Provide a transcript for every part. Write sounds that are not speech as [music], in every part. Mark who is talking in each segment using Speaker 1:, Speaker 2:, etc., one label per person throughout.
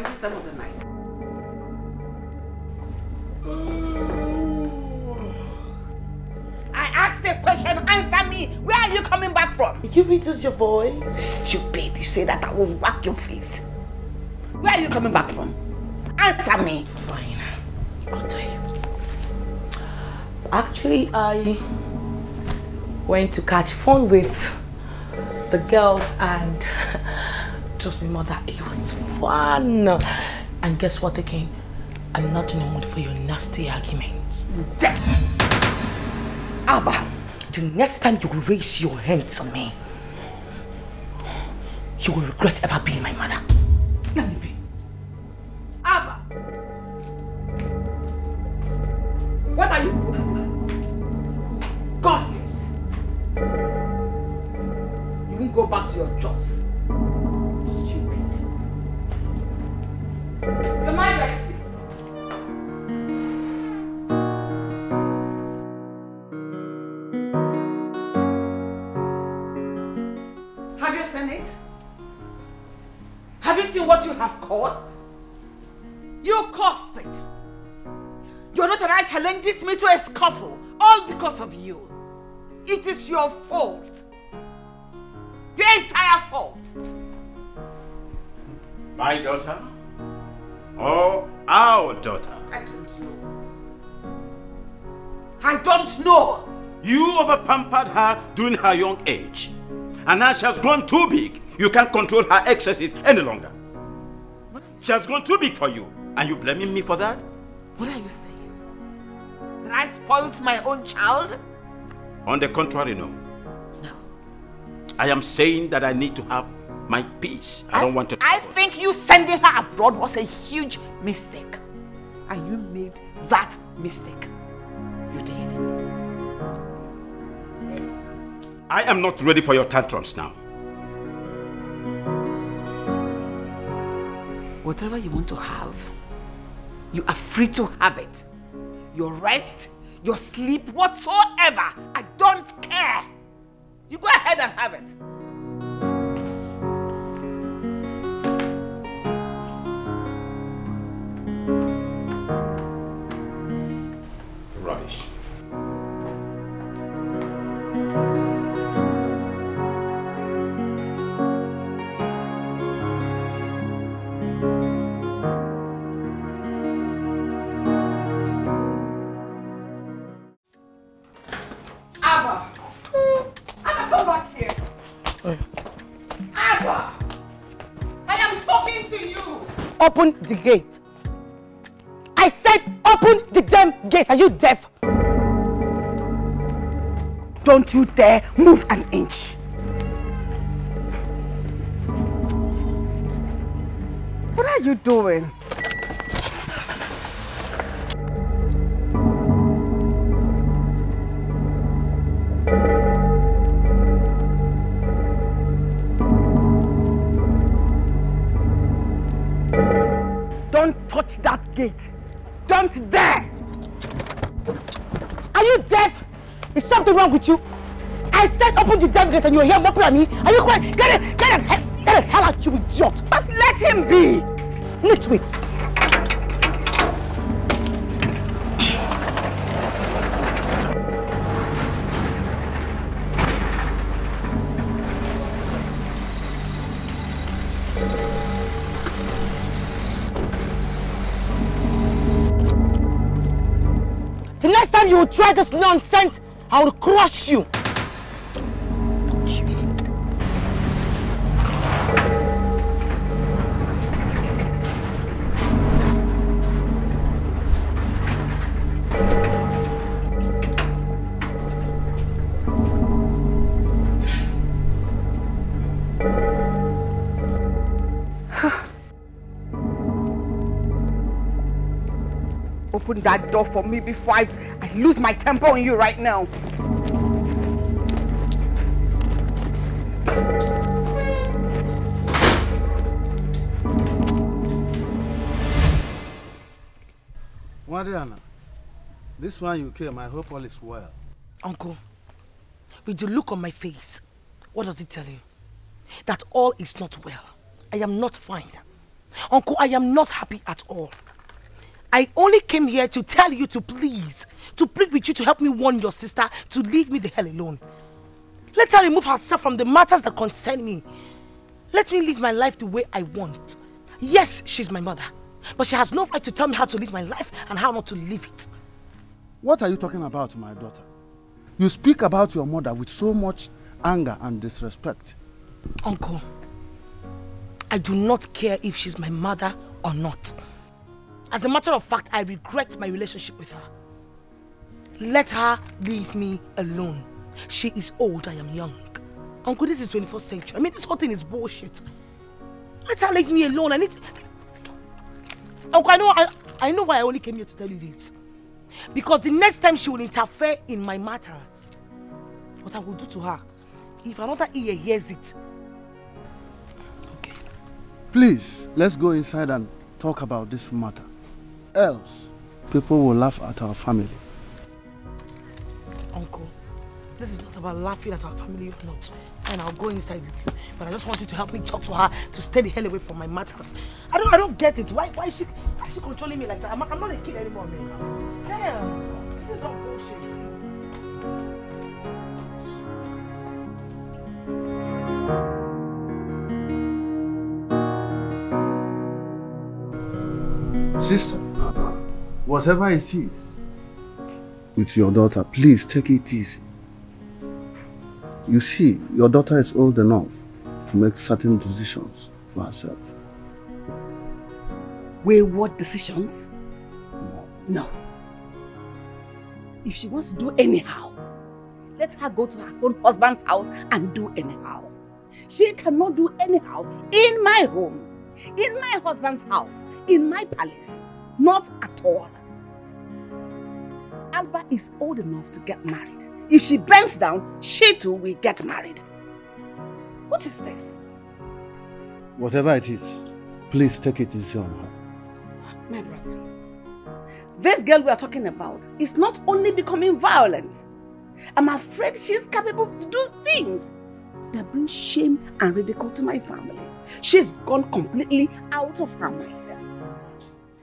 Speaker 1: you coming from by this time of the night? I asked a question, answer me. Where are you coming back from?
Speaker 2: You reduce your voice.
Speaker 1: Stupid, you say that I will whack your face. Where are you coming back from? Answer me.
Speaker 2: Fine. I'll tell you. Actually, I went to catch fun with the girls and [laughs] trust me, mother, it was fun. And guess what again? I'm not in the mood for your nasty arguments. Abba, the next time you raise your hands on me, you will regret ever being my mother.
Speaker 3: Her during her young age. And now she has grown too big. You can't control her excesses any longer. She has grown too big for you. And you blaming me for that?
Speaker 1: What are you saying? That I spoiled my own child?
Speaker 3: On the contrary, no. No. I am saying that I need to have my peace. I, don't want to.
Speaker 1: I think you sending her abroad was a huge mistake. And you made that mistake. You did.
Speaker 3: I am not ready for your tantrums now.
Speaker 1: Whatever you want to have, you are free to have it. Your rest, your sleep, whatsoever. I don't care. You go ahead and have it.
Speaker 3: Rubbish.
Speaker 2: Open the gate. I said open the damn gate. Are you deaf? Don't you dare move an inch.
Speaker 1: What are you doing?
Speaker 2: Touch that gate. Don't dare. Are you deaf? Is something wrong with you? I said open the damn gate and you were here mocking at me. Are you crying? Get it! Get it! Get the hell out, you idiot! Just let him be! Nitwit! Time you try this nonsense, I will crush you.
Speaker 1: Open that door for me before I lose my temper on you right now.
Speaker 4: Wadiana, this one you came, I hope all is well.
Speaker 2: Uncle, with the look on my face, what does it tell you? That all is not well. I am not fine. Uncle, I am not happy at all. I only came here to tell you to please, to plead with you to help me warn your sister to leave me the hell alone. Let her remove herself from the matters that concern me. Let me live my life the way I want. Yes, she's my mother. But she has no right to tell me how to live my life and how not to live it.
Speaker 4: What are you talking about, my daughter? You speak about your mother with so much anger and disrespect.
Speaker 2: Uncle, I do not care if she's my mother or not. As a matter of fact, I regret my relationship with her. Let her leave me alone. She is old, I am young. Uncle, this is 21st century. I mean, this whole thing is bullshit. Let her leave me alone. I need to... Uncle, I know, I, I know why I only came here to tell you this. Because the next time she will interfere in my matters, what I will do to her, if another ear hears it.
Speaker 4: Okay. Please, let's go inside and talk about this matter. Else, people will laugh at our family.
Speaker 2: Uncle, this is not about laughing at our family or not. And I'll go inside with you. But I just want you to help me talk to her to stay the hell away from my matters. I don't I don't get it. Why why is she why is she controlling me like that? I'm, I'm not a kid anymore, man. Damn. This is all bullshit.
Speaker 4: Sister, whatever it is with your daughter, please take it easy. You see, your daughter is old enough to make certain decisions for herself.
Speaker 1: Wayward decisions?
Speaker 4: No.
Speaker 1: No. If she wants to do anyhow, let her go to her own husband's house and do anyhow. She cannot do anyhow in my home, in my husband's house, in my palace. Not at all. Alba is old enough to get married. If she bends down, she too will get married. What is this?
Speaker 4: Whatever it is, please take it easy on her.
Speaker 1: My brother, this girl we are talking about is not only becoming violent. I'm afraid she's capable to do things that bring shame and ridicule to my family. She's gone completely out of her mind.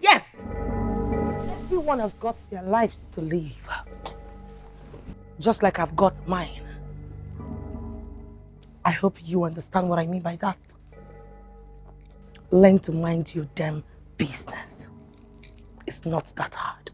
Speaker 1: Yes!
Speaker 2: Everyone has got their lives to live just like I've got mine. I hope you understand what I mean by that. Learn to mind your damn business. It's not that hard.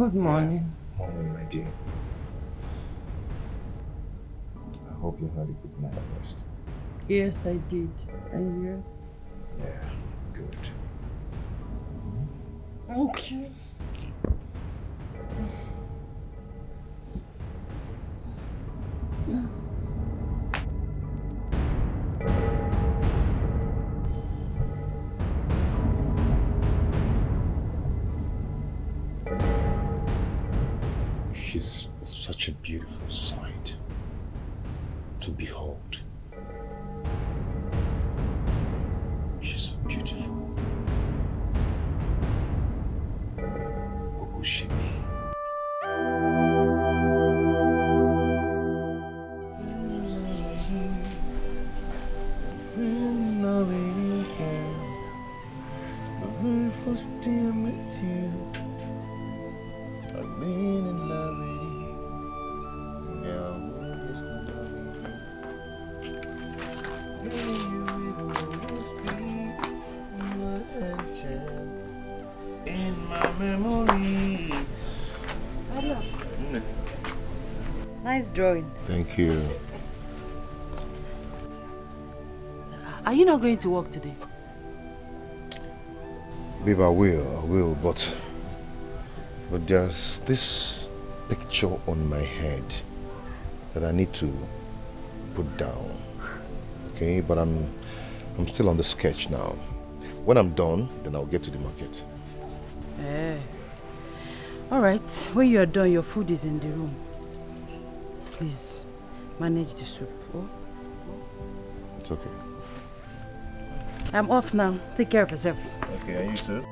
Speaker 2: Good morning.
Speaker 5: Morning, my dear. I hope you had a good night rest.
Speaker 2: Yes, I did. And you?
Speaker 6: Nice drawing.
Speaker 7: Thank you.
Speaker 6: Are you not going to work today?
Speaker 7: Babe, I will, I will, but but there's this picture on my head that I need to put down. Okay, but I'm I'm still on the sketch now. When I'm done, then I'll get to the market.
Speaker 6: Eh. All right. When you are done, your food is in the room. Please manage the soup. Oh?
Speaker 7: It's okay.
Speaker 6: I'm off now. Take care of yourself.
Speaker 7: Okay, and you too?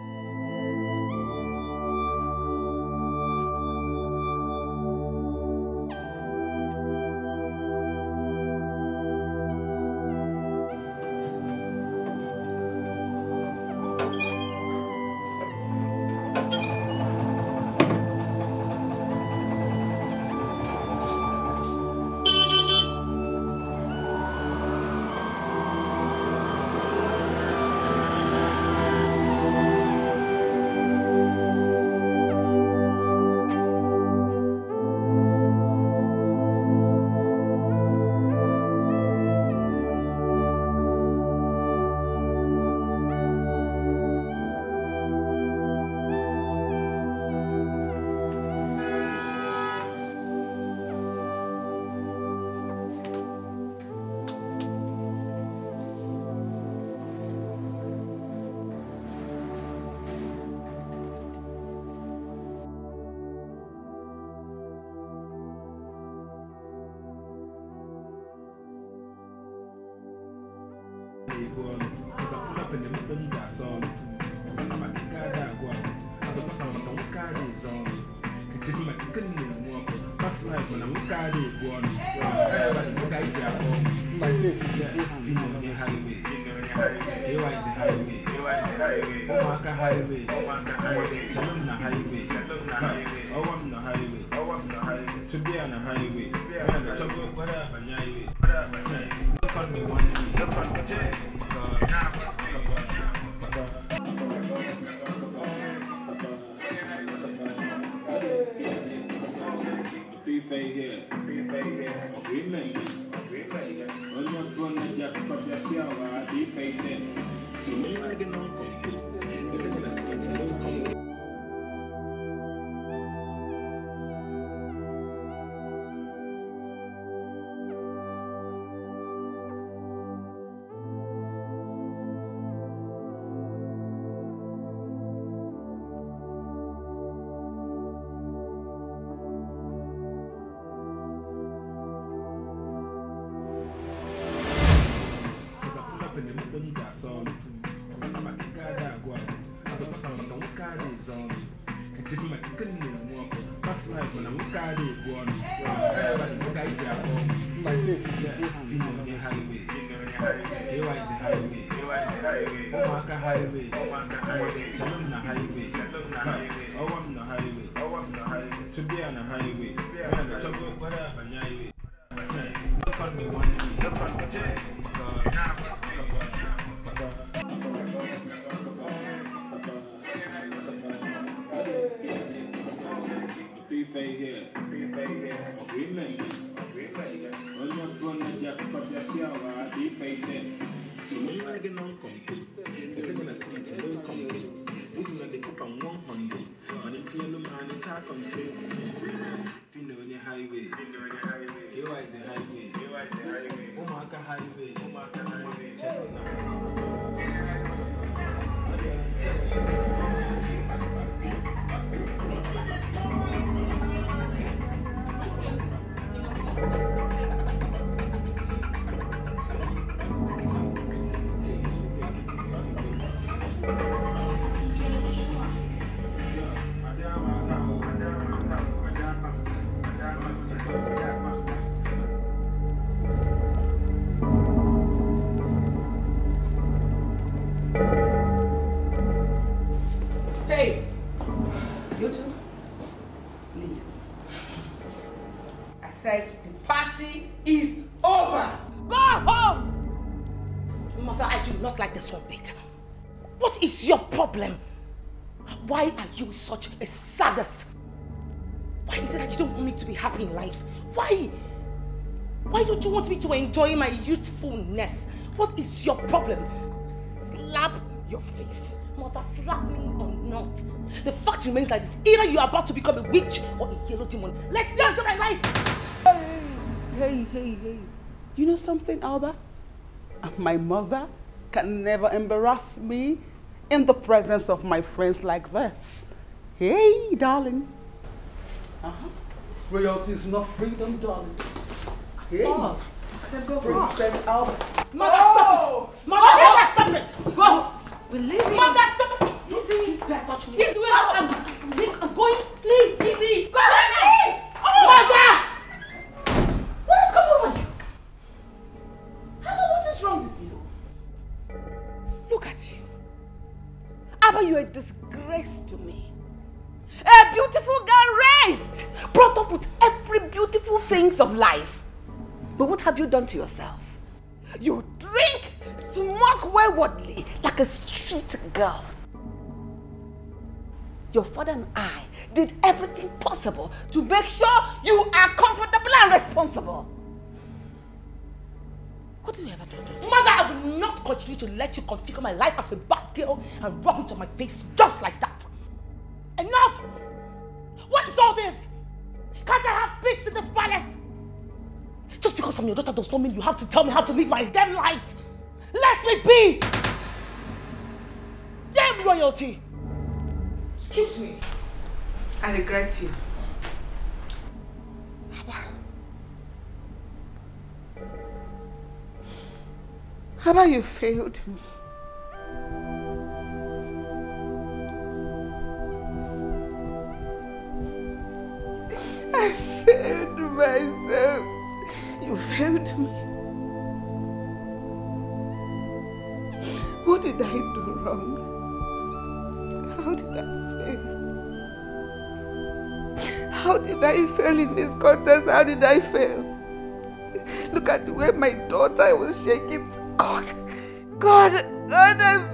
Speaker 2: Happy in life? Why? Why don't you want me to enjoy my youthfulness? What is your problem? Slap your face. Mother, slap me or not. The fact remains like this. Either you are about to become a witch or a yellow demon. Let me enjoy my life.
Speaker 1: Hey, hey, hey. You know something, Alba? My mother can never embarrass me in the presence of my friends like this. Hey, darling. Uh-huh. Royalty is not freedom, darling. Hey.
Speaker 2: all.
Speaker 1: Princess Alba.
Speaker 2: Mother, stop it! Oh! Mother, mother, stop it! Go!
Speaker 8: We're leaving.
Speaker 2: Mother, stop it! Easy! Don't touch me.
Speaker 8: Easy, wait, I'm, I'm, I'm going. Please, easy.
Speaker 2: Go
Speaker 1: done to yourself? You drink, smoke waywardly like a street girl. Your father and I did everything possible to make sure you are comfortable and responsible. What did you ever do? to you?
Speaker 2: Mother, I will not continue to let you configure my life as a bad girl and rub it on my face just like that. Does not mean you have to tell me how to live my damn life. Let me be! Damn royalty! Excuse me.
Speaker 1: I regret you. How about you failed me? Wrong? How did I fail? How did I fail in this contest? How did I fail? Look at the way my daughter was shaking. God, God, God, I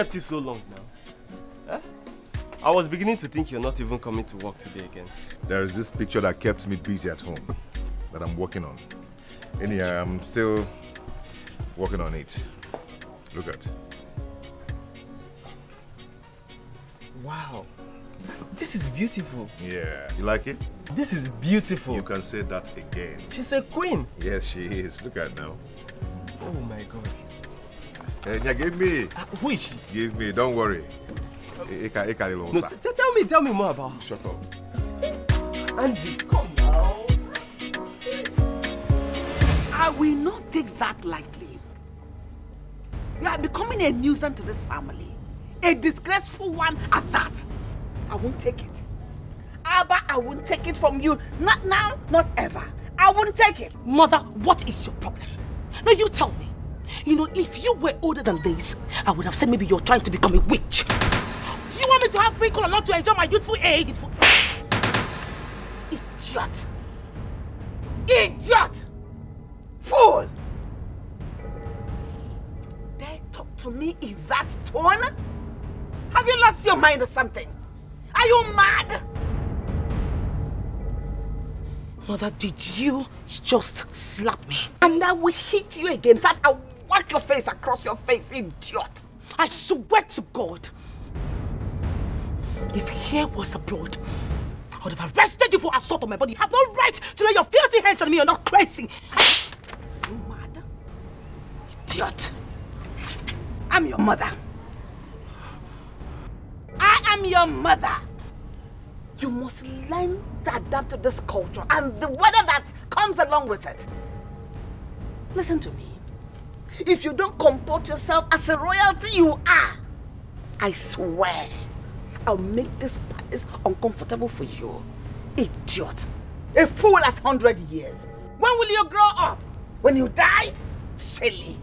Speaker 9: kept you so long now? Eh? I was beginning to think you're not even coming to work today again.
Speaker 5: There is this picture that kept me busy at home that I'm working on. Anyhow, I'm still working on it. Look at.
Speaker 9: Wow. This is beautiful.
Speaker 5: Yeah. You like it?
Speaker 9: This is beautiful.
Speaker 5: You can say that again.
Speaker 9: She's a queen.
Speaker 5: Yes, she is. Look at now.
Speaker 9: Oh my god.
Speaker 5: Eh, give me.
Speaker 9: Ah, who is she?
Speaker 5: Give me. Don't worry. Eh, Eka, Eka,
Speaker 9: no, tell me, tell me more about.
Speaker 5: Shut up.
Speaker 9: Andy, come now.
Speaker 1: I will not take that lightly. You are becoming a nuisance to this family. A disgraceful one at that. I won't take it. Abba, I won't take it from you. Not now, not ever. I won't take it.
Speaker 2: Mother, what is your problem? No, you tell me. You know, if you were older than this, I would have said maybe you're trying to become a witch. Do you want me to have cool or not to enjoy my youthful age?
Speaker 1: Idiot! Idiot! Fool! Dare talk to me in that tone? Have you lost your mind or something? Are you mad?
Speaker 2: Mother, did you just slap me?
Speaker 1: And I will hit you again. In fact, I'll whack your face across your face, idiot.
Speaker 2: I swear to God. If hair was abroad, I would have arrested you for assault on my body. You have no right to lay your filthy hands on me. You're not crazy. I...
Speaker 1: You mad? Idiot. I'm your mother. I am your mother. You must learn to adapt to this culture and the weather that comes along with it. Listen to me. If you don't comport yourself as a royalty you are, I swear I'll make this place uncomfortable for you. Idiot. A fool at 100 years. When will you grow up? When you die? Silly.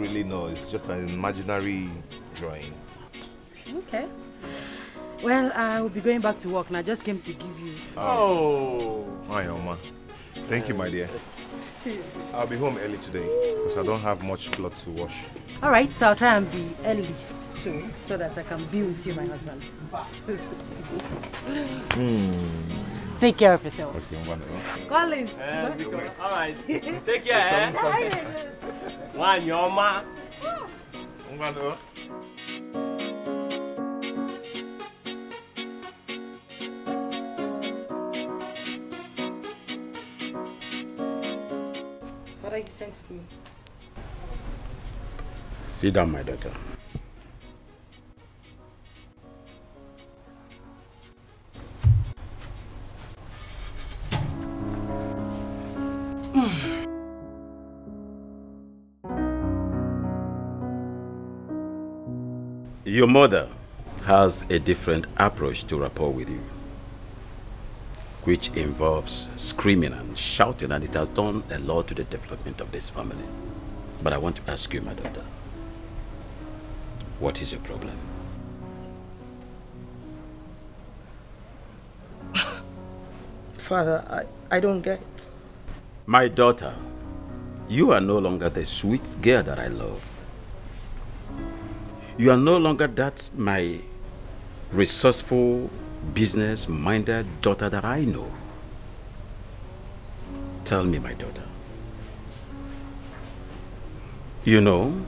Speaker 5: Really know. It's just an imaginary drawing.
Speaker 8: Okay. Well, I will be going back to work now. I just came to give you.
Speaker 9: Oh.
Speaker 5: Hi, Oma. Thank you, my dear. I'll be home early today because I don't have much clothes to wash.
Speaker 8: All right, I'll try and be early too, so that I can be with you, my husband. Take care of yourself.
Speaker 5: Okay, I'm gonna go.
Speaker 8: Collins.
Speaker 9: Because- all right. [laughs] Take care, eh? One, [laughs] your ma.
Speaker 5: I'm gonna.
Speaker 2: Father, you sent for me.
Speaker 3: Sit down, my daughter. Your mother has a different approach to rapport with you, which involves screaming and shouting, and it has done a lot to the development of this family. But I want to ask you, my daughter, what is your problem? [laughs]
Speaker 2: Father, I, I don't get.
Speaker 3: My daughter, you are no longer the sweet girl that I love. You are no longer that my resourceful, business-minded daughter that I know. Tell me, my daughter. You know,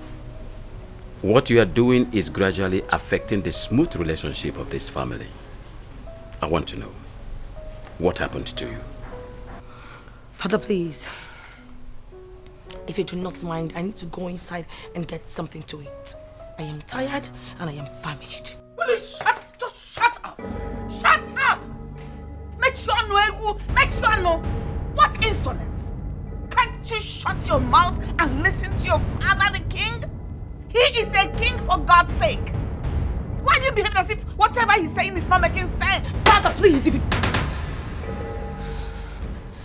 Speaker 3: what you are doing is gradually affecting the smooth relationship of this family. I want to know, what happened to you?
Speaker 2: Father, please. If you do not mind, I need to go inside and get something to eat. I am tired and I am famished.
Speaker 1: Will you shut, just shut up. Shut up. Make sure no egu, make sure no. What insolence. Can't you shut your mouth and listen to your father, the king? He is a king for God's sake. Why are you behaving as if whatever he's saying is not making sense?
Speaker 2: Father, please, if you...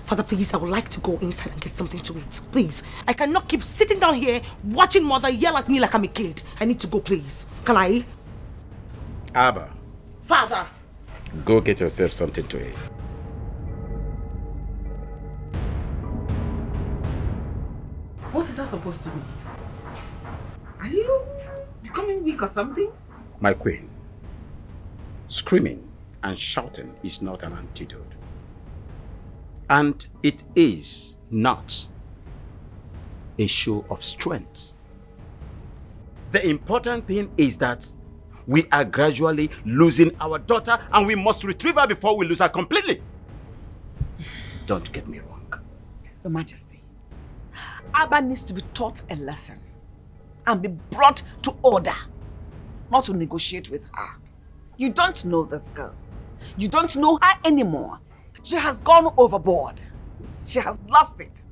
Speaker 2: Father, please, I would like to go inside and get something to eat. Please. I cannot keep sitting down here watching mother yell at me like I'm a kid. I need to go, please. Can I?
Speaker 3: Abba.
Speaker 2: Father!
Speaker 3: Go get yourself something to eat.
Speaker 1: What is that supposed to be? Are you becoming weak or something?
Speaker 3: My queen, screaming and shouting is not an antidote. And it is not a show of strength. The important thing is that we are gradually losing our daughter and we must retrieve her before we lose her completely. Don't get me wrong.
Speaker 1: Your Majesty, Abba needs to be taught a lesson and be brought to order, not to negotiate with her. You don't know this girl. You don't know her anymore. She has gone overboard. She has lost it.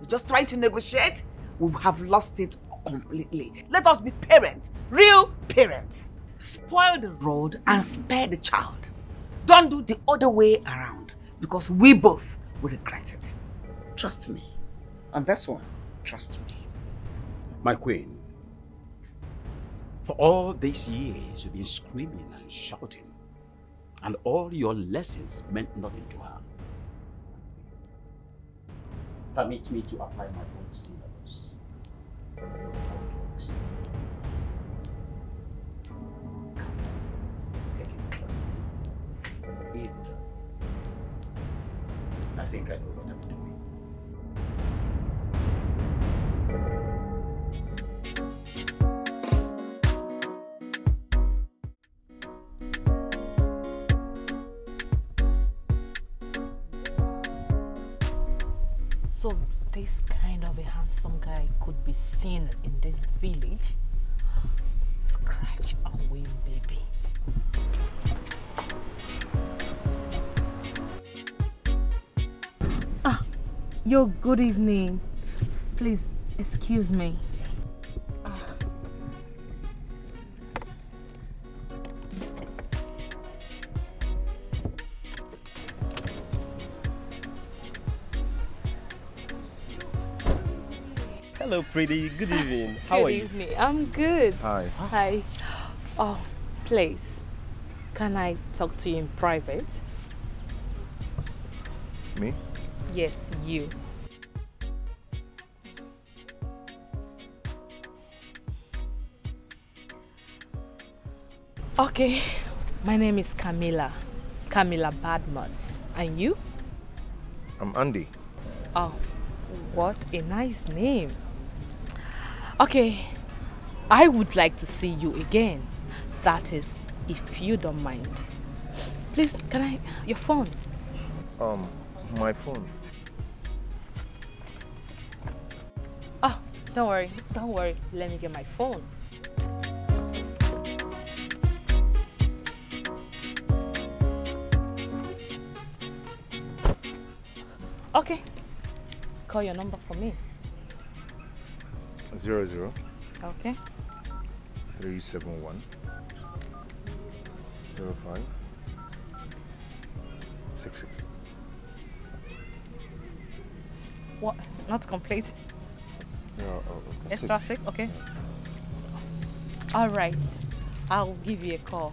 Speaker 1: We're just trying to negotiate. We have lost it completely. Let us be parents, real parents. Spoil the road and spare the child. Don't do the other way around because we both will regret it. Trust me. On this one, trust me.
Speaker 3: My queen, for all these years you've been screaming and shouting, and all your lessons meant nothing to her. Permit me to apply my own syllabus. This is how it works. Take it. Easy does it. I think I know
Speaker 2: this kind of a handsome guy could be seen in this village? Scratch win, baby.
Speaker 10: Ah, yo, good evening. Please, excuse me.
Speaker 9: Pretty. Good evening. How
Speaker 10: good
Speaker 9: are you?
Speaker 10: evening. I'm good.
Speaker 5: Hi.
Speaker 10: Hi. Oh, please, can I talk to you in private?
Speaker 5: Me?
Speaker 10: Yes, you. Okay, my name is Camilla. Camilla Badmus. And you?
Speaker 5: I'm Andy.
Speaker 10: Oh, what a nice name. Okay, I would like to see you again. That is, if you don't mind. Please, can I, your phone?
Speaker 5: Um, my phone.
Speaker 10: Oh, don't worry, don't worry. Let me get my phone. Okay, call your number for me.
Speaker 5: Zero zero
Speaker 10: Okay.
Speaker 5: three seven one zero five six six.
Speaker 10: What? Not complete.
Speaker 5: Yeah, oh, oh, oh okay.
Speaker 10: Extra six? Okay. All right. I'll give you a call.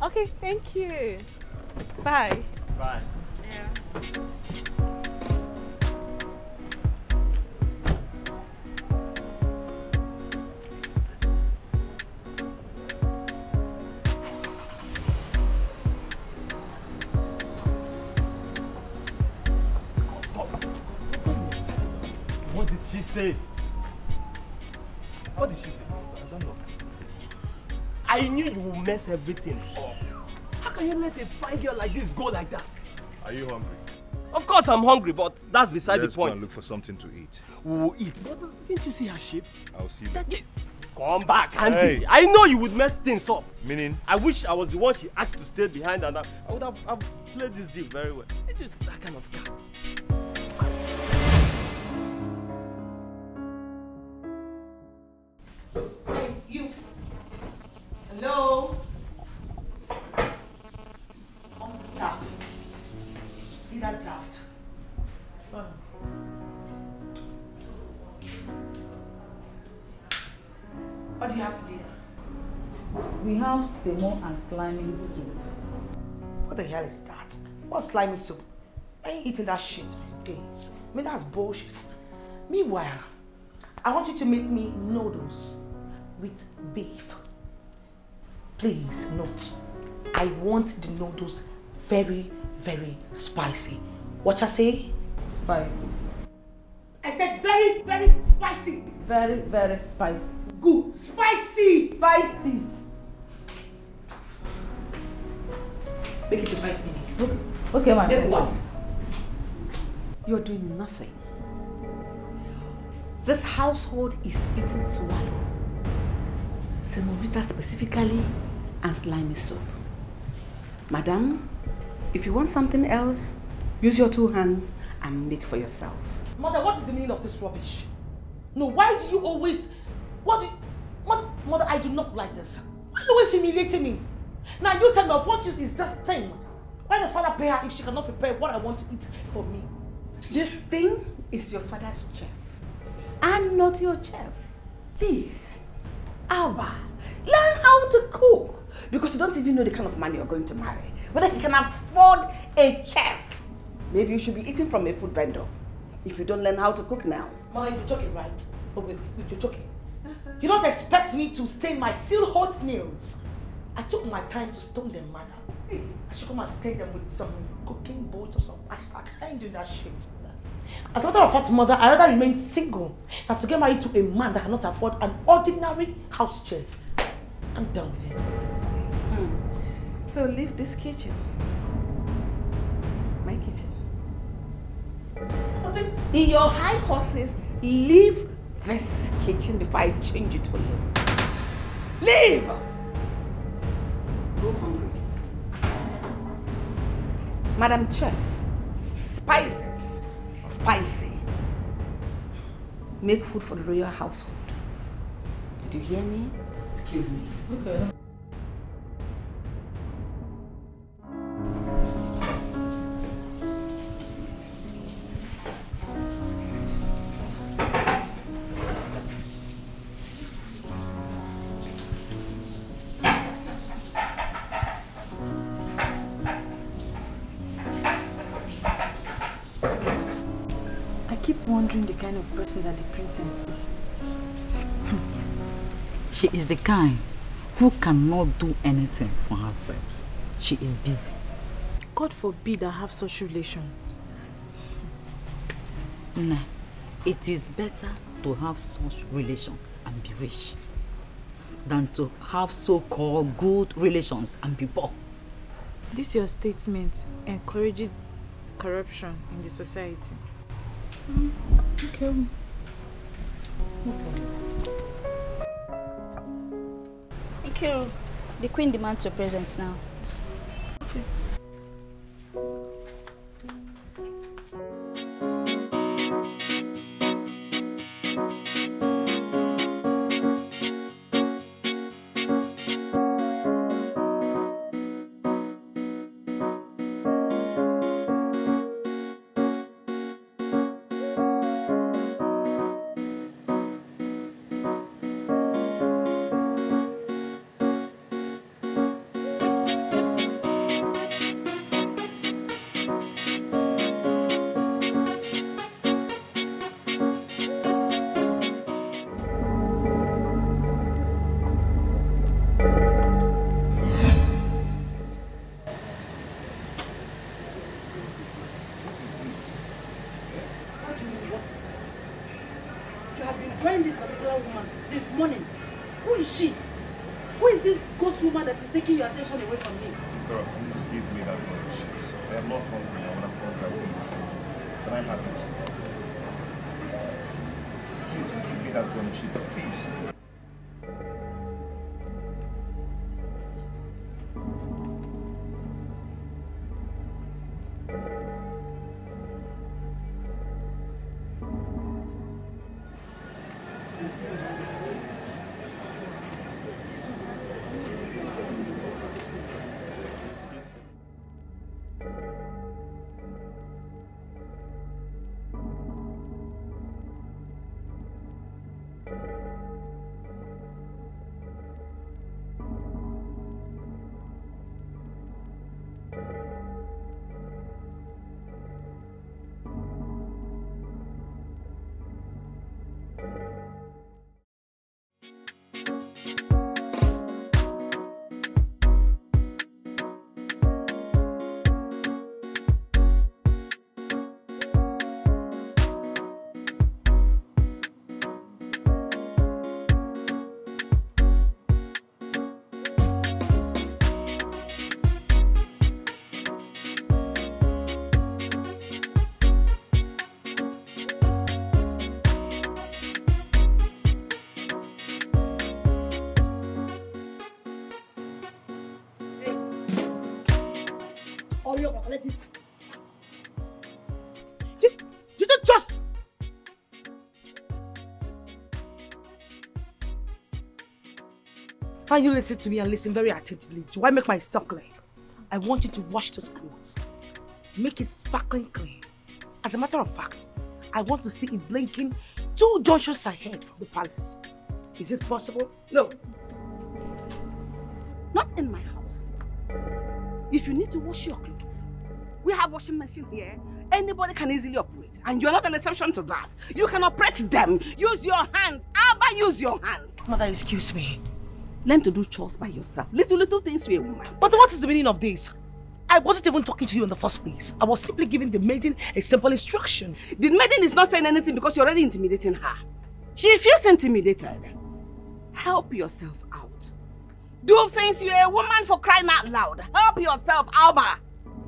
Speaker 10: Okay, thank you. Bye.
Speaker 9: Bye. she mess everything up. How can you let a fine girl like this go like that?
Speaker 5: Are you hungry?
Speaker 9: Of course I'm hungry, but that's beside
Speaker 5: Let's
Speaker 9: the
Speaker 5: go
Speaker 9: point.
Speaker 5: and look for something to eat.
Speaker 9: We will eat. But didn't you see her shape?
Speaker 5: I'll see you
Speaker 9: That girl- Come back, Andy.
Speaker 5: Hey.
Speaker 9: I know you would mess things up.
Speaker 5: Meaning?
Speaker 9: I wish I was the one she asked to stay behind and I, I would have I've played this deal very well. It's just that kind of guy.
Speaker 2: Hey, you. Hello? On the tap. Be that daft. What do you have for dinner?
Speaker 11: We have semo and slimy soup.
Speaker 2: What the hell is that? What slimy soup? I ain't eating that shit, man. Please. I mean, that's bullshit. Meanwhile, I want you to make me noodles with beef. Please note, I want the noodles very, very spicy. What I say?
Speaker 11: Spices.
Speaker 2: I said very, very spicy.
Speaker 11: Very, very spicy.
Speaker 2: Good. Spicy.
Speaker 11: Spices.
Speaker 2: Make it in five minutes.
Speaker 11: Okay, my
Speaker 2: Then what?
Speaker 1: You're doing nothing. This household is eating swallow. Semovita specifically and slimy soup. Madam, if you want something else, use your two hands and make for yourself.
Speaker 2: Mother, what is the meaning of this rubbish? No, why do you always... What you... Mother, mother, I do not like this. Why are you always humiliating me? Now you tell me of what use is this thing? Why does father pay her if she cannot prepare what I want to eat for me?
Speaker 1: This thing is your father's chef and not your chef. Please, Alba, learn how to cook because you don't even know the kind of man you're going to marry. Whether he can afford a chef. Maybe you should be eating from a food vendor if you don't learn how to cook now.
Speaker 2: Mother, you're joking, right? Oh, wait, wait, you're joking. You don't expect me to stain my still hot nails. I took my time to stone them, mother. I should come and stain them with some cooking bolts or something. I, ain't doing that shit. As a matter of fact, mother, I rather remain single than to get married to a man that cannot afford an ordinary house chef. I'm done with him.
Speaker 1: So leave this kitchen. My kitchen. In your high horses, leave this kitchen before I change it for you. Leave! Go hungry. Madam Chef, spices spicy. Make food for the royal household. Did you hear me? Excuse me.
Speaker 11: Okay.
Speaker 10: Kind
Speaker 11: who cannot do anything for herself. She is busy.
Speaker 10: God forbid I have such relation.
Speaker 11: Nah, it is better to have such relation and be rich than to have so-called good relations and be poor.
Speaker 10: This your statement encourages corruption in the society.
Speaker 11: Hmm, okay.
Speaker 12: Okay. The queen demands your presence now.
Speaker 2: Let this. You, you just. Can you listen to me and listen very attentively? Do I make myself clear? I want you to wash those clothes. Make it sparkling clean. As a matter of fact, I want to see it blinking two junctions ahead from the palace. Is it possible? No.
Speaker 1: Not in my house. If you need to wash your clothes, we have washing machine here. Anybody can easily operate. And you're not an exception to that. You can operate them. Use your hands. Abba, use your hands.
Speaker 2: Mother, excuse me.
Speaker 1: Learn to do chores by yourself. Little, little things to a woman.
Speaker 2: But what is the meaning of this? I wasn't even talking to you in the first place. I was simply giving the maiden a simple instruction.
Speaker 1: The maiden is not saying anything because you're already intimidating her. She feels intimidated. Help yourself out. Do things you're a woman for crying out loud. Help yourself, Alba.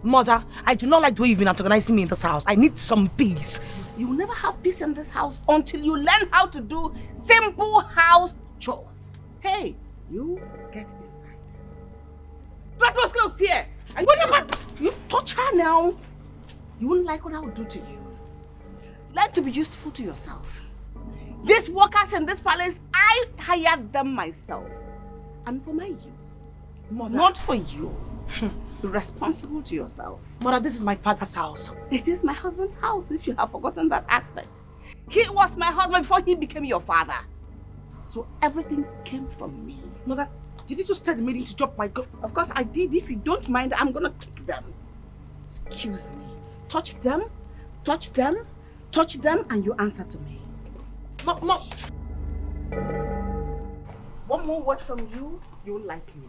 Speaker 2: Mother, I do not like the way you've been antagonizing me in this house. I need some peace.
Speaker 1: You will never have peace in this house until you learn how to do simple house chores. Hey, you get inside. Let those close here. And you never, you touch her now. You won't like what I will do to you. Learn to be useful to yourself. These workers in this palace, I hired them myself. And for my use.
Speaker 2: Mother.
Speaker 1: Not for you. [laughs] Be responsible to yourself.
Speaker 2: Mother, this is my father's house.
Speaker 1: It is my husband's house if you have forgotten that aspect. He was my husband before he became your father. So everything came from me.
Speaker 2: Mother, did you just tell the maiden to drop my gun?
Speaker 1: Of course I did. If you don't mind, I'm gonna kick them. Excuse me. Touch them, touch them, touch them, and you answer to me.
Speaker 2: No, no.
Speaker 1: One more word from you, you will like me.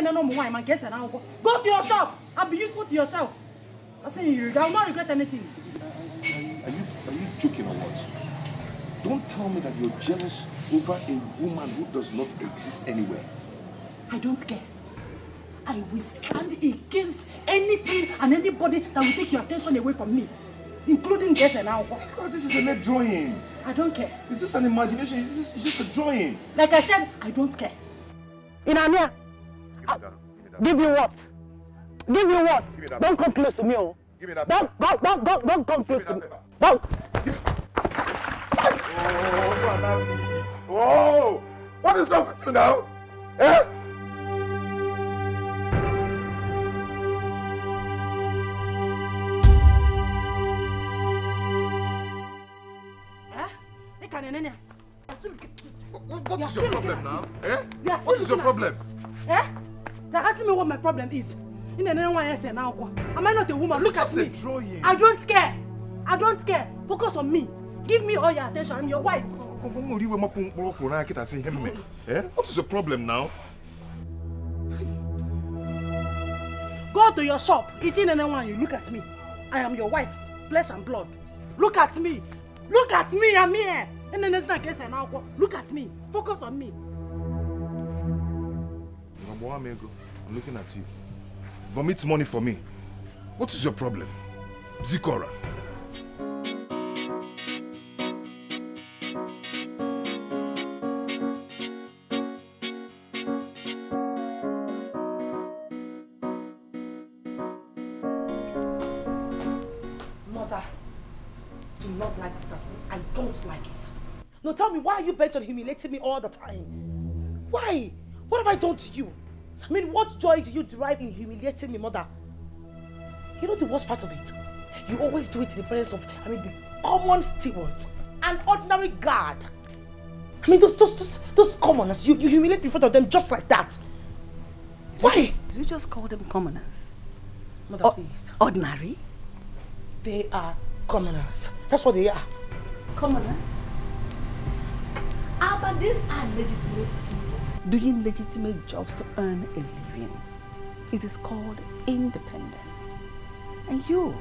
Speaker 2: Know no more. My guess and I'll go. Go to your shop and be useful to yourself. I say you, I will not regret anything.
Speaker 5: Are you, are you joking or what? Don't tell me that you're jealous over a woman who does not exist anywhere.
Speaker 2: I don't care. I will stand against anything and anybody that will take your attention away from me, including guests and I'll go.
Speaker 5: God, this is a net drawing.
Speaker 2: I don't care.
Speaker 5: Is this an imagination? Is this it's just a drawing?
Speaker 2: Like I said, I don't care.
Speaker 13: Inamia, give you what? Give you what? Don't come close to me, oh.
Speaker 5: Give me that
Speaker 13: Don't, don't, don't, don't, don't come close to me. Don't.
Speaker 5: Oh, what is wrong with you now? Eh? What, what is your problem now? Eh? What is your problem?
Speaker 2: Eh? Now ask me what my problem is. In the name of now, am I not a woman? Look at me. I don't care. I don't care. Focus on me. Give me all your attention. I'm your wife.
Speaker 5: Eh? What is your problem now?
Speaker 2: Go to your shop. It's in and one. You look at me. I am your wife, flesh and blood. Look at me. Look at me. I'm here. And then it's not case now. Look at me. Focus on me.
Speaker 5: I'm looking at you. Vomit money for me. What is your problem? Zikora.
Speaker 2: Mother, do not like this. I don't like it. No, tell me, why are you bent on humiliating me all the time? Why? What have I done to you? I mean, what joy do you derive in humiliating me, mother? You know the worst part of it? You always do it in the presence of, I mean, the common steward, an ordinary guard. I mean, those, those, those, those commoners, you, you humiliate me in front of them just like that. Why?
Speaker 1: Did you just call them commoners?
Speaker 2: Mother,
Speaker 1: O-
Speaker 2: please.
Speaker 1: Ordinary?
Speaker 2: They are commoners. That's what they are.
Speaker 1: Commoners? Ah, but these are legitimate doing legitimate jobs to earn a living. It is called independence. And you,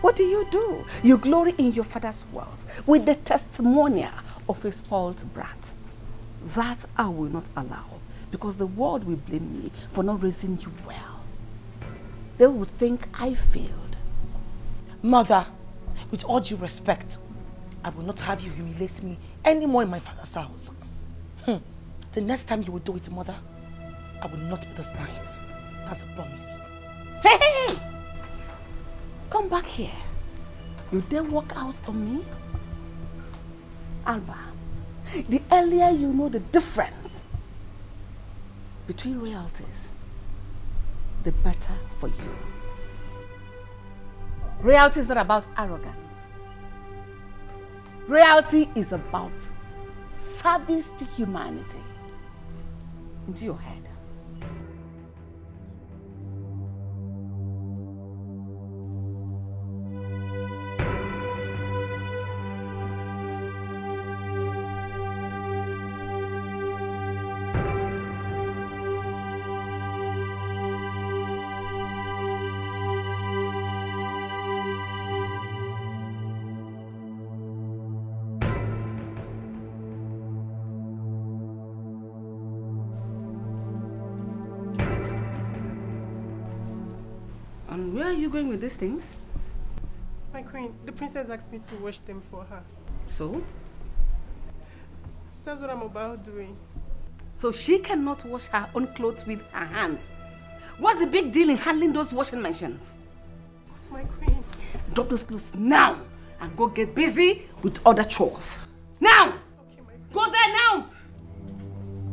Speaker 1: what do you do? You glory in your father's wealth with the testimonial of a spoiled brat. That I will not allow because the world will blame me for not raising you well. They will think I failed.
Speaker 2: Mother, with all due respect, I will not have you humiliate me anymore in my father's house. Hmm. The next time you will do it, mother, I will not be this nice. That's a promise.
Speaker 1: Hey, hey! Come back here. You dare walk out on me? Alba, the earlier you know the difference between realities, the better for you. Reality is not about arrogance. Reality is about service to humanity. Into your are you going with these things?
Speaker 14: My queen, the princess asked me to wash them for her.
Speaker 1: So?
Speaker 14: That's what I'm about doing.
Speaker 1: So she cannot wash her own clothes with her hands. What's the big deal in handling those washing machines?
Speaker 14: What's my queen?
Speaker 1: Drop those clothes now and go get busy with other chores. Now! go there now!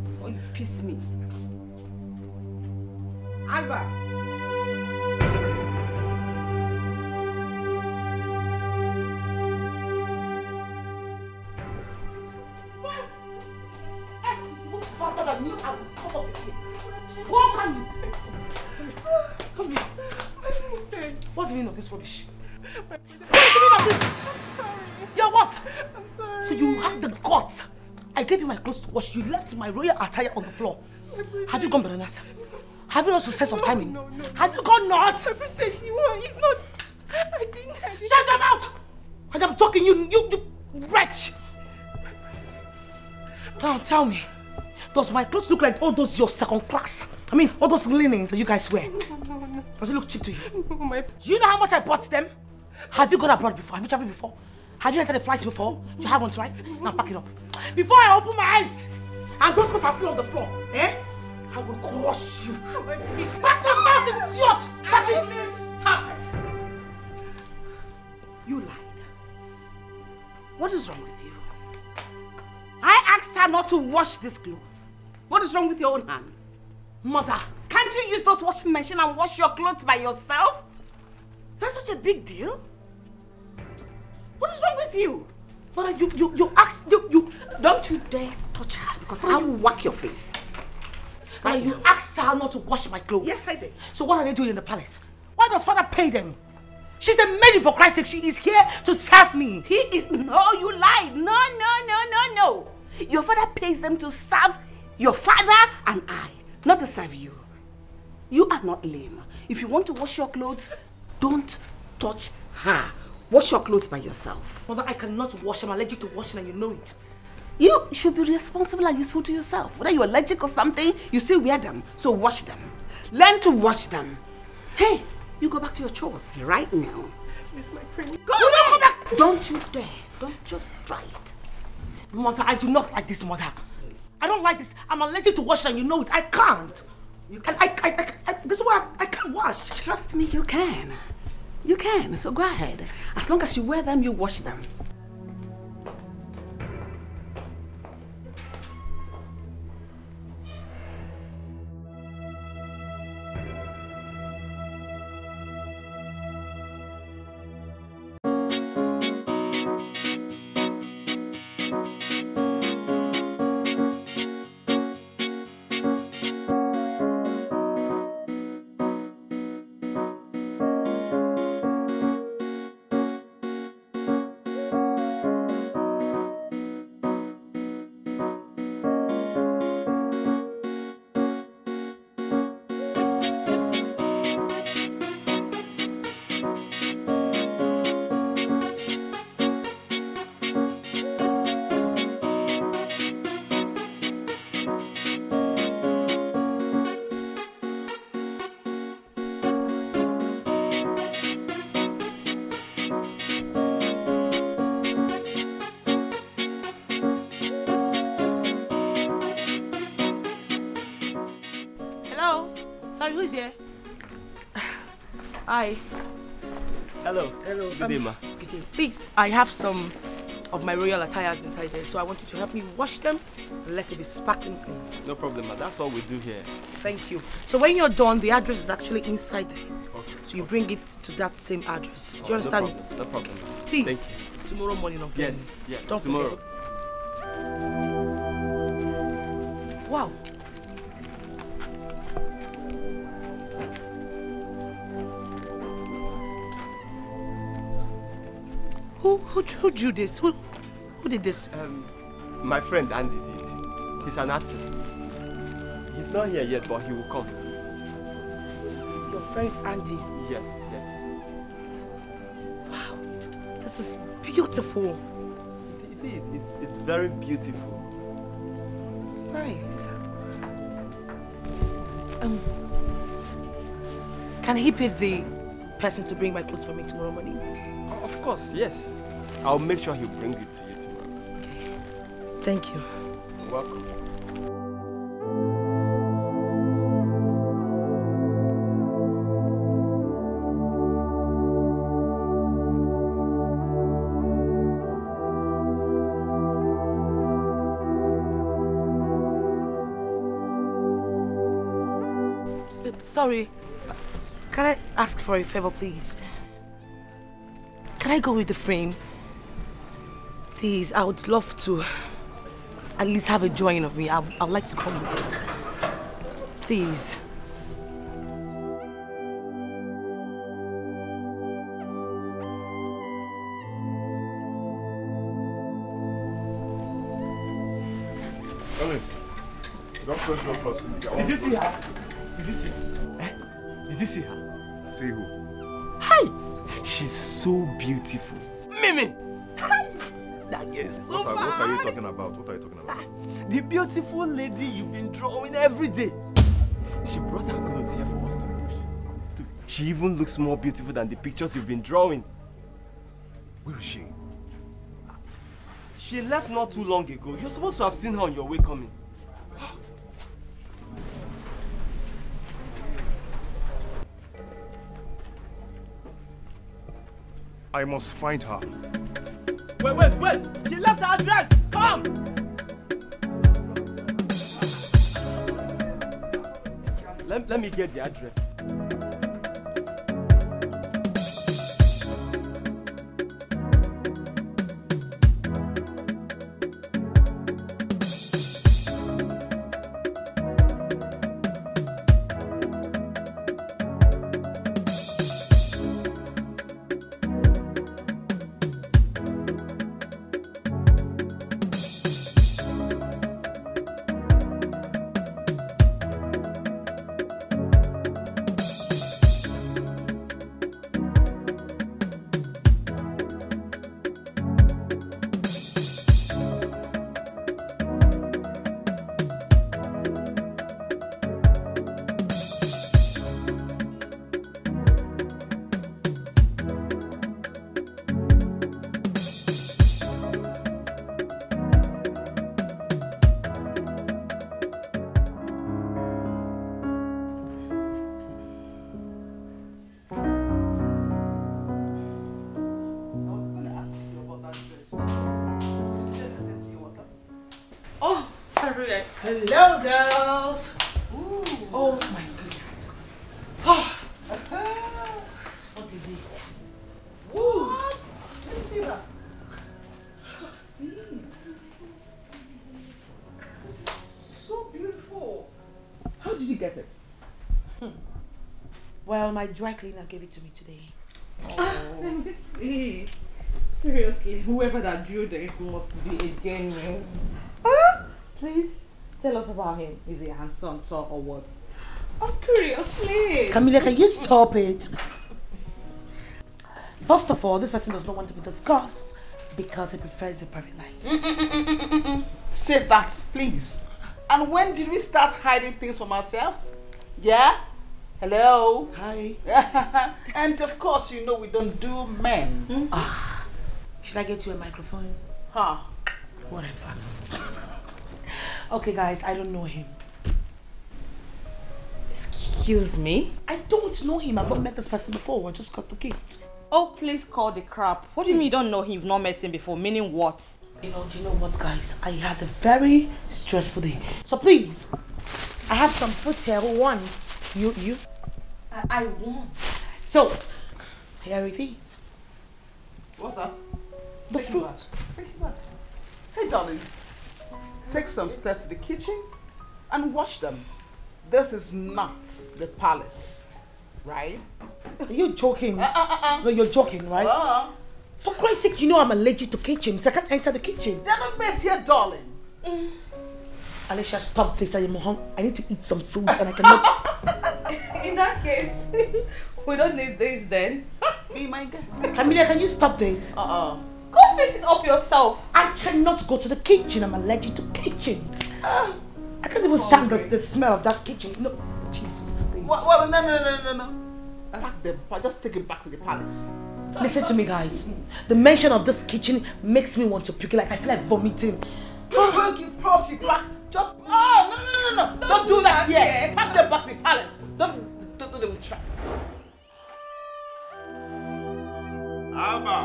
Speaker 1: Before you piss me. Alba!
Speaker 2: You, I will come up with you. Walk on you. Come here. What's the meaning of this rubbish? What's the meaning of this? I'm sorry. You're what? I'm sorry. So you have the guts. I gave you my clothes to wash. You left my royal attire on the floor. Have you gone bananas? Have you lost your sense of timing? No, no, no. Have you gone nuts?
Speaker 14: Princess, you are. It's not. I didn't. I didn't.
Speaker 2: Shut your mouth! And I'm talking you, you, you wretch. Now tell me, does my clothes look like all those your second class? I mean, all those linens that you guys wear. Does it look cheap to you?
Speaker 14: No, [laughs] my...
Speaker 2: Do you know how much I bought them? Have you gone abroad before? Have you traveled before? Have you entered a flight before? You haven't, right? Now pack it up. Before I open my eyes and those clothes are still on the floor, eh? I will crush you. Pack those clothes, idiot! Pack it! Stop it! You lied. What is wrong with you? I asked her not to wash these clothes. What is wrong with your own hands? Mother, can't you use those washing machine and wash your clothes by yourself? Is that such a big deal? What is wrong with you? Mother, you, you, you asked, you, you, don't you dare touch her because I will whack your face. Mother, you asked her not to wash my clothes. Yes, I did. So what are they doing in the palace? Why does father pay them? She's a maiden for Christ's sake. She is here to serve me.
Speaker 1: He is, no, you lied. No, no, no, no, no. Your father pays them to serve your father and I, not to serve you. You are not lame. If you want to wash your clothes, don't touch her. Wash your clothes by yourself.
Speaker 2: Mother, I cannot wash. I'm allergic to washing and you know it.
Speaker 1: You should be responsible and useful to yourself. Whether you're allergic or something, you still wear them. So wash them. Learn to wash them. Hey, you go back to your chores right now.
Speaker 14: Yes, my queen.
Speaker 1: Go, no, go back. Don't you dare. Don't just try it.
Speaker 2: Mother, I do not like this, mother. I don't like this. I'm allergic to washing and you know it. I can't. You can. I, I, I, I, this is why I, I can't wash.
Speaker 1: Trust me, you can. You can. So go ahead. As long as you wear them, you wash them.
Speaker 2: I have some of my royal attires inside there, so I want you to help me wash them and let it be sparkling clean.
Speaker 9: No problem, ma. That's what we do here.
Speaker 2: Thank you. So when you're done, the address is actually inside there.
Speaker 9: Okay.
Speaker 2: So you bring it to that same address. Do
Speaker 9: Oh,
Speaker 2: you understand?
Speaker 9: No problem. No problem. ma.
Speaker 2: Please.
Speaker 9: Thank you.
Speaker 2: Tomorrow morning on
Speaker 9: Yes, yes.
Speaker 2: Don't
Speaker 9: tomorrow.
Speaker 2: forget. Wow. Who, who, who drew this? Who, who did this?
Speaker 9: Um, my friend Andy did. He's an artist. He's not here yet, but he will come.
Speaker 2: Your friend Andy.
Speaker 9: Yes, yes.
Speaker 2: Wow, this is beautiful.
Speaker 9: It is. It's, it's very beautiful.
Speaker 2: Nice. Um, can he be the person to bring my clothes for me tomorrow morning?
Speaker 9: Of course, yes. I'll make sure he'll bring it to you tomorrow. Okay.
Speaker 2: Thank you.
Speaker 9: You're welcome.
Speaker 2: Sorry. Can I ask for a favor, please? Can I go with the frame? Please, I would love to at least have a drawing of me, I, I would like to come with it. Please.
Speaker 5: Colin, don't press no plus.
Speaker 9: Did you see her? Did you see her? Eh? Did you see her?
Speaker 5: See who?
Speaker 9: Hi! She's so beautiful. Mimi! Hi! That girl is so
Speaker 5: What are, what are you talking about? What are you talking about?
Speaker 9: Ah, the beautiful lady you've been drawing every day. She brought her clothes here for us to wash. She even looks more beautiful than the pictures you've been drawing.
Speaker 5: Where is she?
Speaker 9: She left not too long ago. You're supposed to have seen her on your way coming.
Speaker 5: I must find her.
Speaker 9: Wait, wait, wait! She left her address! Come! Let, let me get the address.
Speaker 2: My dry cleaner gave it to me today. Ah, oh.
Speaker 10: Let me see. Seriously, whoever that drew this must be a genius. Huh? Please tell us about him. Is he handsome, tall, or what? I'm curious, please.
Speaker 2: Camilla, can you stop it? First of all, this person does not want to be discussed because he prefers a private life. [laughs]
Speaker 15: Save that, please. And when did we start hiding things from ourselves? Yeah? Hello?
Speaker 2: Hi. [laughs]
Speaker 15: and of course, you know we don't do men.
Speaker 2: Ah, should I get you a microphone?
Speaker 15: Huh?
Speaker 2: Whatever. okay, guys, I don't know him.
Speaker 10: Excuse me?
Speaker 2: I don't know him. I've not met this person before. I just got the gift.
Speaker 10: Oh, please call the crap. What do you mean you don't know him? You've not met him before? Meaning what?
Speaker 2: You know, do you know what, guys? I had a very stressful day. So please, I have some food here. Who wants? You, you? I, I want. So, here it is.
Speaker 15: What's that?
Speaker 2: The
Speaker 15: Take
Speaker 2: fruit.
Speaker 15: back. Take it back. Hey, darling. Take some steps to the kitchen and wash them. This is not the palace, right?
Speaker 2: Are you joking?
Speaker 15: Uh, uh, uh.
Speaker 2: No, you're joking, right?
Speaker 15: Uh,
Speaker 2: For Christ's sake, you know I'm allergic to kitchens. I can't enter the kitchen.
Speaker 15: they're not made here, darling.
Speaker 2: Alicia, stop this. I am hungry. I need to eat some fruits and I cannot. [laughs]
Speaker 10: In that case, [laughs] we don't need this then. [laughs]
Speaker 15: Be my girl.
Speaker 2: Camilla, can you stop this?
Speaker 15: Uh-uh.
Speaker 10: Go fix it up yourself.
Speaker 2: I cannot go to the kitchen. I'm allergic to kitchens. Ah. I can't even stand the, the smell of that kitchen. No, Jesus. please.
Speaker 15: What, what, no, no, no, no, no. Pack them. Just take it back to the palace.
Speaker 2: Listen to me, guys. The mention of this kitchen makes me want to puke. Like I feel like vomiting.
Speaker 15: Provoke it back. Just, oh, no, no, no, no, no. Don't, do that here. Pack them back to the palace. Don't, don't, don't even try.
Speaker 3: Alba!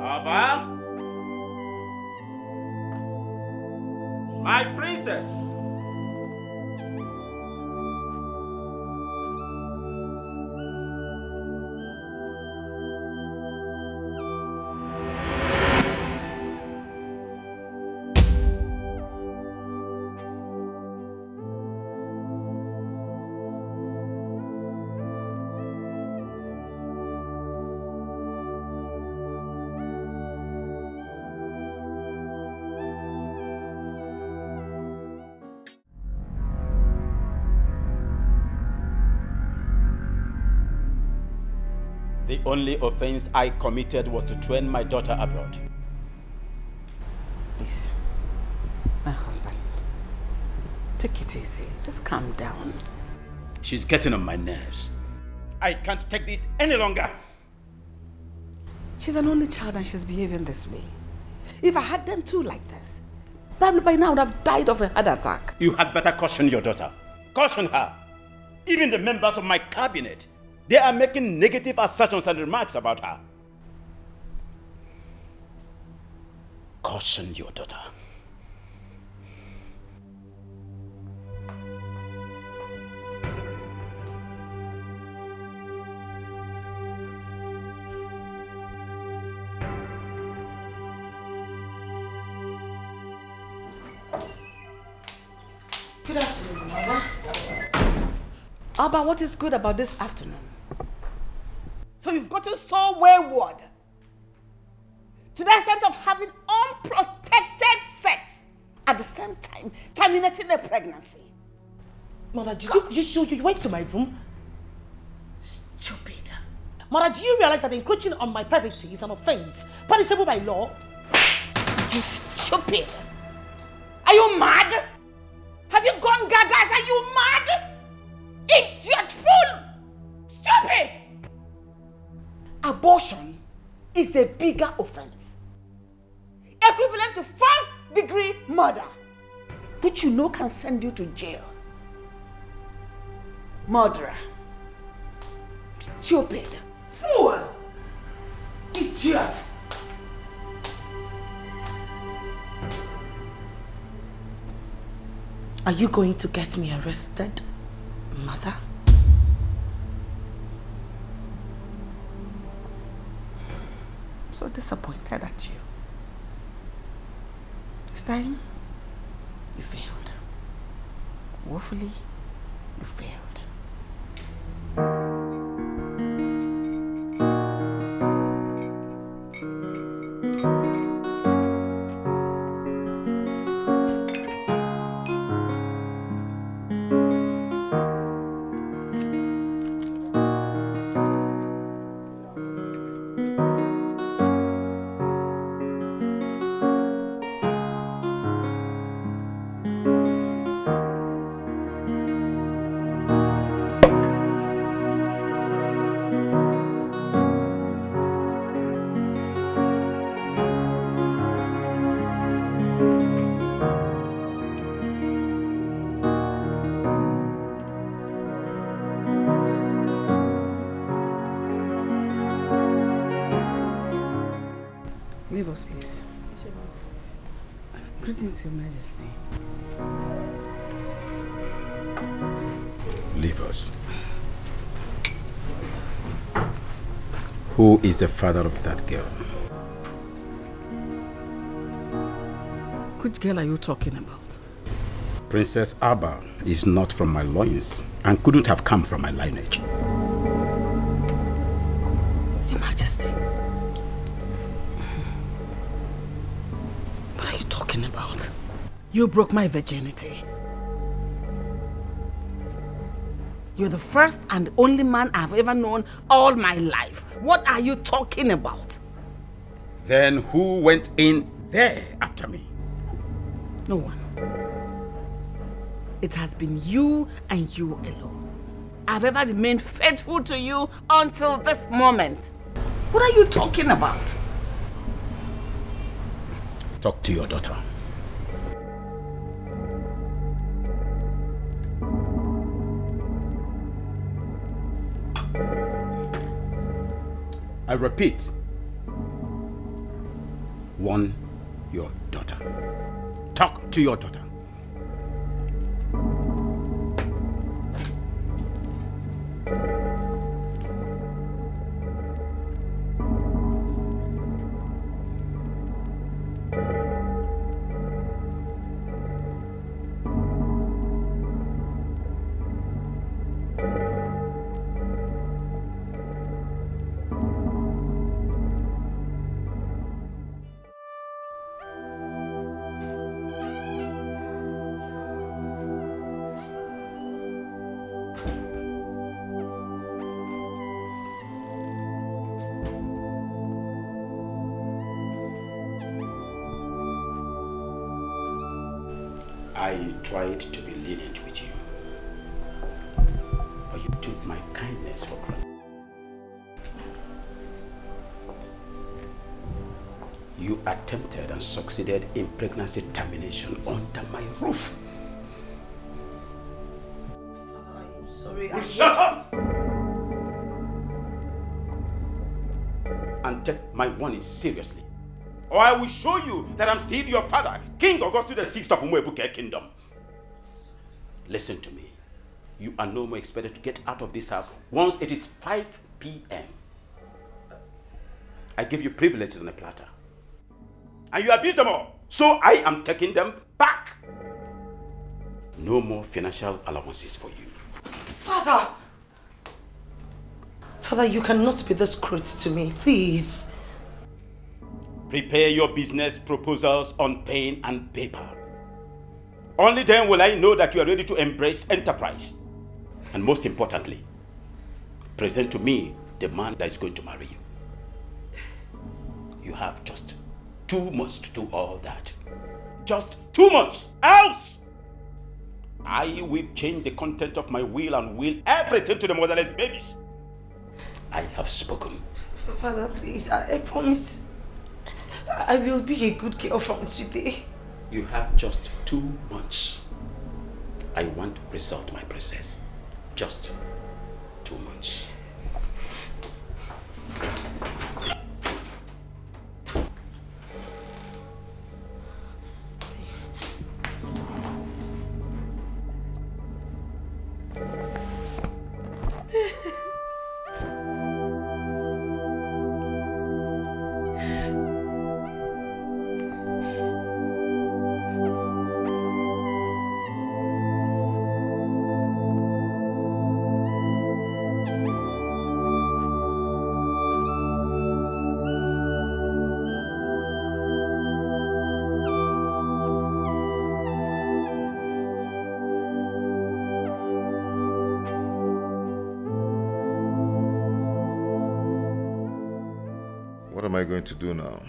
Speaker 3: Alba? My princess! Only offense I committed was to train my daughter abroad.
Speaker 16: Please, my husband, take it easy. Just calm down.
Speaker 3: She's getting on my nerves. I can't take this any longer.
Speaker 16: She's an only child and she's behaving this way. If I had them too like this, probably by now I would have died of a heart attack.
Speaker 3: You had better caution your daughter. Caution her. Even the members of my cabinet, they are making negative assertions and remarks about her. Caution your daughter.
Speaker 16: Good afternoon, Mother. Abba, what is good about this afternoon?
Speaker 1: So you've gotten so wayward to the extent of having unprotected sex at the same time terminating a pregnancy.
Speaker 2: Mother, did you, you, you, you went to my room? Stupid. Mother, do you realize that encroaching on my privacy is an offense punishable by law?
Speaker 1: You stupid. Are you mad? Have you gone gaga? Are you mad? Idiot fool! Stupid! Abortion is a bigger offense. Equivalent to first degree murder, which you know can send you to jail. Murderer. Stupid. Fool! Idiot!
Speaker 2: Are you going to get me arrested, mother?
Speaker 16: So disappointed at you. This time, you failed. Woefully, you failed.
Speaker 3: Is the father of that girl?
Speaker 16: Which girl are you talking about?
Speaker 3: Princess Abba is not from my loins and couldn't have come from my lineage.
Speaker 16: Your Majesty. What are you talking about? You broke my virginity. You're the first and only man I've ever known all my life. What are you talking about?
Speaker 3: Then who went in there after me?
Speaker 16: No one. It has been you and you alone. I've ever remained faithful to you until this moment. What are you talking about?
Speaker 3: Talk to your daughter. I repeat, warn your daughter. Talk to your daughter. Succeeded in pregnancy termination under my roof.
Speaker 2: Father,
Speaker 3: I'm sorry, you shut up! And take my warning seriously. Or I will show you that I'm still your father, King Augustus VI of Umuebuke Kingdom. Listen to me. You are no more expected to get out of this house once it is 5 p.m. I give you privileges on a platter. And you abuse them all. So I am taking them back. No more financial allowances for you.
Speaker 2: Father! Father, you cannot be this crude to me, please.
Speaker 3: Prepare your business proposals on pen and paper. Only then will I know that you are ready to embrace enterprise. And most importantly, present to me the man that is going to marry you. You have just two months to do all that. Just two months. Else, I will change the content of my will and will everything to the motherless babies. I have spoken.
Speaker 2: Father, please, I, I promise I will be a good girl from today.
Speaker 3: You have just two months. I want result, my princess. Just two months.
Speaker 5: Going to do now?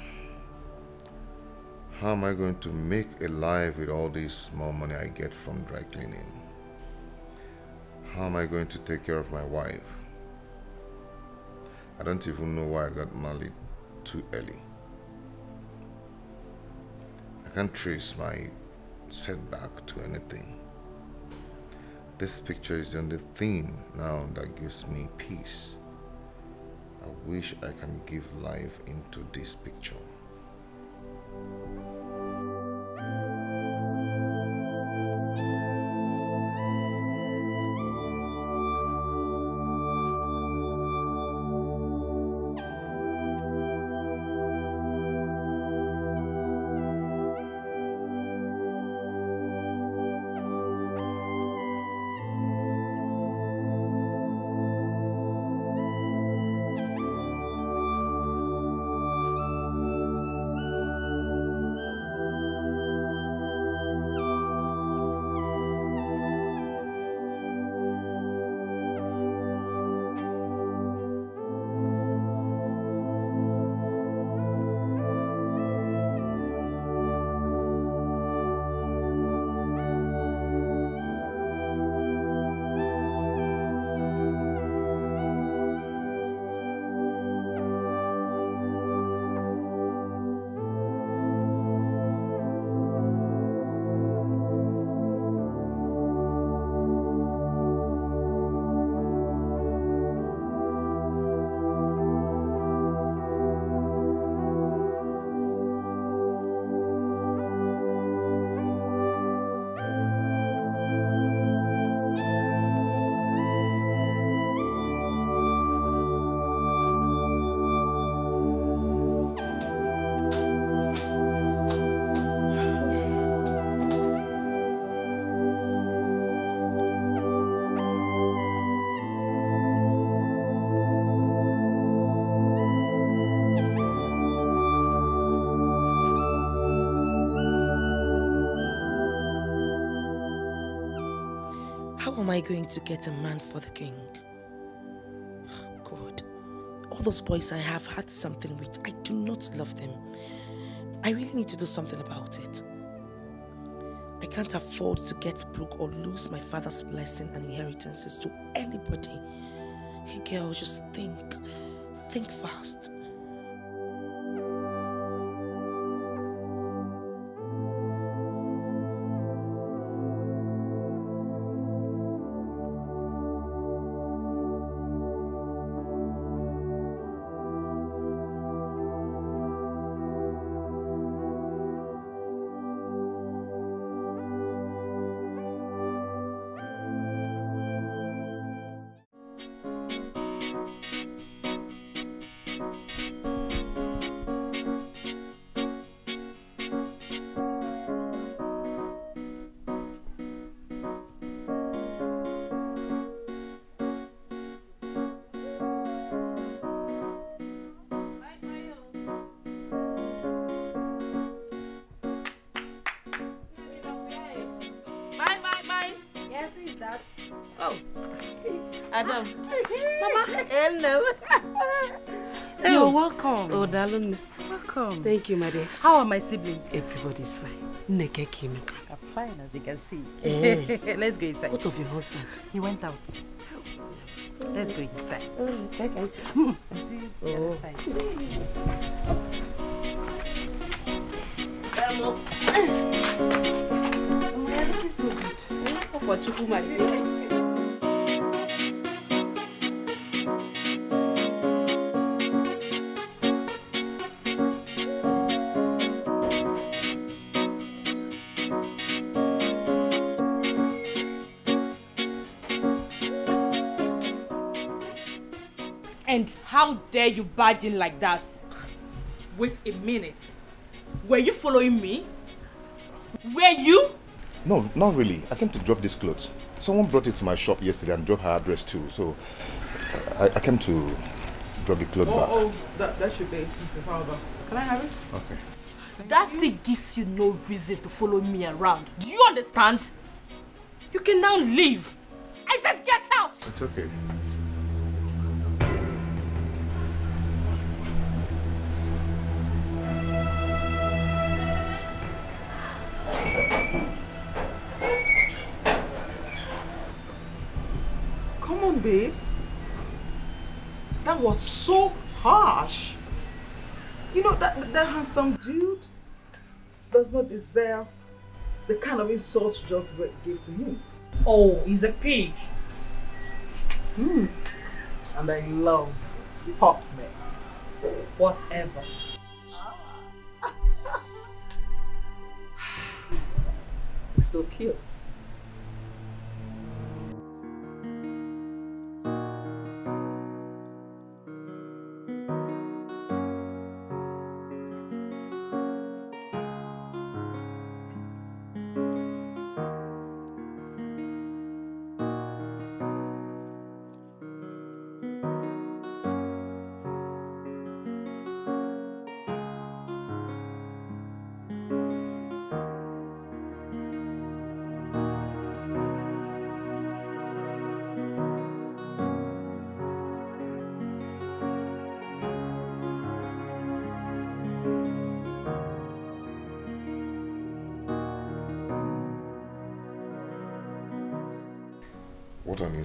Speaker 5: How am I going to make a life with all this small money I get from dry cleaning? How am I going to take care of my wife? I don't even know why I got married too early. I can't trace my setback to anything. This picture is the only thing now that gives me peace. I wish I can give life into this picture.
Speaker 2: I going to get a man for the king? God, all those boys I have had something with, I do not love them. I really need to do something about it. I can't afford to get broke or lose my father's blessing and inheritances to anybody. Hey girl, just think. Think fast.
Speaker 6: How are my siblings?
Speaker 10: Everybody's fine. Kimi.
Speaker 6: I'm fine, as you can see.
Speaker 10: Eh. [laughs]
Speaker 6: Let's go inside.
Speaker 10: What of your husband?
Speaker 6: He went out. Let's go inside.
Speaker 10: Oh, I see.
Speaker 6: Hmm. See the
Speaker 10: Oh.
Speaker 6: other side.
Speaker 10: Hello.
Speaker 6: Oh, look, it's so good.
Speaker 10: For Chukwu, dare you barge in like that? Wait a minute. Were you following me? Were you?
Speaker 5: No, not really. I came to drop this clothes. Someone brought it to my shop yesterday and dropped her address too. So uh, I, I came to drop the clothes oh, back.
Speaker 15: Oh, oh, that, that should be Mrs. Halber. Can I have it?
Speaker 5: Okay.
Speaker 10: That still gives you no reason to follow me around. Do you understand? You can now leave. I said get out!
Speaker 5: It's okay.
Speaker 15: On, babes. That was so harsh. You know, that, that handsome dude does not deserve the kind of insult you just gave to him.
Speaker 10: Oh, he's a pig.
Speaker 15: Hmm. And I love pop mix.
Speaker 10: Whatever.
Speaker 15: He's so cute.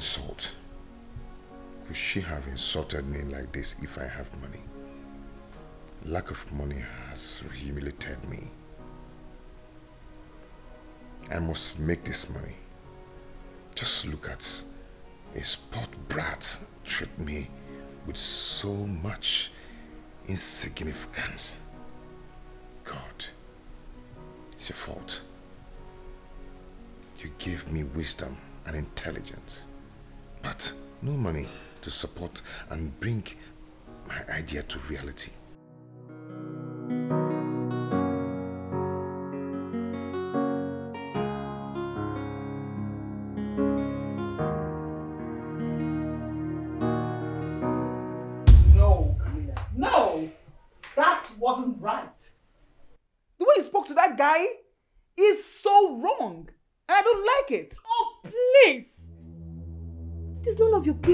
Speaker 5: Insult. Could she have insulted me like this if I have money? Lack of money has humiliated me. I must make this money. Just look at a sport brat treat me with so much insignificance. God, it's your fault. You gave me wisdom and intelligence, but no money to support and bring my idea to reality.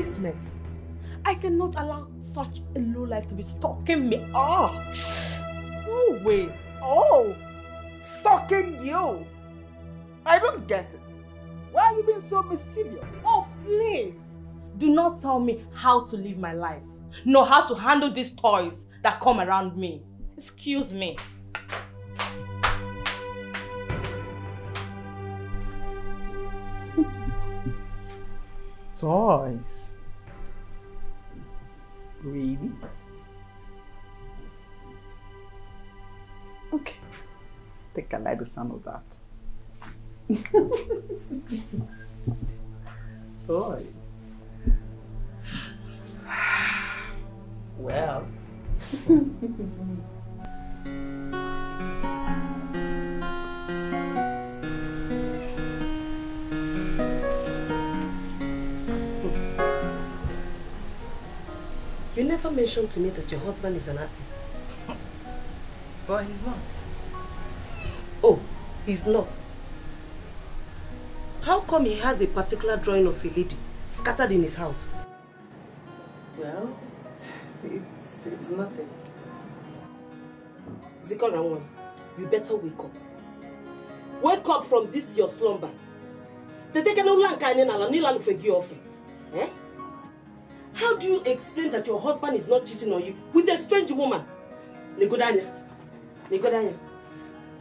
Speaker 10: Business. I cannot allow such a low life to be stalking me. Oh! No way.
Speaker 15: Oh! Stalking you!
Speaker 17: I don't get it. Why are you being so mischievous?
Speaker 10: Oh, please. Do not tell me how to live my life. Nor how to handle these toys that come around me. Excuse me.
Speaker 17: Toys. Really? Okay. Think I like the sound of that. [laughs] Toys. Well. [laughs]
Speaker 18: You never mentioned to me that your husband is an artist.
Speaker 17: But he's not.
Speaker 18: Oh, he's not. How come he has a particular drawing of a lady scattered in his house?
Speaker 17: Well, it's, it's nothing.
Speaker 18: Zikoranwan, you better wake up. Wake up from this your slumber. Teteke no lanka ane nala nila lufegi ofe. Eh? How do you explain that your husband is not cheating on you with a strange woman? Nigodanya. Nigodanya.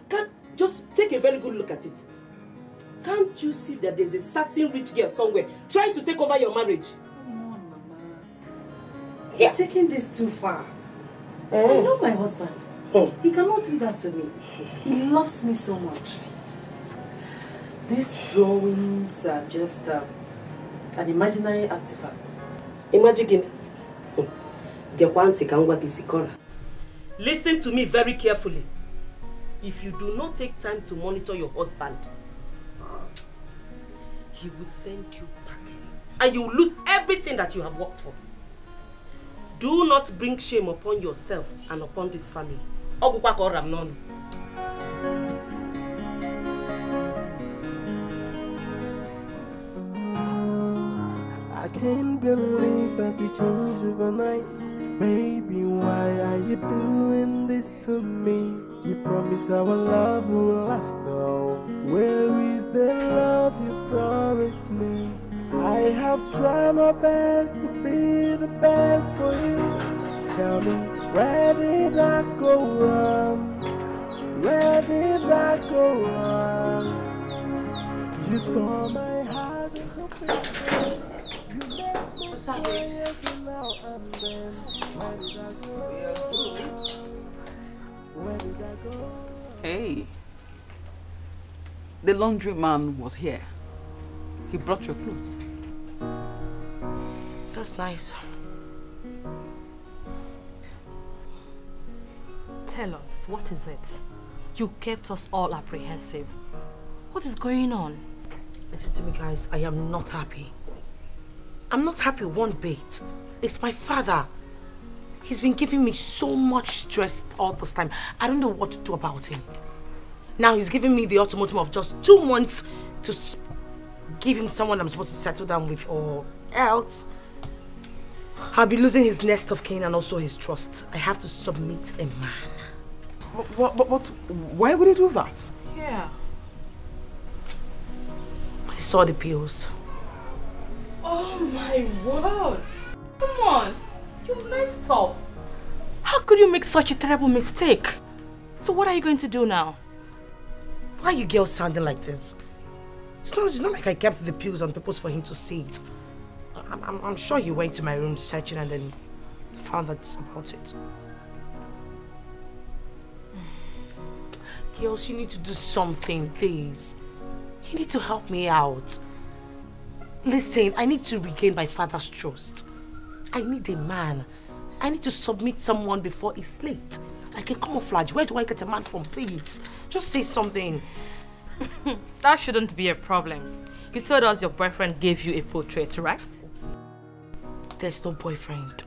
Speaker 18: Can't just take a very good look at it. Can't you see that there's a certain rich girl somewhere trying to take over your marriage?
Speaker 19: You're taking this too far. I know my husband. He cannot do that to me. He loves me so much. These drawings are just um, an imaginary artifact.
Speaker 18: Imagine Gekwa ntị ka m gwa gị Sikora. Listen to me very carefully. If you do not take time to monitor your husband, he will send you back and you will lose everything that you have worked for. Do not bring shame upon yourself and upon this family. Ọ bụkwa ka ọ ra n'ọnụ.
Speaker 20: I can't believe that we changed overnight. Baby, why are you doing this to me? You promise our love will last all. Where is the love you promised me? I have tried my best to be the best for you. Tell me, where did I go wrong? Where did I go wrong? You tore my heart into pieces. You made me quiet now and then. Where did I go wrong? Where did I go?
Speaker 17: Hey, the laundry man was here. He brought your clothes.
Speaker 2: That's nice.
Speaker 10: Tell us, what is it? You kept us all apprehensive. What is going on?
Speaker 2: Listen to me, guys. I am not happy. I'm not happy one bit. It's my father. He's been giving me so much stress all this time. I don't know what to do about him. Now he's giving me the ultimatum of just two months to give him someone I'm supposed to settle down with or else I'll be losing his nest of kin and also his trust. I have to submit a man.
Speaker 17: But, but, but why would he do that?
Speaker 10: Yeah.
Speaker 2: I saw the pills.
Speaker 10: Oh my word! Come on, you messed up. How could you make such a terrible mistake? So what are you going to do now?
Speaker 2: Why are you girls sounding like this? It's not, it's not like I kept the pills on purpose for him to see it. I'm, I'm, I'm sure he went to my room searching and then found out about it. Girls, you need to do something, please. You need to help me out. Listen, I need to regain my father's trust. I need a man. I need to submit someone before it's late. Like a camouflage. Where do I get a man from, please? Just say something. [laughs]
Speaker 10: That shouldn't be a problem. You told us your boyfriend gave you a portrait, right?
Speaker 2: There's no boyfriend.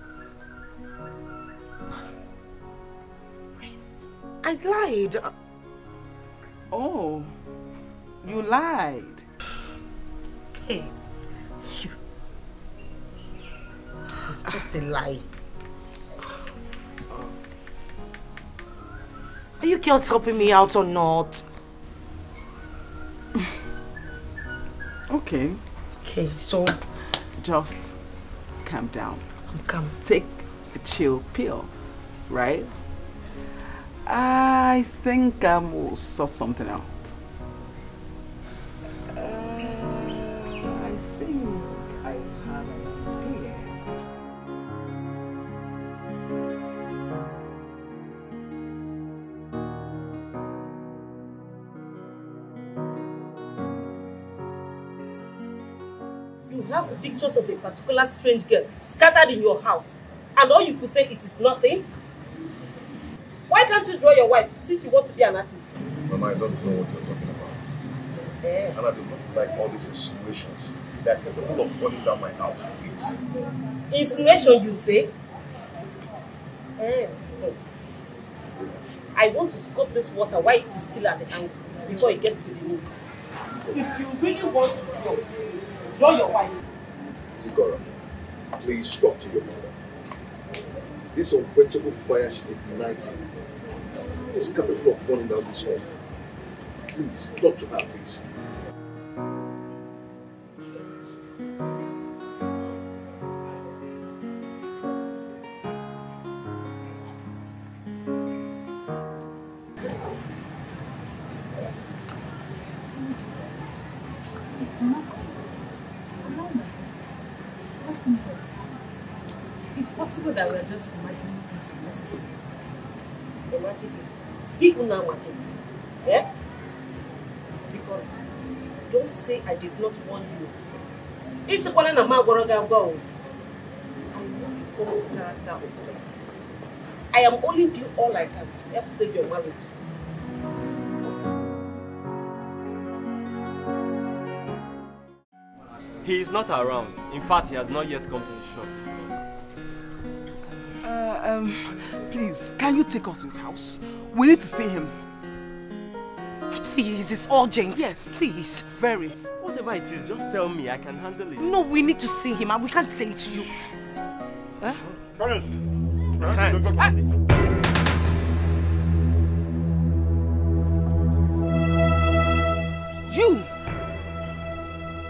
Speaker 2: I lied.
Speaker 17: Oh, you lied.
Speaker 10: Hey,
Speaker 2: just a lie. Are you girls helping me out or not?
Speaker 15: Okay.
Speaker 2: Okay, so
Speaker 15: just calm down.
Speaker 2: I'm calm.
Speaker 15: Take a chill pill, right? I think um, we'll sort something out.
Speaker 18: Pictures of a particular strange girl scattered in your house, and all you could say it is nothing. Why can't you draw your wife since you want to be an artist?
Speaker 5: Mama, I don't know what you're talking about.
Speaker 18: Eh.
Speaker 5: And I do not like all these insinuations that are capable of burning down my house, please.
Speaker 18: Insinuation, you say? Eh. oh. I want to scope this water while it is still at the angle before it gets to the moon. If you really want to draw, draw your wife.
Speaker 5: Zigora, please talk to your mother. This unquenchable fire she's igniting is capable of burning down this home. Please, talk to her, please.
Speaker 18: Na ma gwara gị agwa o. I know you come character of them. I am only doing all I can to help save your marriage.
Speaker 9: He is not around. In fact, he has not yet come to the shop.
Speaker 15: Uh, um, please, can you take us to his house? We need to see him.
Speaker 2: Please, it's urgent.
Speaker 15: Yes.
Speaker 2: Please.
Speaker 15: Very.
Speaker 9: Whatever it is, just tell me. I can handle it.
Speaker 2: No, we need to see him and we can't say it to you. Huh?
Speaker 15: You!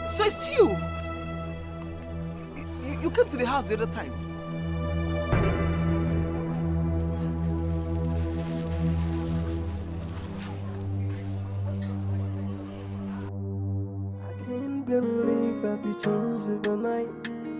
Speaker 15: So it's you! You, you came to the house the other time.
Speaker 20: Believe that you changed overnight.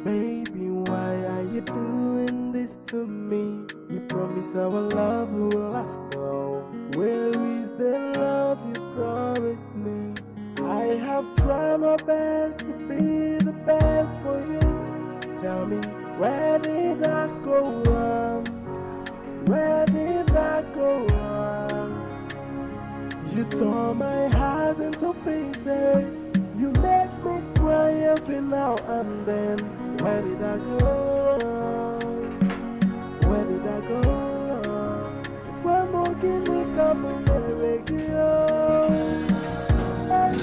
Speaker 20: Baby, why are you doing this to me? You promise our love will last all. Where is the love you promised me? I have tried my best to be the best for you. Tell me, where did I go wrong? Where did I go wrong? You tore my heart into pieces. You make me cry every now and then. Where did I go wrong? Where did I go wrong? When more can we come and?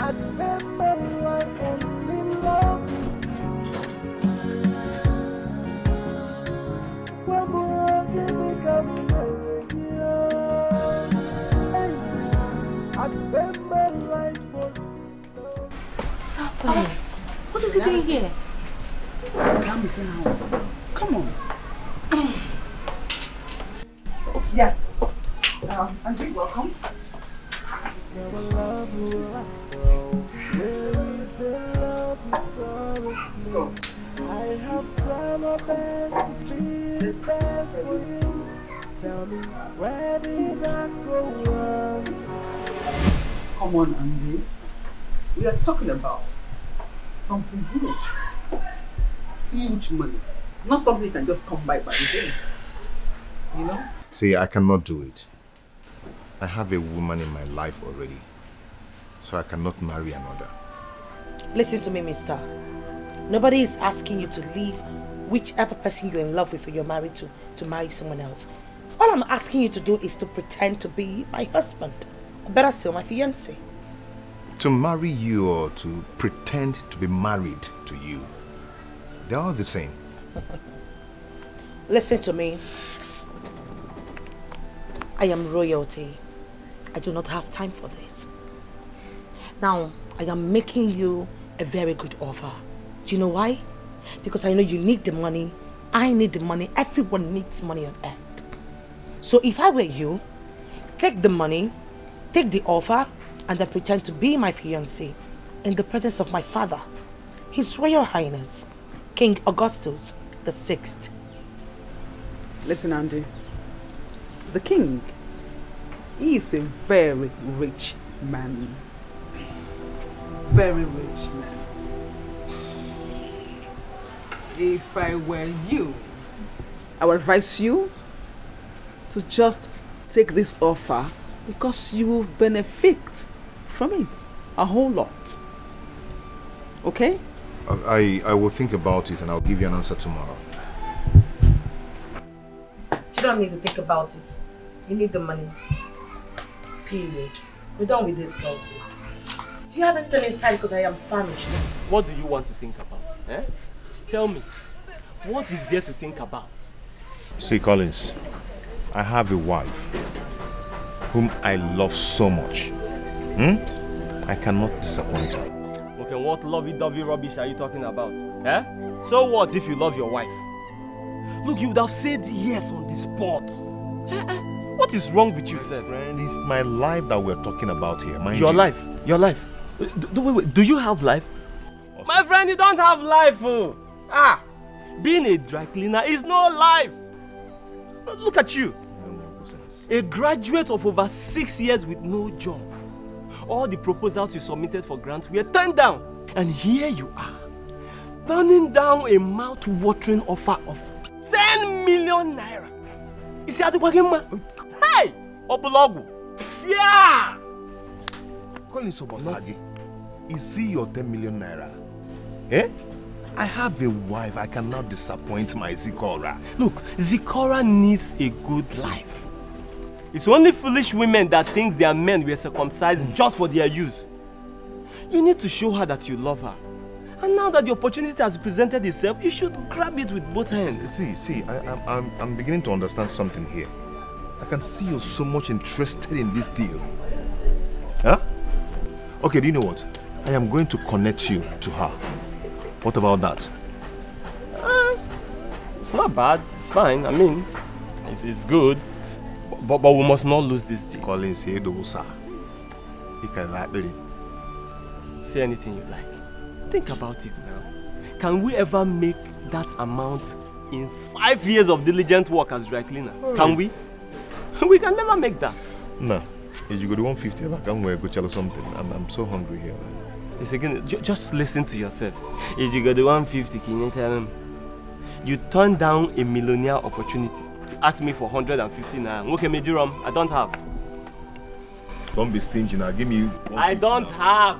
Speaker 20: I spent my life only loving you. When more can we come and? I spent
Speaker 2: What's? What is he doing here?
Speaker 15: Calm down. Come on. Yeah. Um, Andrew, welcome.
Speaker 20: Our love will last all. Where is the love you promised me?
Speaker 15: So,
Speaker 20: I have tried my best to be the best for you. Tell me, where did I go wrong?
Speaker 15: Come on, Andy. We are talking about something huge. Huge money. Not something you can just come by by the day. You know?
Speaker 5: See, I cannot do it. I have a woman in my life already. So I cannot marry another.
Speaker 2: Listen to me, mister. Nobody is asking you to leave whichever person you're in love with or you're married to to marry someone else. All I'm asking you to do is to pretend to be my husband. Or better still, my fiancé.
Speaker 5: To marry you or to pretend to be married to you, they're all the same. [laughs]
Speaker 2: Listen to me. I am royalty. I do not have time for this. Now, I am making you a very good offer. Do you know why? Because I know you need the money. I need the money. Everyone needs money on earth. So if I were you, take the money, take the offer, and I pretend to be my fiancé in the presence of my father, His Royal Highness, King Augustus the Sixth.
Speaker 17: Listen, Andy. The king, he is a very rich man. Very rich man. If I were you, I would advise you to just take this offer because you will benefit from it a whole lot. Okay?
Speaker 5: I, I will think about it and I'll give you an answer tomorrow.
Speaker 2: You don't need to think about it. You need the money. Period. We're done with this, girl, please. Do you have anything inside? Because I am famished.
Speaker 9: What do you want to think about? Eh? Tell me, what is there to think about?
Speaker 5: See, Collins, I have a wife whom I love so much. Hmm? I cannot disappoint her.
Speaker 9: Okay, what lovey-dovey rubbish are you talking about? Eh? So what if you love your wife? Look, you would have said yes on the spot. Eh, eh. What is wrong with you, sir?
Speaker 5: Friend, it's my life that we're talking about here, mind
Speaker 9: Your
Speaker 5: you.
Speaker 9: life? Your life? Do, wait, wait, do you have life? My friend, you don't have life, oh. Ah, being a dry cleaner is no life. Look at you. A graduate of over six years with no job. All the proposals you submitted for grants were turned down. And here you are, turning down a mouth-watering offer of 10 million naira. Isi adekwagima. Hey! Obulogu. Yeah!
Speaker 5: Collins Obosagi, is he your 10 million naira? Eh? I have a wife. I cannot disappoint my Zikora.
Speaker 9: Look, Zikora needs a good life. It's only foolish women that think their men were circumcised just for their use. You need to show her that you love her. And now that the opportunity has presented itself, you should grab it with both hands.
Speaker 5: See, see, I, I'm, I'm, I'm beginning to understand something here. I can see you're so much interested in this deal. Huh? Okay, do you know what? I am going to connect you to her. What about that?
Speaker 9: Uh, it's not bad. It's fine. I mean, it is good. But, but we must not lose this deal.
Speaker 5: Collins, sir. He can like really.
Speaker 9: Say anything you like. Think about it now. Can we ever make that amount in five years of diligent work as dry cleaner? Can we? [laughs] We can never make that.
Speaker 5: No. If you go to 150, I can go tell something. I'm, I'm so hungry here.
Speaker 9: It's again, ju- just listen to yourself. If you go to 150, can you tell him? You turned down a millionaire opportunity ask me for 150 naira. Okay, Majorum, I don't have.
Speaker 5: Don't be stingy now. Give me.
Speaker 9: I don't have.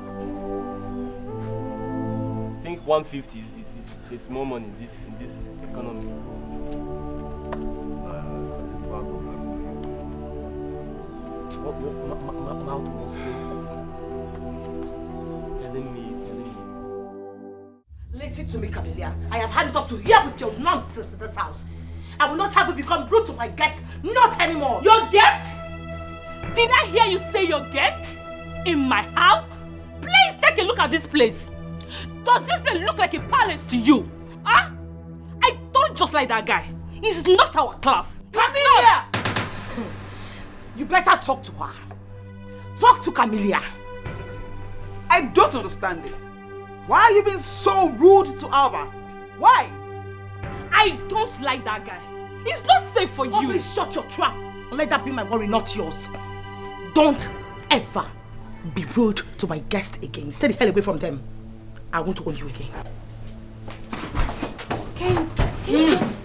Speaker 9: I think 150 is, is, is, is more money in this, in this economy. What, what, ma, ma, ma, mouth was telling me, telling me.
Speaker 2: Listen to me, Camelia. I have had it up to here with your nonsense in this house. I will not have you become rude to my guest. Not anymore.
Speaker 10: Your guest? Did I hear you say your guest? In my house? Please take a look at this place. Does this place look like a palace to you? Huh? I don't just like that guy. He's not our class.
Speaker 2: Camelia! You better talk to her. Talk to Camelia.
Speaker 17: I don't understand it. Why are you being so rude to Alva? Why?
Speaker 10: I don't like that guy. He's not safe for
Speaker 2: oh,
Speaker 10: you.
Speaker 2: Please shut your trap. Let that be my worry, not yours. Don't ever be rude to my guest again. Stay the hell away from them. I won't own you again.
Speaker 10: Can, can you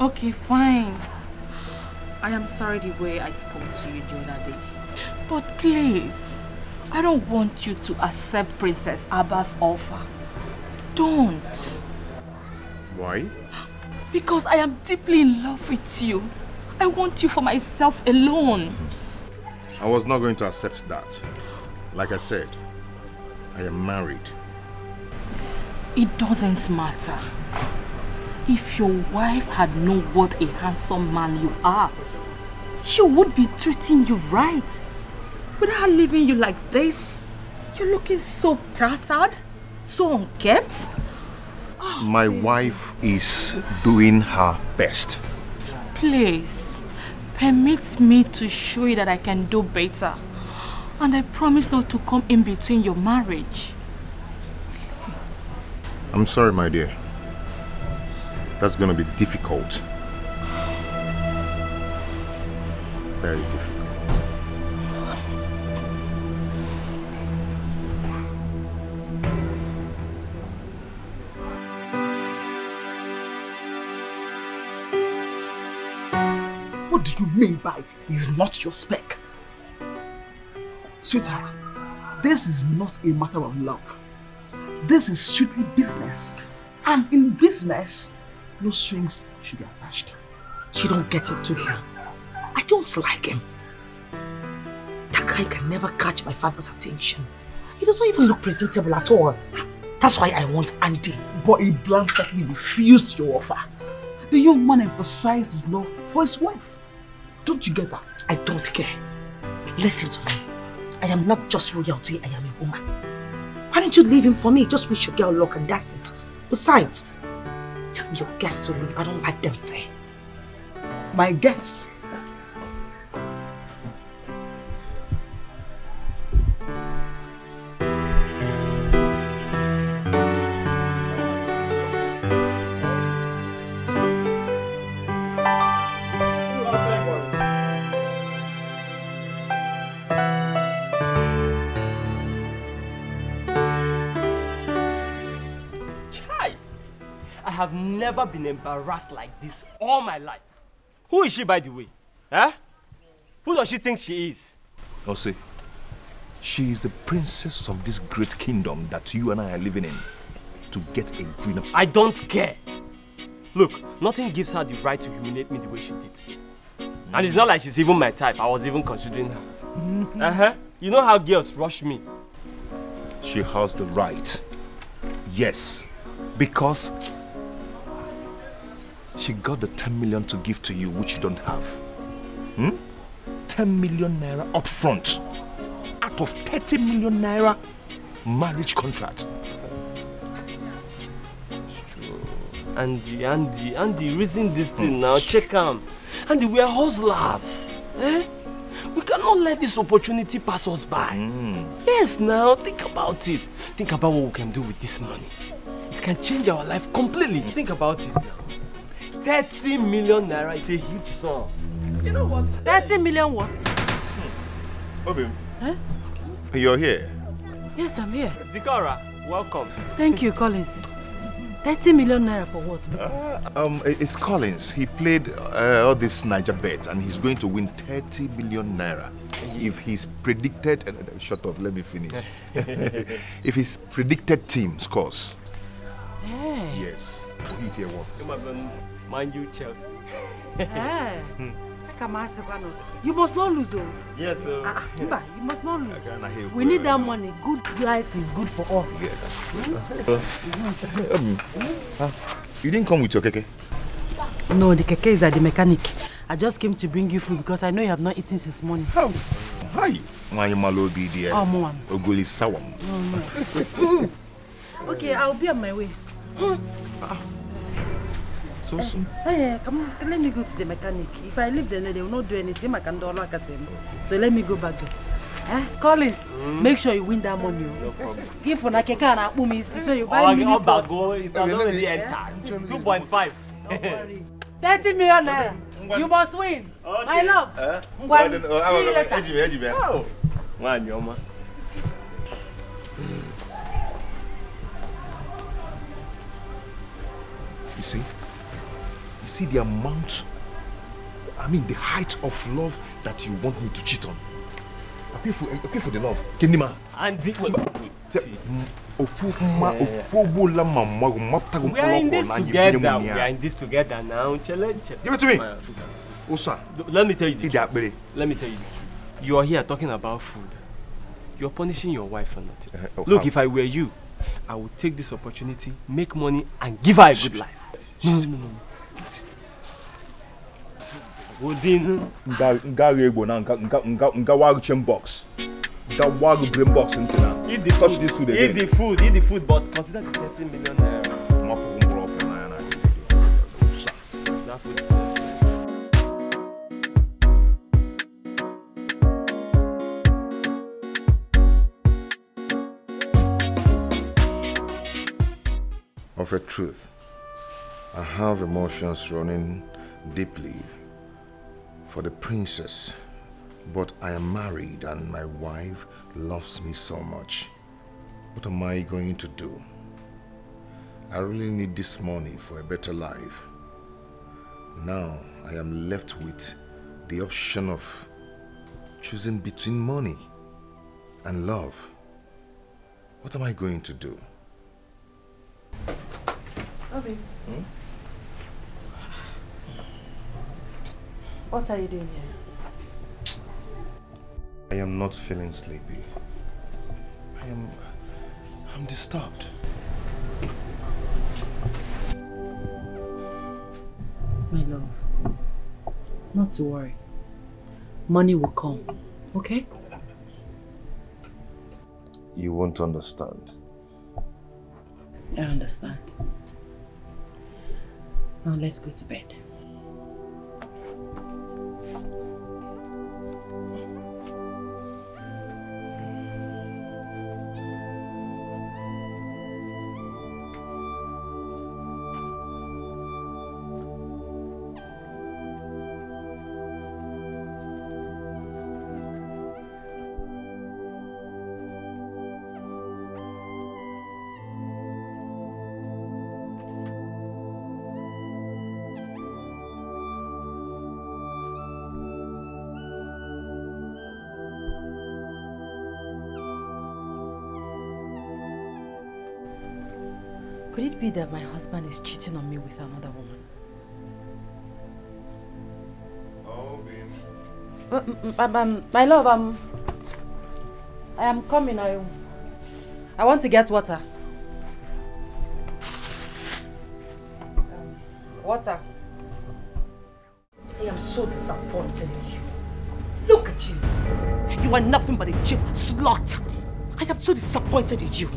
Speaker 10: Okay, fine. I am sorry the way I spoke to you the other day. But please, I don't want you to accept Princess Abba's offer. Don't.
Speaker 5: Why?
Speaker 10: Because I am deeply in love with you. I want you for myself alone.
Speaker 5: I was not going to accept that. Like I said, I am married.
Speaker 10: It doesn't matter. If your wife had known what a handsome man you are, she would be treating you right. Without leaving you like this, you're looking so tattered, so unkept.
Speaker 5: My oh, wife is doing her best.
Speaker 10: Please, permit me to show you that I can do better. And I promise not to come in between your marriage.
Speaker 5: I'm sorry, my dear. That's gonna be difficult. Very difficult.
Speaker 17: What do you mean by he's not your spec? Sweetheart, this is not a matter of love. This is strictly business. And in business, no strings should be attached.
Speaker 2: You don't get it to him. I don't like him. That guy can never catch my father's attention. He doesn't even look presentable at all. That's why I want Andy.
Speaker 17: But he bluntly refused your offer. The young man emphasized his love for his wife. Don't you get that?
Speaker 2: I don't care. Listen to me. I am not just royalty, I am a woman. Why don't you leave him for me? Just wish your girl luck and that's it. Besides, tell your guests to leave. I don't like them there.
Speaker 17: My guests?
Speaker 9: Have never been embarrassed like this all my life. Who is she, by the way? Huh? Who does she think she is?
Speaker 5: Ose, she is the princess of this great kingdom that you and I are living in. To get a greener...
Speaker 9: I don't care. Look, nothing gives her the right to humiliate me the way she did today. And it's not like she's even my type. I was even considering her. Uh-huh. You know how girls rush me.
Speaker 5: She has the right. Yes. Because she got the 10 million to give to you, which you don't have. Hmm? 10 million naira up front. Out of 30 million naira marriage contract.
Speaker 9: Andy, Andy, Andy, reason this thing now. Check am. Andy, we are hustlers. Eh? We cannot let this opportunity pass us by. Yes, now, think about it. Think about what we can do with this money. It can change our life completely. Think about it now. 30 million naira is a huge sum. You know what?
Speaker 6: 30 million what?
Speaker 5: Obi,
Speaker 6: Huh?
Speaker 5: you're here.
Speaker 6: Yes, I'm here.
Speaker 9: Zikora, welcome.
Speaker 6: Thank you, Collins. 30 million naira for what?
Speaker 5: Um, it's Collins. He played uh, all this Niger bet and he's going to win 30 million naira if he's predicted. Uh, uh, shut up, let me finish. [laughs] [laughs] if his predicted team scores.
Speaker 6: Eh.
Speaker 5: Yes. We'll hit here once.
Speaker 9: Mind you, Chelsea.
Speaker 6: Eh. Come on, Sekwano. You must not lose, oh.
Speaker 9: Yes, sir.
Speaker 6: Ah, ah, Mba, you must not lose.
Speaker 5: Hey,
Speaker 6: We need that money. Good life is good for all.
Speaker 5: Yes. um, ah, you didn't come with your keke?
Speaker 6: No, the keke is at the mechanic. I just came to bring you food because I know you have not eaten since morning.
Speaker 5: How? Hi. My malobi dear.
Speaker 6: Oh, Mom.
Speaker 5: Ogoli sawam.
Speaker 6: Oh, [laughs] okay, I'll be on my way.
Speaker 5: So soon?
Speaker 6: Hey, come on, let me go to the mechanic. If I leave them, they will not do anything. I can do all I can say. So let me go back there. Eh? Collins, make sure you win that money. oh.
Speaker 9: No problem.
Speaker 6: Give for Nakeka and Akpu Misty so you buy
Speaker 9: Oh,
Speaker 6: mini
Speaker 9: I'll go if I don't really enter. 2.5.
Speaker 6: 30 million naira. You must win. My love.
Speaker 5: Eh?
Speaker 6: Ngwan,
Speaker 5: Oh, then, oh,
Speaker 6: see
Speaker 5: oh,
Speaker 6: you
Speaker 5: oh,
Speaker 6: later.
Speaker 5: Ejime, Ejime.
Speaker 9: Oh, man, Yoma.
Speaker 5: You see? You see the amount, I mean, the height of love that you want me to cheat on. I pay for, I pay for the love. Kenima.
Speaker 9: Andy, wait, wait.
Speaker 5: ma ofu ogbola ma mma go mapta go
Speaker 9: We are in this together. We are in this together now. Chele.
Speaker 5: Give it to me. Osa.
Speaker 9: Oh, let me tell you the truth. Let me tell you the truth. You are here talking about food. You're punishing your wife for nothing.
Speaker 5: Eh, oh,
Speaker 9: Look,
Speaker 5: how?
Speaker 9: if I were you, I would take this opportunity, make money, and give her a good life. No, no, no, no. Wodin.
Speaker 5: nga egbo na nga wag chin box nga wag brain box into na
Speaker 9: Eat the
Speaker 5: touch
Speaker 9: food.
Speaker 5: this food
Speaker 9: Eat
Speaker 5: again
Speaker 9: the food. Eat the food, but consider the 30 million naira.
Speaker 5: na na.
Speaker 9: That food
Speaker 5: of a truth I have emotions running deeply for the princess but I am married and my wife loves me so much. What am I going to do? I really need this money for a better life. Now I am left with the option of choosing between money and love. What am I going to do?
Speaker 6: Obi. Hmm? What are you doing here?
Speaker 5: I am not feeling sleepy. I am. I'm disturbed.
Speaker 6: My love, not to worry. Money will come, okay?
Speaker 5: You won't understand.
Speaker 6: I understand. Now let's go to bed. Could it be that my husband is cheating on me with another woman? Uh, m- m- um, my love, um, I am coming. I, I want to get water. Um, water.
Speaker 2: I am so disappointed in you. Look at you. You are nothing but a cheap slut. I am so disappointed in you.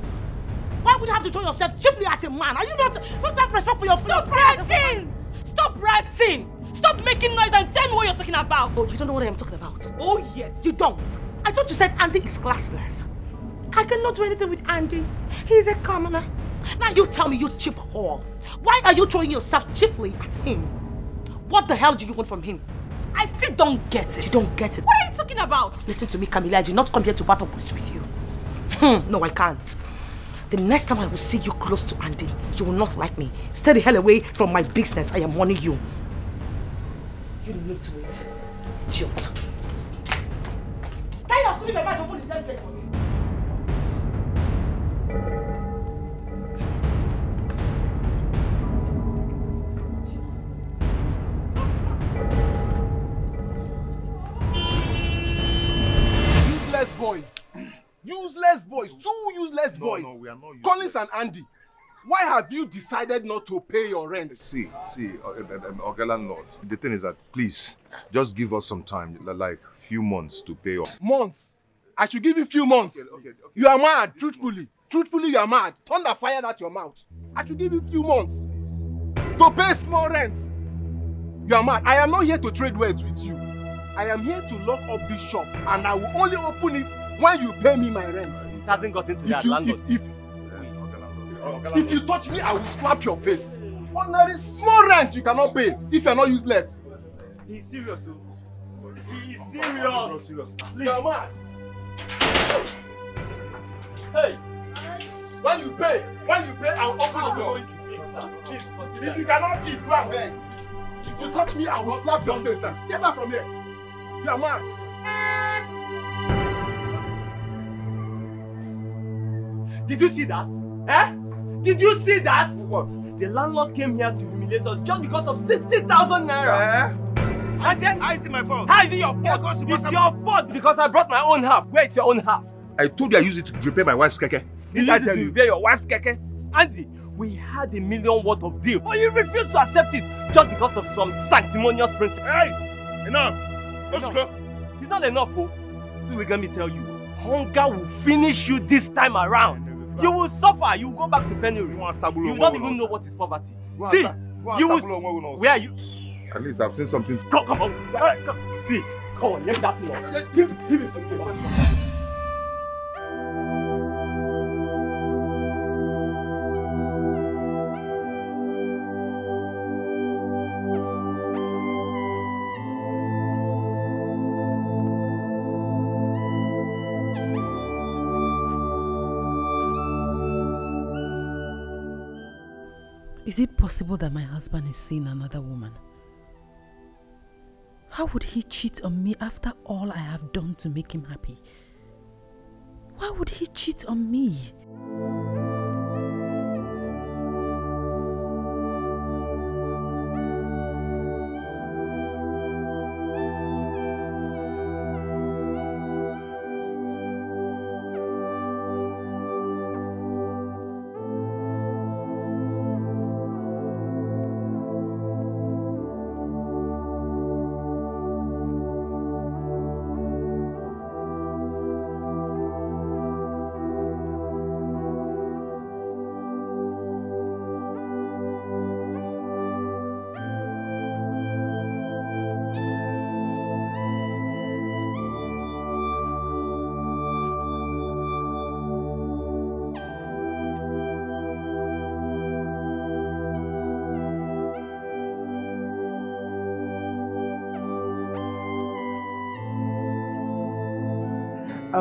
Speaker 2: Why would you have to throw yourself cheaply at a man? Are you not not have respect for your
Speaker 10: Stop ranting! Stop ranting! Stop making noise and tell me what you're talking about.
Speaker 2: Oh, you don't know what I am talking about.
Speaker 10: Oh, yes.
Speaker 2: You don't. I thought you said Andy is classless. I cannot do anything with Andy. He's a commoner. Now you tell me, you cheap whore. Why are you throwing yourself cheaply at him? What the hell do you want from him?
Speaker 10: I still don't get it.
Speaker 2: You don't get it.
Speaker 10: What are you talking about?
Speaker 2: Listen to me, Camilla. I did not come here to battle words with you. Hmm, no, I can't. The next time I will see you close to Andy, you will not like me. Stay the hell away from my business. I am warning you. You need to it. Idiot. Tell your stupid to open the gate for me.
Speaker 21: Useless boys. Useless boys. Two useless
Speaker 5: No,
Speaker 21: boys.
Speaker 5: no, we are not useless.
Speaker 21: Collins and Andy. Why have you decided not to pay your rent?
Speaker 5: See, see, uh, uh, okay, landlord. The thing is that please, just give us some time, li- like few months to pay off.
Speaker 21: Months. I should give you few months. You are mad, truthfully. Truthfully, you are mad. Thunder fired at your mouth. I should give you few months to pay small rent. You are mad. I am not here to trade words with you. I am here to lock up this shop and I will only open it when you pay me my rent.
Speaker 9: It hasn't gotten to
Speaker 21: If
Speaker 9: that,
Speaker 21: you,
Speaker 9: landlord.
Speaker 21: if, if, if you touch me, I will slap your face. Ordinary small rent you cannot pay if you're not useless.
Speaker 9: He's serious. oh. He is serious.
Speaker 21: You are mad.
Speaker 9: Hey!
Speaker 21: When you pay, when you pay, I'll open the door.
Speaker 9: going to fix that? Please.
Speaker 21: If you cannot feed, go and beg. If you touch me, I will slap your face. Now. Get out from here. You are mad.
Speaker 9: Did you see that? Eh? Did you see that? What? The landlord came here to humiliate us just because of 60,000 naira. Eh? I said,
Speaker 5: How is it my fault?
Speaker 9: How is it your fault? it's your fault because I brought my own half. Where is your own half?
Speaker 5: I told you I used it to repair my wife's keke.
Speaker 9: You used it to repair your wife's keke. Andy, we had a million worth of deal, but you refused to accept it just because of some sanctimonious principle.
Speaker 5: Hey, enough. Let's go.
Speaker 9: It's not enough, oh. Still, let me tell you, hunger will finish you this time around. You will suffer. You will go back to penury. You don't even know what is poverty. See, you will. Where are you?
Speaker 5: At least I've seen something.
Speaker 9: Come, come on. Come. See, come on. Let that off. Give, give it to me.
Speaker 6: Is it possible that my husband is seeing another woman? How would he cheat on me after all I have done to make him happy? Why would he cheat on me?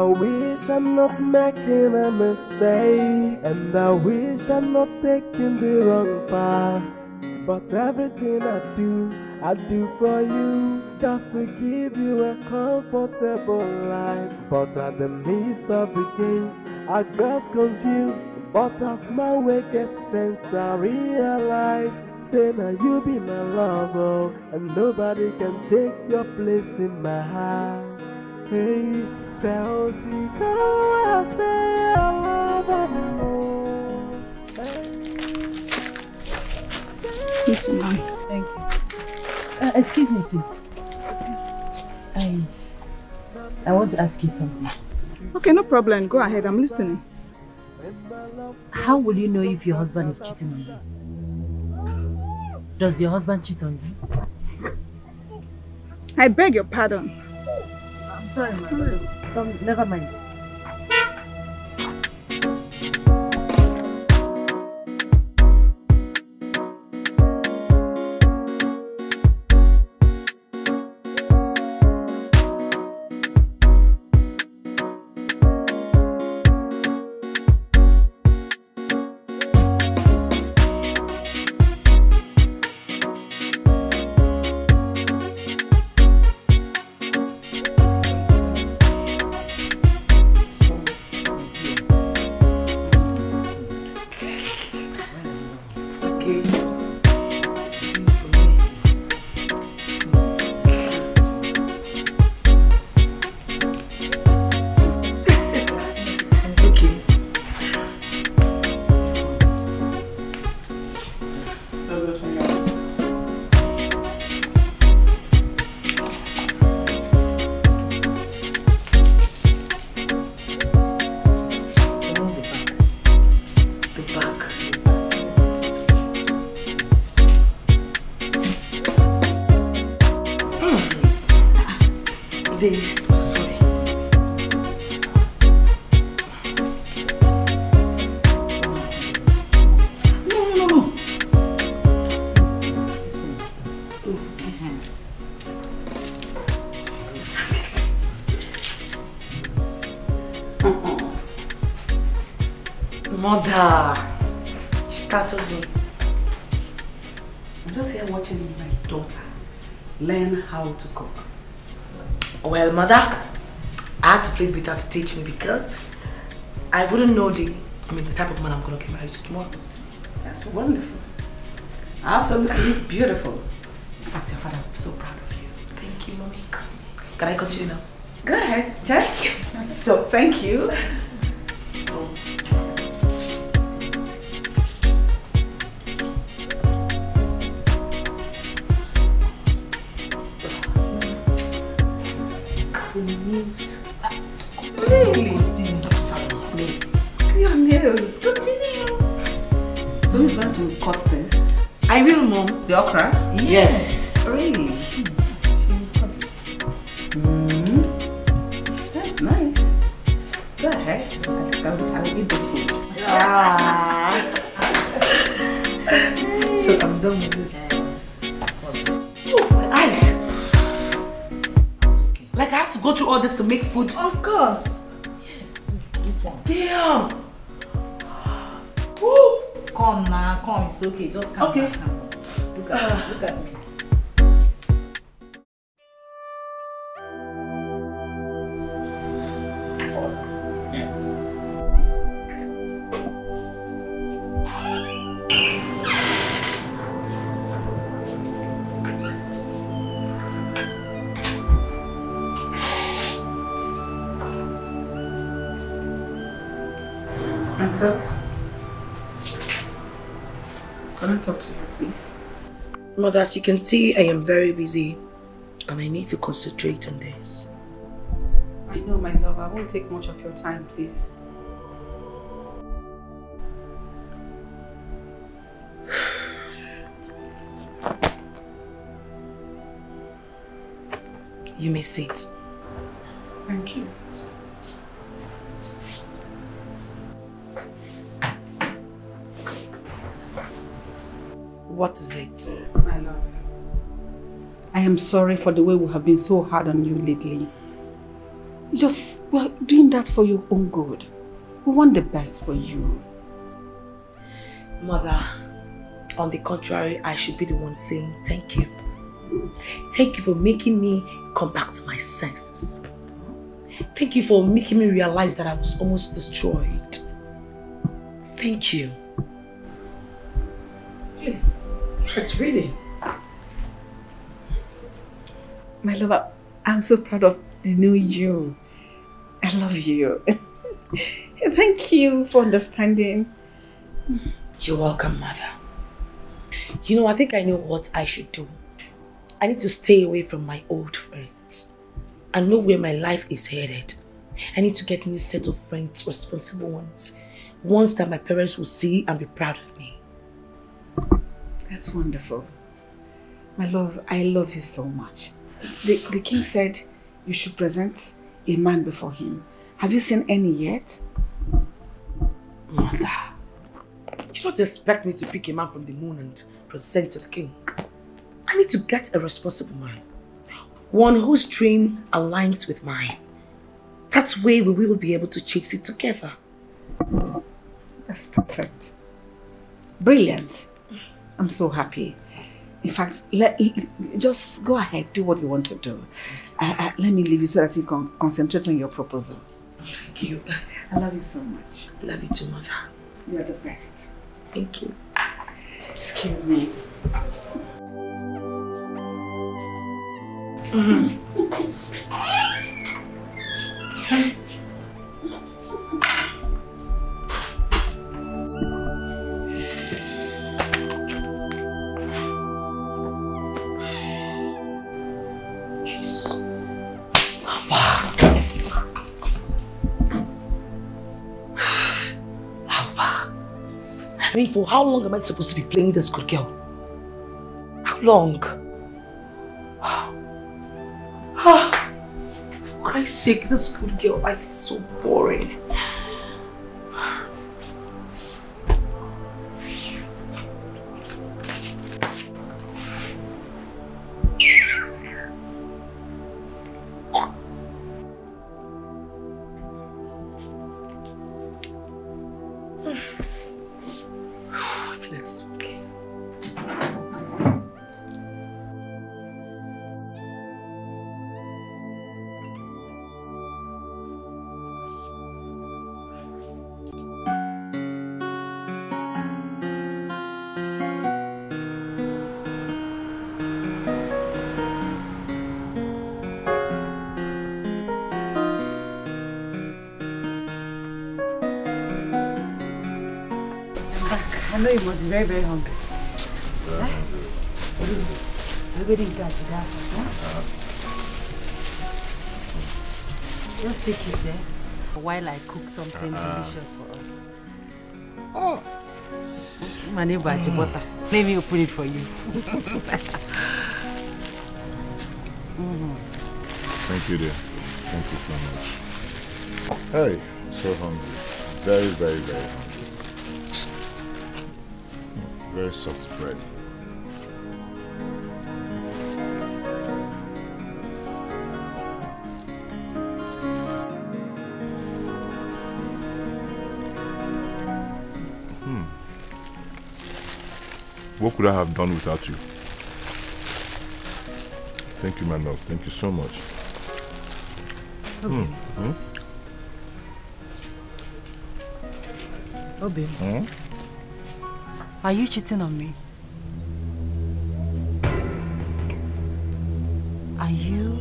Speaker 20: I wish I'm not making a mistake, and I wish I'm not taking the wrong path. But everything I do, I do for you, just to give you a comfortable life. But at the midst of the game, I got confused. But as my gets sense, I realize, say now you be my lover, and nobody can take your place in my heart. Hey, tells you go, I say I love her.
Speaker 6: Yes, ma'am. Thank you. Uh, excuse me, please. I I want to ask you something.
Speaker 22: Okay, no problem. Go ahead. I'm listening.
Speaker 6: How will you know if your husband is cheating on you? Does your husband cheat on you?
Speaker 22: I beg your pardon.
Speaker 6: I'm sorry, ma'am. Don't,
Speaker 2: oh, never mind. Well, mother, I had to plead with her to teach me because I wouldn't know the I mean, the type of man I'm gonna get married to tomorrow.
Speaker 16: That's wonderful. Absolutely beautiful.
Speaker 2: In fact, your father will be so proud of you. Thank you, mommy. Can I continue now?
Speaker 16: Go ahead, check. [laughs] So, thank you. This
Speaker 2: Mother, as you can see, I am very busy and I need to concentrate on this.
Speaker 16: I know, my love. I won't take much of your time, please.
Speaker 2: You may sit.
Speaker 16: Thank you.
Speaker 2: What is it?
Speaker 16: My love. I am sorry for the way we have been so hard on you lately. Just, we're doing that for your own good. We want the best for you.
Speaker 2: Mother, on the contrary, I should be the one saying thank you. Thank you for making me come back to my senses. Thank you for making me realize that I was almost destroyed. Thank you.
Speaker 16: Really?
Speaker 2: Yes, really.
Speaker 16: My love, I- I'm so proud of the new you. I love you. [laughs] Thank you for understanding.
Speaker 2: You're welcome, mother. You know, I think I know what I should do. I need to stay away from my old friends. I know where my life is headed. I need to get new set of friends, responsible ones. Ones that my parents will see and be proud of me.
Speaker 16: That's wonderful. My love, I love you so much. The, the king said you should present a man before him. Have you seen any yet?
Speaker 2: Mother, you don't expect me to pick a man from the moon and present to the king. I need to get a responsible man. One whose dream aligns with mine. That way we will be able to chase it together.
Speaker 16: That's perfect. Brilliant. I'm so happy. In fact, let, just go ahead, do what you want to do. Uh, uh, let me leave you so that you can concentrate on your proposal.
Speaker 2: Thank you.
Speaker 16: I love you so much.
Speaker 2: Love you too, mother.
Speaker 16: You're the best.
Speaker 2: Thank you.
Speaker 16: Excuse me.
Speaker 2: Jesus. [laughs] I mean, for how long am I supposed to be playing this good girl? How long? [sighs] [sighs] For Christ's sake, this good girl life is so boring.
Speaker 6: You must be very, very hungry. Everybody got you that. Huh? Just take it there while I cook something
Speaker 5: Uh-uh.
Speaker 6: delicious for us. Oh. My neighbor mm. Let me open it for you. Mhm. [laughs]
Speaker 5: Thank you, dear. Thank you so much. Hey, so hungry. Very, very, very hungry. Very soft bread. Hmm. What could I have done without you? Thank you, my love. Thank you so much. Hmm. Hmm?
Speaker 6: Obi,
Speaker 5: Hmm?
Speaker 6: Are you cheating on me? Are you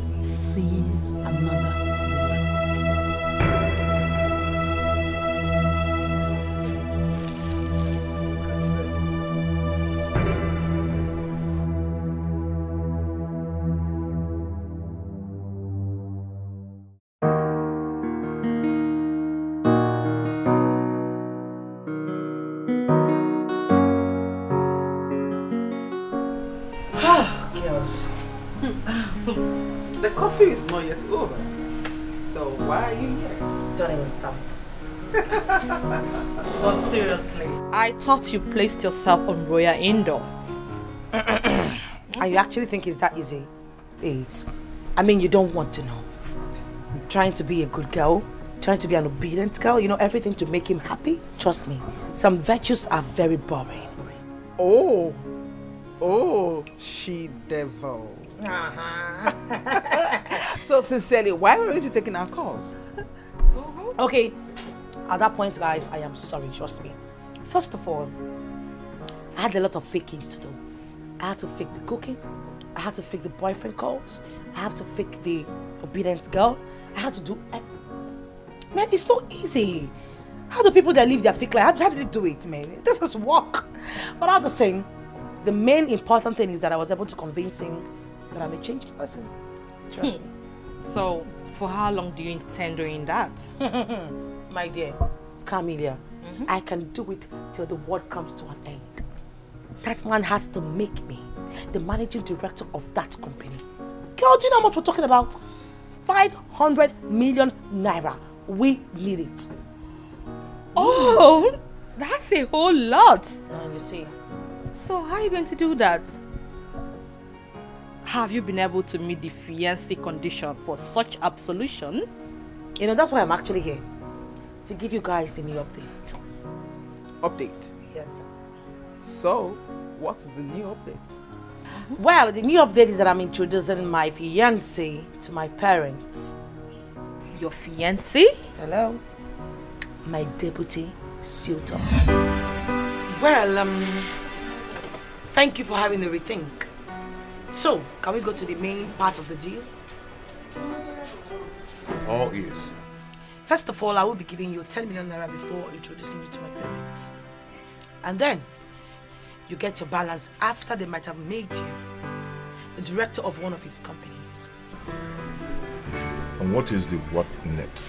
Speaker 10: I thought you placed yourself on Royal Indoor.
Speaker 2: and you actually think it's that easy? Is. I mean, you don't want to know. Trying to be a good girl, trying to be an obedient girl, you know, everything to make him happy. Trust me, some virtues are very boring.
Speaker 17: Oh. Oh, she devil. Uh [laughs] -huh. so sincerely, why were you taking our calls? [laughs]
Speaker 2: Okay, at that point, guys, I am sorry, trust me. First of all, I had a lot of fakings to do. I had to fake the cooking, I had to fake the boyfriend calls, I had to fake the obedient girl, I had to do. Man, it's not easy. How do people that live their fake life, how, how do they do it, man? This is work. But all the same, the main important thing is that I was able to convince him that I'm a changed person. Trust hmm. me.
Speaker 10: So, for how long do you intend doing that? [laughs]
Speaker 2: My dear, Camilla, I can do it till the world comes to an end. That man has to make me the managing director of that company. Girl, do you know how much we're talking about? 500 million naira. We need it.
Speaker 10: Oh, that's a whole lot.
Speaker 2: Now you see.
Speaker 10: So how are you going to do that? Have you been able to meet the fiancé condition for such absolution?
Speaker 2: You know, that's why I'm actually here. To give you guys the new update.
Speaker 17: Update.
Speaker 2: Yes. sir.
Speaker 17: So, what is the new update?
Speaker 2: Well, the new update is that I'm introducing my fiancé to my parents.
Speaker 10: Your fiancé?
Speaker 2: Hello? My deputy suitor. Well, um, thank you for having the rethink. So, can we go to the main part of the deal?
Speaker 5: All ears.
Speaker 2: First of all, I will be giving you 10 million naira before introducing you to my parents. And then, you get your balance after they might have made you the director of one of his companies.
Speaker 5: And what is the what net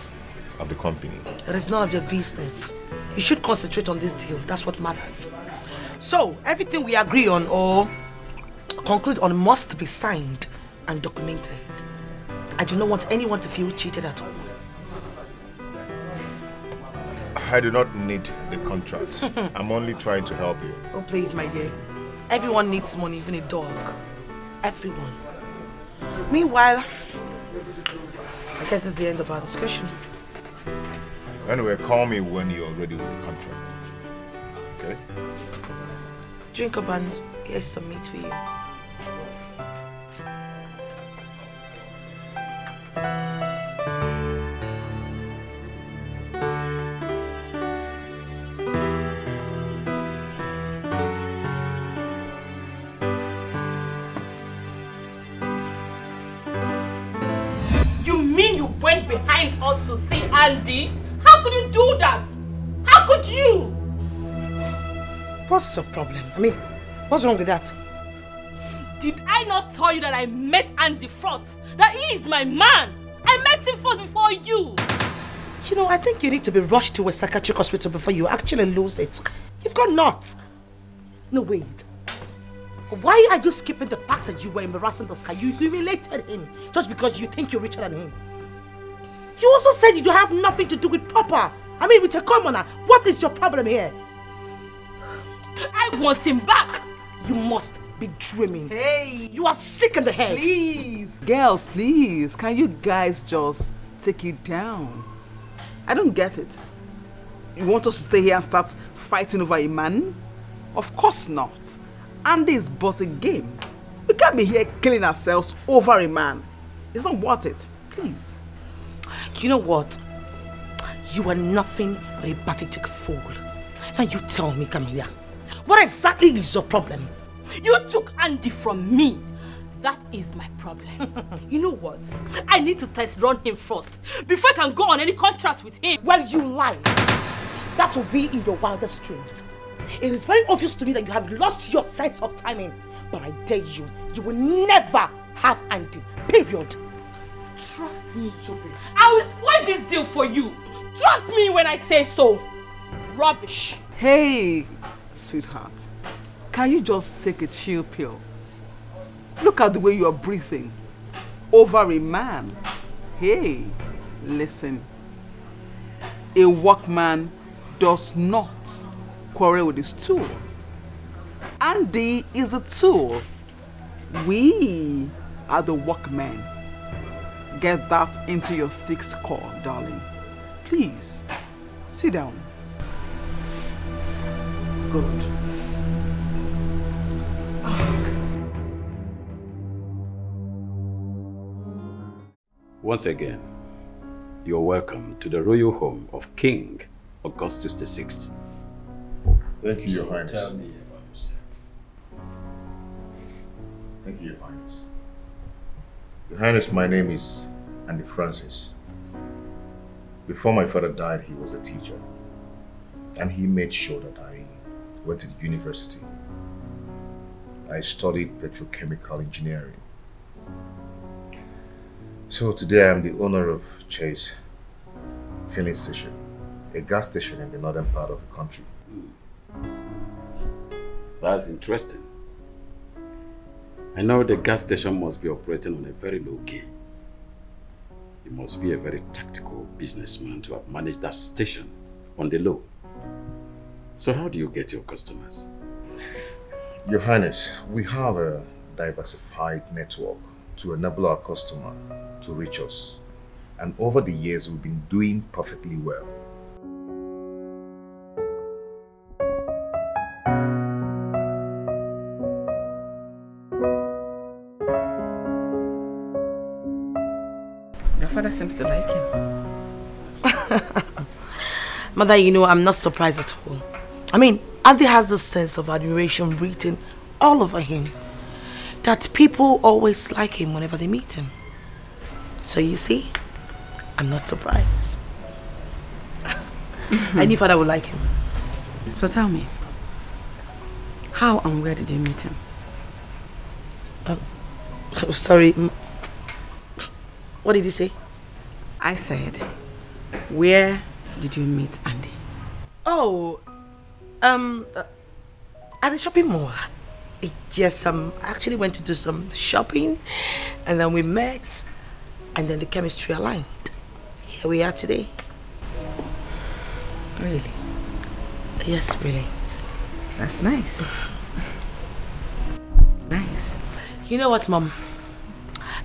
Speaker 5: of the company?
Speaker 2: It is none of your business. You should concentrate on this deal. That's what matters. So, everything we agree on or conclude on must be signed and documented. I do not want anyone to feel cheated at all.
Speaker 5: I do not need the contract. [laughs] I'm only trying to help you.
Speaker 2: Oh, please, my dear. Everyone needs money, even a dog. Everyone. Meanwhile, I guess it's the end of our discussion.
Speaker 5: Anyway, call me when you're ready with the contract. Okay?
Speaker 2: Drink up and here's some meat for. You
Speaker 10: went behind us to see Andy? How could you do that? How could you?
Speaker 2: What's the problem? I mean, what's wrong with that?
Speaker 10: Did I not tell you that I met Andy Frost? That he is my man? I met him first before you.
Speaker 2: You know, I think you need to be rushed to a psychiatric hospital before you actually lose it. You've got nuts. No, wait. Why are you skipping the past that you were embarrassing this guy? You humiliated him just because you think you're richer than him. You also said you do have nothing to do with Papa. I mean, with a commoner. What is your problem here?
Speaker 10: I want him back.
Speaker 2: You must be dreaming.
Speaker 15: Hey!
Speaker 2: You are sick in the head.
Speaker 15: Please, girls, please. Can you guys just take it down? I don't get it. You want us to stay here and start fighting over a man? Of course not. Andy is but a game. We can't be here killing ourselves over a man. It's not worth it. Please.
Speaker 2: You know what? You are nothing but a pathetic fool. Now you tell me, Camilla, what exactly is your problem?
Speaker 10: You took Andy from me. That is my problem. [laughs] you know what? I need to test run him first before I can go on any contract with him.
Speaker 2: Well, you lie. That will be in your wildest dreams. It is very obvious to me that you have lost your sense of timing. But I dare you, you will never have Andy. Period.
Speaker 10: Trust me, Stupid. I will spoil this deal for you. Trust me when I say so. Rubbish.
Speaker 15: Hey, sweetheart. Can you just take a chill pill? Look at the way you are breathing. Over a man. Hey, listen. A workman does not quarrel with his tool. Andy is a tool. We are the workmen. Get that into your thick skull, darling. Please, sit down. Good.
Speaker 3: Once again, you're welcome to the royal home of King Augustus VI.
Speaker 5: Thank you, Your Highness.
Speaker 3: Tell me about yourself.
Speaker 5: Thank you, Your Highness. Highness, my name is Andy Francis. Before my father died, he was a teacher. And he made sure that I went to the university. I studied petrochemical engineering. So today I am the owner of Chase Filling Station, a gas station in the northern part of the country. Hmm.
Speaker 3: That's interesting. I know the gas station must be operating on a very low key. You must be a very tactical businessman to have managed that station on the low. So how do you get your customers?
Speaker 5: Your Highness, we have a diversified network to enable our customer to reach us. And over the years, we've been doing perfectly well.
Speaker 15: Seems to like him. [laughs]
Speaker 2: Mother, you know, I'm not surprised at all. I mean, Andy has this sense of admiration written all over him. That people always like him whenever they meet him. So you see, I'm not surprised. I knew father would like him.
Speaker 15: So tell me, how and where did you meet him?
Speaker 2: Um, [laughs] sorry. What did you say?
Speaker 15: I said, where did you meet Andy?
Speaker 2: Oh, um, uh, at the shopping mall. It- Yes, um, I actually went to do some shopping, and then we met, and then the chemistry aligned. Here we are today.
Speaker 15: Really?
Speaker 2: Yes, really.
Speaker 15: That's nice. [laughs] nice.
Speaker 2: You know what, Mom?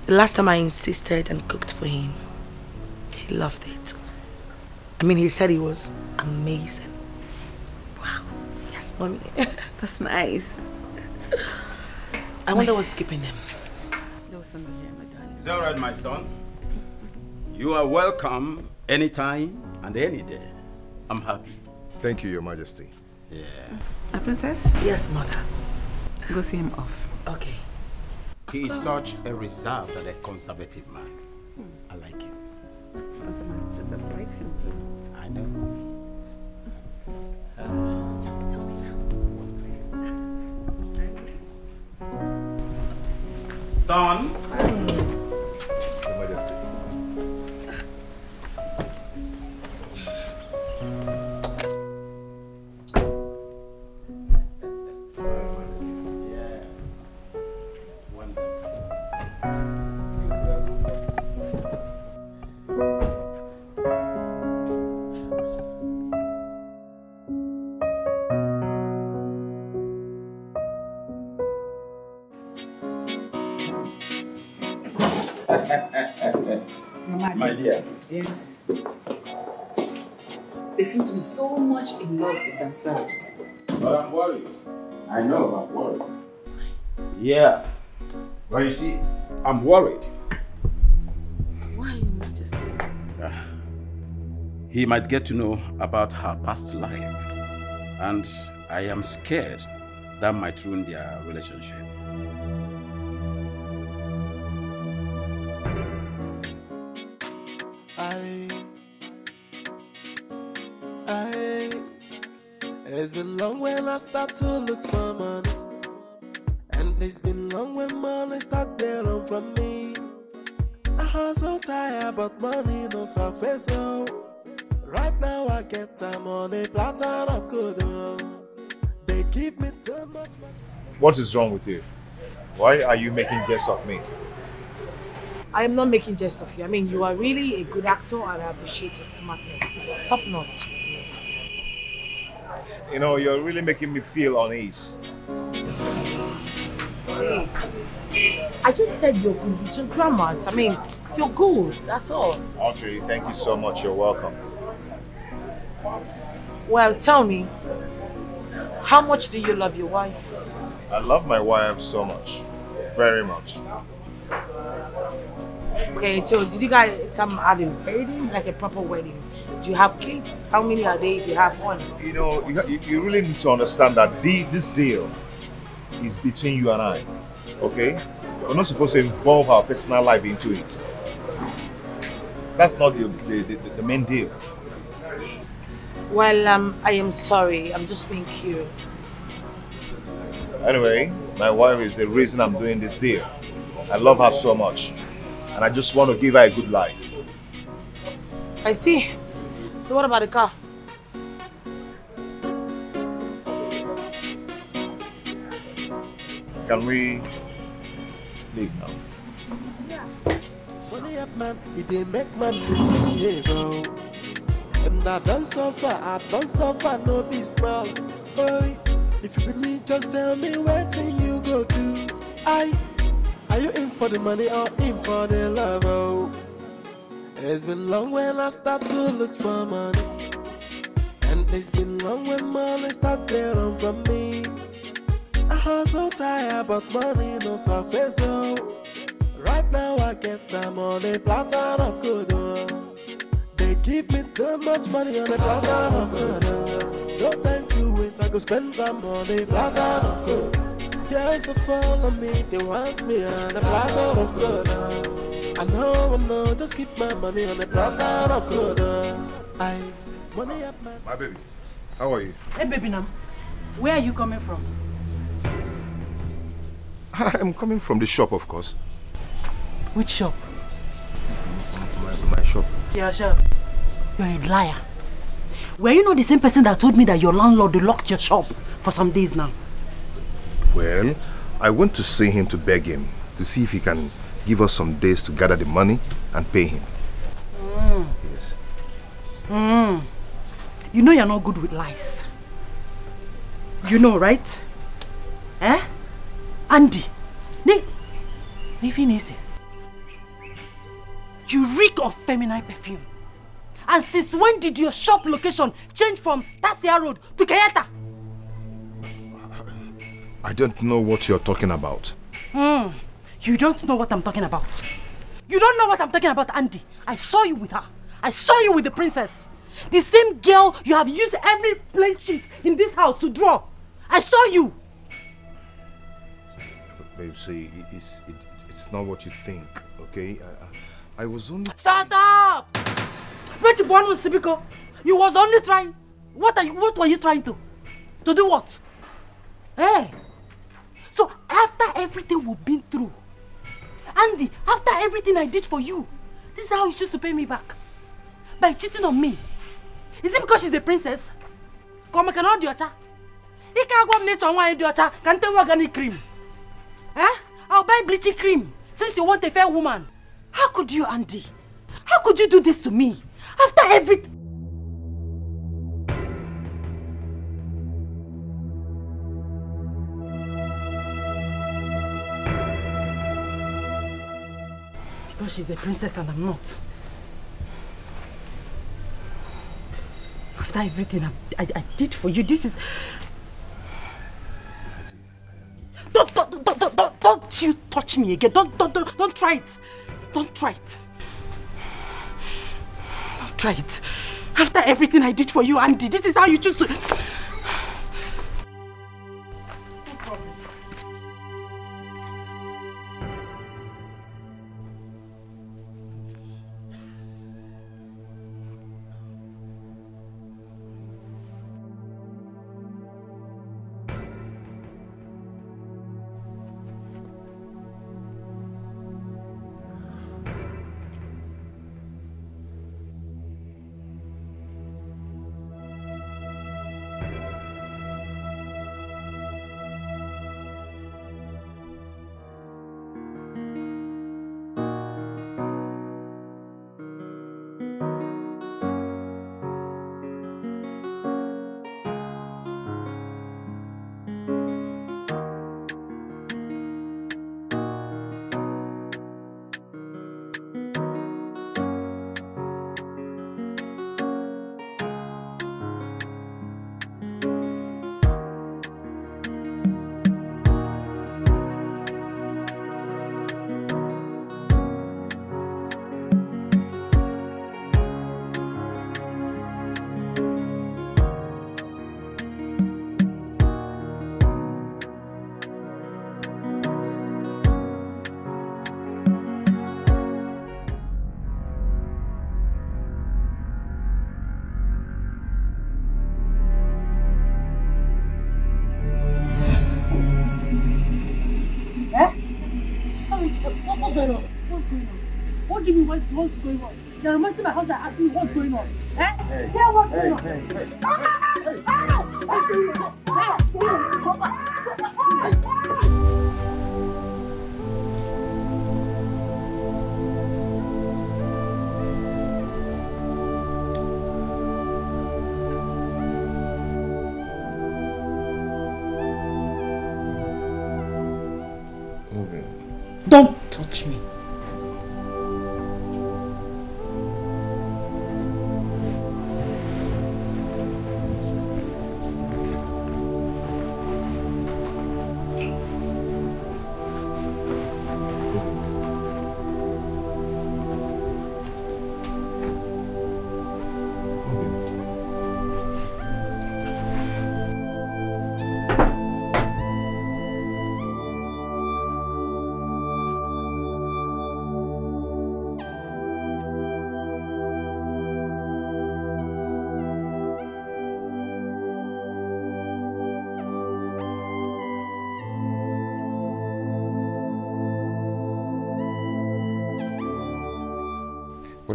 Speaker 2: The last time I insisted and cooked for him, he loved it. I mean, he said it was amazing. Wow. Yes, Mommy. [laughs]
Speaker 15: That's nice.
Speaker 2: I wonder what's keeping them.
Speaker 15: There was somebody here, my darling.
Speaker 3: It's all right, my son. You are welcome anytime and any day. I'm happy.
Speaker 5: Thank you, Your Majesty.
Speaker 3: Yeah.
Speaker 15: A princess?
Speaker 2: Yes, mother.
Speaker 15: Go see him off.
Speaker 2: Okay.
Speaker 3: He is such a reserved and a conservative man like. I know. Uh, you
Speaker 1: have to tell me now. Son. Much in love with themselves.
Speaker 3: But I'm worried. I know I'm worried. Yeah. But you see, I'm worried.
Speaker 1: Why, Your Majesty?
Speaker 3: Ah. He might get to know about her past life. And I am scared that might ruin their relationship.
Speaker 20: I, I, it's been long when I start to look for money, and it's been long when money start to run from me. I hustle tired, but money no surface, yo. Right now I get time on a platter of good. They give me too much money.
Speaker 5: What is wrong with you? Why are you making jest of me?
Speaker 2: I am not making jest of you. I mean, you are really a good actor and I appreciate your smartness. It's top notch.
Speaker 5: You know, you're really making me feel unease.
Speaker 2: Wait. I just said you're good with your dramas. I mean, you're good. That's all.
Speaker 5: Okay, thank you so much. You're welcome.
Speaker 2: Well, tell me, how much do you love your wife?
Speaker 5: I love my wife so much. Very much.
Speaker 2: Okay, so did you guys some have a wedding, like a proper wedding? Do you have kids? How many are they if you have one?
Speaker 5: You know, you, you- really need to understand that the, this deal is between you and I. Okay? We're not supposed to involve our personal life into it. That's not the, the, the, the main deal.
Speaker 2: Well, um, I am sorry. I'm just being curious.
Speaker 5: Anyway, my wife is the reason I'm doing this deal. I love her so much. And I just want to give her a good life.
Speaker 2: I see. So what about the car?
Speaker 5: Can we leave now? Yeah.
Speaker 20: Money up, man, it dey make man misbehave, oh. And I done suffer, I done suffer, no be small. Boy, if you be me, just tell me what you go do. I, are you in for the money or in for the love, oh? It's been long when I start to look for money. And it's been long when money start run from me. I hustle tired, but money no surface, oh. Right now I get time on a platter of good. They give me too much money on a platter of good. No time to waste, I go spend them on a platter of good. Girls to follow me, they want me on a platter of good. I know, I know, just keep my money on a platter of good. I money up, man.
Speaker 5: My baby, how are you?
Speaker 6: Hey, baby, now, where are you coming from? [laughs]
Speaker 5: I'm coming from the shop, of course.
Speaker 6: Which shop?
Speaker 5: My, my shop.
Speaker 6: Your shop. You're a liar. Were you not the same person that told me that your landlord locked your shop for some days now?
Speaker 5: Well, I went to see him to beg him to see if he can give us some days to gather the money and pay him.
Speaker 6: Mm.
Speaker 5: Yes.
Speaker 6: Mm. You know you're not good with lies. You know, right? Eh? Andy. Ne easy. You reek of feminine perfume. And since when did your shop location change from Tasia Road to Kayata?
Speaker 5: I don't know what you're talking about.
Speaker 6: Hmm. You don't know what I'm talking about. You don't know what I'm talking about, Andy. I saw you with her. I saw you with the princess. The same girl you have used every plain sheet in this house to draw. I saw you.
Speaker 5: Babe, see, it's, it, it's not what you think, okay? I, I, I was only...
Speaker 6: Shut up! Bono Sibiko, you was only trying. What are you, what were you trying to? To do what? Hey! So after everything we've been through, Andy, after everything I did for you, this is how you choose to pay me back. By cheating on me. Is it because she's a princess? Come can all the ocha. Ị ka agwa m na ịchọ nwaanyị dị ọcha ka m tewe organic cream. Eh? I'll buy bleaching cream since you want a fair woman. How could you, Andy? How could you do this to me? After everything. She's a princess and I'm not. After everything I, I, I did for you, this is... Don't, don't, don't, don't, don't, don't you touch me again. Don't, don't, don't, don't try it. Don't try it. Don't try it. After everything I did for you, Andy, this is how you choose to...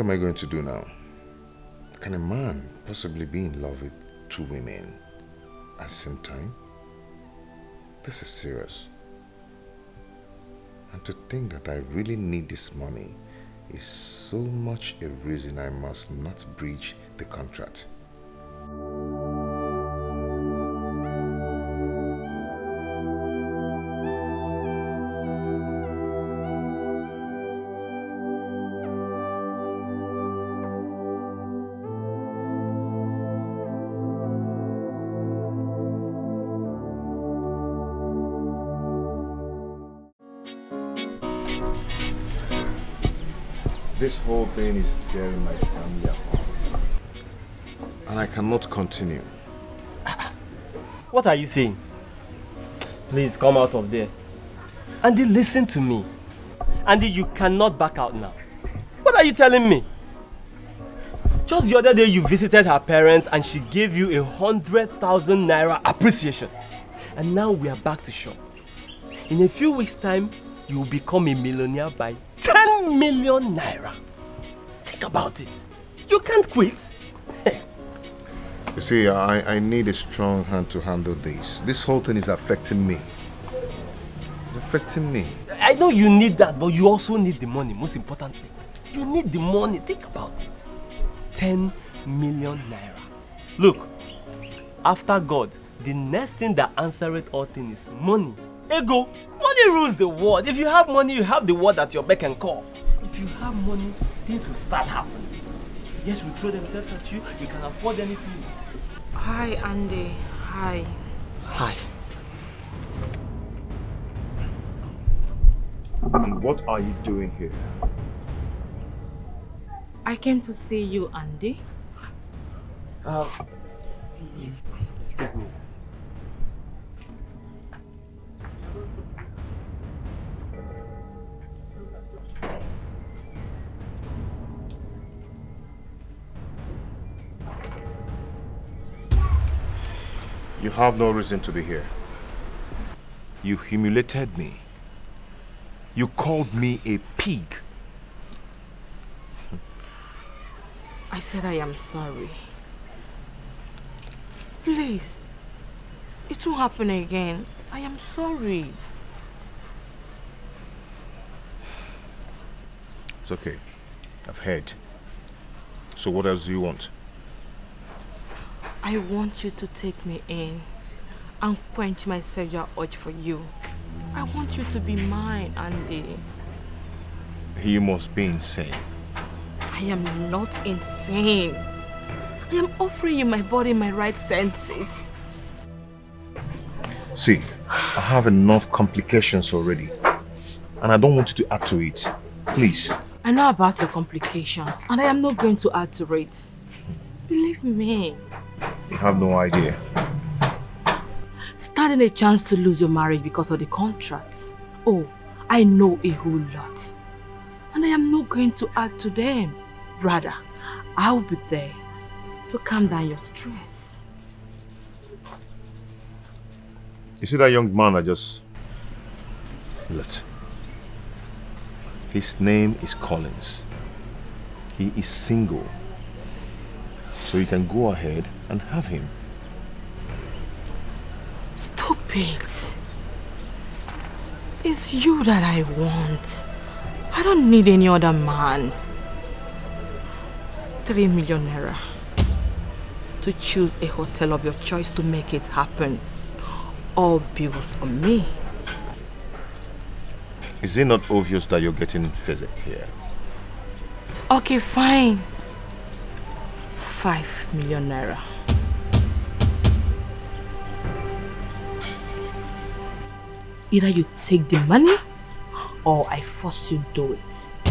Speaker 5: am I going to do now? Can a man possibly be in love with two women at the same time? This is serious. And to think that I really need this money is so much a reason I must not breach the contract. Is my family. And I cannot continue. [laughs]
Speaker 9: What are you saying? Please come out of there. Andy, listen to me. Andy, you cannot back out now. What are you telling me? Just the other day you visited her parents and she gave you a hundred thousand naira appreciation. And now we are back to shop. In a few weeks time, you will become a millionaire by 10 million naira. Think about it. You can't quit. [laughs]
Speaker 5: You see, I, I need a strong hand to handle this. This whole thing is affecting me. It's affecting me.
Speaker 9: I know you need that, but you also need the money, most importantly. You need the money. Think about it. 10 million naira. Look, after God, the next thing that answereth all things is money. Ego, money rules the world. If you have money, you have the world at your beck and call. If you have money, things will start happening. Yes, will throw themselves at you. You can afford anything.
Speaker 10: Hi, Andy. Hi.
Speaker 9: Hi.
Speaker 5: And what are you doing here?
Speaker 10: I came to see you, Andy.
Speaker 9: Uh, excuse me.
Speaker 5: You have no reason to be here. You humiliated me. You called me a pig.
Speaker 10: I said I am sorry. Please. It won't happen again. I am sorry.
Speaker 5: It's okay. I've heard. So what else do you want?
Speaker 10: I want you to take me in and quench my sexual urge for you. I want you to be mine, Andy.
Speaker 5: You must be insane.
Speaker 10: I am not insane. I am offering you my body my right senses.
Speaker 5: See, I have enough complications already. And I don't want you to add to it. Please.
Speaker 10: I know about your complications and I am not going to add to it. Believe me.
Speaker 5: You have no idea.
Speaker 10: Standing a chance to lose your marriage because of the contract. Oh, I know a whole lot. And I am not going to add to them. Rather, I will be there to calm down your stress.
Speaker 5: You see that young man I just left? His name is Collins. He is single. So you can go ahead and have him.
Speaker 10: Stupid. It's you that I want. I don't need any other man. Three million naira. To choose a hotel of your choice to make it happen. All bills on me.
Speaker 5: Is it not obvious that you're getting physic here?
Speaker 10: Okay, fine. Five million naira. Either you take the money or I force you to do it.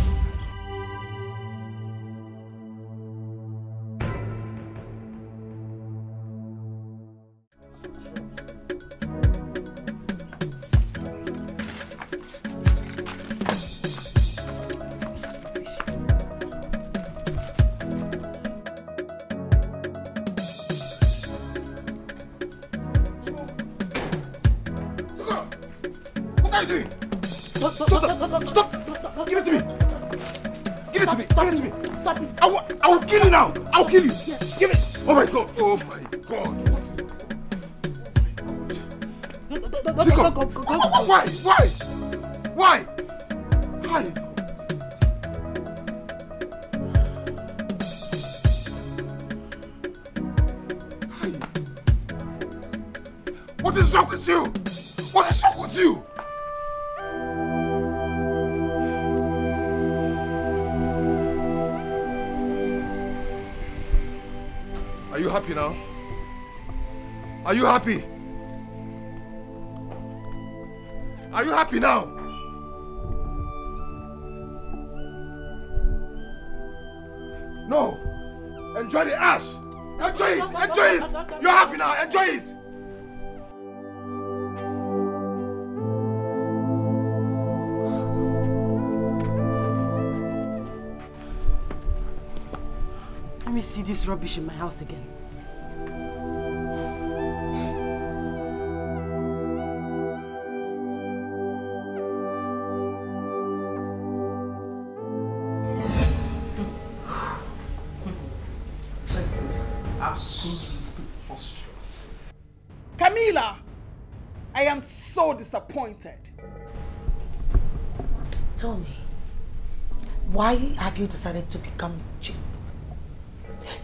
Speaker 21: Why
Speaker 2: have you decided to become cheap?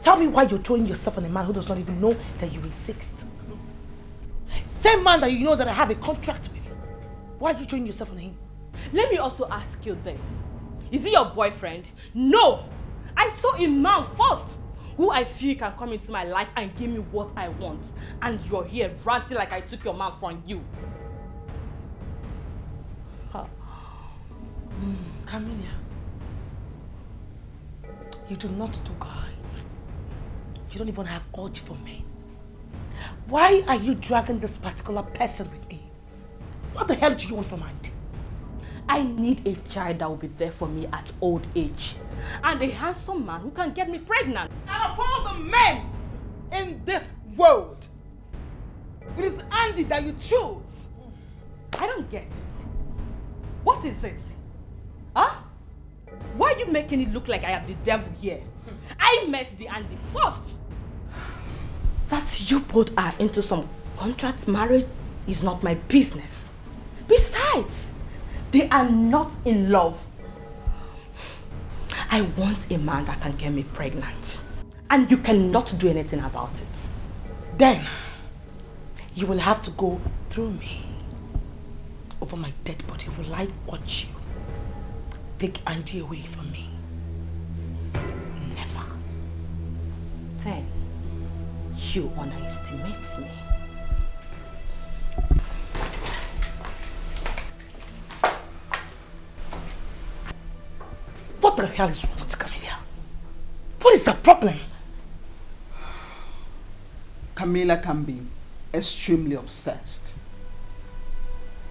Speaker 2: Tell me why you're throwing yourself on a man who does not even know that you exist. Same man that you know that I have a contract with. Why are you throwing yourself on him?
Speaker 10: Let me also ask you this. Is he your boyfriend? No! I saw a man first who I feel can come into my life and give me what I want. And you're here ranting like I took your man from you.
Speaker 2: Mm, Camilla, you do not do guys. You don't even have urge for men. Why are you dragging this particular person with me? What the hell do you want from Andy?
Speaker 10: I need a child that will be there for me at old age. And a handsome man who can get me pregnant.
Speaker 17: Out of all the men in this world, it is Andy that you choose.
Speaker 10: I don't get it. What is it? Huh? Why are you making it look like I am the devil here? I met the Andy first. That you both are into some contract marriage is not my business. Besides, they are not in love. I want a man that can get me pregnant. And you cannot do anything about it.
Speaker 2: Then, you will have to go through me. Over my dead body, will I watch you take Andy away from me? Never.
Speaker 10: Then, you underestimate me.
Speaker 2: What the hell is wrong with Camilla? What is the problem?
Speaker 15: Camilla can be extremely obsessed.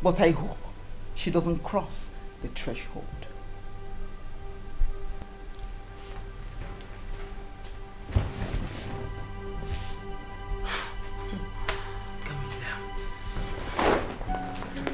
Speaker 15: But I hope she doesn't cross the threshold.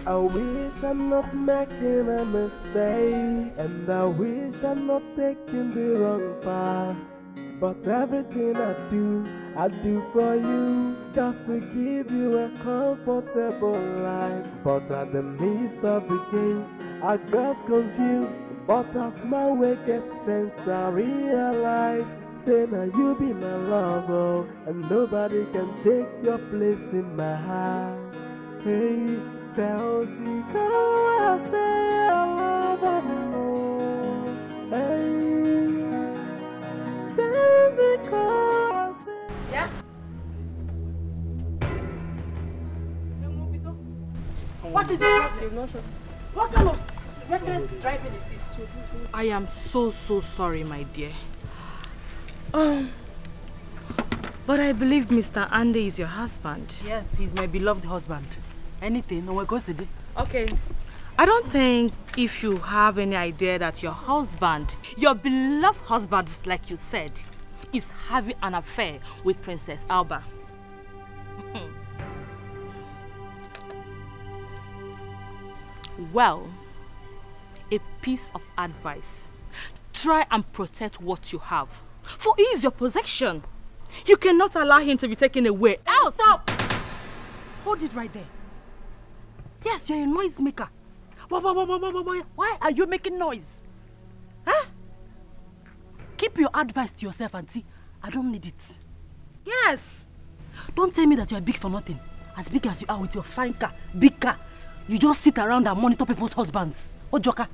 Speaker 20: I wish I'm not making a mistake, and I wish I'm not taking the wrong path. But everything I do, I do for you, just to give you a comfortable life. But at the midst of the game, I got confused. But as my wicked sense, I realized, say now you be my lover, oh, and nobody can take your place in my heart. Hey, tell me, I say I love her more. Hey, tell me, I say.
Speaker 6: Yeah? What is the problem? What kind of reckless driving is this?
Speaker 10: I am so, so sorry, my dear. Um, but I believe Mr. Andy is your husband.
Speaker 6: Yes, he's my beloved husband. Anything, no goes to
Speaker 10: Okay. I don't think if you have any idea that your husband, your beloved husband, like you said, is having an affair with Princess Alba. [laughs] well, a piece of advice. Try and protect what you have. For he is your possession. You cannot allow him to be taken away. Else!
Speaker 6: Stop! Hold it right there. Yes, you're a noise maker. Why, why, why, why, why, why, are you making noise? Huh? Keep your advice to yourself, auntie. I don't need it. Yes. Don't tell me that you're big for nothing. As big as you are with your fine car, big car. You just sit around and monitor people's husbands. Ojoka.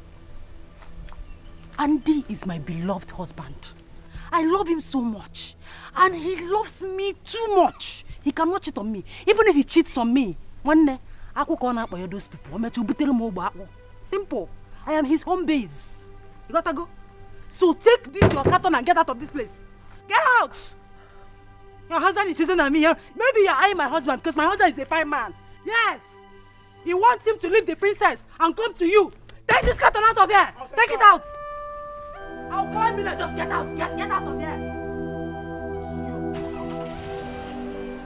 Speaker 6: Andy is my beloved husband. I love him so much. And he loves me too much. He cannot cheat on me. Even if he cheats on me, one day, akwụkwọ ọ na-akpọ ya those people o mecha butere m ogbe akpụ. Simple. I am his home base. You gotta go so take this your carton and get out of this place. Get out! Your husband is sitting at me here. Maybe you're eyeing my husband because my husband is a fine man. Yes! You want him to leave the princess and come to you? Take this carton out of here! Take it out! I'll climb in and just get out get, get out of here.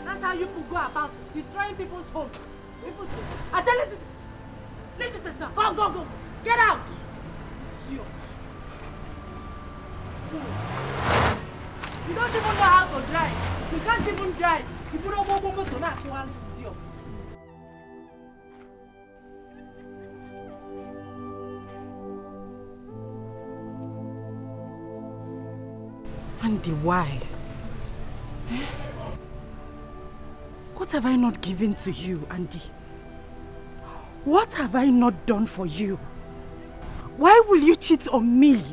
Speaker 6: That's how you people go about destroying People's homes. I said, leave this. Leave this place now. Go, go, go. Get out. You don't even know how to drive. You can't even drive. You put up one motor now, one. Andy, why? Eh? What have I not given to you, Andy? What have I not done for you? Why will you cheat on me?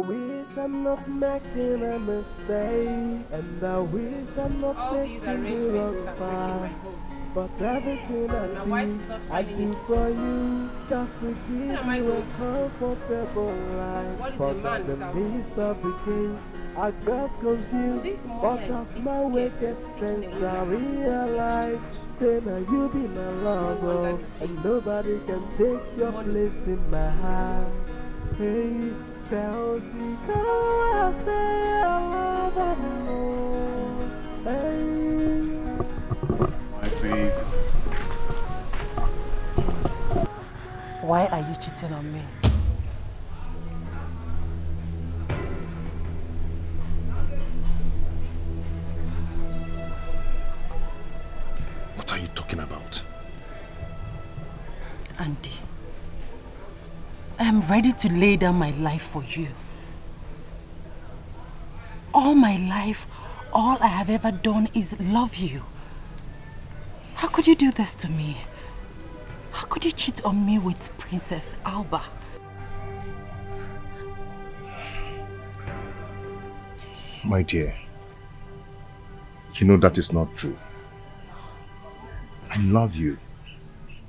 Speaker 20: Wish I'm not making a mistake, and I wish I'm not
Speaker 8: All
Speaker 20: making the
Speaker 8: arrangements
Speaker 20: wrong path.
Speaker 8: breaking my home.
Speaker 20: But everything I
Speaker 8: My wife is
Speaker 20: do, I do for you, just to give you a comfortable life.
Speaker 8: What is a
Speaker 20: but at the midst of the game, I got confused. But as my
Speaker 8: you
Speaker 20: wicked sense, I realize, say now you be my lover, and nobody can take your place in my heart. Hey, tell me, come I say I love. Hey.
Speaker 5: My babe.
Speaker 6: Why are you cheating on me?
Speaker 5: What are you talking about?
Speaker 6: Andy, I am ready to lay down my life for you. All my life, all I have ever done is love you. How could you do this to me? How could you cheat on me with Princess Alba?
Speaker 5: My dear, you know that is not true. I love you.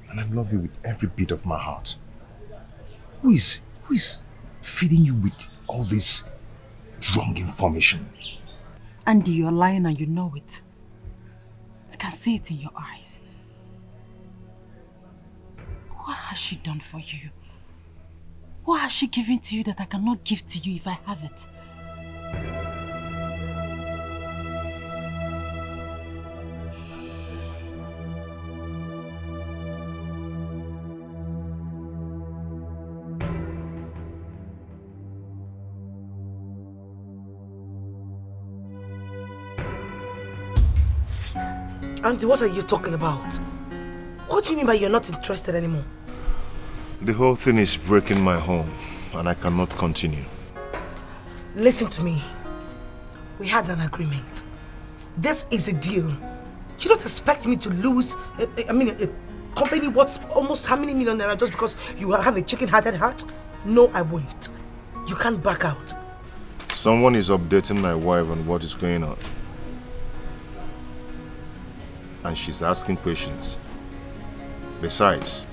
Speaker 5: And I love you with every bit of my heart. Who is, who is feeding you with all this wrong information?
Speaker 6: Andy, you're lying and you know it. I can see it in your eyes. What has she done for you? What has she given to you that I cannot give to you if I have it?
Speaker 2: Auntie, what are you talking about? What do you mean by you're not interested anymore?
Speaker 5: The whole thing is breaking my home and I cannot continue.
Speaker 2: Listen to me. We had an agreement. This is a deal. You don't expect me to lose, uh, I mean, a company worth almost how many million naira just because you have a chicken-hearted heart? No, I won't. You can't back out.
Speaker 5: Someone is updating my wife on what is going on. And she's asking questions. Besides,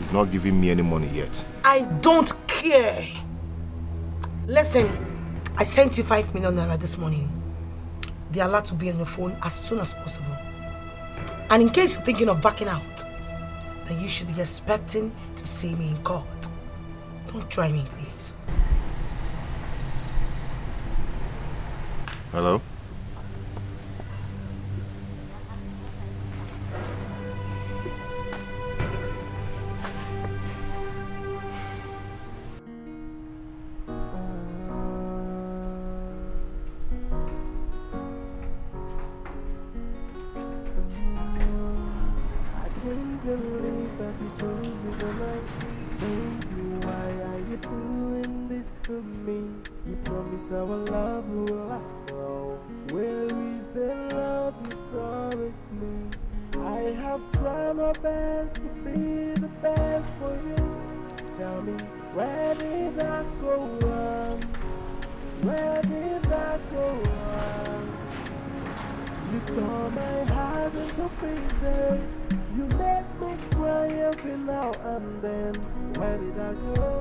Speaker 5: you've not given me any money yet.
Speaker 2: I don't care. Listen, I sent you 5 million naira this morning. They are allowed to be on your phone as soon as possible. And in case you're thinking of backing out, then you should be expecting to see me in court. Don't try me, please.
Speaker 5: Hello?
Speaker 20: Promised our love will last long. Where is the love you promised me? I have tried my best to be the best for you. Tell me, where did I go wrong? Where did I go wrong? You tore my heart into pieces. You make me cry every now and then. Where did I go wrong?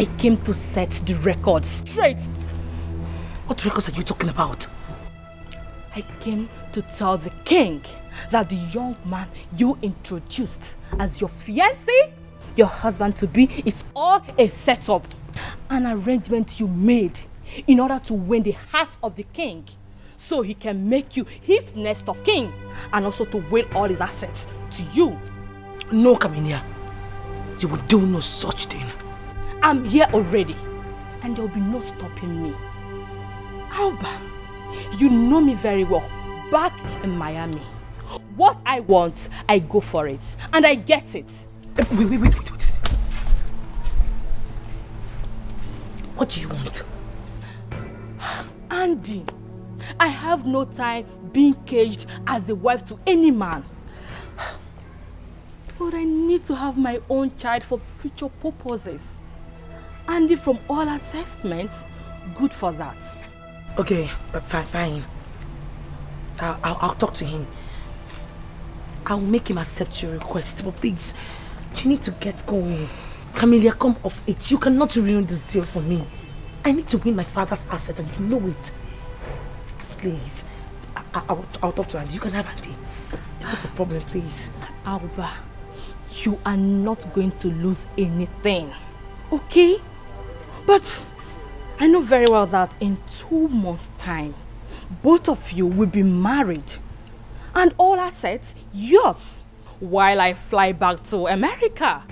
Speaker 10: I came to set the record straight.
Speaker 2: What records are you talking about?
Speaker 10: I came to tell the king that the young man you introduced as your fiancé, your husband to be, is all a setup. an arrangement you made in order to win the heart of the king so he can make you his next of king and also to will all his assets to you.
Speaker 2: No, Camilla. You will do no such thing.
Speaker 10: I'm here already and there will be no stopping me. Alba, you know me very well back in Miami. What I want, I go for it and I get it.
Speaker 2: Eh, wait, wait, wait, wait, wait, wait. What do you want?
Speaker 10: Andy, I have no time being caged as a wife to any man. But I need to have my own child for future purposes. Andy, from all assessments, good for that.
Speaker 2: Okay, uh, but fine, fine. I'll, I'll, I'll talk to him. I'll make him accept your request, but please, you need to get going. Camilla, come off it. You cannot ruin this deal for me. I need to win my father's asset and you know it. Please. I, I, I'll, I'll talk to Andy. You can have Andy. It's not a problem, please.
Speaker 10: Alba, you are not going to lose anything. Okay? But I know very well that in two months' time, both of you will be married. And all assets yours. While I fly back to America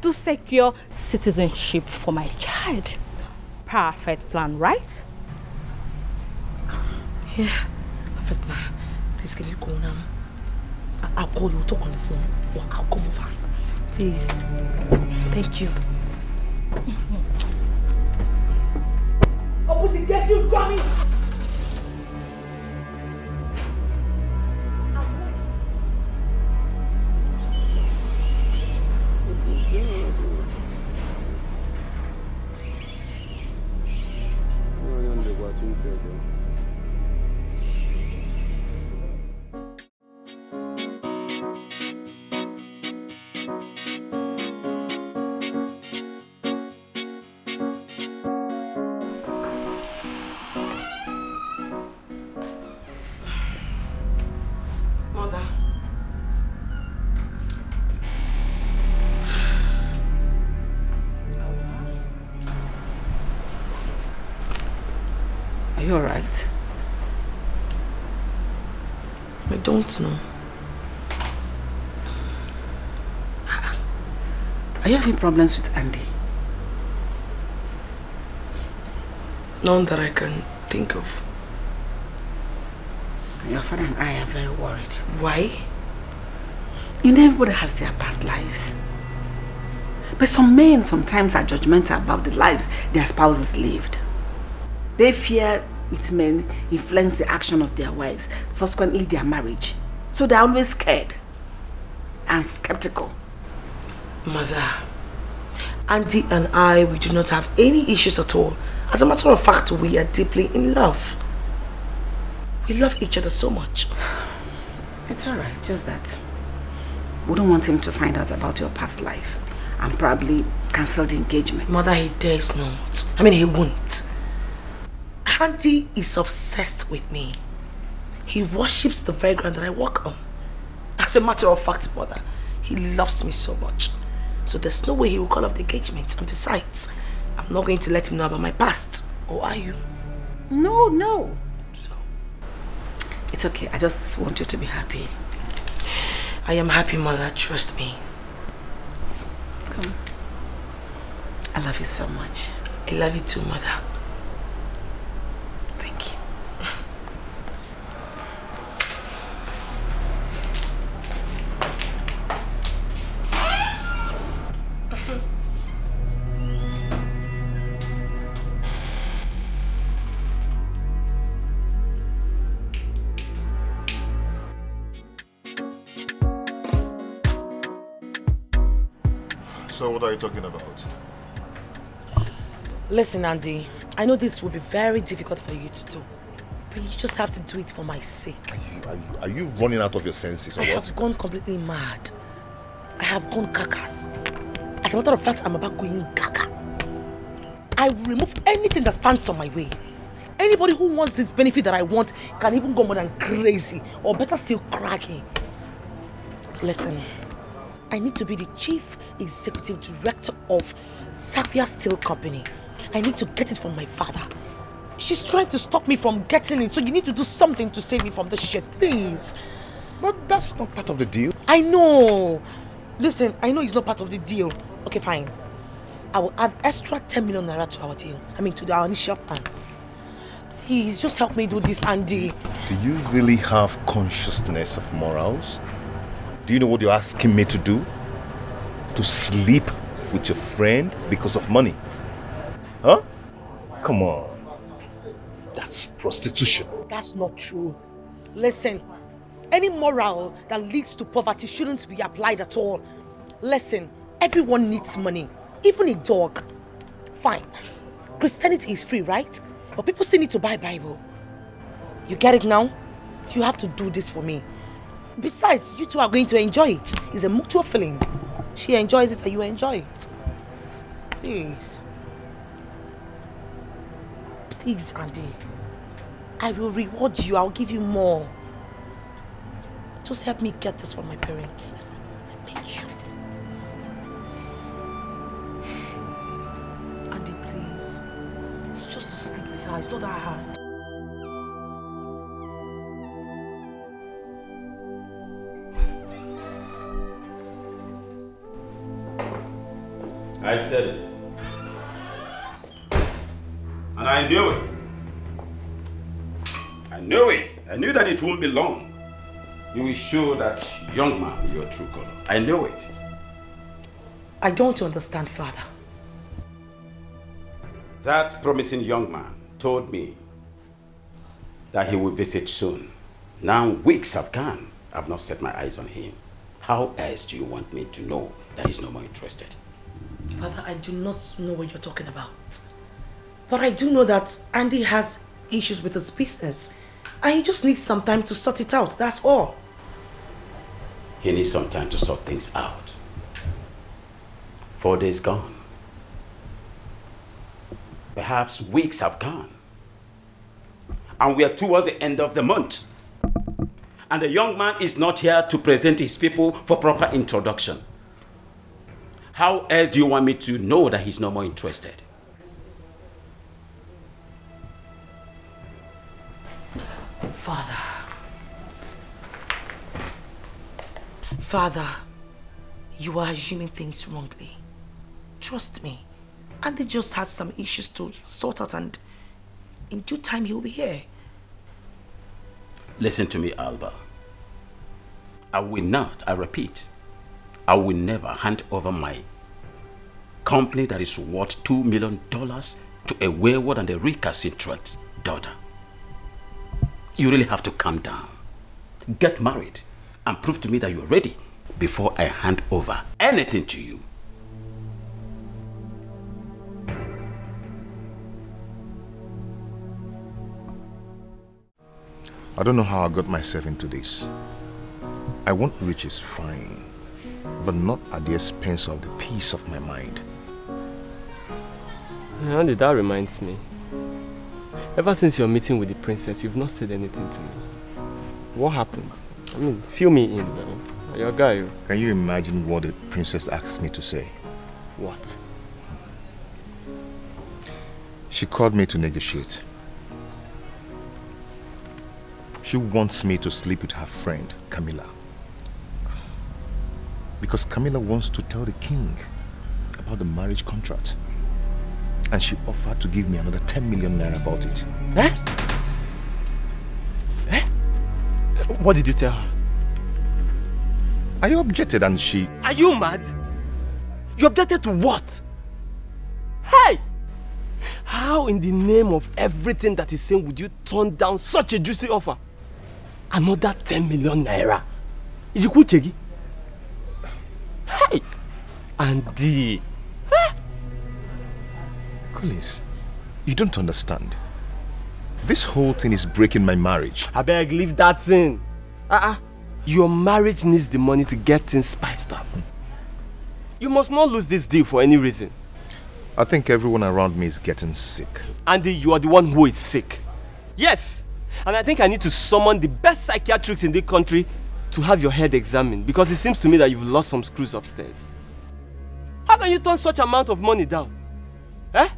Speaker 10: to secure citizenship for my child. Perfect plan, right?
Speaker 2: Yeah, perfect plan. Please, can you go now? I'll call you, talk on the phone. Or I'll come over. Please. Thank you. [laughs]
Speaker 23: Open the gate, you dummy!
Speaker 2: Mother.
Speaker 16: You alright?
Speaker 2: I don't know.
Speaker 16: Are you having problems with Andy?
Speaker 2: None that I can think of.
Speaker 16: Your father and I are very worried.
Speaker 2: Why?
Speaker 16: You know, everybody has their past lives. But some men sometimes are judgmental about the lives their spouses lived. They fear with men influence the action of their wives, subsequently their marriage. So they're always scared and skeptical.
Speaker 2: Mother, Andy and I, we do not have any issues at all. As a matter of fact, we are deeply in love. We love each other so much.
Speaker 16: It's alright, just that we don't want him to find out about your past life and probably cancel the engagement.
Speaker 2: Mother, he dares not. I mean, he won't. Andy is obsessed with me. He worships the very ground that I walk on. As a matter of fact, mother, he loves me so much. So there's no way he will call off the engagement. And besides, I'm not going to let him know about my past. Or are you?
Speaker 16: No, no. So, It's okay. I just want you to be happy.
Speaker 2: I am happy, mother. Trust me.
Speaker 16: Come. I love you so much.
Speaker 2: I love you too, mother.
Speaker 16: You
Speaker 5: talking about?
Speaker 2: Listen, Andy. I know this will be very difficult for you to do. But you just have to do it for my sake.
Speaker 5: Are you, are you running out of your senses or
Speaker 2: I
Speaker 5: what?
Speaker 2: have gone completely mad. I have gone gagas. As a matter of fact, I'm about going gaga. I will remove anything that stands on my way. Anybody who wants this benefit that I want can even go more than crazy or better still craggy. Listen, I need to be the chief executive director of Safia Steel Company I need to get it from my father. She's trying to stop me from getting it, so you need to do something to save me from this shit, please.
Speaker 5: But that's not part of the deal.
Speaker 2: I know. Listen, I know it's not part of the deal. Okay, fine. I will add extra 10 million naira to our deal. I mean, to our initial plan. Please, just help me do this, Andy.
Speaker 5: Do you really have consciousness of morals? Do you know what you're asking me to do? To sleep with your friend because of money? Huh? Come on. That's prostitution.
Speaker 2: That's not true. Listen, any moral that leads to poverty shouldn't be applied at all. Listen, everyone needs money, even a dog. Fine. Christianity is free, right? But people still need to buy Bible. You get it now? You have to do this for me. Besides, you two are going to enjoy it. It's a mutual feeling. She enjoys it and you enjoy it. Please. Please, Andy. I will reward you. I'll give you more. Just help me get this from my parents. I you. Andy, please. It's just to sleep with her. It's not that hard.
Speaker 3: I said it. And I knew it. I knew it. I knew that it wouldn't be long. You will show that young man your true color. I knew it.
Speaker 2: I don't understand, Father.
Speaker 3: That promising young man told me that he will visit soon. Now weeks have gone. I've not set my eyes on him. How else do you want me to know that he's no more interested?
Speaker 2: Father, I do not know what you're talking about. But I do know that Andy has issues with his business. And he just needs some time to sort it out, that's all.
Speaker 3: He needs some time to sort things out. Four days gone. Perhaps weeks have gone. And we are towards the end of the month. And the young man is not here to present his people for proper introduction. How else do you want me to know that he's no more interested?
Speaker 2: Father. Father, you are assuming things wrongly. Trust me. Andy just has some issues to sort out and in due time he'll be here.
Speaker 3: Listen to me, Alba. I will not, I repeat, I will never hand over my company that is worth $2 million to a wayward and a recalcitrant daughter. You really have to calm down. Get married and prove to me that you're ready before I hand over anything to you.
Speaker 5: I don't know how I got myself into this. I want riches, fine, but not at the expense of the peace of my mind.
Speaker 9: Andy, that reminds me. Ever since your meeting with the princess, you've not said anything to me. What happened? I mean, fill me in now. You're a guy. oh.
Speaker 5: Can you imagine what the princess asked me to say?
Speaker 9: What?
Speaker 5: She called me to negotiate. She wants me to sleep with her friend, Camilla. Because Camilla wants to tell the king about the marriage contract. And she offered to give me another 10 million naira about it.
Speaker 9: Eh? Eh? What did you tell her?
Speaker 5: I objected and she...
Speaker 9: Are you mad? You objected to what? Hey! How in the name of everything that is saying would you turn down such a juicy offer? Another 10 million naira. Is it cool, Chegi? Hey! Andy.
Speaker 5: Collins, you don't understand. This whole thing is breaking my marriage.
Speaker 9: I beg, leave that thing. Uh-uh. Your marriage needs the money to get things spiced up. You must not lose this deal for any reason.
Speaker 5: I think everyone around me is getting sick.
Speaker 9: Andy, you are the one who is sick. Yes! And I think I need to summon the best psychiatrists in the country to have your head examined because it seems to me that you've lost some screws upstairs. How can you turn such amount of money down? Eh?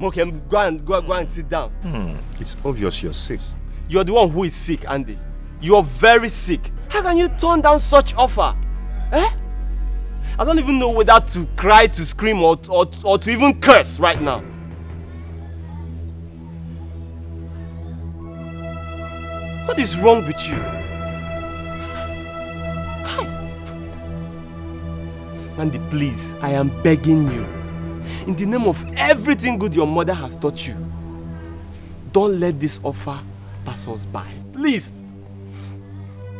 Speaker 9: Okay, um, go and, go, go and sit down.
Speaker 5: Hmm. It's obvious you're sick.
Speaker 9: You're the one who is sick, Andy. You're very sick. How can you turn down such offer? Eh? I don't even know whether to cry, to scream, or, or, or to even curse right now. What is wrong with you? Hi. Andy, please, I am begging you. In the name of everything good your mother has taught you, don't let this offer pass us by. Please.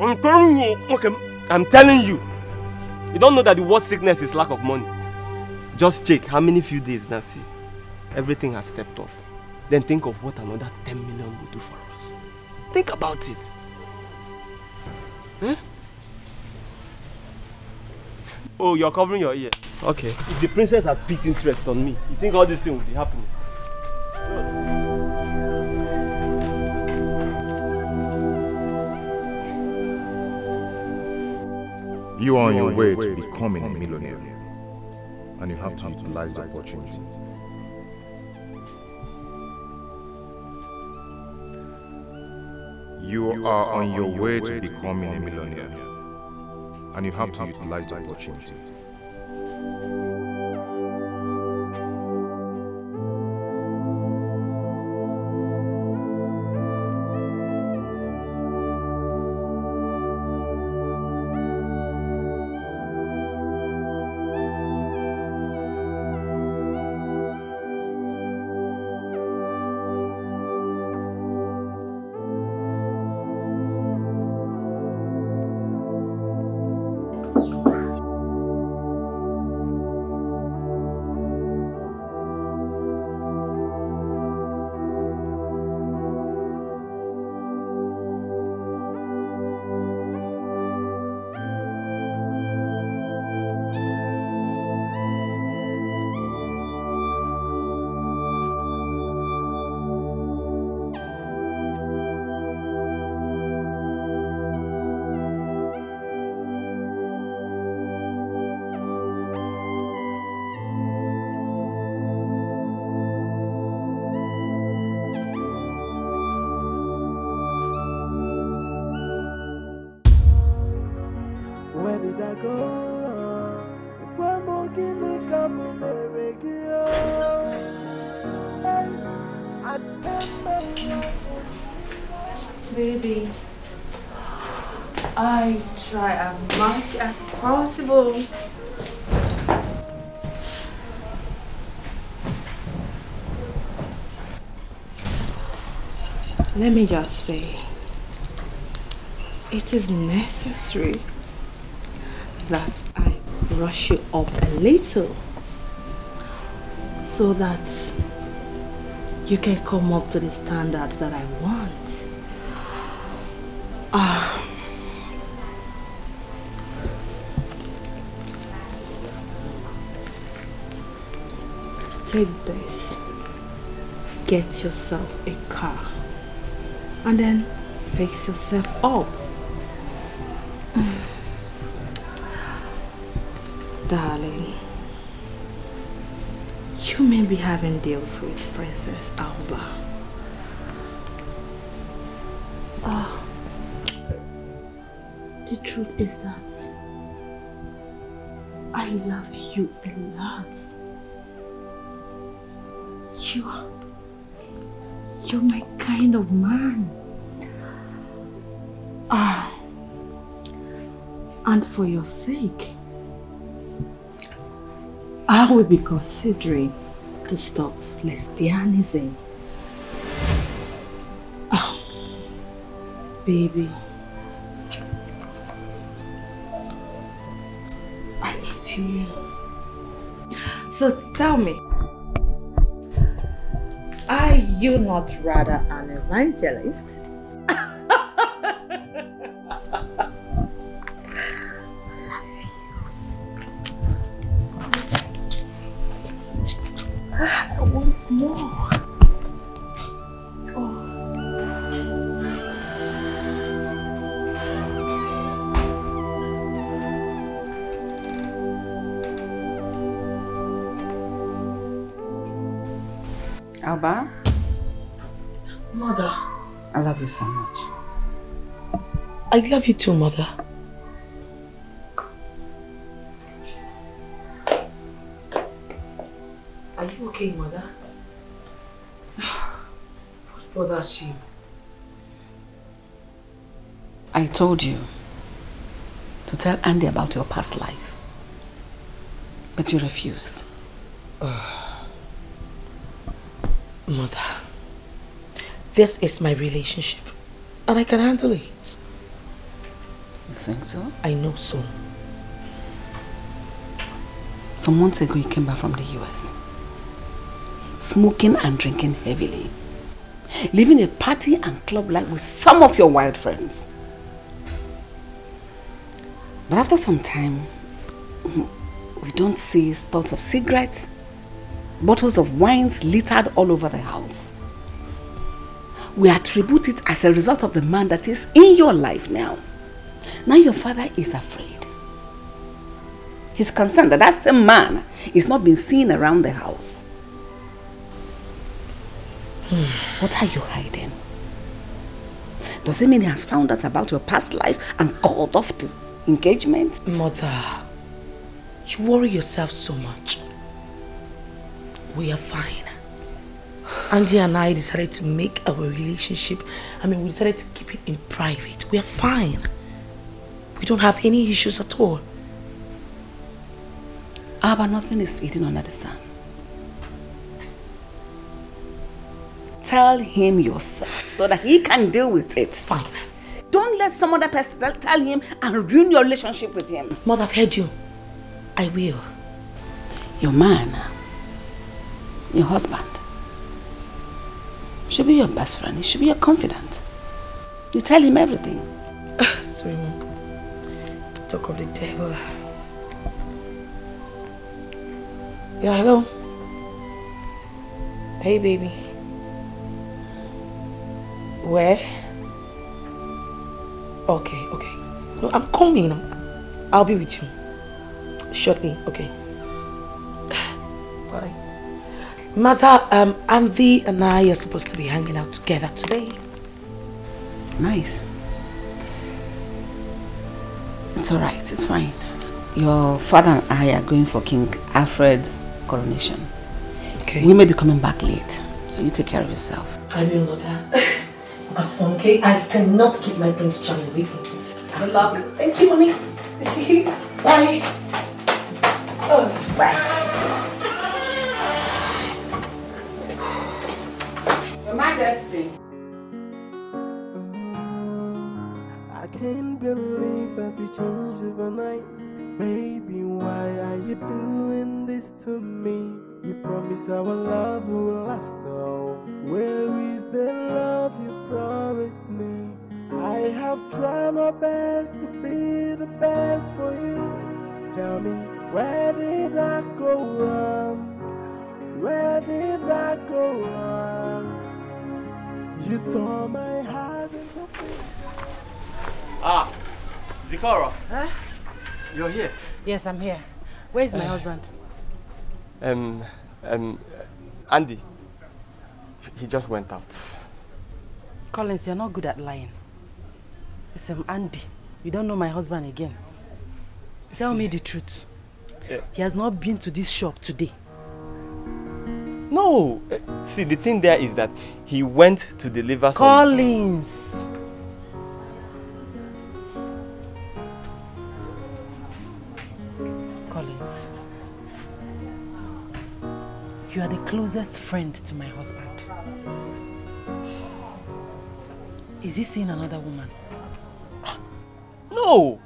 Speaker 9: I'm telling you. Okay, I'm telling you. You don't know that the worst sickness is lack of money. Just check how many few days see. Everything has stepped up. Then think of what another 10 million will do for us. Think about it. Huh? Oh, you're covering your ear. Okay. If the princess had picked interest on me, you think all this thing would be happening?
Speaker 5: You are on your way to becoming a millionaire. And you have to utilize the opportunity. You are on your way to becoming a millionaire. And you have to utilize the opportunity.
Speaker 10: Let me just say, it is necessary that I brush you up a little so that you can come up to the standard that I want. Take this. Get yourself a car. And then fix yourself up. [sighs] Darling, you may be having deals with Princess Alba. Oh, the truth is that I love you a lot. I will be considering to stop lesbianism. Oh, baby. I love you. So tell me, are you not rather an evangelist?
Speaker 16: You so much.
Speaker 2: I love you too, Mother. Are you okay, Mother? What bothers you?
Speaker 16: I told you to tell Andy about your past life, but you refused.
Speaker 2: Mother, this is my relationship and I can handle it.
Speaker 16: You think so?
Speaker 2: I know so.
Speaker 16: Some months ago, you came back from the US, smoking and drinking heavily, living a party and club life with some of your wild friends. But after some time, we don't see stores of cigarettes, bottles of wines littered all over the house. We attribute it as a result of the man that is in your life now. Now your father is afraid. He's concerned that that same man is not being seen around the house. What are you hiding? Does it mean he has found out about your past life and called off the engagement?
Speaker 2: Mother, you worry yourself so much. We are fine. Andy and I decided to make our relationship, I mean, we decided to keep it in private. We are fine. We don't have any issues at all.
Speaker 16: Ah, but nothing is hidden under the sun. Tell him yourself so that he can deal with it.
Speaker 2: Fine.
Speaker 16: Don't let some other person tell- tell him and ruin your relationship with him.
Speaker 2: Mother, I've heard you. I will.
Speaker 16: Your man, your husband, should be your best friend. He should be your confidant. You tell him everything. [sighs]
Speaker 2: Sorry, Mom. Talk of the devil. Yeah, hello. Hey, baby. Where? Okay, okay. No, I'm coming. I'll be with you. Shortly, okay. [sighs] Bye. Mother, um, Andy and I are supposed to be hanging out together today.
Speaker 16: Nice. It's alright, it's fine. Your father and I are going for King Alfred's coronation.
Speaker 2: Okay.
Speaker 16: We may be coming back late, so you take care of yourself.
Speaker 2: I will, Mother. A phone, okay? I cannot keep my Prince Charming away from you. Good luck. Thank you, Mommy. See you. Bye. Oh, bye.
Speaker 1: Majesty.
Speaker 20: Ah, I can't believe that you changed overnight. Baby, why are you doing this to me? You promise our love will last all. Where is the love you promised me? I have tried my best to be the best for you. Tell me, where did I go wrong? Where did I go wrong? You tore my heart into pieces.
Speaker 9: Ah, Zikora.
Speaker 6: Huh?
Speaker 9: You're here.
Speaker 6: Yes, I'm here. Where's my
Speaker 9: Uh,
Speaker 6: husband?
Speaker 9: Um, um, Andy. He just went out.
Speaker 6: Collins, you're not good at lying. Listen, Andy, you don't know my husband again. Tell me the truth.
Speaker 9: Eh.
Speaker 6: He has not been to this shop today.
Speaker 9: No. eh, See, the thing there is that he went to deliver some.
Speaker 6: Collins! Collins, you are the closest friend to my husband. Is he seeing another woman?
Speaker 9: No,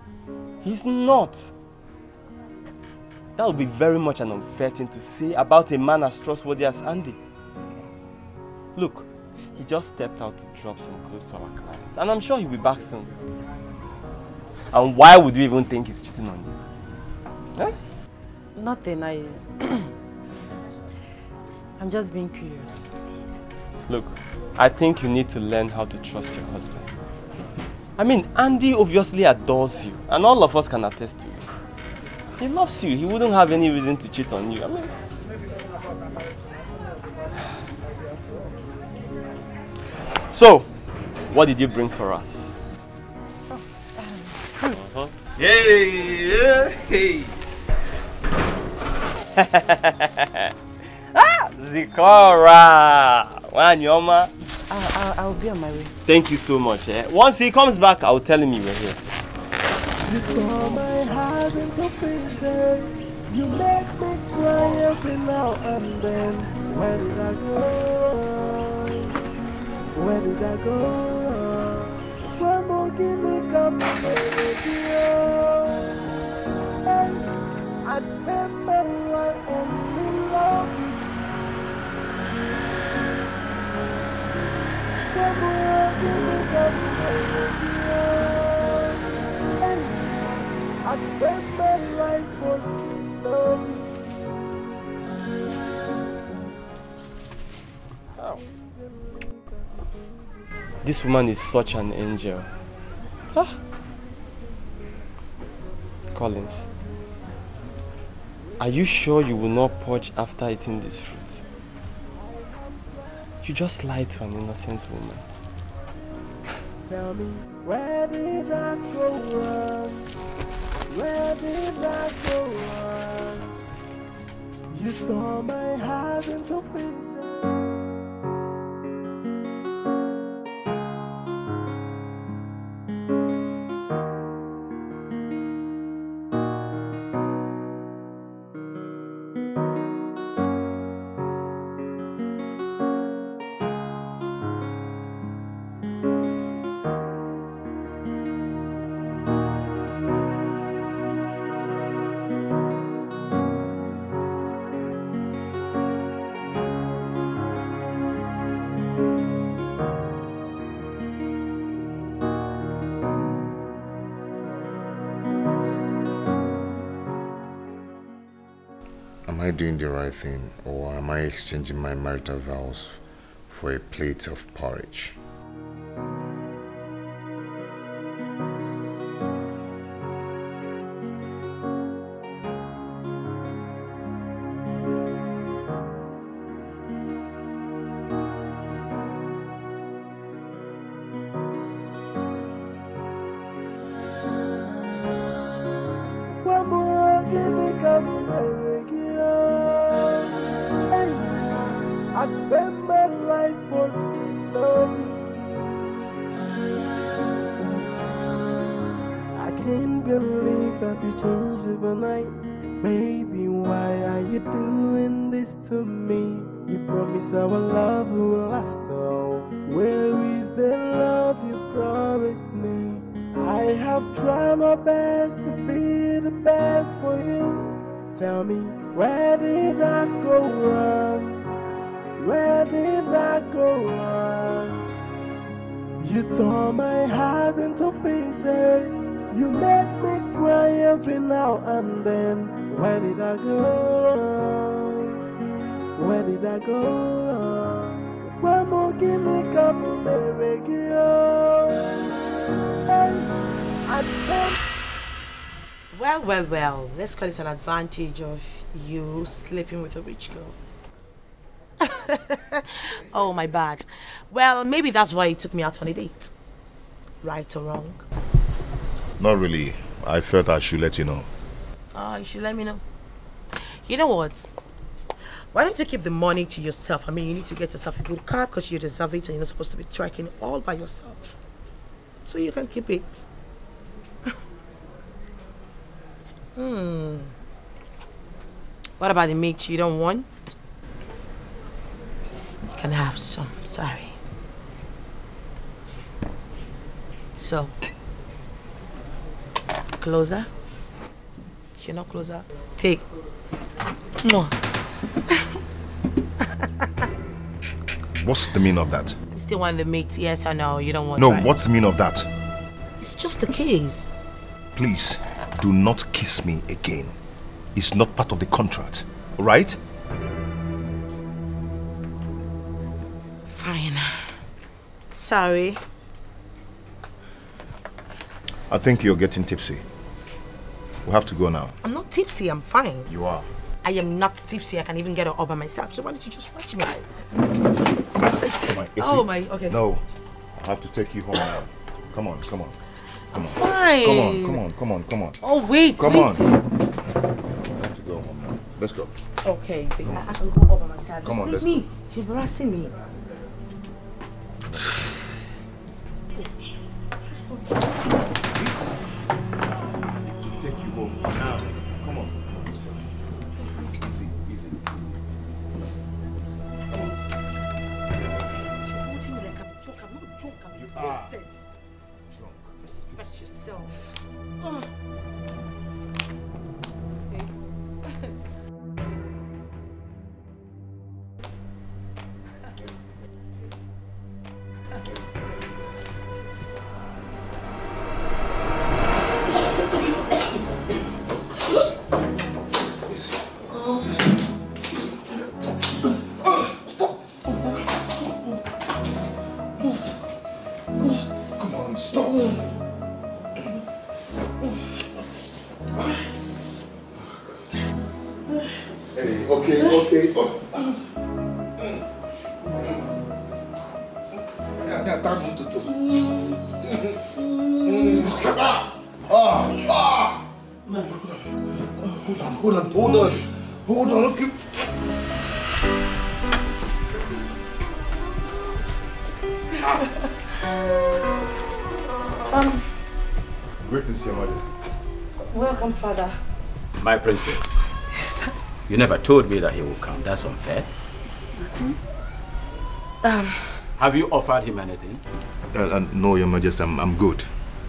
Speaker 9: he's not. That would be very much an unfair thing to say about a man as trustworthy as Andy. Look, he just stepped out to drop some clothes to our clients, and I'm sure he'll be back soon. And why would you even think he's cheating on you? Eh?
Speaker 6: Nothing, I... [clears throat] I'm just being curious.
Speaker 9: Look, I think you need to learn how to trust your husband. I mean, Andy obviously adores you, and all of us can attest to it. He loves you. He wouldn't have any reason to cheat on you. I mean, So, what did you bring for us?
Speaker 6: Fruits.
Speaker 9: Uh-huh. Yay! Hey! [laughs] ah, Zikora! Wanyoma.
Speaker 6: I'll, I'll, I'll be on my way.
Speaker 9: Thank you so much. Eh? Once he comes back, I'll tell him you were here.
Speaker 20: You tore my heart into pieces. You make me cry every now and then. Where did I go wrong? Where did I go wrong? Where more can guinea come I spent my life only loving. Where more can guinea come I spent my life only loving. you.
Speaker 9: This woman is such an angel. Ah. Collins, are you sure you will not purge after eating this fruit? You just lied to an innocent woman.
Speaker 20: Tell me, where did I go wrong? Where did I go? You tore my heart into pieces.
Speaker 5: Doing the right thing or am I exchanging my marital vows for a plate of porridge?
Speaker 2: Well. Let's call it an advantage of you sleeping with a rich girl. [laughs] oh, my bad. Well, maybe that's why you took me out on a date. Right or wrong?
Speaker 5: Not really. I felt I should let you know.
Speaker 2: Oh, you should let me know. You know what? Why don't you keep the money to yourself? I mean, you need to get yourself a good car because you deserve it and you're not supposed to be tracking all by yourself. So you can keep it. Hmm. What about the meat you don't want? You can have some. Sorry. So, closer. You're not closer. Take. Mwah. [laughs]
Speaker 5: What's the meaning of that?
Speaker 2: You still want the meat? Yes or no? You don't want
Speaker 5: No,
Speaker 2: right?
Speaker 5: what's the meaning of that?
Speaker 2: It's just the case.
Speaker 5: Please, do not kiss me again. It's not part of the contract, alright?
Speaker 2: Fine. Sorry.
Speaker 5: I think you're getting tipsy. We have to go now.
Speaker 2: I'm not tipsy. I'm fine.
Speaker 5: You are.
Speaker 2: I am not tipsy. I can even get it all by myself. So why don't you just watch me?
Speaker 5: Come on,
Speaker 2: Oh, oh my. Okay.
Speaker 5: No, I have to take you home now. Come on, come on. Come on.
Speaker 2: Fine.
Speaker 5: Come on, come on, come on, come on.
Speaker 2: Oh, wait,
Speaker 5: Come
Speaker 2: wait.
Speaker 5: on. I have to go home now. Let's go.
Speaker 2: Okay, babe, I I can go all by myself.
Speaker 5: Come on,
Speaker 2: Just
Speaker 5: let's
Speaker 2: leave me. She's embarrassing me.
Speaker 5: To take you home now.
Speaker 6: Respect yourself.
Speaker 3: My princess.
Speaker 2: Yes, Dad.
Speaker 3: You never told me that he would come. That's unfair.
Speaker 2: Um,
Speaker 3: Have you offered him anything?
Speaker 5: Uh, uh, no, Your Majesty, I'm, I'm good.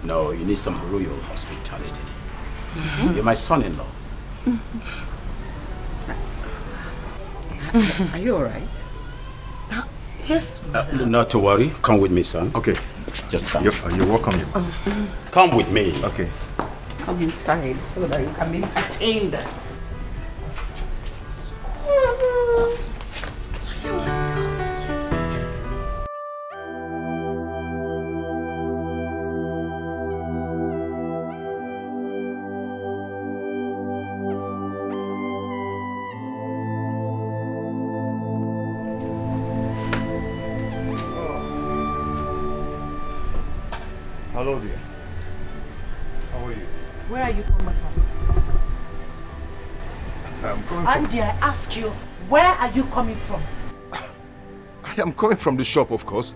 Speaker 3: No, you need some royal hospitality. You're my son-in-law.
Speaker 16: Are you alright?
Speaker 2: Yes.
Speaker 3: Uh, not to worry. Come with me, son.
Speaker 5: Okay.
Speaker 3: Just come.
Speaker 5: You're, you're welcome. Your
Speaker 16: Oh, so
Speaker 3: Come with me.
Speaker 5: Okay.
Speaker 16: Come inside so that you can be
Speaker 6: Where are you coming from? I
Speaker 5: am coming from the shop, of course.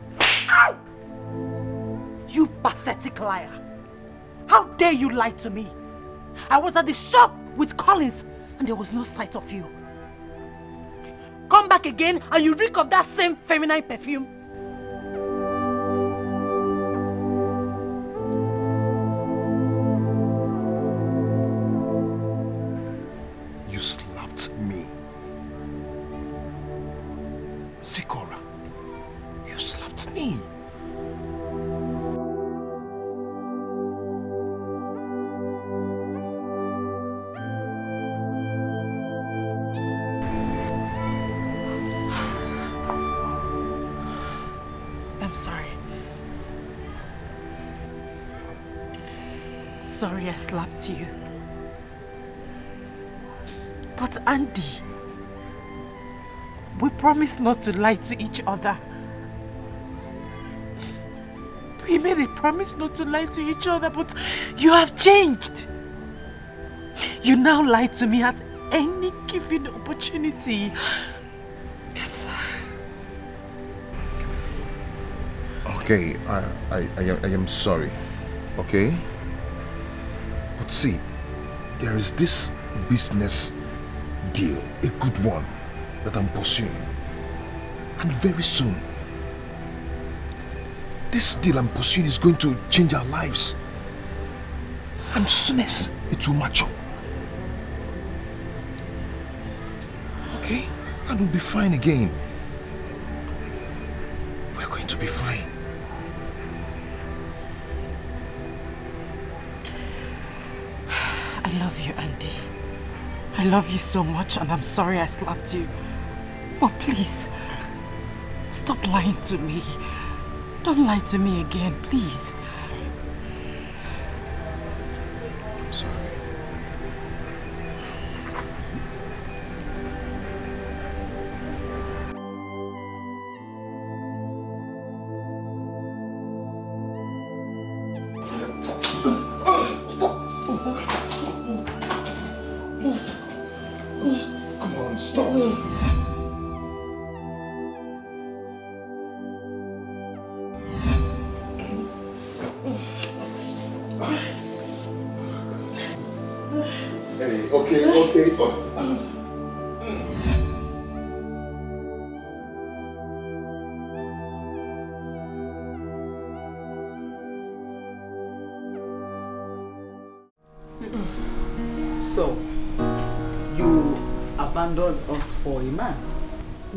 Speaker 6: You pathetic liar. How dare you lie to me? I was at the shop with Collins and there was no sight of you. Come back again and you reek of that same feminine perfume. Not to lie to each other. We made a promise not to lie to each other, but you have changed. You now lie to me at any given opportunity. Yes, sir.
Speaker 5: Okay, I, I, I, I am sorry. Okay? But see, there is this business deal, a good one, that I'm pursuing. And very soon, this deal I'm pursuing is going to change our lives. And soon as it will mature. Okay? And we'll be fine again. We're going to be fine. [sighs]
Speaker 6: I love you, Andy. I love you so much and I'm sorry I slapped you. But please, stop lying to me. Don't lie to me again, please.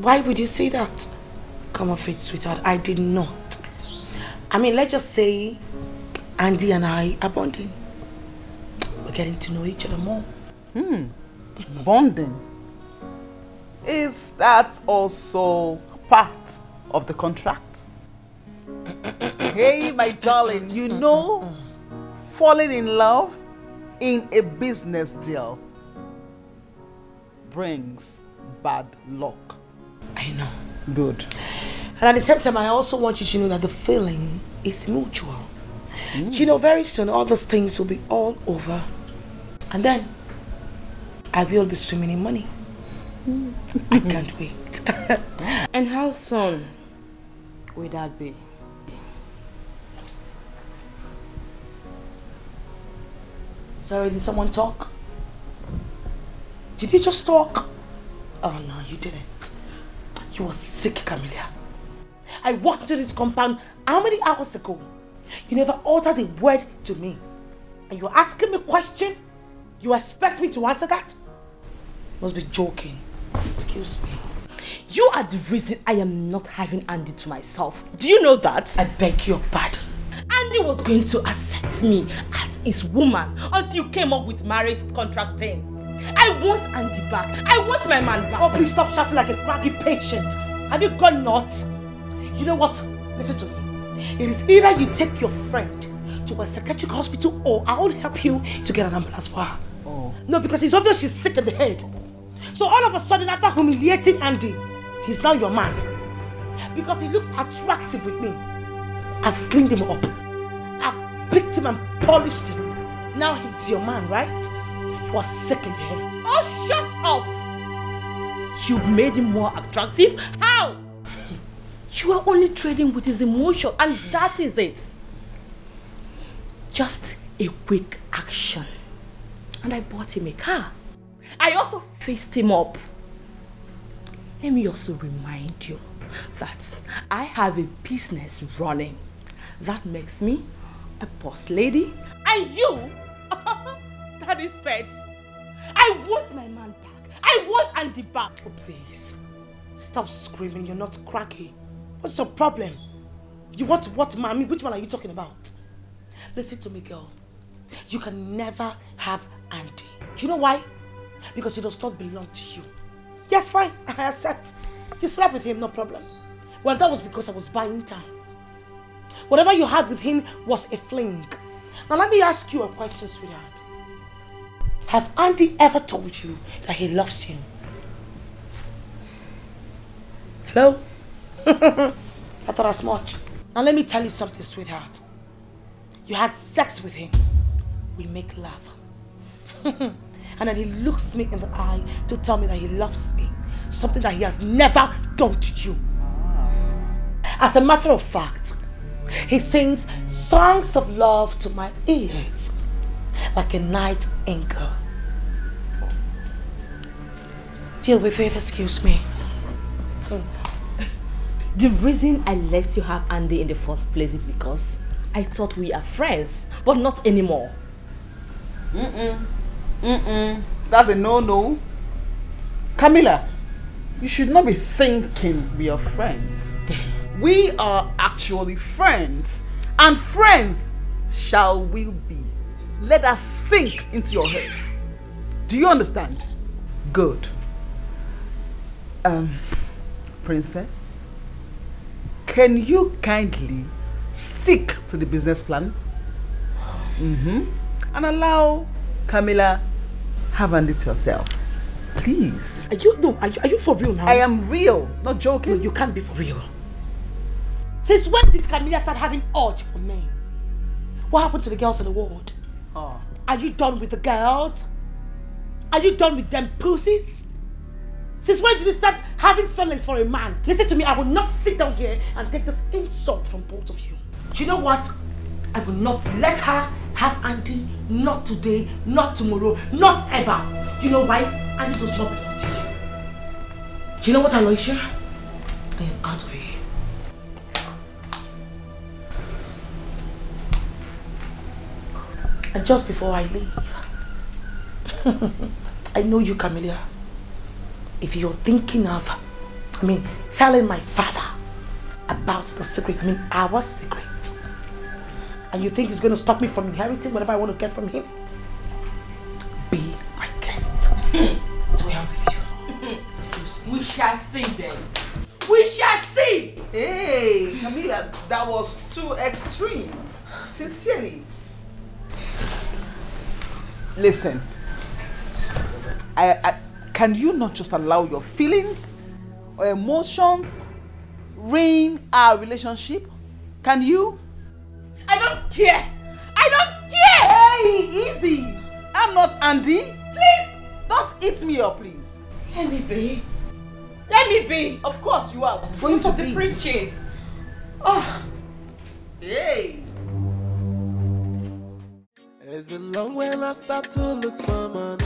Speaker 2: Why would you say that? Come off it, sweetheart. I did not. I mean, let's just say Andy and I are bonding. We're getting to know each other more.
Speaker 15: Hmm. Bonding. Is that also part of the contract? [coughs] hey, my darling, you know, falling in love in a business deal brings bad luck.
Speaker 2: I know.
Speaker 15: Good.
Speaker 2: And at the same time, I also want you to know that the feeling is mutual. You know, very soon all those things will be all over. And then I will be swimming in money. I mm. can't wait. [laughs]
Speaker 10: And how soon will that be?
Speaker 2: Sorry, did someone talk? Did you just talk? Oh no, you didn't. You were sick, Camilla. I walked into this compound how many hours ago? You never uttered a word to me. And you're asking me a question? You expect me to answer that? You must be joking. Excuse me.
Speaker 10: You are the reason I am not having Andy to myself. Do you know that?
Speaker 2: I beg your pardon.
Speaker 10: Andy was going to accept me as his woman until you came up with marriage contract thing. I want Andy back. I want my man back.
Speaker 2: Oh, please stop shouting like a craggy patient. Have you gone nuts? You know what? Listen to me. It is either you take your friend to a psychiatric hospital or I will help you to get an ambulance for her.
Speaker 15: Oh.
Speaker 2: No, because it's obvious she's sick in the head. So all of a sudden, after humiliating Andy, he's now your man. Because he looks attractive with me. I've cleaned him up. I've picked him and polished him. Now he's your man, right? You are sick in the head.
Speaker 10: Oh, shut up! You've made him more attractive? How? You are only trading with his emotion, and that is it. Just a quick action. And I bought him a car. I also faced him up. Let me also remind you that I have a business running. That makes me a boss lady. And you, [laughs] that is pet. I want my man. I want Andy back.
Speaker 2: Oh, please. Stop screaming. You're not cracky. What's your problem? You want what, mommy? Which one are you talking about? Listen to me, girl. You can never have Andy. Do you know why? Because he does not belong to you. Yes, fine. I accept. You slept with him, no problem. Well, that was because I was buying time. Whatever you had with him was a fling. Now, let me ask you a question, sweetheart. Has Andy ever told you that he loves you? Hello? [laughs] I thought as much. Now let me tell you something, sweetheart. You had sex with him. We make love. [laughs] and then he looks me in the eye to tell me that he loves me. Something that he has never done to you. As a matter of fact, he sings songs of love to my ears like a night angel. Deal with it, excuse me. [laughs]
Speaker 10: The reason I let you have Andy in the first place is because I thought we are friends, but not anymore.
Speaker 15: Mm-mm. Mm-mm. That's a no-no. Camilla, you should not be thinking we are friends. We are actually friends. And friends shall we be. Let us sink into your head. Do you understand? Good. Um, princess, can you kindly stick to the business plan? Mm-hmm. And allow Camilla have Andy to herself. Please.
Speaker 2: Are you no? Are you, are you for real now?
Speaker 15: I am real, not joking.
Speaker 2: No, you can't be for real. Since when did Camilla start having urge for men? What happened to the girls in the ward?
Speaker 15: Oh.
Speaker 2: Are you done with the girls? Are you done with them pussies? Since when did you start having feelings for a man? Listen to me, I will not sit down here and take this insult from both of you. Do you know what? I will not let her have Andy not today, not tomorrow, not ever. You know why? Andy does not belong to you. Do you know what, Aloysia? I am out of here. And just before I leave, [laughs] I know you, Camilla. If you're thinking of, I mean, telling my father about the secret, I mean, our secret, and you think he's going to stop me from inheriting whatever I want to get from him, be my guest. [laughs] to hell with you.
Speaker 10: We shall see then. We shall see.
Speaker 15: Hey, Camilla, that was too extreme. Sincerely. Listen, I, I, can you not just allow your feelings or emotions reign our relationship? Can you?
Speaker 10: I don't care. I don't care.
Speaker 15: Hey, easy. I'm not Andy.
Speaker 10: Please.
Speaker 15: Don't eat me up, please.
Speaker 10: Let me be. Let me be.
Speaker 15: Of course you are going to
Speaker 10: the
Speaker 15: be.
Speaker 10: preaching.
Speaker 15: Oh. Hey.
Speaker 20: It's been long when I start to look for money.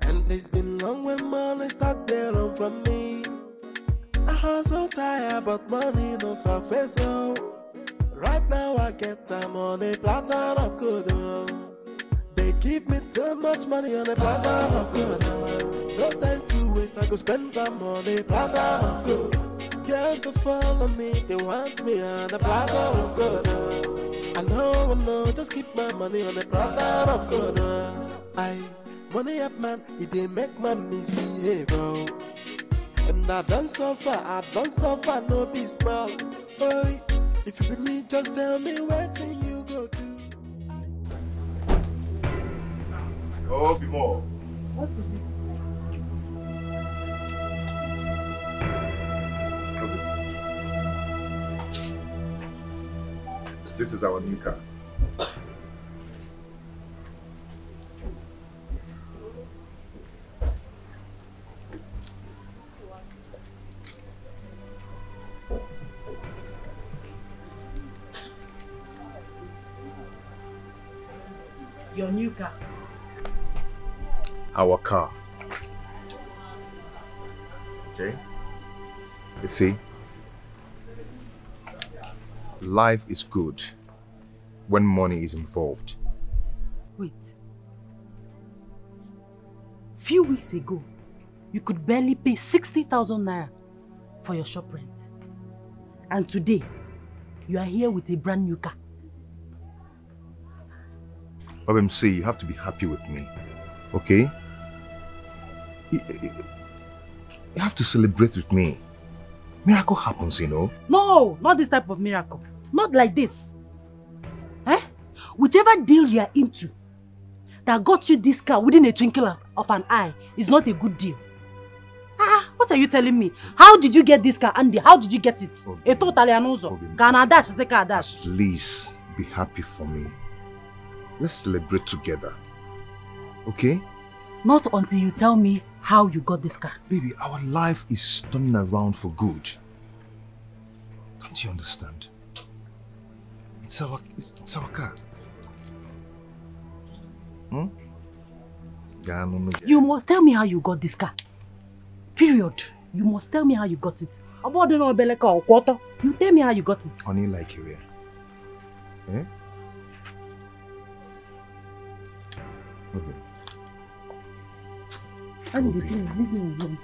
Speaker 20: And it's been long when money start run from me. I hustle tired, but money no surface, yo. Right now I get time on a platter of good. oh. They give me too much money on a platter of good. No time to waste, I go spend them on a platter of good. Girls that follow me, they want me on a platter of good. oh. I know, I know, just keep my money on the platter of good. oh. I money up man, it dey make my misbehave. Oh. And I don't suffer, I don't suffer, no be small. Boy, if you be me, just tell me where can you go to.
Speaker 5: Oh, be more.
Speaker 6: What is it?
Speaker 5: This is our new car.
Speaker 6: Your new car.
Speaker 5: Our car. Okay? You see, life is good when money is involved.
Speaker 6: Wait. Few weeks ago, you could barely pay 60,000 naira for your shop rent. And today, you are here with a brand new car.
Speaker 5: See, you have to be happy with me. Okay? You have to celebrate with me. Miracle happens, you know.
Speaker 6: No, not this type of miracle. Not like this. Eh? Whichever deal you are into that got you this car within a twinkle of- an eye is not a good deal. Ah, what are you telling me? How did you get this car, Andy? How did you get it? A totally anuzo. Can I dash? Say dash?
Speaker 5: Please be happy for me. Let's celebrate together. Okay?
Speaker 6: Not until you tell me how you got this car.
Speaker 5: Baby, our life is turning around for good. Don't you understand? It's our, it's, it's our car. Hmm? Yeah, no, no,
Speaker 6: You must tell me how you got this car. Period. You must tell me how you got it. About the Beleka or quarter. You tell me how you got it.
Speaker 5: Honey, like you here. Eh? Okay.
Speaker 6: Andy, please leave me alone.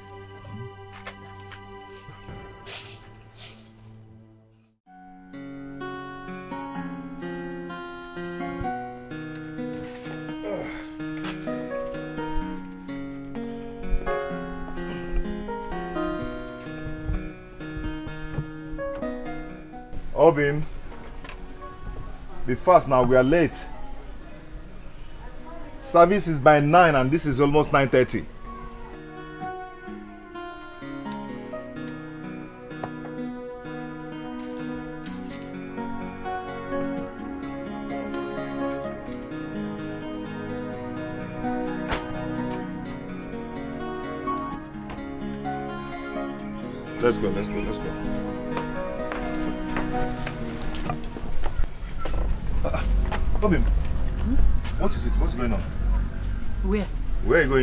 Speaker 5: Obin, be fast now, we are late. Service is by 9 and this is almost 9.30.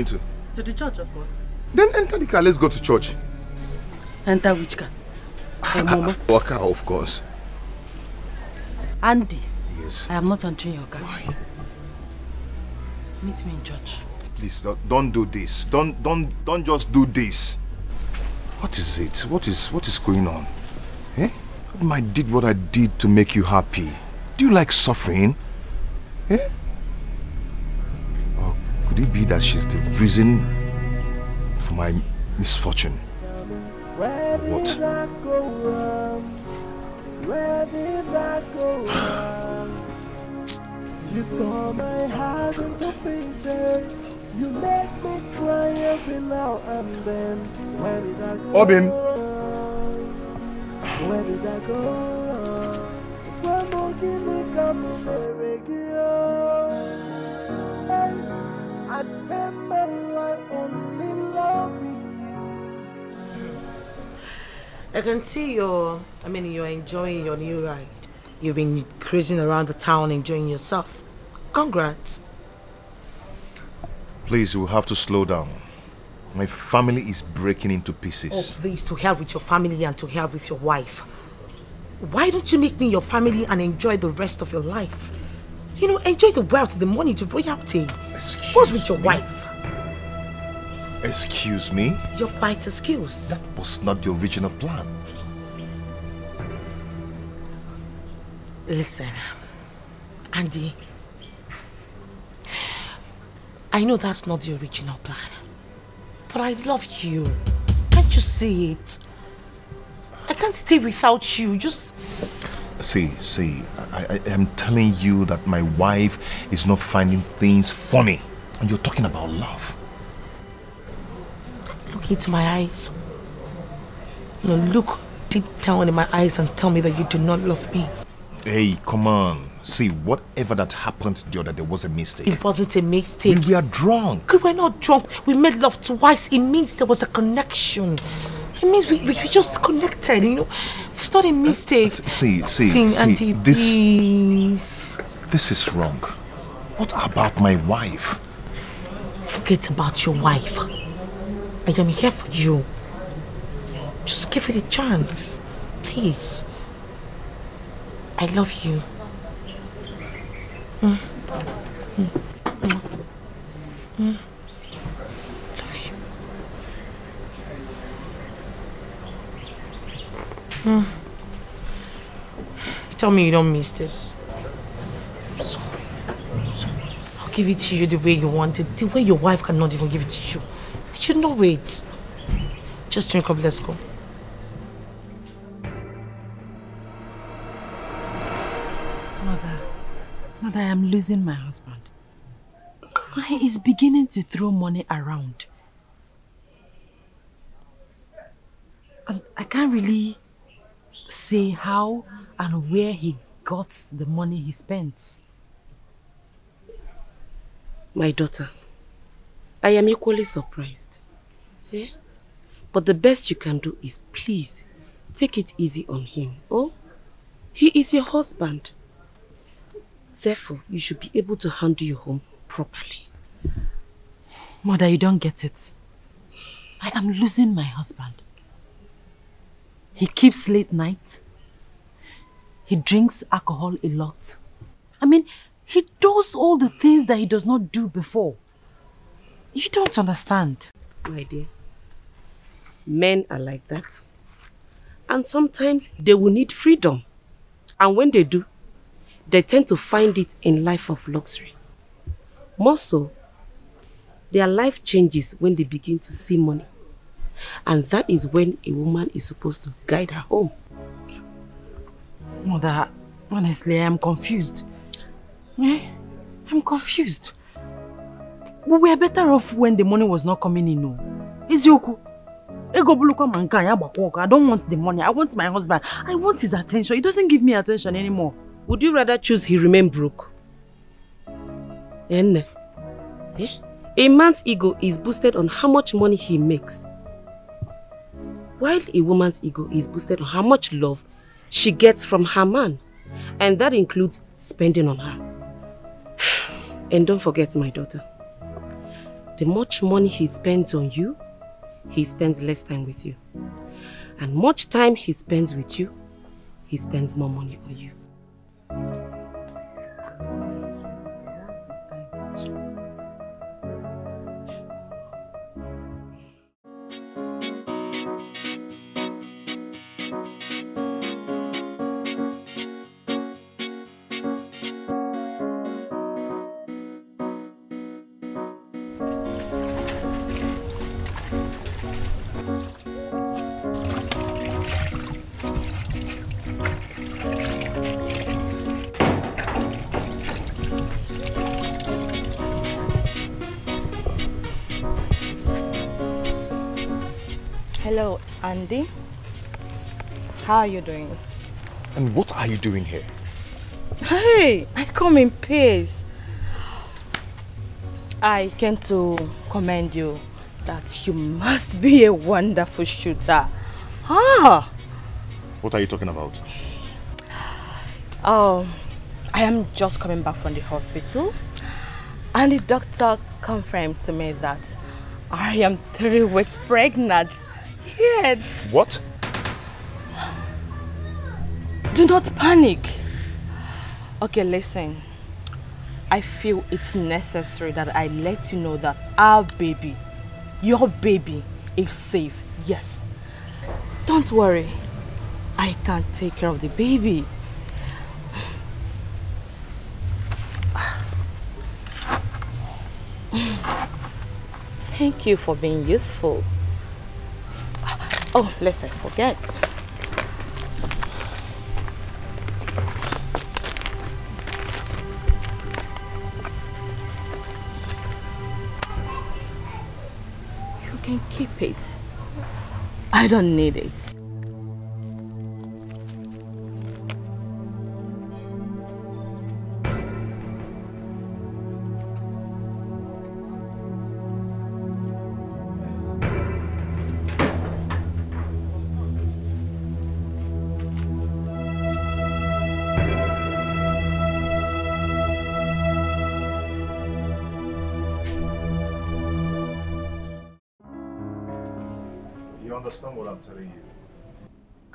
Speaker 5: going to?
Speaker 6: To the church, of course.
Speaker 5: Then enter the car. Let's go to church.
Speaker 6: Enter which car? Hey, Mama.
Speaker 5: Car, of course.
Speaker 6: Andy.
Speaker 5: Yes.
Speaker 6: I am not entering your car. Why? Meet me in church.
Speaker 5: Please don't, don't do this. Don't don't don't just do this. What is it? What is what is going on? Eh? I did what I did to make you happy. Do you like suffering? Eh? Or could it be that she's the reason for my misfortune?
Speaker 20: Where
Speaker 5: What?
Speaker 20: did I go wrong? Where did I go wrong? You tore my heart into pieces. You make me cry every now and then. Where did I go
Speaker 5: Obim.
Speaker 20: wrong? Where did I go wrong? Where more can I come Hey, I spend my life only loving
Speaker 2: I can see you're, I mean, you're enjoying your new ride. You've been cruising around the town enjoying yourself. Congrats.
Speaker 5: Please, you have to slow down. My family is breaking into pieces.
Speaker 2: Oh, please, to hell with your family and to hell with your wife. Why don't you make me your family and enjoy the rest of your life? You know, enjoy the wealth, the money, the royalty. What's with your wife?
Speaker 5: Excuse me?
Speaker 2: You're quite excused.
Speaker 5: That was not the original plan.
Speaker 2: Listen, Andy. I know that's not the original plan. But I love you. Can't you see it? I can't stay without you. Just
Speaker 5: See, see, I, I am telling you that my wife is not finding things funny. And you're talking about love.
Speaker 2: look into my eyes. No, look deep down in my eyes and tell me that you do not love me.
Speaker 5: Hey, come on. See, whatever that happened the other day was a mistake.
Speaker 2: It wasn't a mistake.
Speaker 5: We were drunk.
Speaker 2: We were not drunk. We made love twice. It means there was a connection. It means we, we, we just connected, you know. It's not a mistake.
Speaker 5: See, see,
Speaker 2: Sing,
Speaker 5: see,
Speaker 2: Auntie,
Speaker 5: this,
Speaker 2: please.
Speaker 5: this is wrong. What about my wife?
Speaker 2: Forget about your wife. I am here for you. Just give it a chance. Please. I love you. Mm. Mm. Mm. Mm. Love you. Mm. Tell me you don't miss this. I'm sorry. I'll give it to you the way you want it, the way your wife cannot even give it to you. You should know wait. Just drink up, let's go.
Speaker 6: Mother, Mother, I am losing my husband. He is beginning to throw money around. And I can't really say how and where he got the money he spends.
Speaker 18: My daughter, I am equally surprised. Eh? But the best you can do is please take it easy on him. Oh, he is your husband. Therefore, you should be able to handle your home properly.
Speaker 6: Mother, you don't get it. I am losing my husband. He keeps late night. He drinks alcohol a lot. I mean, he does all the things that he does not do before. You don't understand.
Speaker 18: My dear, men are like that. And sometimes they will need freedom. And when they do, they tend to find it in life of luxury. More so, their life changes when they begin to see money. And that is when a woman is supposed to guide her home.
Speaker 6: Mother, honestly, I am confused. Eh? I'm confused. We were better off when the money was not coming in, no. Izioku. Ego bulukwa manka ya gbakwa ọkụ. I don't want the money. I want my husband. I want his attention. He doesn't give me attention anymore.
Speaker 18: Would you rather choose he remain broke? Enne. Eh? A man's ego is boosted on how much money he makes. While a woman's ego is boosted on how much love she gets from her man. And that includes spending on her. [sighs]
Speaker 2: And don't forget, my daughter, the much money he spends on you, he spends less time with you. And much time he spends with you, he spends more money on you. Andy. How are you doing?
Speaker 5: And what are you doing here?
Speaker 2: Hey, I come in peace. I came to commend you that you must be a wonderful shooter. Ah,
Speaker 5: What are you talking about?
Speaker 2: oh, I am just coming back from the hospital and the doctor confirmed to me that I am three weeks pregnant. Yes.
Speaker 5: What?
Speaker 2: Do not panic. Okay, listen. I feel it's necessary that I let you know that our baby, your baby, is safe. Yes. Don't worry. I can take care of the baby. [sighs] Thank you for being useful. Oh, lest I forget. You can keep it. I don't need it.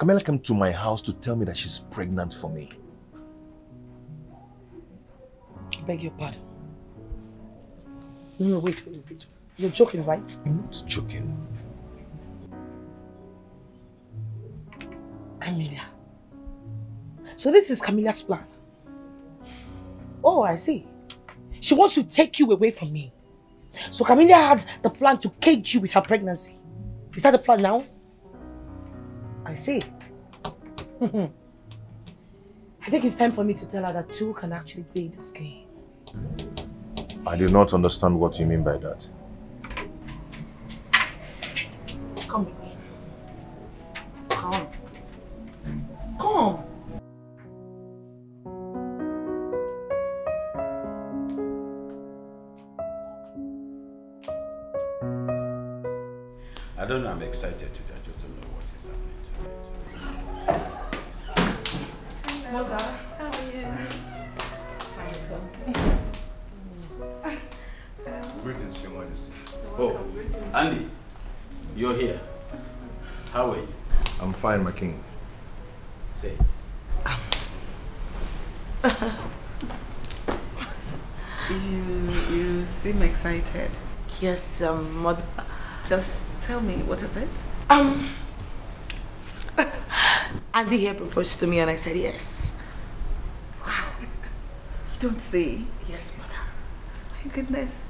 Speaker 5: Camilla came to my house to tell me that she's pregnant for me.
Speaker 2: I beg your pardon. No, no, wait, wait, wait. You're joking, right?
Speaker 5: I'm not joking.
Speaker 2: Camilla. So this is Camilla's plan. Oh, I see. She wants to take you away from me. So Camilla had the plan to cage you with her pregnancy. Is that the plan now? I see. [laughs] I think it's time for me to tell her that two can actually play this game.
Speaker 5: I do not understand what you mean by that.
Speaker 2: Come with me. Come. Come.
Speaker 3: I don't know, I'm excited today.
Speaker 2: Mother.
Speaker 12: How are you?
Speaker 3: Greetings, Your Majesty. Oh, Andy, you're here. How are you?
Speaker 5: I'm fine, my king.
Speaker 3: Sit.
Speaker 16: You, you seem excited.
Speaker 2: Yes, um, mother.
Speaker 16: Just tell me, what is it?
Speaker 2: Um, Andy here proposed to me and I said yes. Wow.
Speaker 16: You don't say.
Speaker 2: Yes, mother.
Speaker 16: My goodness.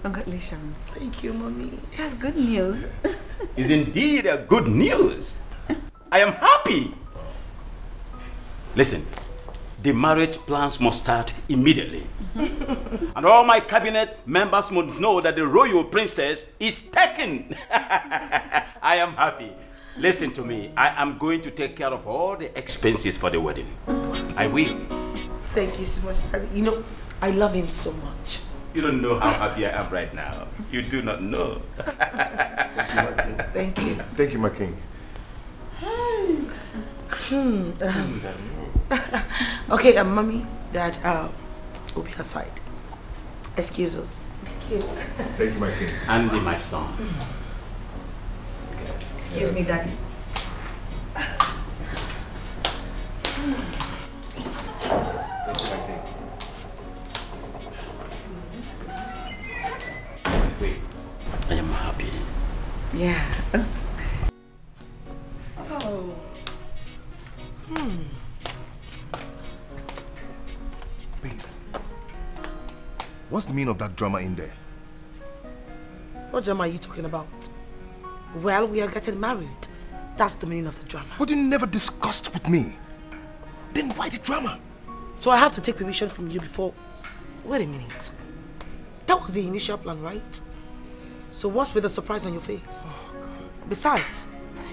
Speaker 16: Congratulations.
Speaker 2: Thank you, mommy.
Speaker 16: That's good news. [laughs]
Speaker 3: Is indeed a good news. I am happy. Listen, the marriage plans must start immediately. [laughs] and all my cabinet members must know that the royal princess is taken. [laughs] I am happy. Listen to me. I am going to take care of all the expenses for the wedding. I will.
Speaker 2: Thank you so much, Daddy. You know, I love him so much.
Speaker 3: You don't know how happy I am right now. You do not know.
Speaker 2: Thank you.
Speaker 5: Thank you, my king.
Speaker 2: Hmm. um, [laughs] okay, um, mommy, dad, uh, will be aside. Excuse us. Thank you.
Speaker 5: Thank you, my king.
Speaker 3: Andy, my son.
Speaker 2: Excuse me, Daddy.
Speaker 3: Wait, I am happy.
Speaker 2: Yeah. Oh. Hmm.
Speaker 5: What's the meaning of that drama in there?
Speaker 2: What drama are you talking about? Well, we are getting married. That's the meaning of the drama.
Speaker 5: But you never discussed with me. Then why the drama?
Speaker 2: So I have to take permission from you before... Wait a minute. That was the initial plan, right? So what's with the surprise on your face? Oh, Besides,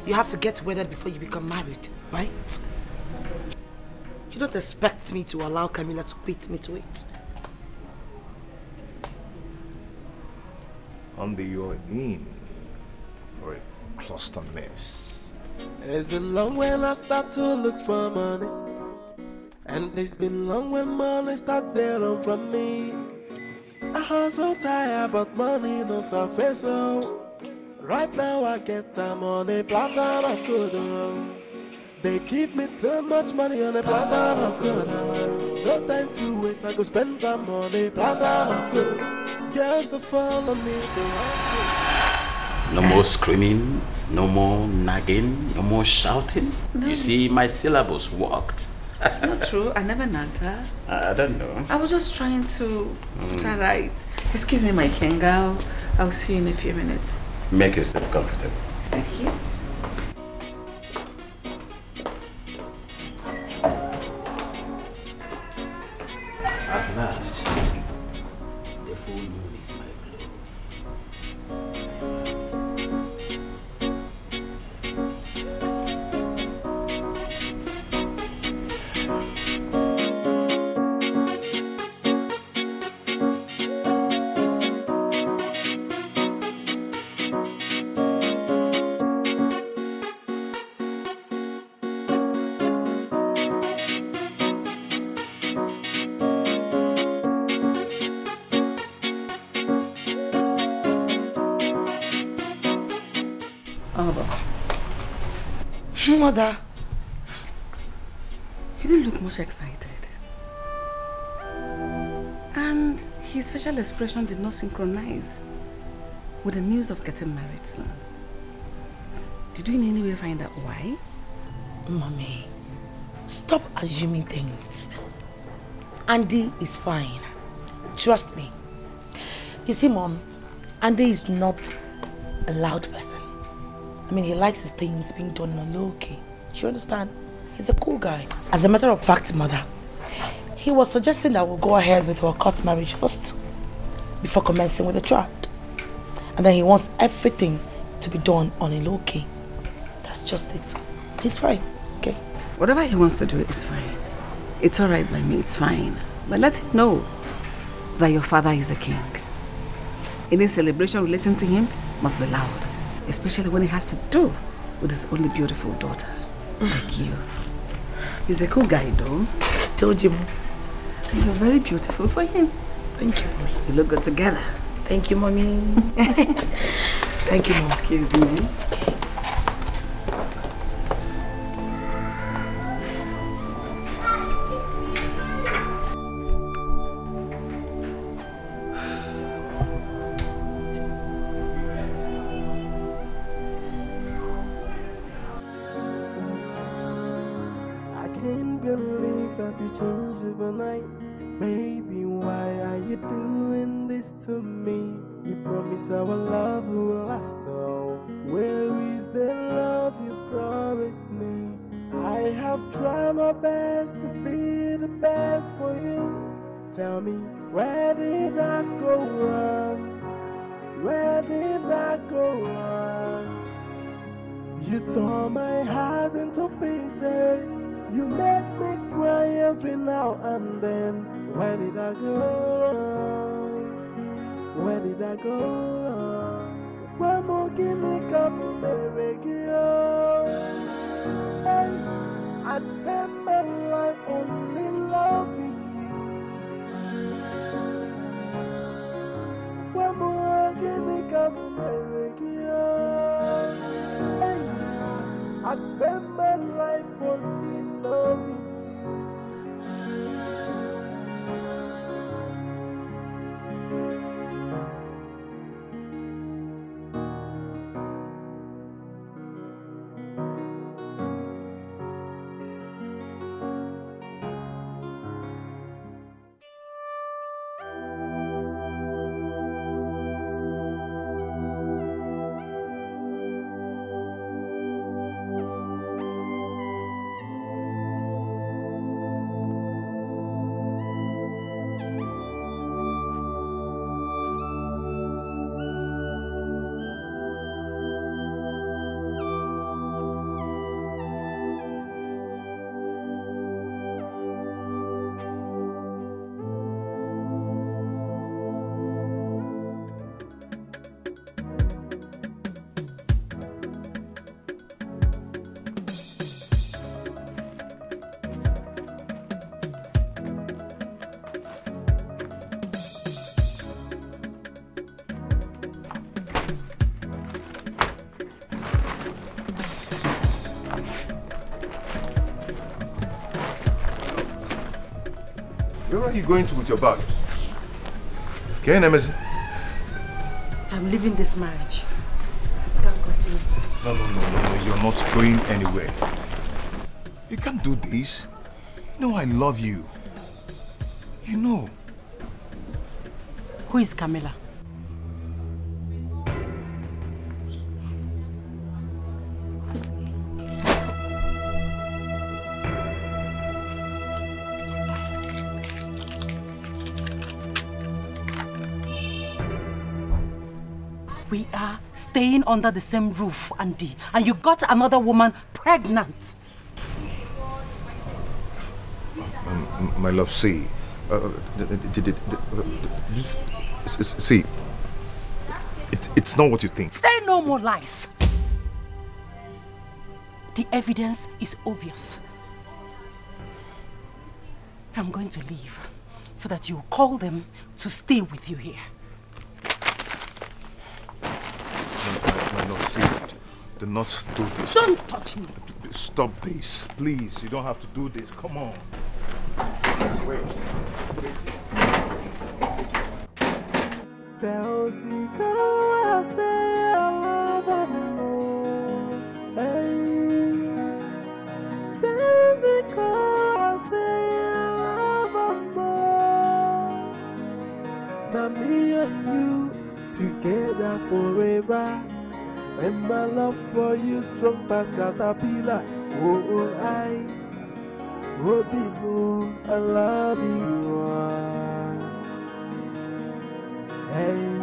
Speaker 2: you have to get wedded before you become married, right? You don't expect me to allow Camilla to beat me to it.
Speaker 5: Under your in for a cluster mess.
Speaker 20: It's been long when I start to look for money. And it's been long when money start run from me. I'm so tired, but money no surface. So right now I get time on a platter of good. They give me too much money on a platter of good. No time to waste, I go spend some on a platter of good. Girls to follow me, the right
Speaker 3: No more screaming, no more nagging, no more shouting. You see, my syllables worked.
Speaker 16: It's not true. I never nagged her.
Speaker 3: I don't know.
Speaker 16: I was just trying to put her
Speaker 3: Mm.
Speaker 16: right. Excuse me, my king. I'll, I'll see you in a few minutes.
Speaker 3: Make yourself comfortable.
Speaker 16: Thank you. Expression did not synchronize with the news of getting married soon. Did you in any way find out why?
Speaker 2: Mommy, stop assuming things. Andy is fine. Trust me. You see, Mom, Andy is not a loud person. I mean, he likes his things being done on low key. Do you understand? He's a cool guy. As a matter of fact, Mother, he was suggesting that we'll go ahead with our court marriage first before commencing with the child. And then he wants everything to be done on a low key. That's just it. He's fine, okay?
Speaker 16: Whatever he wants to do is fine. It's alright by me, it's fine. But let him know that your father is a king. Any celebration relating to him must be loud, especially when it has to do with his only beautiful daughter, like you. He's a cool guy, though.
Speaker 2: Told you.
Speaker 16: And you're very beautiful for him.
Speaker 2: Thank you, Mommy.
Speaker 16: You look good together.
Speaker 2: Thank you, Mommy. [laughs] Thank you, Mom.
Speaker 16: Excuse me.
Speaker 20: I every now and then. Where did I go wrong? Where did I go wrong? Where more guinea come Hey, I spent my life only loving you. I spend my life only loving
Speaker 5: you going to with your bag? Okay, Nemesis?
Speaker 6: I'm leaving this marriage. I can't continue.
Speaker 5: No, no, no, no, no, you're not going anywhere. You can't do this. You know I love you. You know.
Speaker 6: Who is Camilla? Under the same roof, Andy, and you got another woman pregnant.
Speaker 5: Um, my love, see. Uh, this, see. It, it's not what you think.
Speaker 6: Say no more lies. The evidence is obvious. I'm going to leave so that you call them to stay with you here.
Speaker 5: My love, see. Do not do this.
Speaker 6: Don't touch me.
Speaker 5: Stop this. Please, you don't have to do this. Come on. Wait.
Speaker 20: Tell Sika I say I love her more. Hey. Tell Sika I say I love her more. Now me and you together forever. And my love for you strong past caterpillar. Oh, oh, I. Oh, people, I love you. Hey,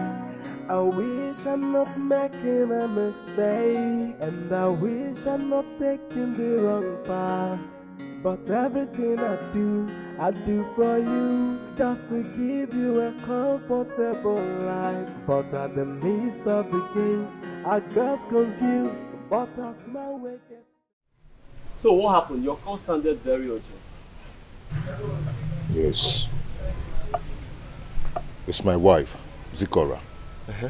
Speaker 20: I wish I'm not making a mistake, and I wish I'm not taking the wrong path. But everything I do, I do for you, just to give you a comfortable life. But at the midst of the game, I got confused, but as my way gets
Speaker 9: So what happened? Your call sounded very urgent.
Speaker 5: Yes. It's my wife, Zikora.
Speaker 9: Uh-huh.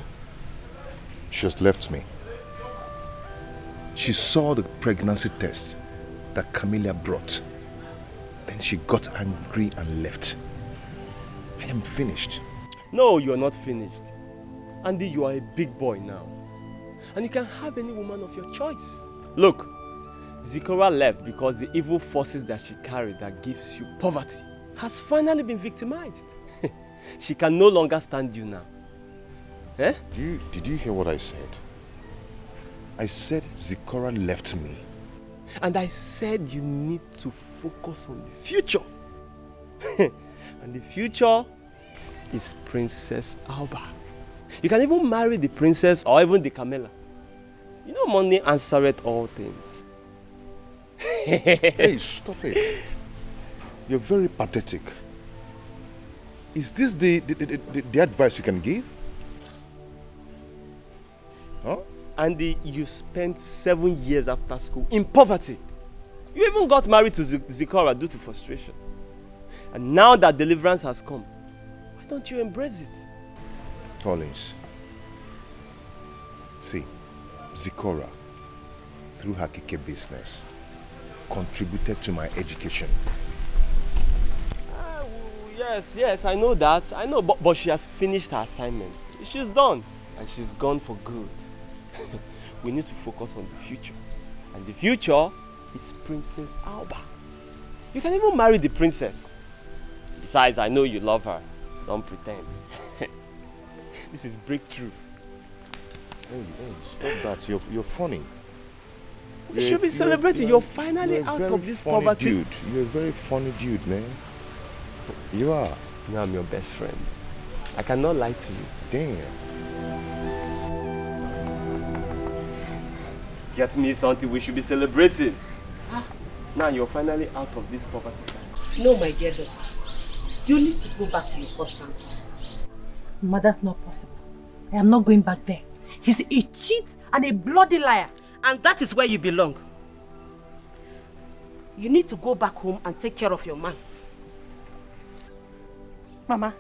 Speaker 5: She has left me. She saw the pregnancy test that Camilla brought. Then she got angry and left. I am finished.
Speaker 9: No, you are not finished. Andy, you are a big boy now. And you can have any woman of your choice. Look, Zikora left because the evil forces that she carried that gives you poverty has finally been victimized. [laughs] she can no longer stand you now. Eh?
Speaker 5: Did you, did you hear what I said? I said Zikora left me.
Speaker 9: And I said you need to focus on the future. [laughs] and the future is Princess Alba. You can even marry the princess or even the Camilla. You know money answereth all things.
Speaker 5: hey, [laughs] stop it. You're very pathetic. Is this the, the, the, the, the advice you can give? Huh?
Speaker 9: Andy, you spent seven years after school in poverty. You even got married to Zikora due to frustration. And now that deliverance has come, why don't you embrace it?
Speaker 5: Collins, See, Zikora, through her Kike business, contributed to my education.
Speaker 9: Ah, yes, yes, I know that. I know, but, but she has finished her assignment. She's done. And she's gone for good. [laughs] we need to focus on the future. And the future is Princess Alba. You can even marry the princess. Besides, I know you love her. Don't pretend. [laughs] this is breakthrough.
Speaker 5: Hey, hey, stop that. You're, you're funny.
Speaker 9: We should be celebrating. You're, you're finally
Speaker 5: you're
Speaker 9: out of this
Speaker 5: funny
Speaker 9: poverty.
Speaker 5: Dude. You're a very funny dude, man. You are.
Speaker 9: Now I'm your best friend. I cannot lie to you.
Speaker 5: Damn.
Speaker 9: Get me something we should be celebrating. Ah. Now you're finally out of this poverty cycle.
Speaker 6: No, my dear daughter. You need to go back to your husband's house. Ma, that's not possible. I am not going back there. He's a cheat and a bloody liar.
Speaker 20: And that is where you belong. You need to go back home and take care of your man.
Speaker 6: Mama,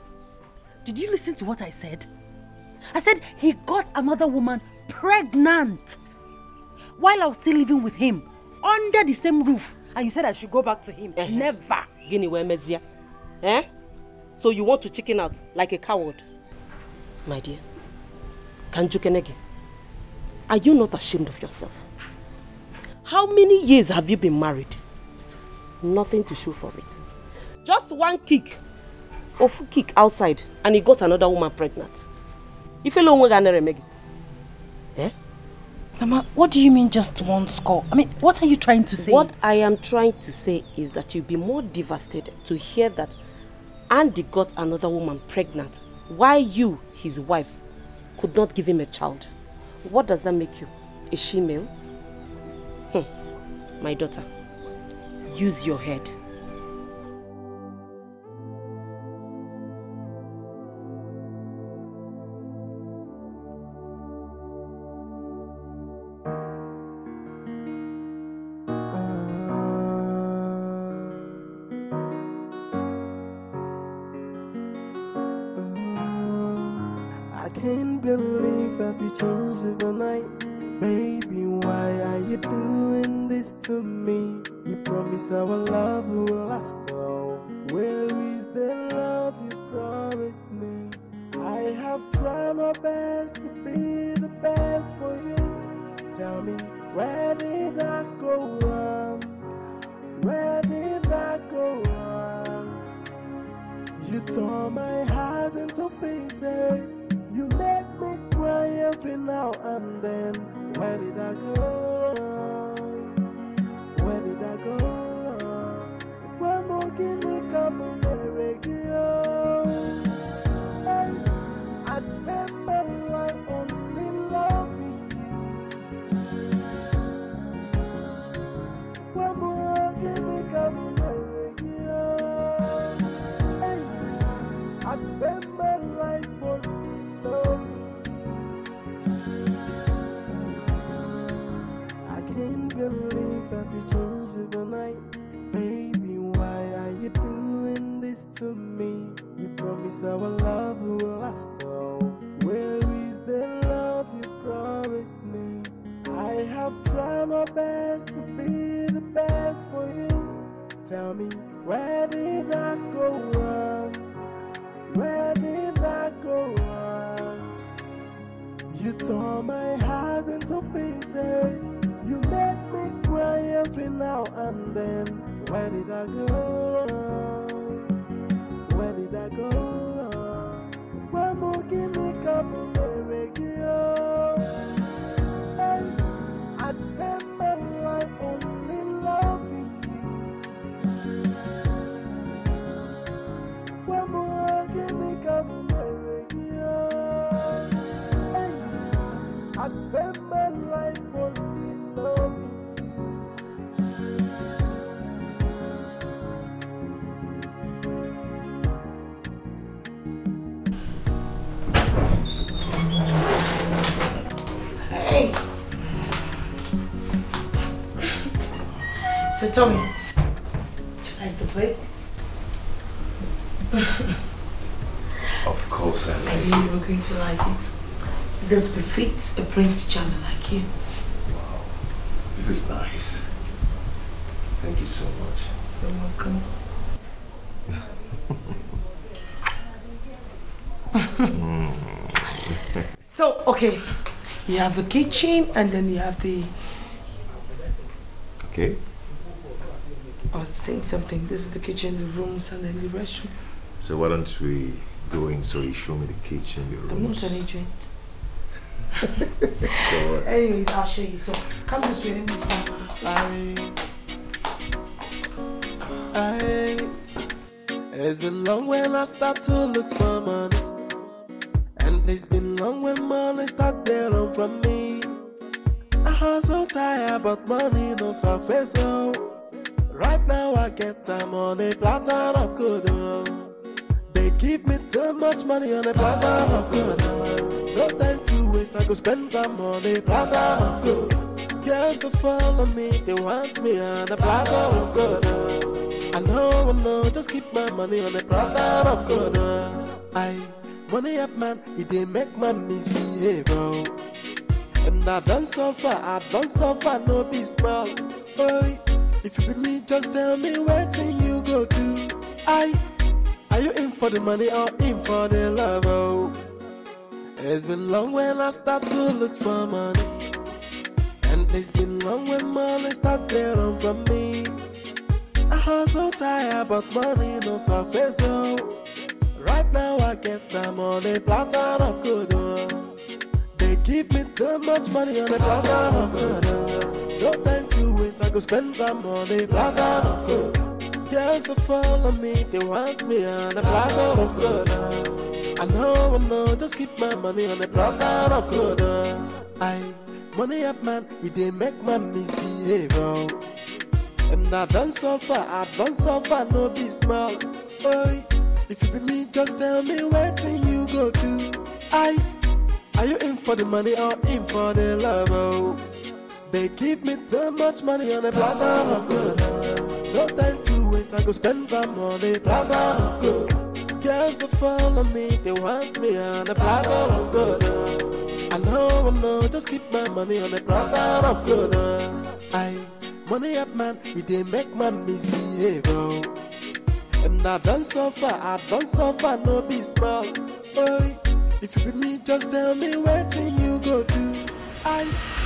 Speaker 6: did you listen to what I said? I said he got another woman pregnant while I was still living with him under the same roof. And you said I should go back to him.
Speaker 20: Uh -huh.
Speaker 6: Never.
Speaker 20: Guinea Mezia. Eh? So you want to chicken out like a coward? My dear, Kanjukenege, are you not ashamed of yourself? How many years have you been married? Nothing to show for it. Just one kick, off kick outside, and he got another woman pregnant. If you don't Eh?
Speaker 6: Mama, what do you mean just one score? I mean, what are you trying to say?
Speaker 20: What I am trying to say is that you'll be more devastated to hear that Andy got another woman pregnant Why you, his wife, could not give him a child. What does that make you? A she-male? Hmm. My daughter, use your head.
Speaker 2: A prince charming like you.
Speaker 5: Wow, this is nice. Thank you so much.
Speaker 2: You're welcome. [laughs] Mm. [laughs] So, okay, you have the kitchen and then you have the.
Speaker 5: Okay.
Speaker 2: I was saying something. This is the kitchen, the rooms, and then the restroom.
Speaker 5: So why don't we go in so you show me the kitchen, the rooms?
Speaker 2: I'm not an agent.
Speaker 5: It's.
Speaker 2: Anyways, I'll show you. So, come this way. Let me stand on this place.
Speaker 20: I, it's been long when I start to look for money. And it's been long when money start to run from me. I'm so tired, but money no surface, oh. Right now I get time on a platter of good, oh. They give me too much money on a platter of good, oh. No time to waste, I go spend them money, platter of good. Girls that follow me, they want me on a platter of good. I know, I know, just keep my money on a platter of good. I money up, man, it dey make my misbehave, oh. And I done suffer, I done suffer, no be small. Boy, if you be me, just tell me what thing you go do. I, are you in for the money or in for the love? Oh, it's been long when I start to look for money, and it's been long when money start run from me. I hustle tired, but money no surface. Oh, right now I get time on a platter of good. Oh. They give me too much money on a platter of good. oh. No time to waste, I go spend them on a platter of good. That follow me, they want me on a platter of good. Oh. I know, I know, just keep my money on a platter of good. oh. I money up, man, it dey make man misbehave. Oh. And I done suffer, I done suffer, no be small. Boy, if you be me, just tell me what thing you go to. I are you in for the money or in for the love? Oh? They give me too much money on a platter of good. Uh. No time to waste, I go spend them on a platter of oh, good. Girls that follow me, they want me on a platter of good. I know, I know, just keep my money on a platter of good. I money up, man, it dey make man misbehave. And I done suffer, I done suffer, no be small. Boy, if you be me, just tell me what you go do. I.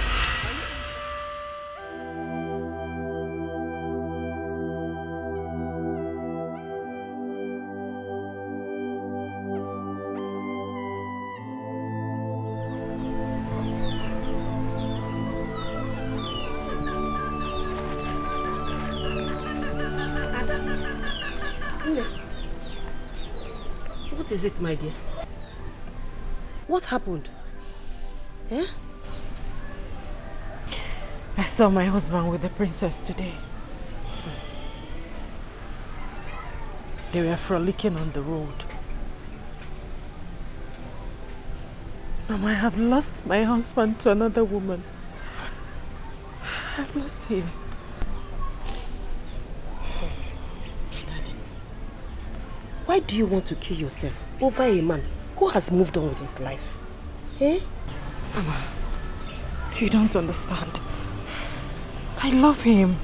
Speaker 18: is it, my dear? What happened? Eh?
Speaker 10: I saw my husband with the princess today. They were frolicking on the road. Mama, I have lost my husband to another woman. I've lost him.
Speaker 18: Why do you want to kill yourself over a man who has moved on with his life? Eh?
Speaker 10: Mama, you don't understand. I love him.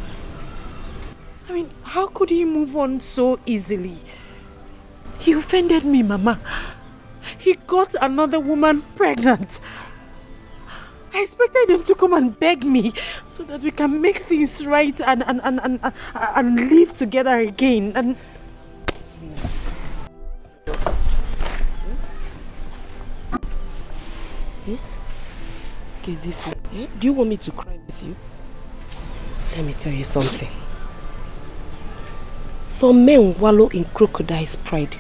Speaker 10: I mean, how could he move on so easily? He offended me, Mama. He got another woman pregnant. I expected him to come and beg me so that we can make things right and, and, and, and, and, and live together again. And
Speaker 18: Kezifu, eh? do you want me to cry with you? Let me tell you something. Some men wallow in crocodile's pride,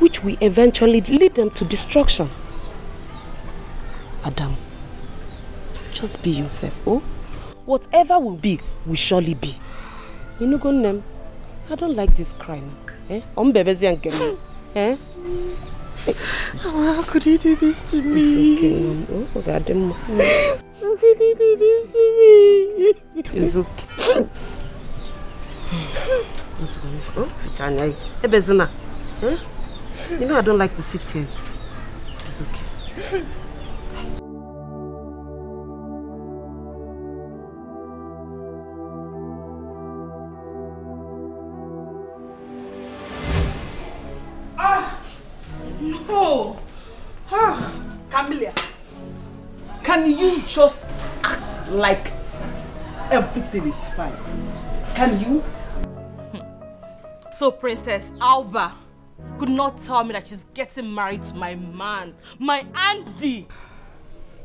Speaker 18: which will eventually lead them to destruction. Adam, just be yourself, oh? Whatever will be, will surely be. You know, go name. I don't like this crying. Eh? I'm bebezi and Gemi. Eh?
Speaker 10: how could he do this to me?
Speaker 18: It's okay, Mom. Oh, God, Mom.
Speaker 10: How could he do this to me?
Speaker 18: It's okay. What's going on? Oh, Fichanya. Ebezina. Eh? You know I don't like to see tears. It's okay.
Speaker 13: No.
Speaker 15: Ah, Camilla, can you just act like everything is fine? Can you?
Speaker 13: So Princess Alba could not tell me that she's getting married to my man, my Andy.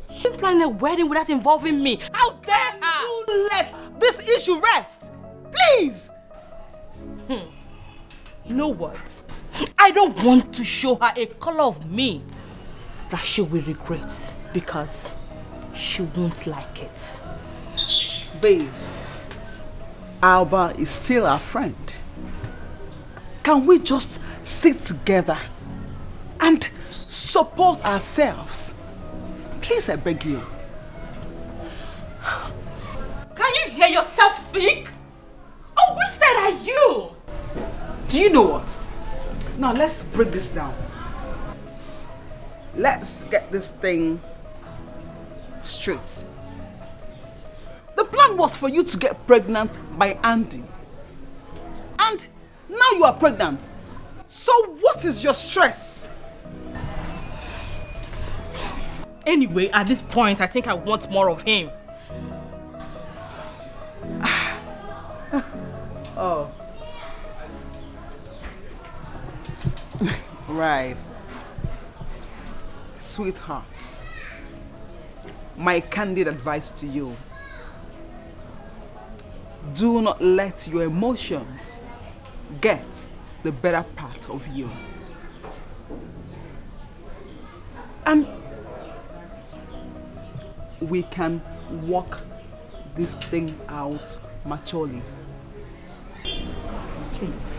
Speaker 13: You planning a wedding without involving me. How dare her?
Speaker 15: You let this issue rest. Please.
Speaker 13: Hmm. You know what? I don't want to show her a color of me that she will regret because she won't like it.
Speaker 15: Babes, Alba is still our friend. Can we just sit together and support ourselves? Please, I beg you.
Speaker 13: Can you hear yourself speak? Oh, which side are you?
Speaker 15: Do you know what? Now let's break this down. Let's get this thing straight. The plan was for you to get pregnant by Andy. And now you are pregnant. So what is your stress?
Speaker 13: Anyway, at this point, I think I want more of him. [sighs]
Speaker 15: oh. [laughs] right. Sweetheart, my candid advice to you. Do not let your emotions get the better part of you. And we can work this thing out maturely. Please.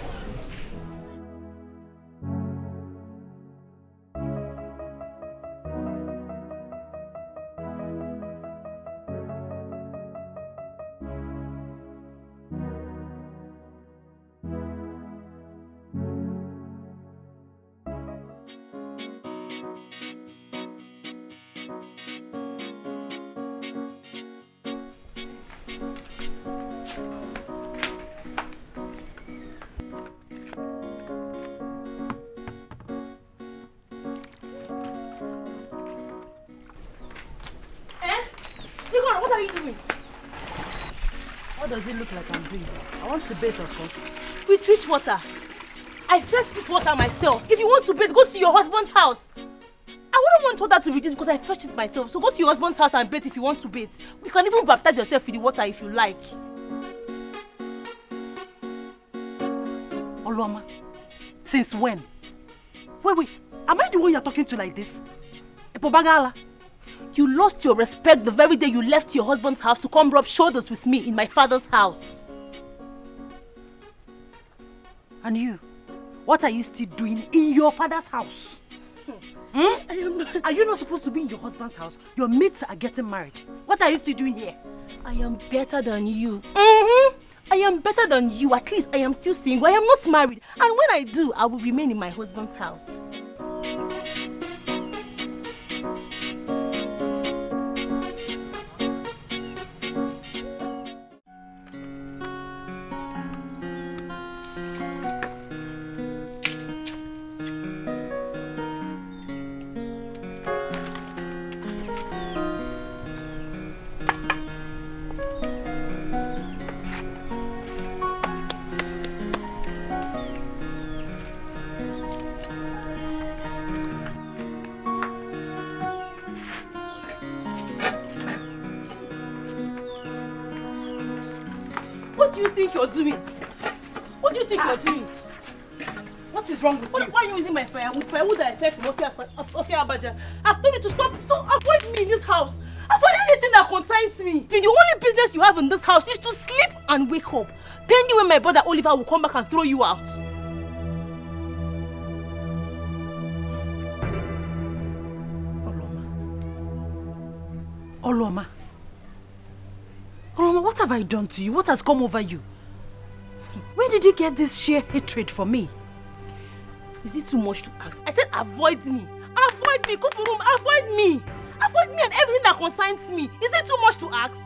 Speaker 13: Water? I fetched this water myself. If you want to bathe, go to your husband's house. I wouldn't want water to reduce because I fetched it myself. So go to your husband's house and bathe if you want to bathe. You can even baptize yourself with the water if you like.
Speaker 6: Oluoma, since when? Wait, wait. Am I the one you're talking to like this? Epobagala.
Speaker 13: You lost your respect the very day you left your husband's house to come rub shoulders with me in my father's house.
Speaker 6: And you, what are you still doing in your father's house? Hmm? [laughs] Are you not supposed to be in your husband's house? Your mates are getting married. What are you still doing here?
Speaker 13: I am better than you. Mm-hmm. I am better than you. At least I am still single. I am not married. And when I do, I will remain in my husband's house. Have in this house is to sleep and wake up. Pending when my brother Oliver will come back and throw you out.
Speaker 6: Oluoma. Oluoma, what have I done to you? What has come over you? Where did you get this sheer hatred for me?
Speaker 13: Is it too much to ask? I said avoid me. Avoid me. Kupurum, avoid me. Avoid me and everything that concerns me. Is it too much to ask?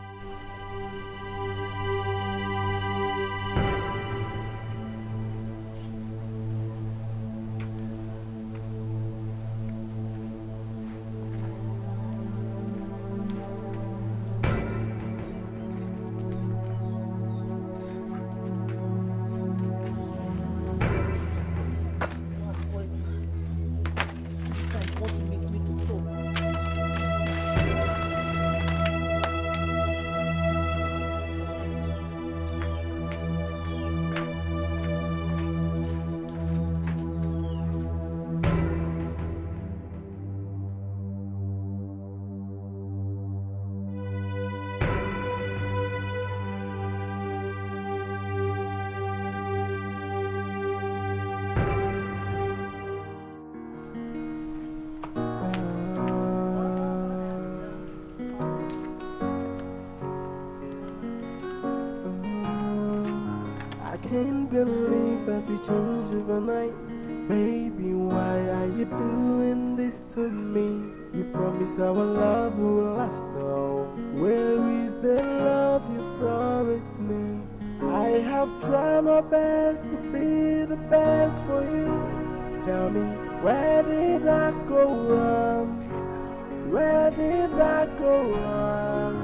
Speaker 20: That you changed overnight. Baby, why are you doing this to me? You promised our love will last all. Where is the love you promised me? I have tried my best to be the best for you. Tell me, where did I go wrong? Where did I go wrong?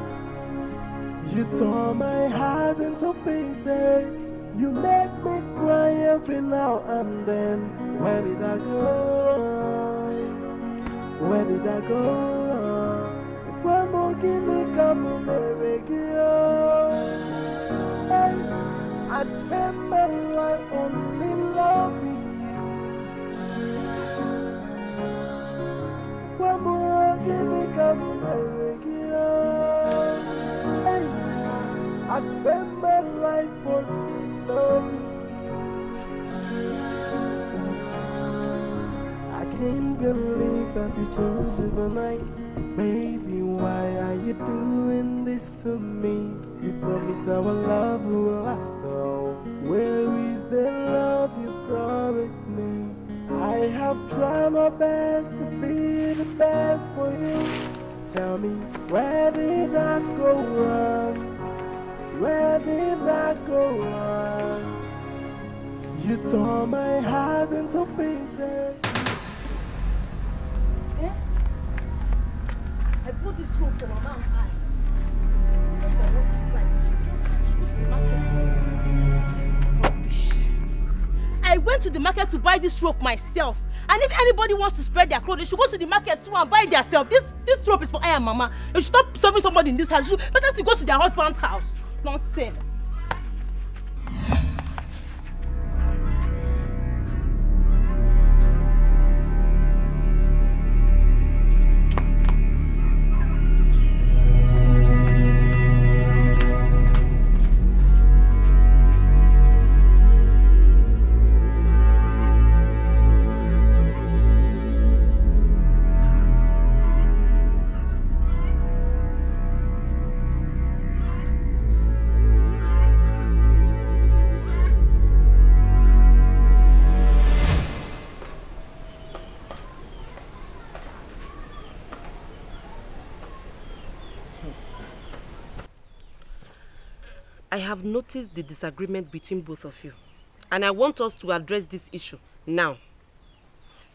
Speaker 20: You tore my heart into pieces. You make me cry every now and then. Where did I go wrong? Where did I go wrong? Where more guinea come I spent my life only loving you. Where more guinea come I spent my life only can't believe that you changed overnight. Baby, why are you doing this to me? You promised our love will last all. Where is the love you promised me? I have tried my best to be the best for you. Tell me, where did I go wrong? Where did I go wrong? You tore my heart into pieces. Eh?
Speaker 13: I put this rope for Mama and I. Went to the market to buy this rope myself. And if anybody wants to spread their clothes, they should go to the market too and buy it themselves. This this rope is for I and Mama. You should stop serving somebody in this house. You better to go to their husband's house. Nonsense.
Speaker 18: I have noticed the disagreement between both of you. And I want us to address this issue now.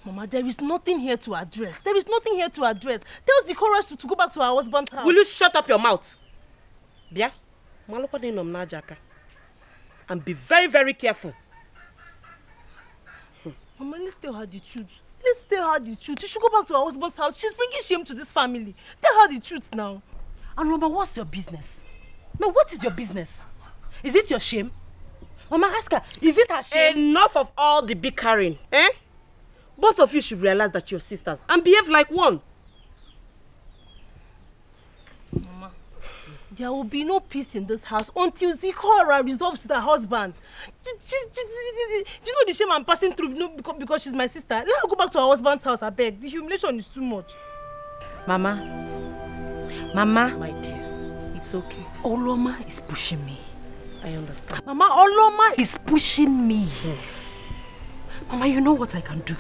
Speaker 13: Mama, there is nothing here to address. There is nothing here to address. Tell the chorus to, to go back to our husband's house.
Speaker 18: Will you shut up your mouth? Bia, malokwa ni nom na ajaka. And be very, very careful.
Speaker 13: Mama, let's tell her the truth. Let's tell her the truth. She should go back to her husband's house. She's bringing shame to this family. Tell her the truth now.
Speaker 6: And Mama, what's your business? No, what is your business? Is it your shame? Mama, ask her, is it her shame?
Speaker 18: Enough of all the bickering, eh? Both of you should realize that you're sisters and behave like one.
Speaker 13: Mama, there will be no peace in this house until Zikora resolves with her husband. Do you know the shame I'm passing through no, because, because she's my sister? Let her go back to her husband's house, I beg. The humiliation is too much.
Speaker 6: Mama, Mama,
Speaker 18: my dear, it's okay.
Speaker 6: Oloma is pushing me.
Speaker 18: I understand.
Speaker 6: Mama, Oloma is pushing me. Mama, you know what I can do?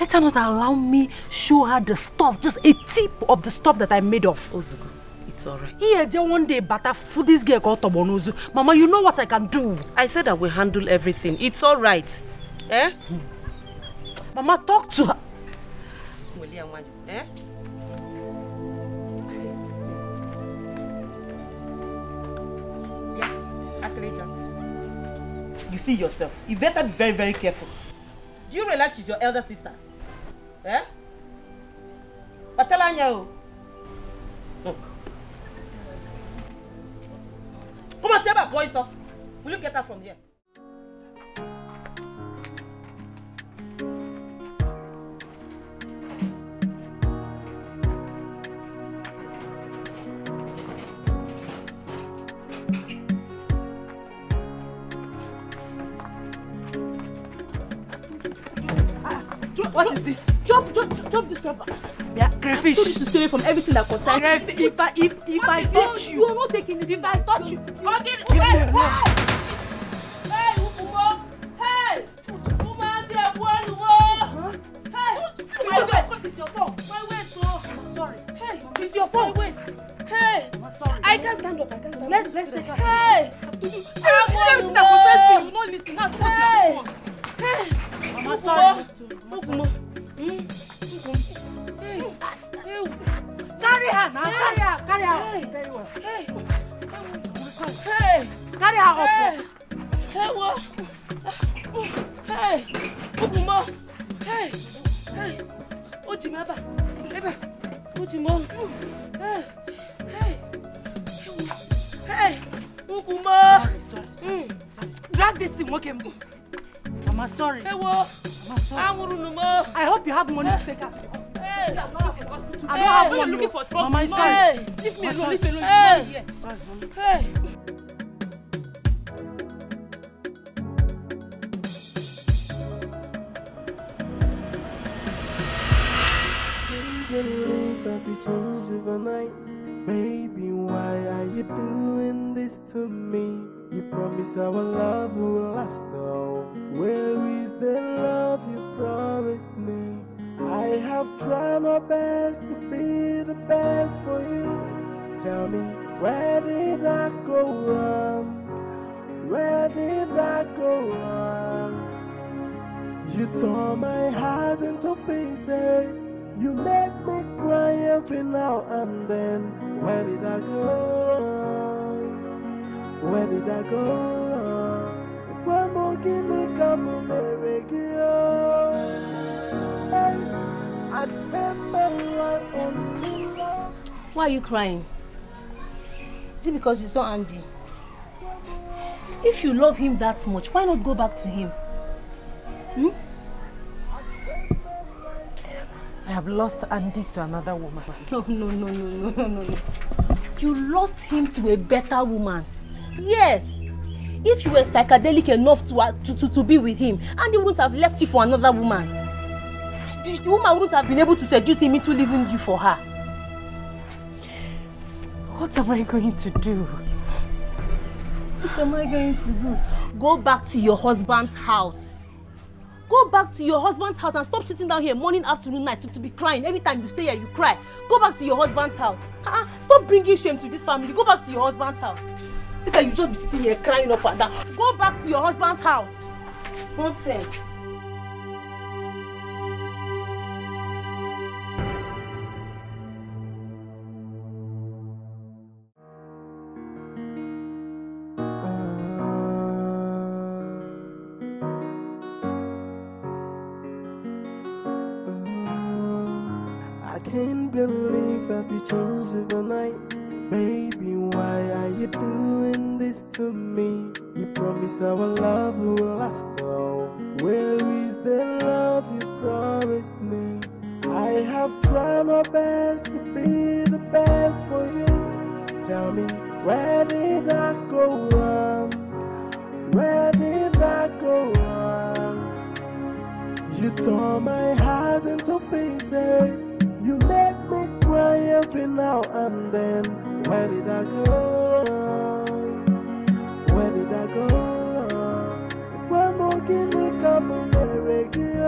Speaker 6: Let her not allow me show her the stuff, just a tip of the stuff that I made of.
Speaker 18: Ozugo, it's alright.
Speaker 6: Yeah, then one day, but I fool this girl called Tobonozu. Mama, you know what I can do.
Speaker 18: I said I will handle everything. It's alright. Eh?
Speaker 6: Mama, talk to her.
Speaker 18: Eh? You see yourself. You better be very, very careful. Do you realize she's your elder sister? Eh? Hmm. Come and see about boys, sir. Will you get her from here?
Speaker 13: What drop, is this? Drop, drop, drop this rubber.
Speaker 6: Yeah, crayfish.
Speaker 13: I'm to stay from everything that concerns
Speaker 6: me. If I, if, if what I touch you,
Speaker 13: you will not take it.
Speaker 6: If I touch you,
Speaker 13: okay.
Speaker 6: Hey,
Speaker 18: hey, hey, hey, woman, there, one word. Hey, my waist. What is your fault? My waist, oh, sorry. Hey, it's your fault. My waist. Hey, sorry. I can't stand up. I can't stand up. Let's let's take her. Hey, I want to. Everything that concerns me, you no listen. hey, what you want. Hey,
Speaker 6: Mama, sorry. Now, carry her, carry her. Very well.
Speaker 18: Hey!
Speaker 6: Hey! Carry her up.
Speaker 18: Hey! Hey, what? Hey! Ukumo. Hey! Hey! Ó di mẹ́bà. Mẹ́bà. Ó di mọ́. Hey! Hey! Hey! Ukumo.
Speaker 6: Sorry, Drag this thing, okay? Mama, sorry.
Speaker 18: Hey, wo.
Speaker 6: Mama, sorry. I hope you have money to take her.
Speaker 18: Hey!
Speaker 6: I don't
Speaker 18: Hey,
Speaker 6: have
Speaker 18: when looking for trouble,
Speaker 6: Mama, it's
Speaker 18: Hey,
Speaker 6: Leave me
Speaker 18: Mama,
Speaker 6: alone, leave me alone.
Speaker 18: Hey.
Speaker 6: It's here. Sorry, Mama.
Speaker 18: Hey!
Speaker 20: Can't believe that we changed overnight. Baby, why are you doing this to me? You promised our love will last all. Where is the love you promised me? I have tried my best to be the best for you. Tell me, where did I go wrong? Where did I go wrong? You tore my heart into pieces. You make me cry every now and then. Where did I go wrong? Where did I go wrong? Where more guinea come Hey, I spend my life on love.
Speaker 13: Why are you crying? Is it because you saw Andy? If you love him that much, why not go back to him? Hmm?
Speaker 6: I have lost Andy to another woman.
Speaker 13: No, [laughs] no, no, no, no, no, no, no. You lost him to a better woman. Yes. If you were psychedelic enough to, uh, to, to, to be with him, Andy wouldn't have left you for another woman. The, the woman wouldn't have been able to seduce him into leaving you for her.
Speaker 6: What am I going to do?
Speaker 13: What am I going to do? Go back to your husband's house. Go back to your husband's house and stop sitting down here morning, afternoon, night to, to be crying. Every time you stay here, you cry. Go back to your husband's house. Uh-uh. Stop bringing shame to this family. Go back to your husband's house. Later, you just be sitting here crying up and down. Go back to your husband's house. Nonsense.
Speaker 20: Believe that we changed overnight. Baby, why are you doing this to me? You promised our love will last all. Where is the love you promised me? I have tried my best to be the best for you. Tell me, where did I go wrong? Where did I go wrong? You tore my heart into pieces. You make me cry every now and then. Where did I go wrong? Where did I go wrong? Where more guinea come Hey,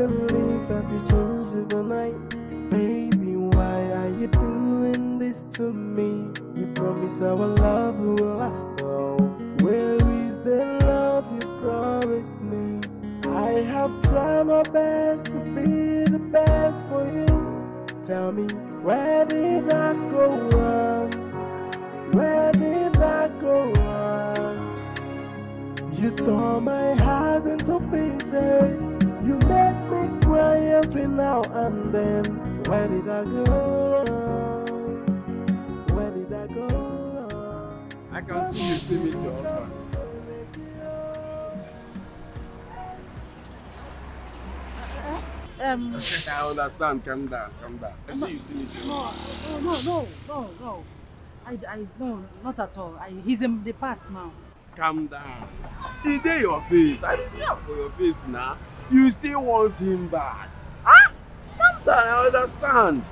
Speaker 20: can't believe that you changed overnight. Baby, why are you doing this to me? You promised our love will last all. Where is the love you promised me? I have tried my best to be the best for you. Tell me, where did I go wrong? Where did I go wrong? You tore my heart into pieces. You make me cry every now and then. Where did I go wrong? Where did I go wrong?
Speaker 21: I can see you still miss your husband.
Speaker 6: Um.
Speaker 24: I understand. Calm down. Calm down. I see you still need to.
Speaker 6: No, no, no, no, no. I, I, no, not at all. I, he's in the past now.
Speaker 24: Calm down. The day your face. I see am for your face now. You still want him back. Ah? Calm down. I understand.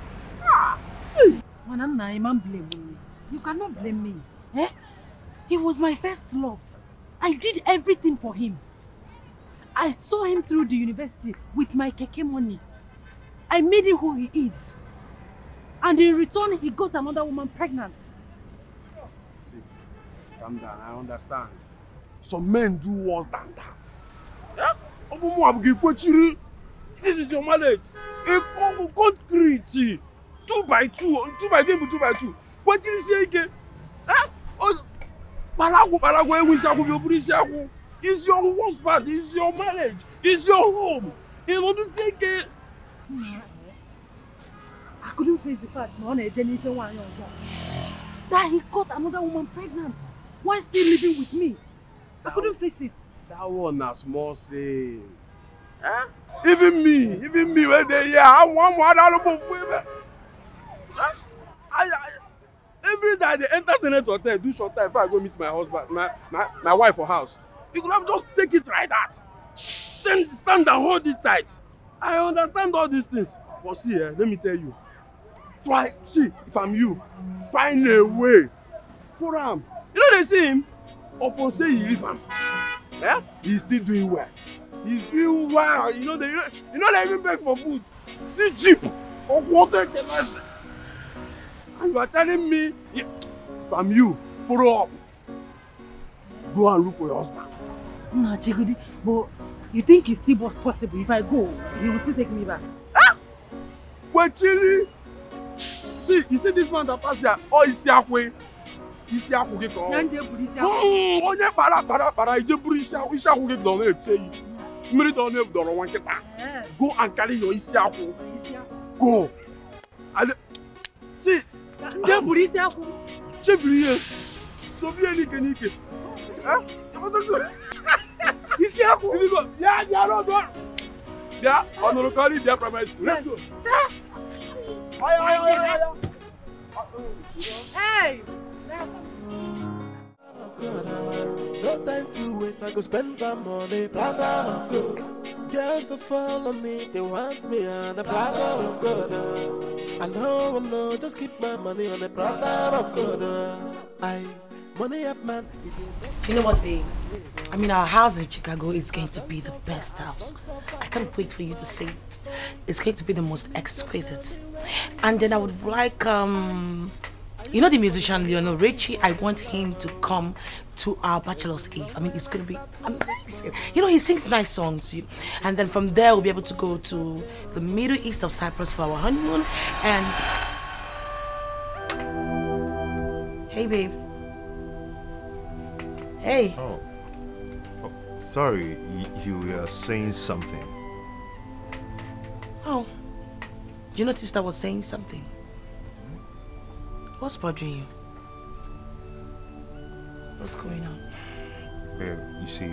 Speaker 24: Ah.
Speaker 6: Manana, you man blame me. You cannot blame me. Eh? He was my first love. I did everything for him. I saw him through the university with my keke money. I made him who he is. And in return, he got another woman pregnant.
Speaker 24: See, calm down. I understand. Some men do worse than that. Yeah? Obumu abugi kwechiri. This is your marriage. A con- concrete. Two by two. Two by game, two by two. Kwechiri sie ike. Eh? Oh, Balagu, balagu, ewu isi akwụ, oburu isi akwụ. It's your husband. It's your marriage. It's your home. Say ike.
Speaker 6: I couldn't face the fact na ọ na-eje n'ife nwaanyị ọzọ. That he got another woman pregnant while still living with me. I couldn't face it.
Speaker 24: That one na small sin. Eh? Even me, even me wey dey here, I wan mo adalubo fun ebe. Every day I dey enter Senate hotel do short time before I go meet my husband, my, my, my wife for house. You could have just take it like that. Stand, stand and hold it tight. I understand all these things. But see, eh, let me tell you. Try, see, if I'm you, find a way for am. You know they see him? Upon say he leave am. Eh? He's still doing well. He's doing well. You know they, you know they even beg for food. See jeep or water And you are telling me, yeah, if I'm you, follow up. Go and look for your husband.
Speaker 6: Nah, Chigudi, but you think it's still possible if I go, he will still take me back?
Speaker 24: Kwechiri. See, you see this man that pass here, oh, isi akwe. Isi akwụ gị ka ọ. Onye kpara kpara kpara ije buru isi akwụ gị dọrọ na-epe yi. Mmiri dọrọ na dọrọ nwa nkịta. Go and carry your isi akwụ. Go. Chebiri ihe. Sobie n'ike n'ike. Eh? Isi akwụ. Bịa bịa n'ọdụ. Bịa ọnụrụ kọrị bịa primary school. Let's go. Oya oya oya oya.
Speaker 6: Hey!
Speaker 20: No time to waste, I go spend my money, platter of gold. Girls that follow me, they want me on a platter of gold. I know, I know, just keep my money on a platter of gold. I money up, man.
Speaker 2: You know what, babe? I mean, our house in Chicago is going to be the best house. I can't wait for you to see it. It's going to be the most exquisite. And then I would like, um, you know the musician Lionel Richie? I want him to come to our Bachelor's Eve. I mean, it's going to be amazing. You know, he sings nice songs. you- And then from there, we'll be able to go to the Middle East of Cyprus for our honeymoon. And. Hey, babe. Hey.
Speaker 5: Oh. oh sorry, y- you were saying something.
Speaker 2: Oh, you noticed I was saying something? What's bothering you? What's going on?
Speaker 5: Babe, you see,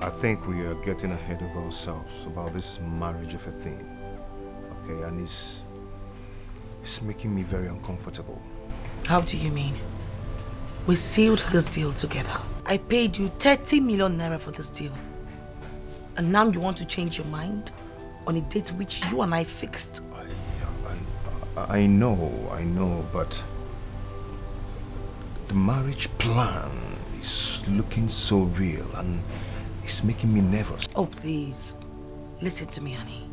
Speaker 5: I think we are getting ahead of ourselves about this marriage of a thing. Okay, and it's, it's making me very uncomfortable.
Speaker 2: How do you mean? We sealed this deal together. I paid you 30 million naira for this deal. And now you want to change your mind on a date which you and I fixed.
Speaker 5: I, know, I know, but the marriage plan is looking so real and it's making me nervous.
Speaker 2: Oh, please. Listen to me, honey.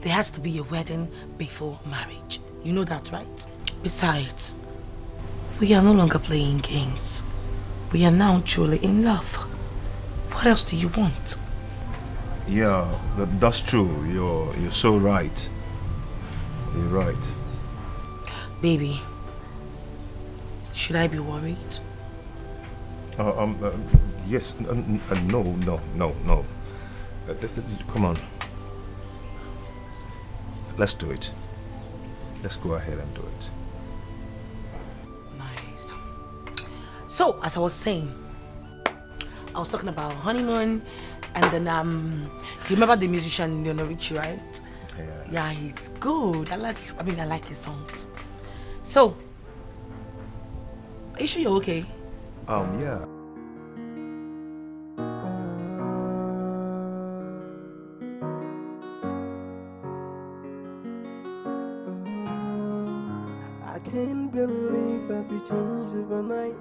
Speaker 2: There has to be a wedding before marriage. You know that, right? Besides, we are no longer playing games. We are now truly in love. What else do you want?
Speaker 5: Yeah, that, that's true. You're you're so right. You're right.
Speaker 2: Baby, should I be worried?
Speaker 5: Uh, um, uh, yes. uh, no, no, no, no. Uh, come on. Let's do it. Let's go ahead and do it.
Speaker 2: Nice. So, as I was saying, I was talking about honeymoon, And then um, you remember the musician Lionel Richie, right?
Speaker 5: Yeah.
Speaker 2: Yeah, he's good. I like. I mean, I like his songs. So, are you sure you're okay?
Speaker 5: Um, yeah.
Speaker 20: I can't believe that we changed overnight.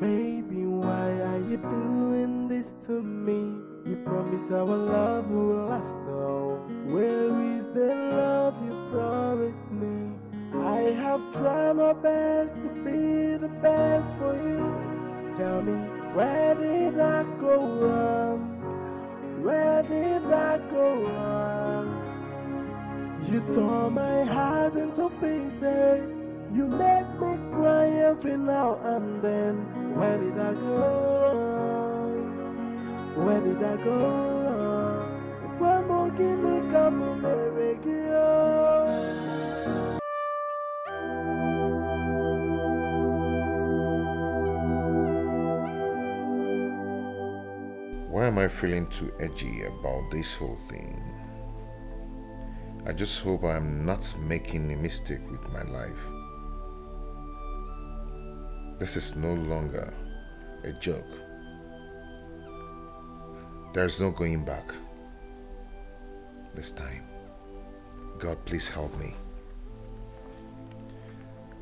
Speaker 20: Baby, why are you doing this to me? You promised our love will last all. I have tried my best to be the best for you. Tell me, where did I go wrong? Where did I go wrong? You tore my heart into pieces. You make me cry every now and then. Where did I go wrong? Where did I go wrong? Where more can I come
Speaker 5: Why am I feeling too edgy about this whole thing? I just hope I'm not making a mistake with my life. This is no longer a joke. There's no going back. This time. God, please help me.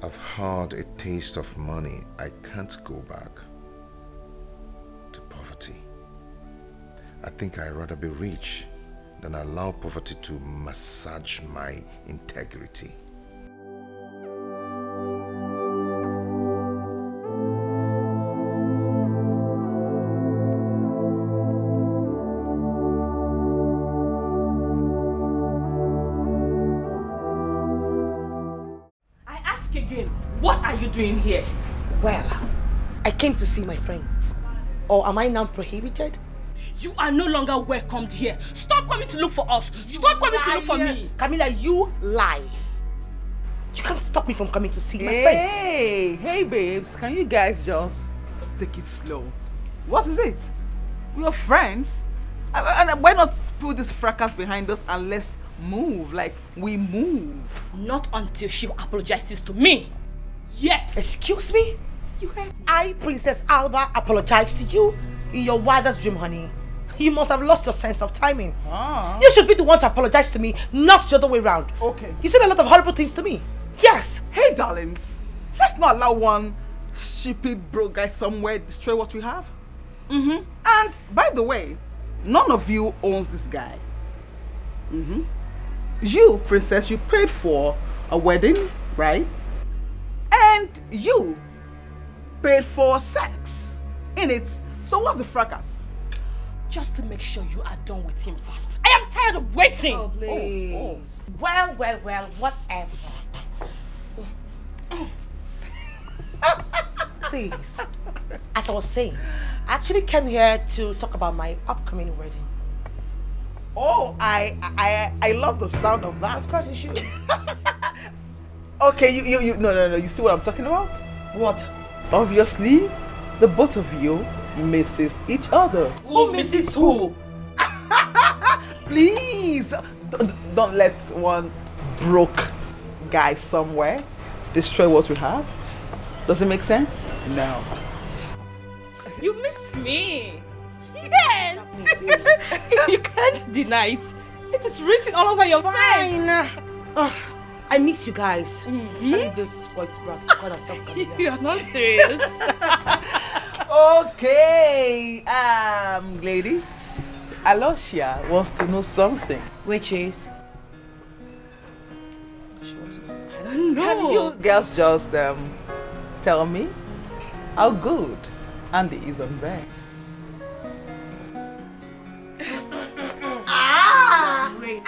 Speaker 5: I've had a taste of money. I can't go back I think I'd rather be rich than allow poverty to massage my integrity.
Speaker 2: I ask again, what are you doing here? Well, I came to see my friends. Or am I now prohibited?
Speaker 18: You are no longer welcomed here. Stop coming to look for us. Stop coming to look for me.
Speaker 2: Camilla, you lie. You can't stop me from coming to see my friend.
Speaker 15: Hey, hey, babes, can you guys just take it slow? What is it? We are friends. And and why not put this fracas behind us and let's move like we move?
Speaker 18: Not until she apologizes to me. Yes.
Speaker 2: Excuse me? You heard? I, Princess Alba, apologize to you in your wildest dream, honey. You must have lost your sense of timing.
Speaker 15: Ah.
Speaker 2: You should be the one to apologize to me, not the other way around.
Speaker 15: Okay.
Speaker 2: You said a lot of horrible things to me. Yes.
Speaker 15: Hey, darlings, let's not allow one stupid broke guy somewhere destroy what we have. Mm-hmm. And by the way, none of you owns this guy. Mm-hmm. You, princess, you paid for a wedding, right? And you paid for sex in it. So what's the fracas?
Speaker 18: Just to make sure you are done with him fast. I am tired of waiting.
Speaker 2: Oh, please. Oh, oh. Well, well, well, whatever. [laughs] please. As I was saying, I actually came here to talk about my upcoming wedding.
Speaker 15: Oh, I I I love the sound of that.
Speaker 2: Of course you should. [laughs]
Speaker 15: okay, you, you you no no no. You see what I'm talking about?
Speaker 2: What?
Speaker 15: Obviously, the both of you misses each other.
Speaker 18: Who misses who? [laughs]
Speaker 15: Please don't, don't let one broke guy somewhere destroy what we have. Does it make sense? No.
Speaker 18: You missed me. Yes. [laughs] you can't deny it. It is written all over your
Speaker 2: Fine.
Speaker 18: face.
Speaker 2: Ugh, I miss you guys. Especially this spoiled brat. Herself.
Speaker 18: You are not serious. [laughs]
Speaker 15: Okay, um, ladies, Alosia wants to know something.
Speaker 2: Which is?
Speaker 15: I don't know. Can you girls just um tell me how good Andy is on bed? [laughs]
Speaker 2: Ah! Great.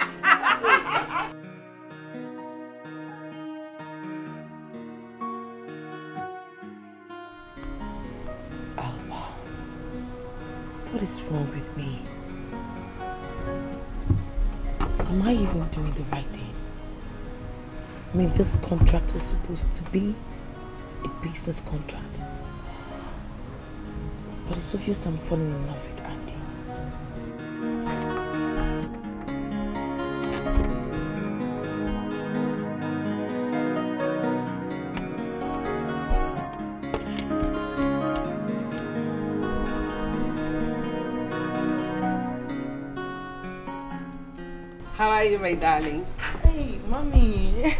Speaker 2: What is wrong with me? Am I even doing the right thing? I mean, this contract was supposed to be a business contract. But it's obvious I'm falling in love with Andy.
Speaker 15: You, my darling?
Speaker 2: Hey, mommy.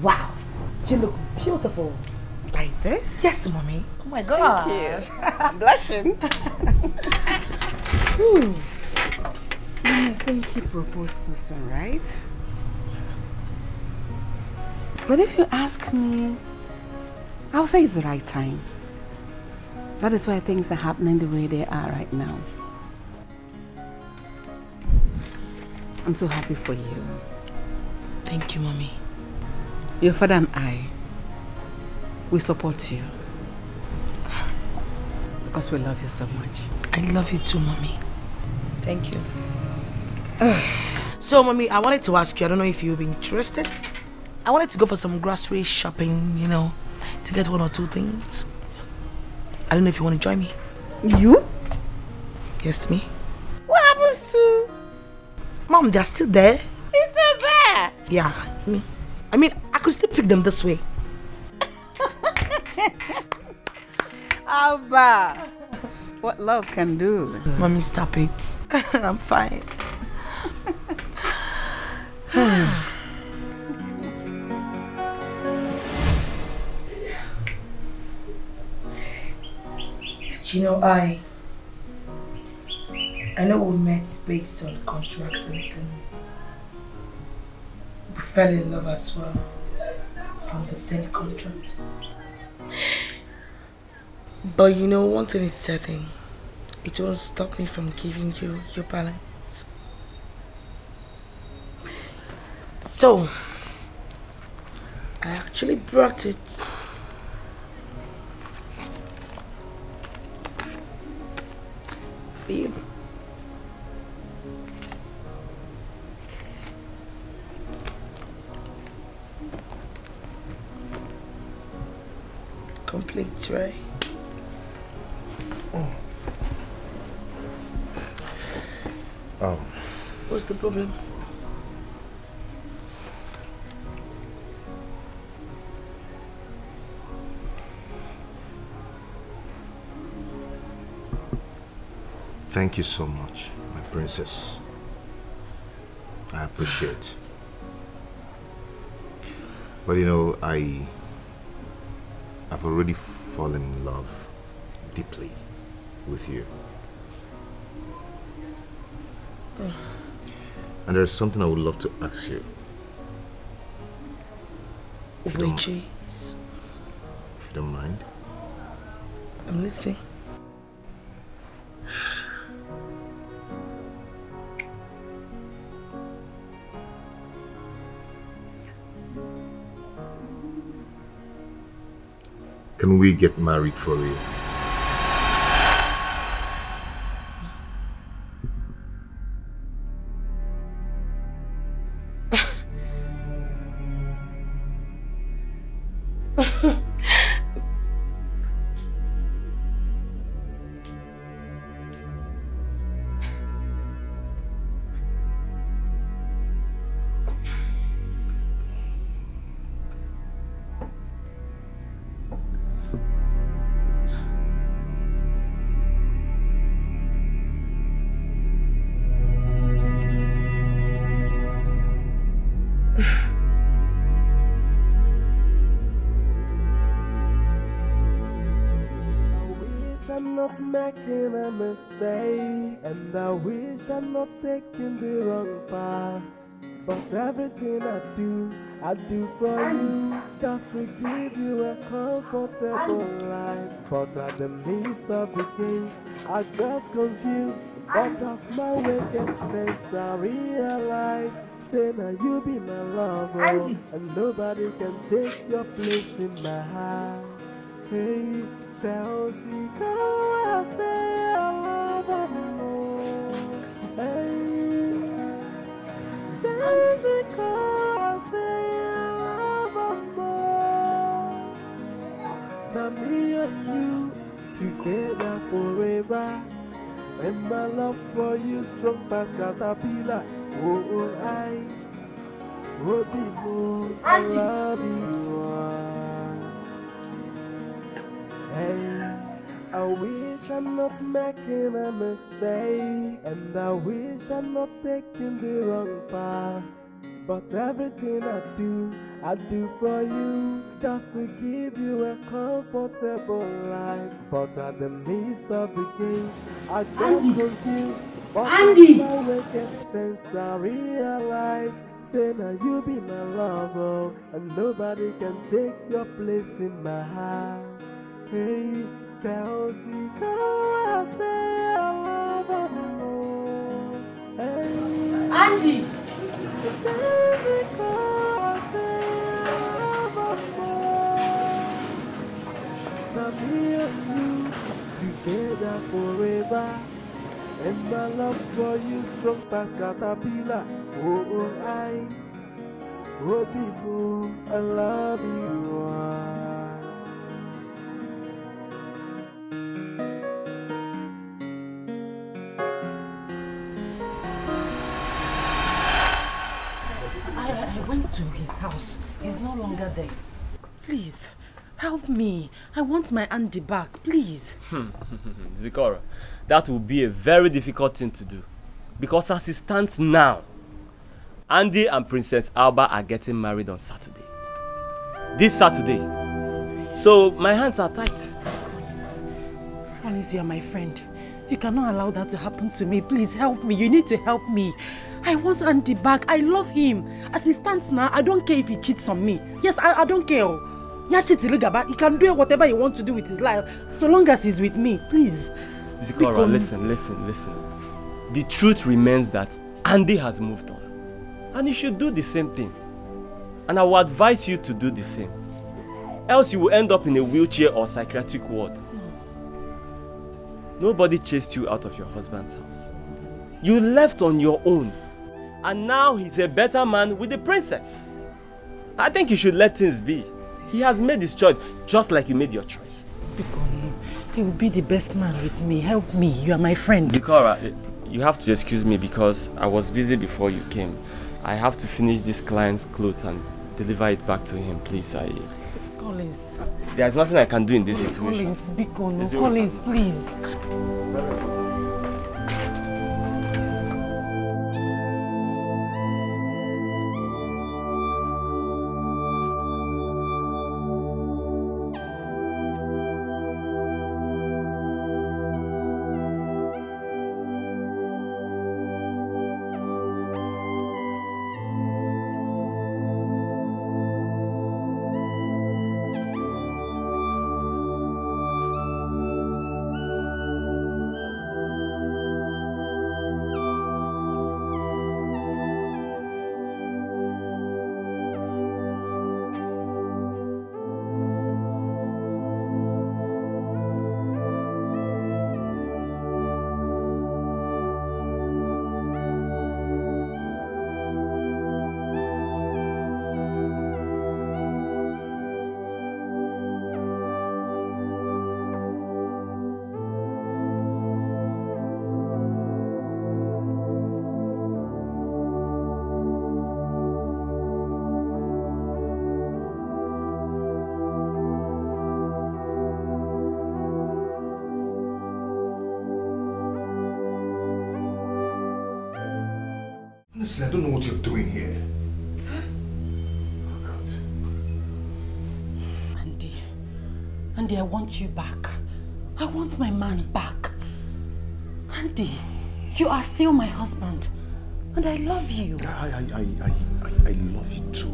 Speaker 2: wow, you look beautiful.
Speaker 15: Like this?
Speaker 2: Yes, mommy. Oh my god.
Speaker 15: Thank you. I'm [laughs] blushing. [laughs]
Speaker 2: Ooh.
Speaker 15: Mm, I think he proposed too soon, right? But if you ask me, I'll say it's the right time. That is why things are happening the way they are right now. I'm so happy for you.
Speaker 2: Thank you, mommy.
Speaker 15: Your father and I, we support you. Because we love you so much.
Speaker 2: I love you too, mommy. Thank you. so, mommy, I wanted to ask you, I don't know if you'll be interested. I wanted to go for some grocery shopping, you know, to get one or two things. I don't know if you want to join me.
Speaker 15: You?
Speaker 2: Yes, me.
Speaker 15: What happens to...
Speaker 2: Mom, they're still there.
Speaker 15: He's still there?
Speaker 2: Yeah, I mean, I mean, I could still pick them this way. [laughs]
Speaker 15: Abba! What love can do.
Speaker 2: Mommy, stop it. [laughs] I'm fine. [sighs] you know, I I know we met based on contract and then we fell in love as well from the same contract. But you know, one thing is certain. It won't stop me from giving you your balance. So, I actually brought it. For you. Complete, right?
Speaker 5: Oh,
Speaker 2: What's the problem?
Speaker 5: thank you so much, my princess. I appreciate. But you know, I I've already fallen in love deeply with you. And there's something I would love to ask you. If you
Speaker 2: Which is,
Speaker 5: if you don't mind.
Speaker 2: I'm listening.
Speaker 5: Can we get married for real?
Speaker 20: Not making a mistake, and I wish I'm not taking the wrong path. But everything I do, I do for you, just to give you a comfortable life. But at the midst of the game, I got confused. But as my wicked sense, I realize, say now you be my lover, and nobody can take your place in my heart. Hey, Now me and you together forever. And my love for you strong past caterpillar. Oh, oh, I, oh, be more, I love you. Hey, I wish I'm not making a mistake, and I wish I'm not taking the wrong path. But everything I do, I do for you, just to give you a comfortable life. But at the midst of the game, I got
Speaker 6: Andy.
Speaker 20: confused. But
Speaker 6: Andy.
Speaker 20: I get sense, I realize. Say now you be my lover, and nobody can take your place in my heart. Hey, tell me, I say I love. Hey,
Speaker 6: Andy.
Speaker 20: Together forever. And my love for you strong past caterpillar. Oh, oh, I, oh, people, I love you.
Speaker 6: Oh, went to his house. He's no longer there. Please, help me. I want my Andy back, please. [laughs]
Speaker 9: Zikora, that will be a very difficult thing to do. Because as it stands now, Andy and Princess Alba are getting married on Saturday. This Saturday. So my hands are tight.
Speaker 6: Collins, Collins, you are my friend. You cannot allow that to happen to me. Please help me. You need to help me. I want Andy back. I love him. As he stands now, I don't care if he cheats on me. Yes, I, I don't care. He can do whatever he wants to do with his life, so long as he's with me. Please.
Speaker 9: Zikora, listen, listen, listen. The truth remains that Andy has moved on. And you should do the same thing. And I will advise you to do the same. Else you will end up in a wheelchair or psychiatric ward. Nobody chased you out of your husband's house. You left on your own. And now he's a better man with the princess. I think you should let things be. He has made his choice, just like you made your choice.
Speaker 6: Become, he will be the best man with me. Help me. You are my friend.
Speaker 9: Zikora, eh, you have to excuse me because I was busy before you came. I have to finish this client's clothes and deliver it back to him, please. I,
Speaker 6: Collins.
Speaker 9: there's nothing I can do in this situation.
Speaker 6: Collins, Biko,
Speaker 9: Is it-
Speaker 6: no. Collins, please.
Speaker 5: What you're doing here.
Speaker 6: Oh, Andy, Andy, I want you back. I want my man back. Andy, you are still my husband. And I love you.
Speaker 5: I, I, I, I, I, I love you too.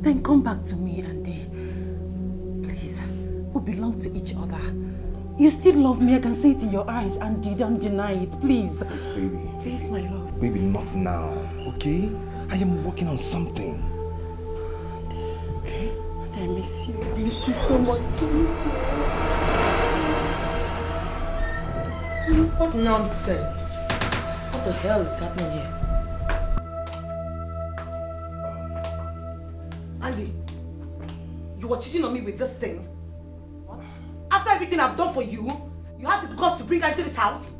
Speaker 6: Then come back to me, Andy. Please, we belong to each other. You still love me. I can see it in your eyes, Andy. Don't deny it, please.
Speaker 5: Baby,
Speaker 6: Please, my love.
Speaker 5: baby, not now, okay? I am working on something. Okay?
Speaker 6: I miss you. I miss you so much. I miss you.
Speaker 2: What nonsense? What the hell is happening here?
Speaker 17: Um, Andy, you were cheating on me with this thing. What? After everything I've done for you, you had the guts to bring her into this house?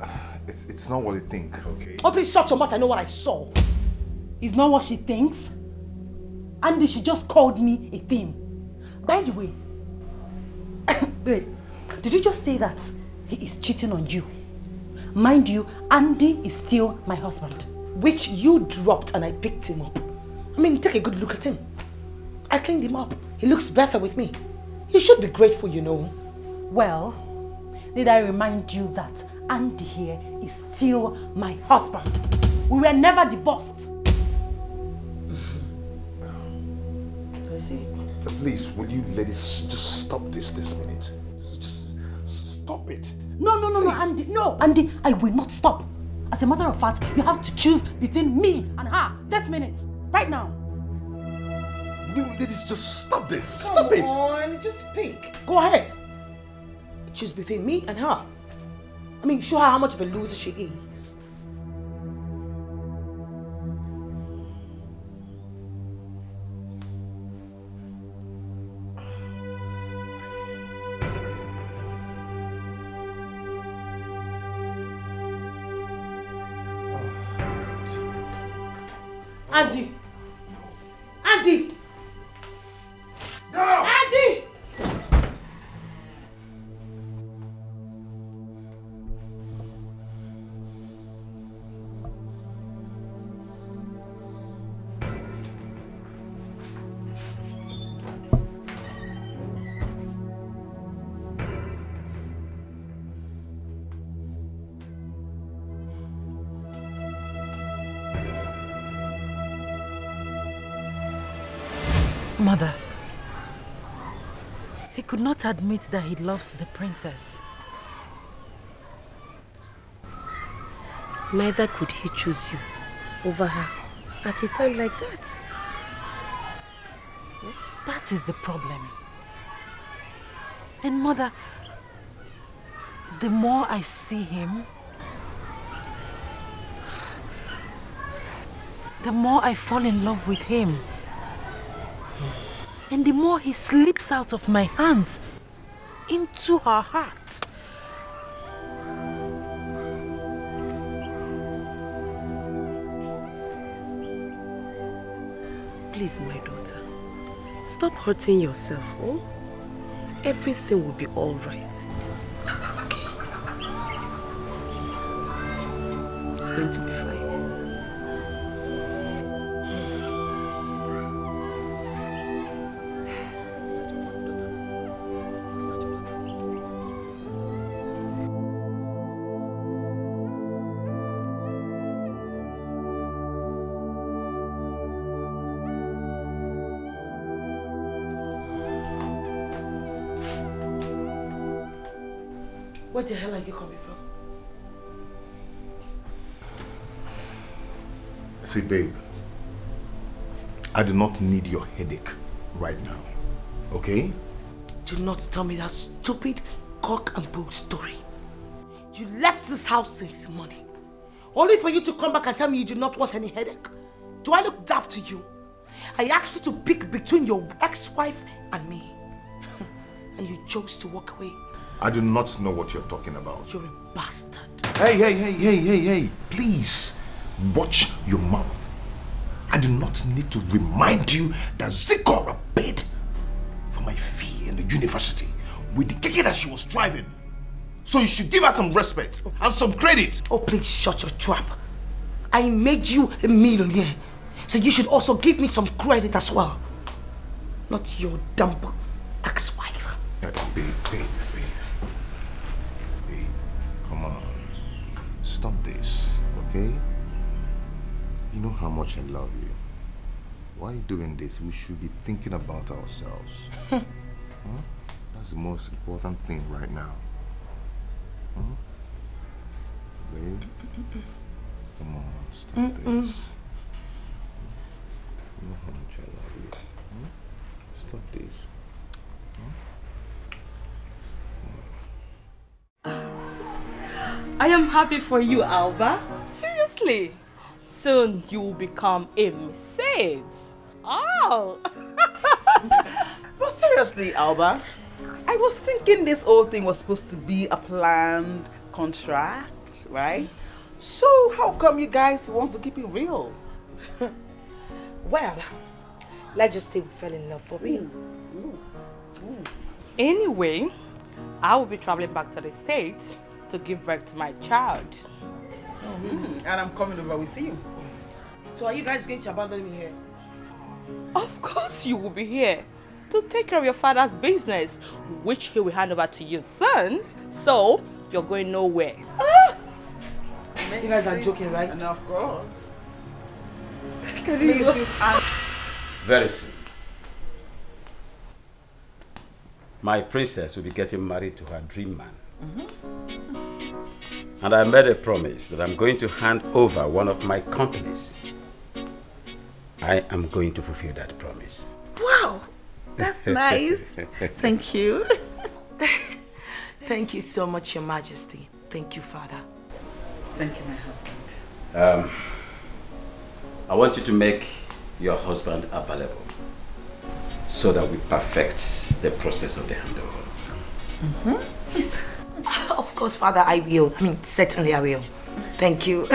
Speaker 17: [sighs]
Speaker 5: It's, it's not what you think, okay?
Speaker 17: Oh, please shut your mouth. I know what I saw.
Speaker 6: It's not what she thinks. Andy, she just called me a thing. By the way, [coughs] Wait, did you just say that he is cheating on you? Mind you, Andy is still my husband.
Speaker 2: Which you dropped and I picked him up. I mean, take a good look at him. I cleaned him up. He looks better with me. You should be grateful, you know.
Speaker 6: Well, did I remind you that Andy here is still my husband? We were never divorced.
Speaker 2: I see.
Speaker 5: Please, will you ladies just stop this this minute? Just stop it.
Speaker 6: No, no, no, no, Andy. No, Andy, I will not stop. As a matter of fact, you have to choose between me and her this minute. Right now.
Speaker 5: You ladies, just stop this.
Speaker 2: Come
Speaker 5: Stop it.
Speaker 2: on, just pick. Go ahead. Choose between me and her. I mean, show her how much of a loser she is. Andy! Andy!
Speaker 6: Not admit that he loves the princess.
Speaker 18: Neither could he choose you over her at a time like that.
Speaker 6: That is the problem. And mother, the more I see him, the more I fall in love with him. And the more he slips out of my hands into her heart.
Speaker 18: Please, my daughter, stop hurting yourself, oh? Everything will be all right. Okay? It's going to be fine.
Speaker 2: Where the hell are you coming from?
Speaker 5: See, babe, I do not need your headache right now. Okay?
Speaker 2: Do not tell me that stupid cock and bull story. You left this house since morning. Only for you to come back and tell me you do not want any headache. Do I look daft to you? I asked you to pick between your ex-wife and me. [laughs] and you chose to walk away.
Speaker 5: I do not know what you're talking about.
Speaker 2: You're a bastard.
Speaker 5: Hey, hey, hey, hey, hey, hey. Please, watch your mouth. I do not need to remind you that Zikora paid for my fee in the university with the keke that she was driving. So you should give her some respect and some credit.
Speaker 2: Oh, please shut your trap. I made you a millionaire. So you should also give me some credit as well. Not your dumb ex-wife.
Speaker 5: Yeah, babe, babe, babe. Babe, Stop this, okay? You know how much I love you. Why are you doing this? We should be thinking about ourselves. huh? [laughs] Hmm? That's the most important thing right now. Huh? Babe? Come on, stop
Speaker 2: Mm-mm.
Speaker 5: this. You know how much I love you. Huh? Stop this.
Speaker 10: I am happy for you, Alba. Seriously. Soon you will become a Mrs. Oh. [laughs]
Speaker 15: But seriously, Alba, I was thinking this whole thing was supposed to be a planned contract, right? So how come you guys want to keep it real? [laughs]
Speaker 2: Well, let's just say we fell in love for real. Mm. Mm. Mm.
Speaker 10: Anyway, I will be traveling back to the States to give birth to my child.
Speaker 15: Oh, really? And I'm coming over with you.
Speaker 2: So are you guys going to abandon me here?
Speaker 10: Of course you will be here to take care of your father's business, which he will hand over to your son. So you're going nowhere.
Speaker 2: You guys are joking, right?
Speaker 15: And of course.
Speaker 3: Very soon. My princess will be getting married to her dream man. And I made a promise that I'm going to hand over one of my companies. I am going to fulfill that promise.
Speaker 2: Wow, that's [laughs] nice. Thank you. [laughs] Thank you so much, Your Majesty. Thank you, Father.
Speaker 15: Thank you, my husband.
Speaker 3: Um, I want you to make your husband available so that we perfect the process of the handover. [laughs]
Speaker 2: of course, Father, I will. I mean, certainly I will. Thank you.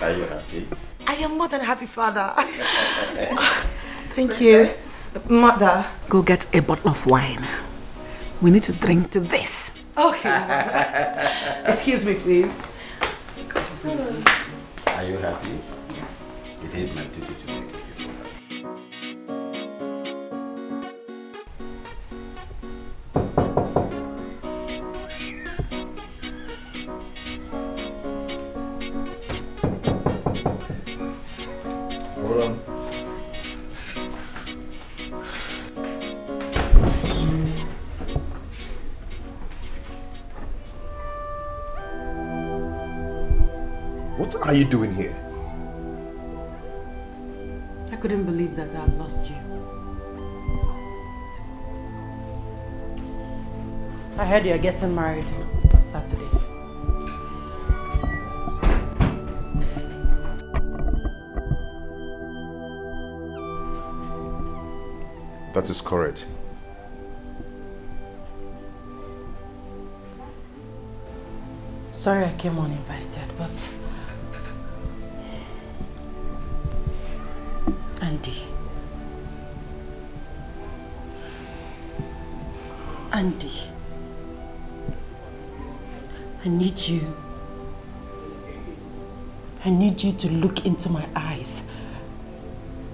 Speaker 3: Are you happy? [laughs]
Speaker 2: I am more than happy, Father. [laughs] Thank you. Mother, go get a bottle of wine. We need to drink to this. Okay. Excuse me, please.
Speaker 3: Are you happy? Yes. It is my duty to make
Speaker 5: Hold on. What are you doing here?
Speaker 6: I couldn't believe that I had lost you. I heard you're getting married on Saturday.
Speaker 5: That is correct.
Speaker 6: Sorry I came uninvited, but... Andy. Andy. I need you. I need you to look into my eyes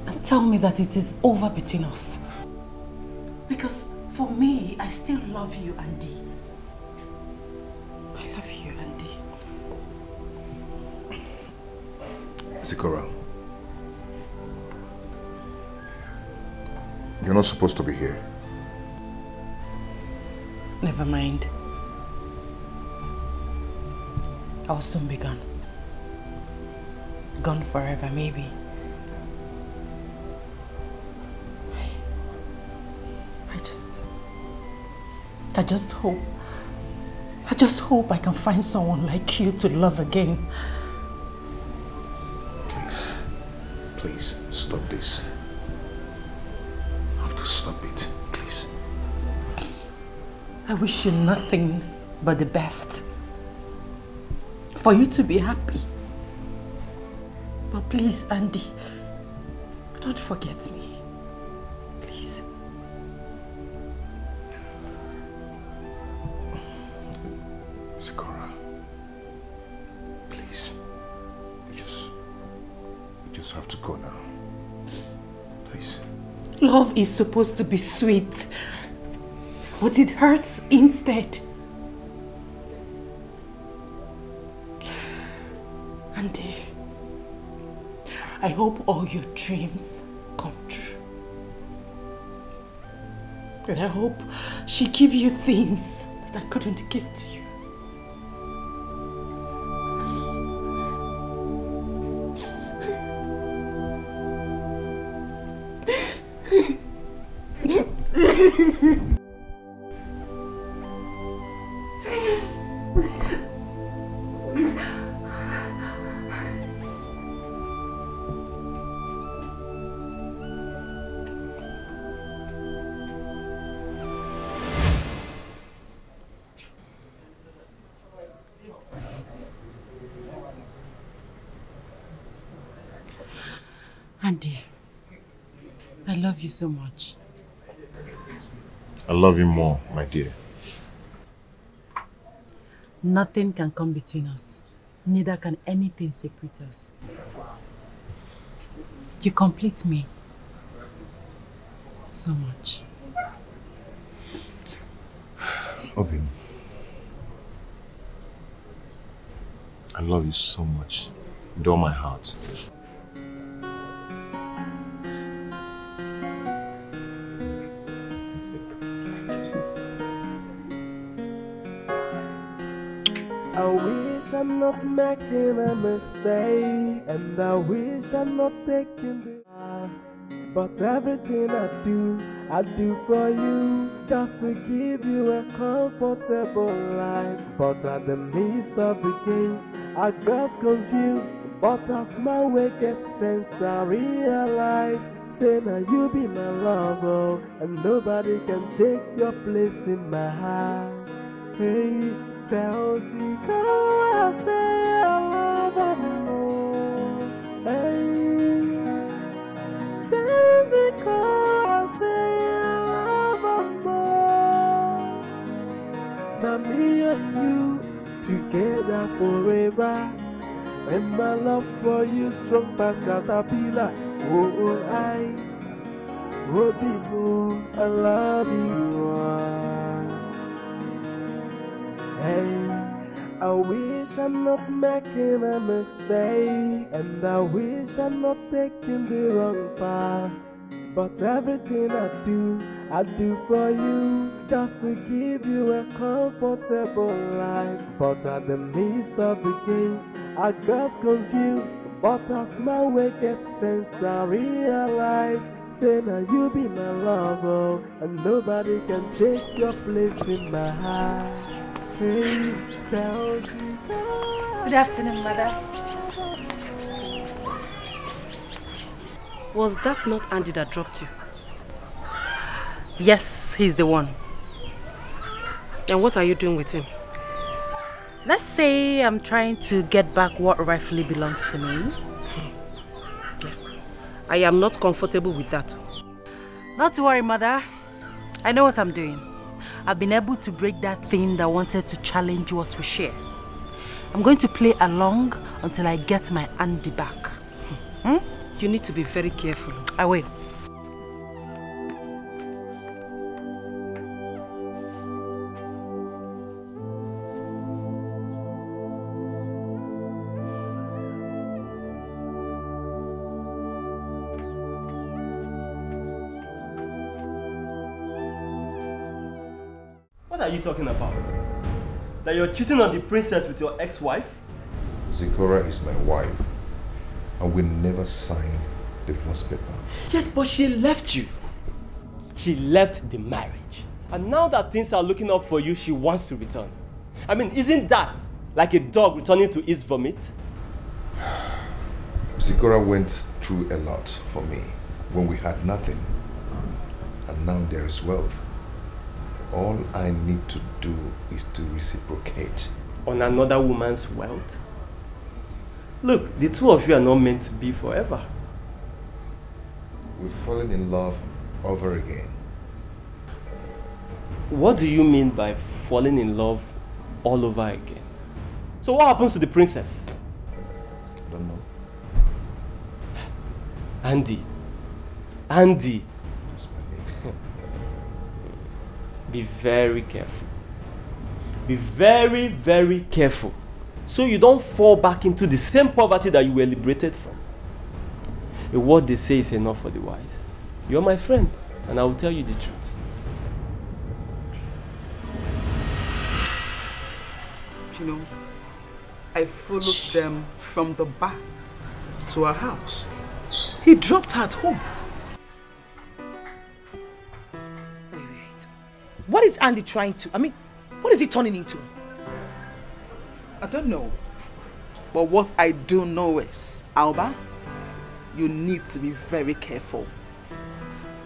Speaker 6: and tell me that it is over between us. Because for me, I still love you, Andy. I love you, Andy.
Speaker 5: Zikora. You're not supposed to be here.
Speaker 6: Never mind. I'll soon be gone. Gone forever, maybe. I just... I just hope... I just hope I can find someone like you to love again.
Speaker 5: Please, please, stop this. I have to stop it, please.
Speaker 6: I wish you nothing but the best. For you to be happy. But please, Andy, don't forget me.
Speaker 5: Just have to go now. Please.
Speaker 6: Love is supposed to be sweet, but it hurts instead. Andy, I hope all your dreams come true. And I hope she give you things that I couldn't give to you. Andy, I love you so much.
Speaker 5: I love you more, my dear.
Speaker 6: Nothing can come between us. Neither can anything separate us. You complete me so much. [sighs]
Speaker 5: Obin, I love you so much with all my heart.
Speaker 20: I wish I'm not making a mistake, and I wish I'm not taking the part. But everything I do, I do for you, just to give you a comfortable life. But at the midst of the game, I got confused. But as my gets sense, I realize, say now you be my lover, oh, and nobody can take your place in my heart. Hey, Now me and you together forever. And my love for you strong past caterpillar. Oh, oh I, oh, people, I love you. I wish I'm not making a mistake, and I wish I'm not taking the wrong path. But everything I do, I do for you, just to give you a comfortable life. But at the midst of the game, I got confused. But as my gets sense, I realize, say now you be my lover, and nobody can take your place in my heart. Hey, tell me.
Speaker 25: Good afternoon, mother.
Speaker 18: Was that not Andy that dropped you?
Speaker 6: Yes, he's the one.
Speaker 18: And what are you doing with him?
Speaker 6: Let's say I'm trying to get back what rightfully belongs to me. Hmm.
Speaker 18: I am not comfortable with that.
Speaker 6: Not to worry, mother. I know what I'm doing. I've been able to break that thing that wanted to challenge what we share. I'm going to play along until I get my Andy back. Hmm?
Speaker 18: You need to be very careful.
Speaker 6: I will.
Speaker 9: Are you talking about? That you're cheating on the princess with your ex-wife?
Speaker 5: Zikora is my wife. I will never sign divorce paper.
Speaker 9: Yes, but she left you. She left the marriage. And now that things are looking up for you, she wants to return. I mean, isn't that like a dog returning to its vomit? [sighs]
Speaker 5: Zikora went through a lot for me when we had nothing. And now there is wealth. All I need to do is to reciprocate.
Speaker 9: On another woman's wealth? Look, the two of you are not meant to be forever.
Speaker 5: We've fallen in love over again.
Speaker 9: What do you mean by falling in love all over again? So what happens to the princess?
Speaker 5: I don't know.
Speaker 9: Andy. Andy. Be very careful. Be very, very careful. So you don't fall back into the same poverty that you were liberated from. A word they say is enough for the wise. You're my friend, and I will tell you the truth.
Speaker 15: You know, I followed them from the back to her house. He dropped her at home.
Speaker 2: What is Andy trying to? I mean, what is he turning into?
Speaker 15: I don't know. But what I do know is, Alba, you need to be very careful.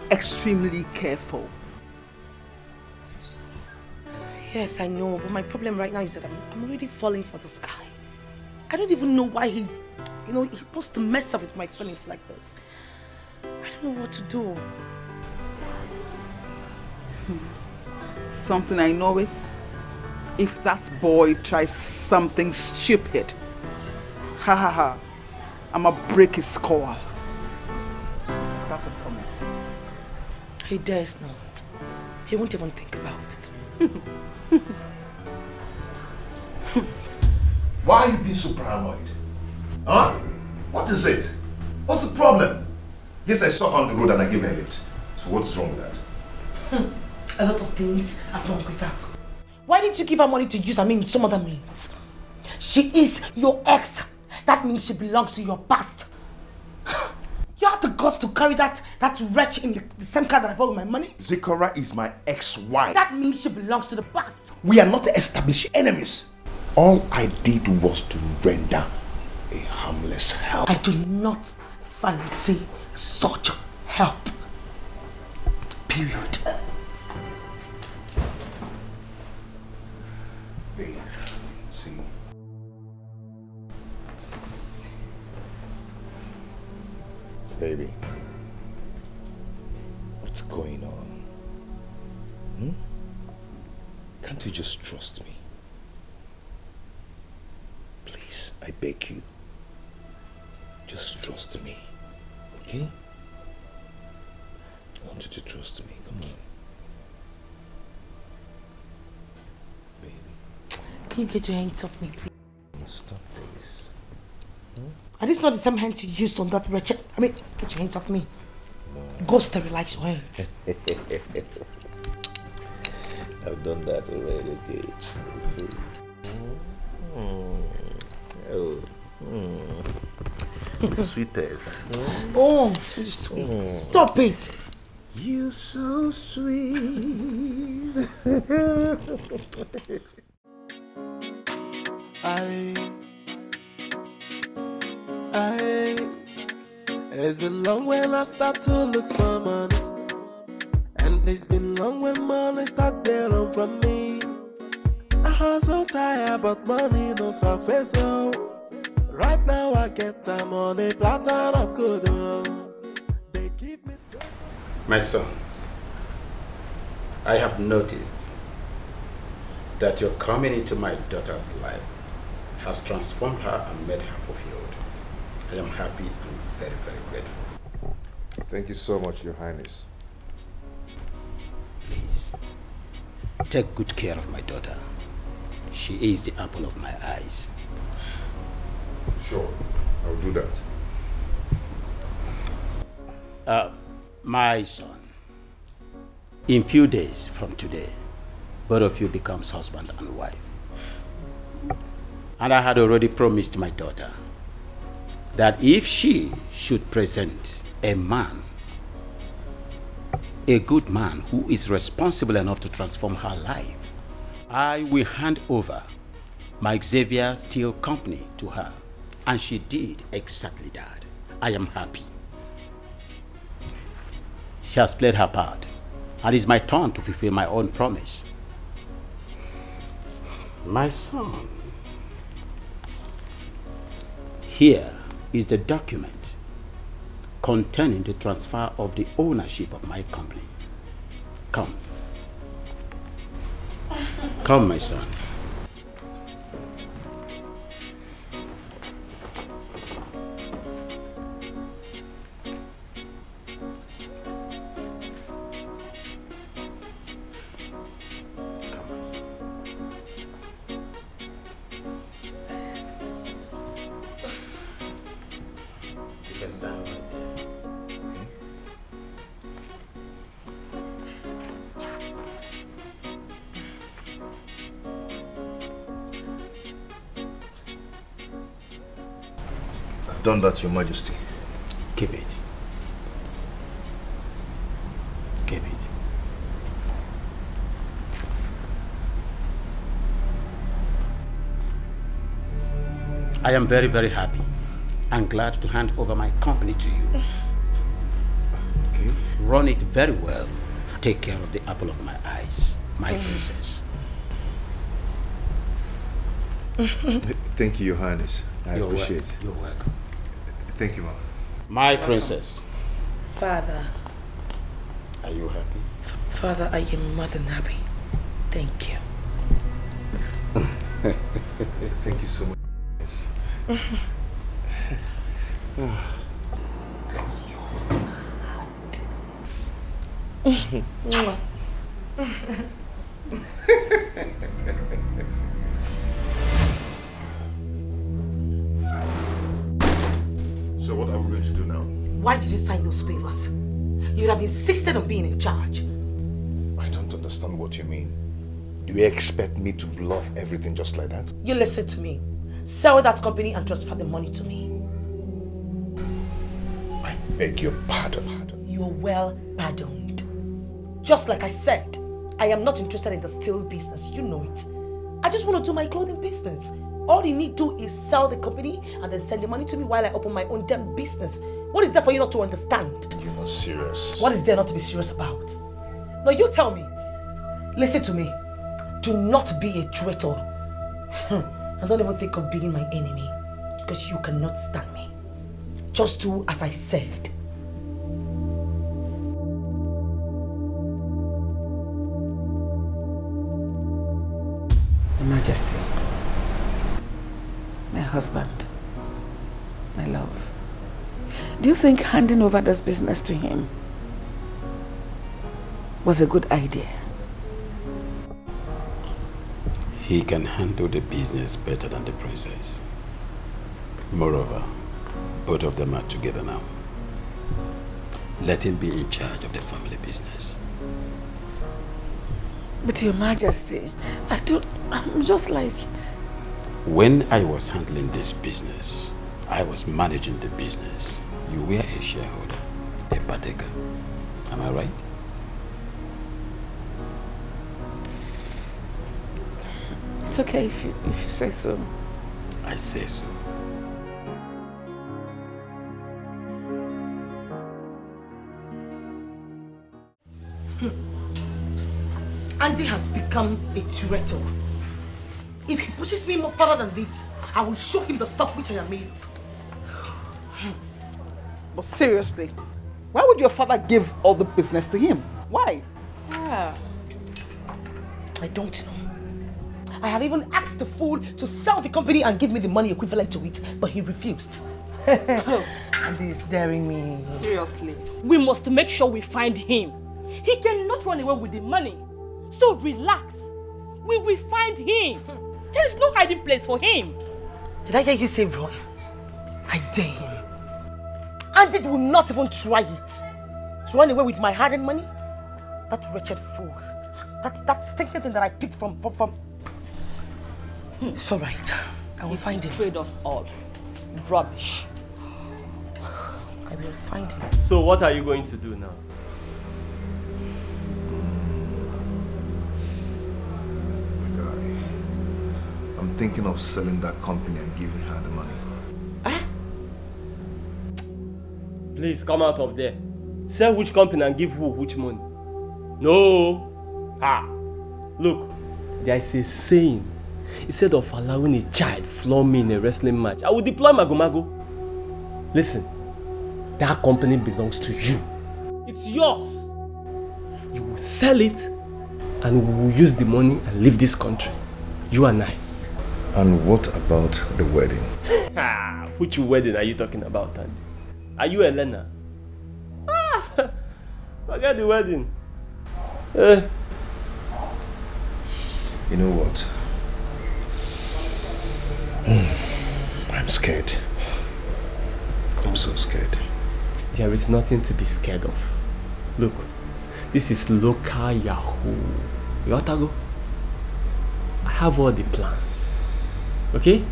Speaker 15: Extremely careful.
Speaker 2: Yes, I know, but my problem right now is that I'm, I'm already falling for this guy. I don't even know why he's, you know, he wants to mess up with my feelings like this. I don't know what to do. Hmm.
Speaker 15: Something I know is, if that boy tries something stupid, ha ha ha, I'ma break his skull. That's a promise.
Speaker 2: He dares not. He won't even think about it. [laughs]
Speaker 5: Why are you being so paranoid? Huh? What is it? What's the problem? Yes, I saw her on the road and I gave her a lift. So what's wrong with that? Hmm.
Speaker 2: A lot of things are wrong with that. Why didn't you give her money to use, I mean, some other means? She is your ex. That means she belongs to your past. [gasps] You have the guts to carry that, that wretch in the, the same car that I bought with my money?
Speaker 5: Zikora is my ex-wife.
Speaker 2: That means she belongs to the past.
Speaker 5: We are not established enemies. All I did was to render a harmless help.
Speaker 2: I do not fancy such help. Period.
Speaker 5: Baby, what's going on? Hmm? Can't you just trust me? Please, I beg you. Just trust me, okay? I want you to trust me. Come on. Baby.
Speaker 2: Can you get your hands off me, please?
Speaker 5: Stop.
Speaker 2: Are these not the same hands you used on that wretched? I mean, get your hands off me. Go sterilize your hands. [laughs]
Speaker 5: I've done that already, okay? Mm. Oh. Mm. Sweetest. [laughs]
Speaker 2: Oh, sweet.
Speaker 5: Mm.
Speaker 2: Stop it.
Speaker 5: You so sweet. [laughs]
Speaker 20: I, I, it's been long when I start to look for money, and it's been long when money start to run from me. I hustle tired, but money no surface. Oh, right now I get time on a platter of good. They give me.
Speaker 3: My son, I have noticed that your coming into my daughter's life has transformed her and made her fulfilled. I am happy and very, very grateful.
Speaker 5: Thank you so much, Your Highness.
Speaker 3: Please, take good care of my daughter. She is the apple of my eyes.
Speaker 5: Sure, I'll do that.
Speaker 3: Uh, my son, in few days from today, both of you becomes husband and wife. And I had already promised my daughter that if she should present a man, a good man who is responsible enough to transform her life, I will hand over my Xavier Steel Company to her. And she did exactly that. I am happy. She has played her part, and it's my turn to fulfill my own promise. My son, here is the document containing the transfer of the ownership of my company. Come. Come, my son.
Speaker 5: Done that, Your Majesty.
Speaker 3: Keep it. Keep it. I am very, very happy and glad to hand over my company to you.
Speaker 5: Okay.
Speaker 3: Run it very well. Take care of the apple of my eyes, my mm-hmm. princess.
Speaker 5: Thank you, Your Highness. I
Speaker 3: You're wel-
Speaker 5: appreciate
Speaker 3: You're welcome.
Speaker 5: Thank you, Mom.
Speaker 3: My princess.
Speaker 2: Father.
Speaker 3: Are you happy?
Speaker 2: Father, I am more than happy. Thank you. [laughs]
Speaker 5: Thank you so much. [laughs] [laughs] what are we going to do now?
Speaker 2: Why did you sign those papers? You'd have insisted on being in charge.
Speaker 5: I don't understand what you mean. Do you expect me to bluff everything just like that?
Speaker 2: You listen to me. Sell that company and transfer the money to me.
Speaker 5: I beg your pardon. pardon.
Speaker 2: You are well pardoned. Just like I said, I am not interested in the steel business. You know it. I just want to do my clothing business. All you need to do is sell the company and then send the money to me while I open my own damn business. What is there for you not to understand?
Speaker 5: You're not serious.
Speaker 2: What is there not to be serious about? No, you tell me. Listen to me. Do not be a traitor. [laughs] and don't even think of being my enemy. Because you cannot stand me. Just do as I said.
Speaker 1: Your Majesty, my husband, my love, do you think handing over this business to him was a good idea?
Speaker 3: He can handle the business better than the princess. Moreover, both of them are together now. Let him be in charge of the family business.
Speaker 1: But your majesty, I don't, I'm just like,
Speaker 3: When I was handling this business, I was managing the business. You were a shareholder, a partaker. Am I right?
Speaker 1: it's okay if you, if you say so.
Speaker 3: I say so. Hmm.
Speaker 2: Andy has become a traitor. If he pushes me more further than this, I will show him the stuff which I am made of.
Speaker 15: But seriously, why would your father give all the business to him? Why?
Speaker 2: Ah. I don't know. I have even asked the fool to sell the company and give me the money equivalent to it, but he refused. [laughs] and he's daring me.
Speaker 10: Seriously. We must make sure we find him. He cannot run away with the money. So relax. We will find him. [laughs] There is no hiding place for him.
Speaker 2: Did I hear you say run? I dare him. And Andy will not even try it. To run away with my hard-earned money? That wretched fool. That's that stinking thing that I picked from from from. Hmm. It's all right. I will find him.
Speaker 10: Trade us all. Rubbish.
Speaker 2: I will find him.
Speaker 9: So what are you going to do now?
Speaker 5: I'm thinking of selling that company and giving her the money. Ah?
Speaker 9: Please come out of there. Sell which company and give who which money. No. Ha. Look, there is a saying. Instead of allowing a child floor me in a wrestling match, I will deploy Magomago. Listen, that company belongs to you. It's yours. You will sell it and we will use the money and leave this country. You and I.
Speaker 5: And what about the wedding?
Speaker 9: Ah, which wedding are you talking about, Andy? Are you Elena? Ah, [laughs] forget the wedding. Eh,
Speaker 5: You know what? I'm scared. I'm so scared.
Speaker 9: there is nothing to be scared of. Look, this is local Yahoo. You want to go? I have all the plans. Okay?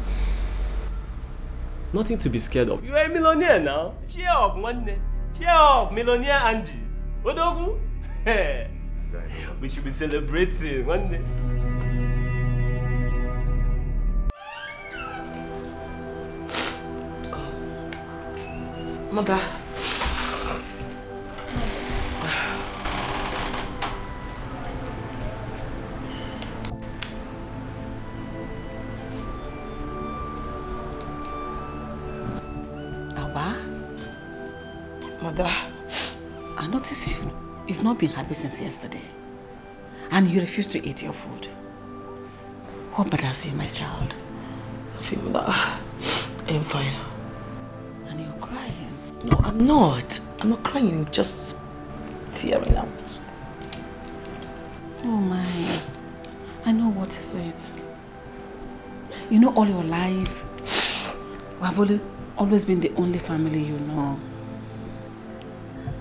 Speaker 9: Nothing to be scared of. You are a millionaire now. Cheer up, one day. Cheer up, millionaire Angie. Odogu? Hey. [laughs] We should be celebrating one day.
Speaker 2: Mother. Mother.
Speaker 1: I notice you, you've not been happy since yesterday. And you refuse to eat your food. What bothers you, my child?
Speaker 2: Femina, I'm fine.
Speaker 16: And you're crying?
Speaker 2: No, I'm not. I'm not crying, I'm just tearing out.
Speaker 16: Oh my, I know what is it. You know all your life, we have only, always been the only family you know.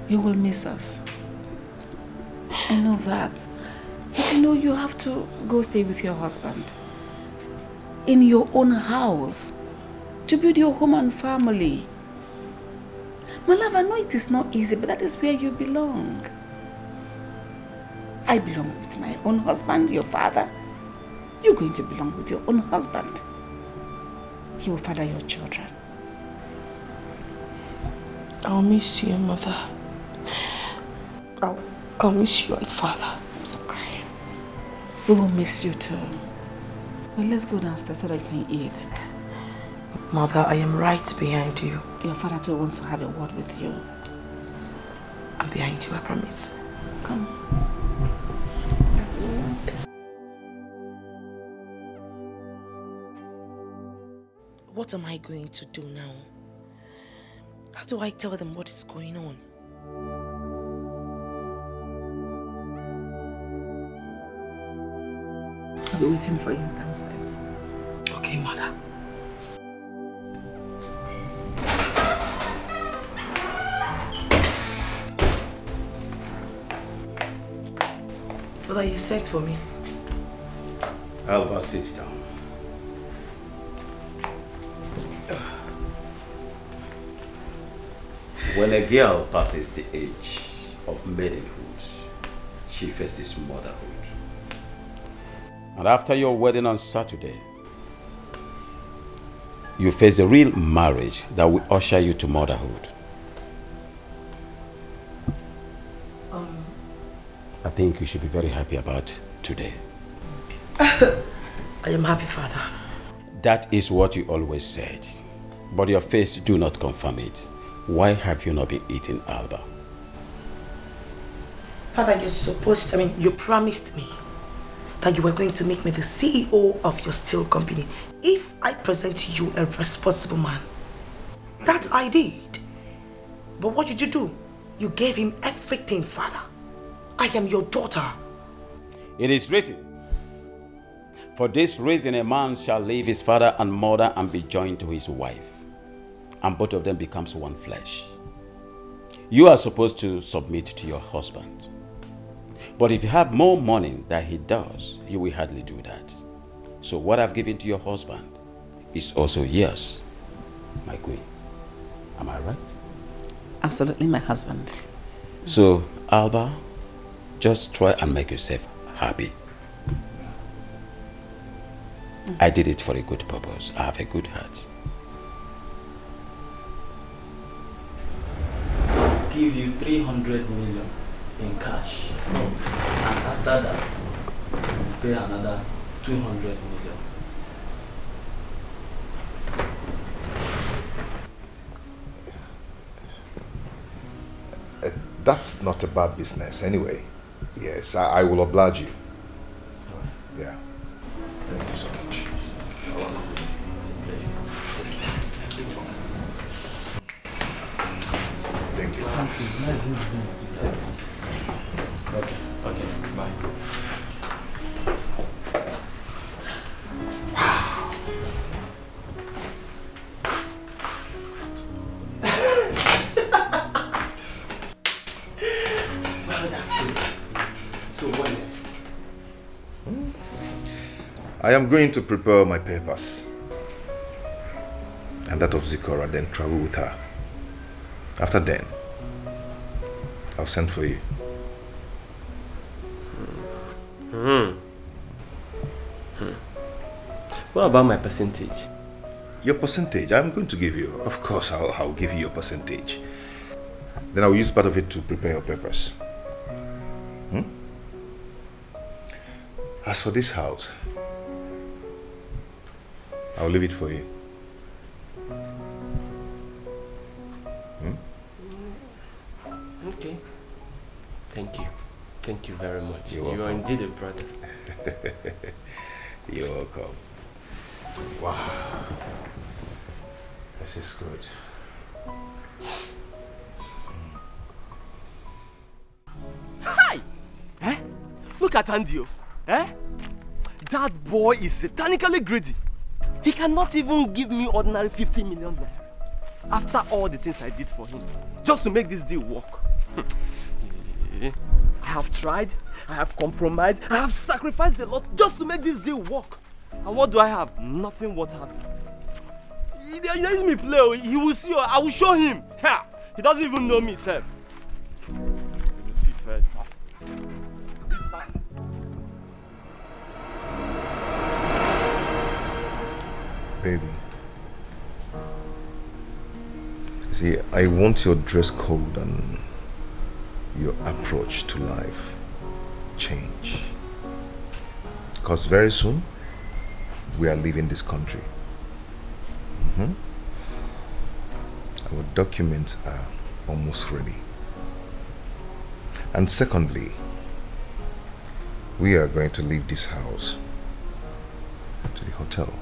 Speaker 16: You will miss us. I know that. But you know, you have to go stay with your husband. In your own house. To build your home and family. My love, I know it is not easy, but that is where you belong. I belong with my own husband, your father. You're going to belong with your own husband. He will father your children.
Speaker 2: I'll miss you, mother. I'll, I'll miss you and father.
Speaker 16: I'm so crying. We will miss you too. Well, let's go downstairs so that I can eat.
Speaker 2: Mother, I am right behind you.
Speaker 16: Your father too wants to have a word with you.
Speaker 2: I'm behind you, I promise.
Speaker 16: Come.
Speaker 2: what am I going to do now? How do I tell them what is going on?
Speaker 16: to be waiting for you downstairs.
Speaker 2: Okay, mother. Mother, you sent for me.
Speaker 3: Alba, sit down. When a girl passes the age of maidenhood, she faces motherhood. And after your wedding on Saturday, you face a real marriage that will usher you to motherhood.
Speaker 2: Um.
Speaker 3: I think you should be very happy about today. [laughs]
Speaker 2: I am happy, Father.
Speaker 3: That is what you always said. But your face do not confirm it. Why have you not been eating Alba?
Speaker 2: Father, you're supposed, I mean, you promised me that you were going to make me the CEO of your steel company if I present you a responsible man. That I did. But what did you do? You gave him everything, father. I am your daughter.
Speaker 3: It is written, For this reason a man shall leave his father and mother and be joined to his wife, and both of them becomes one flesh. You are supposed to submit to your husband. But if you have more money than he does, you will hardly do that. So what I've given to your husband is also yours, my queen. Am I right?
Speaker 16: Absolutely, my husband.
Speaker 3: So, Alba, just try and make yourself happy. I did it for a good purpose. I have a good heart.
Speaker 26: Give you 300 million in cash. And after that, we pay another 200 million.
Speaker 5: Uh, that's not a bad business anyway. Yes, I, I will oblige you. Right. Yeah. Thank you so much. Thank you.
Speaker 26: Thank you.
Speaker 5: I am going to prepare my papers. And that of Zikora, then travel with her. After then, I'll send for you.
Speaker 9: Hmm. hmm. What about my percentage?
Speaker 5: Your percentage, I'm going to give you. Of course, I'll, I'll give you your percentage. Then I'll use part of it to prepare your papers. Hmm? As for this house, I'll leave it for you. Hmm?
Speaker 9: Okay. Thank you. Thank you very much.
Speaker 5: You're
Speaker 9: you are indeed a brother. [laughs]
Speaker 5: You're welcome. Wow. This is good.
Speaker 9: Hi! Eh? Look at Andio. Oh. Eh? That boy is satanically greedy. He cannot even give me ordinary 50 million naira. After all the things I did for him. Just to make this deal work. Eh, I have tried. I have compromised. I have sacrificed a lot just to make this deal work. And what do I have? Nothing worth having. He let me play. oh. He will see. oh. I will show him. He doesn't even know me, sir. You see first.
Speaker 5: Baby. See, I want your dress code and your approach to life change. Because very soon, we are leaving this country. Mhm. Our documents are almost ready. And secondly, we are going to leave this house to the hotel.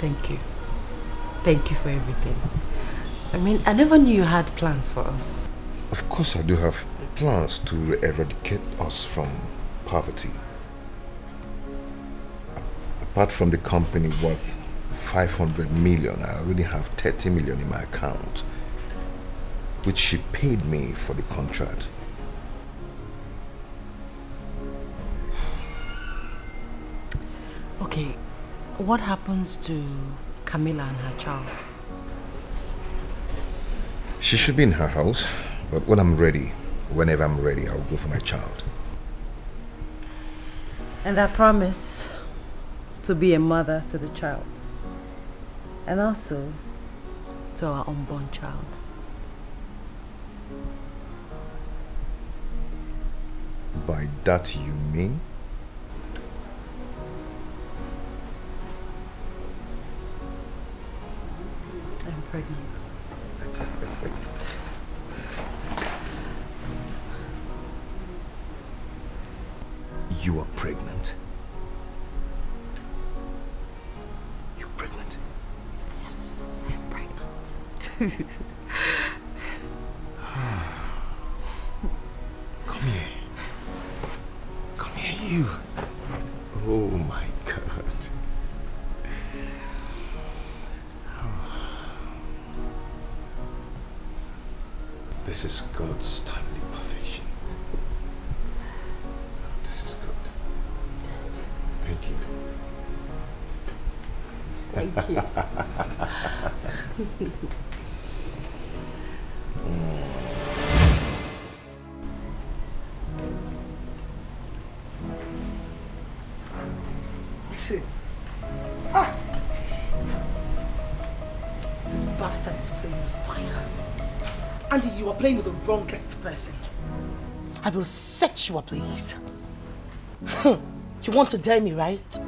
Speaker 25: Thank you. Thank you for everything. I mean, I never knew you had plans for us.
Speaker 5: Of course, I do have plans to eradicate us from poverty. Apart from the company worth 500 million, I already have 30 million in my account, which she paid me for the contract.
Speaker 25: Okay, what happens to Camilla and her child?
Speaker 5: She should be in her house, but when I'm ready, whenever I'm ready, I'll go for my child.
Speaker 25: And I promise to be a mother to the child. And also to our unborn child.
Speaker 5: By that you mean?
Speaker 25: Pregnant.
Speaker 5: You are pregnant. You're pregnant.
Speaker 25: Yes, I'm pregnant. [sighs]
Speaker 5: Come here. Come here, you. Oh my god. This is God's timely perfection. This is good. Thank you.
Speaker 25: Thank you. [laughs]
Speaker 2: wrongest person. I will set you ablaze. [laughs] you want to dare me, right?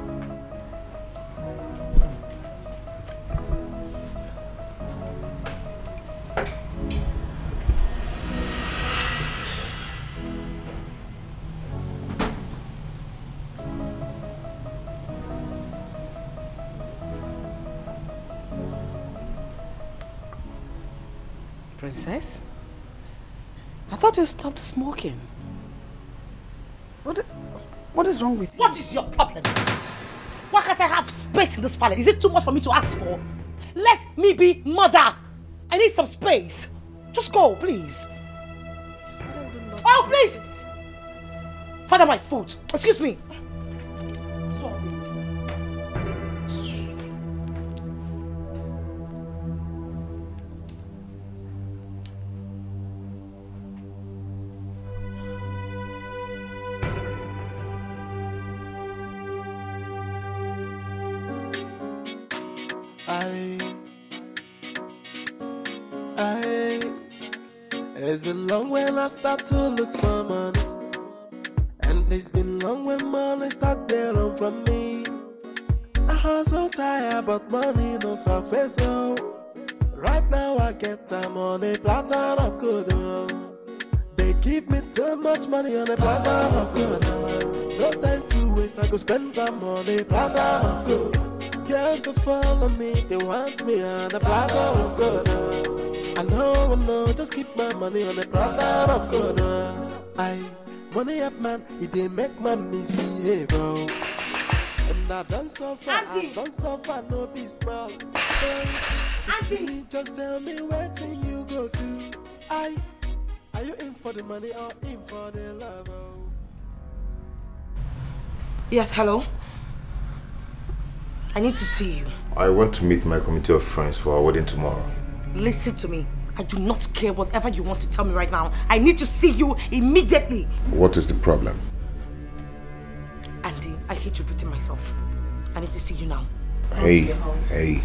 Speaker 2: You stopped smoking. What, what is wrong with you? What is your problem? Why can't I have space in this palace? Is it too much for me to ask for? Let me be mother. I need some space. Just go, please. Oh, please! Father, my food. Excuse me.
Speaker 20: To look for money, and it's been long when money start to run from me. I hustle tired, but money no surface. Oh, right now I get time on a platter of good. Oh. give me too much money on a platter of good. No time to waste, I go spend that money, platter of good. Girls that follow me, they want me on a platter of good. I know, I know, just keep my money on a platter of good. I money up, man, it dey make man misbehave. Oh. And I done so far, I done so far, no be small. Auntie, just tell me what thing you go do. I, are you in for the money or in for the love? Oh?
Speaker 2: Yes, hello? I need to see you.
Speaker 5: I want to meet my committee of friends for our wedding tomorrow.
Speaker 2: Listen to me. I do not care whatever you want to tell me right now. I need to see you immediately.
Speaker 5: What is the problem?
Speaker 2: Andy, I hate repeating myself. I need to see you now.
Speaker 5: Hey, hey.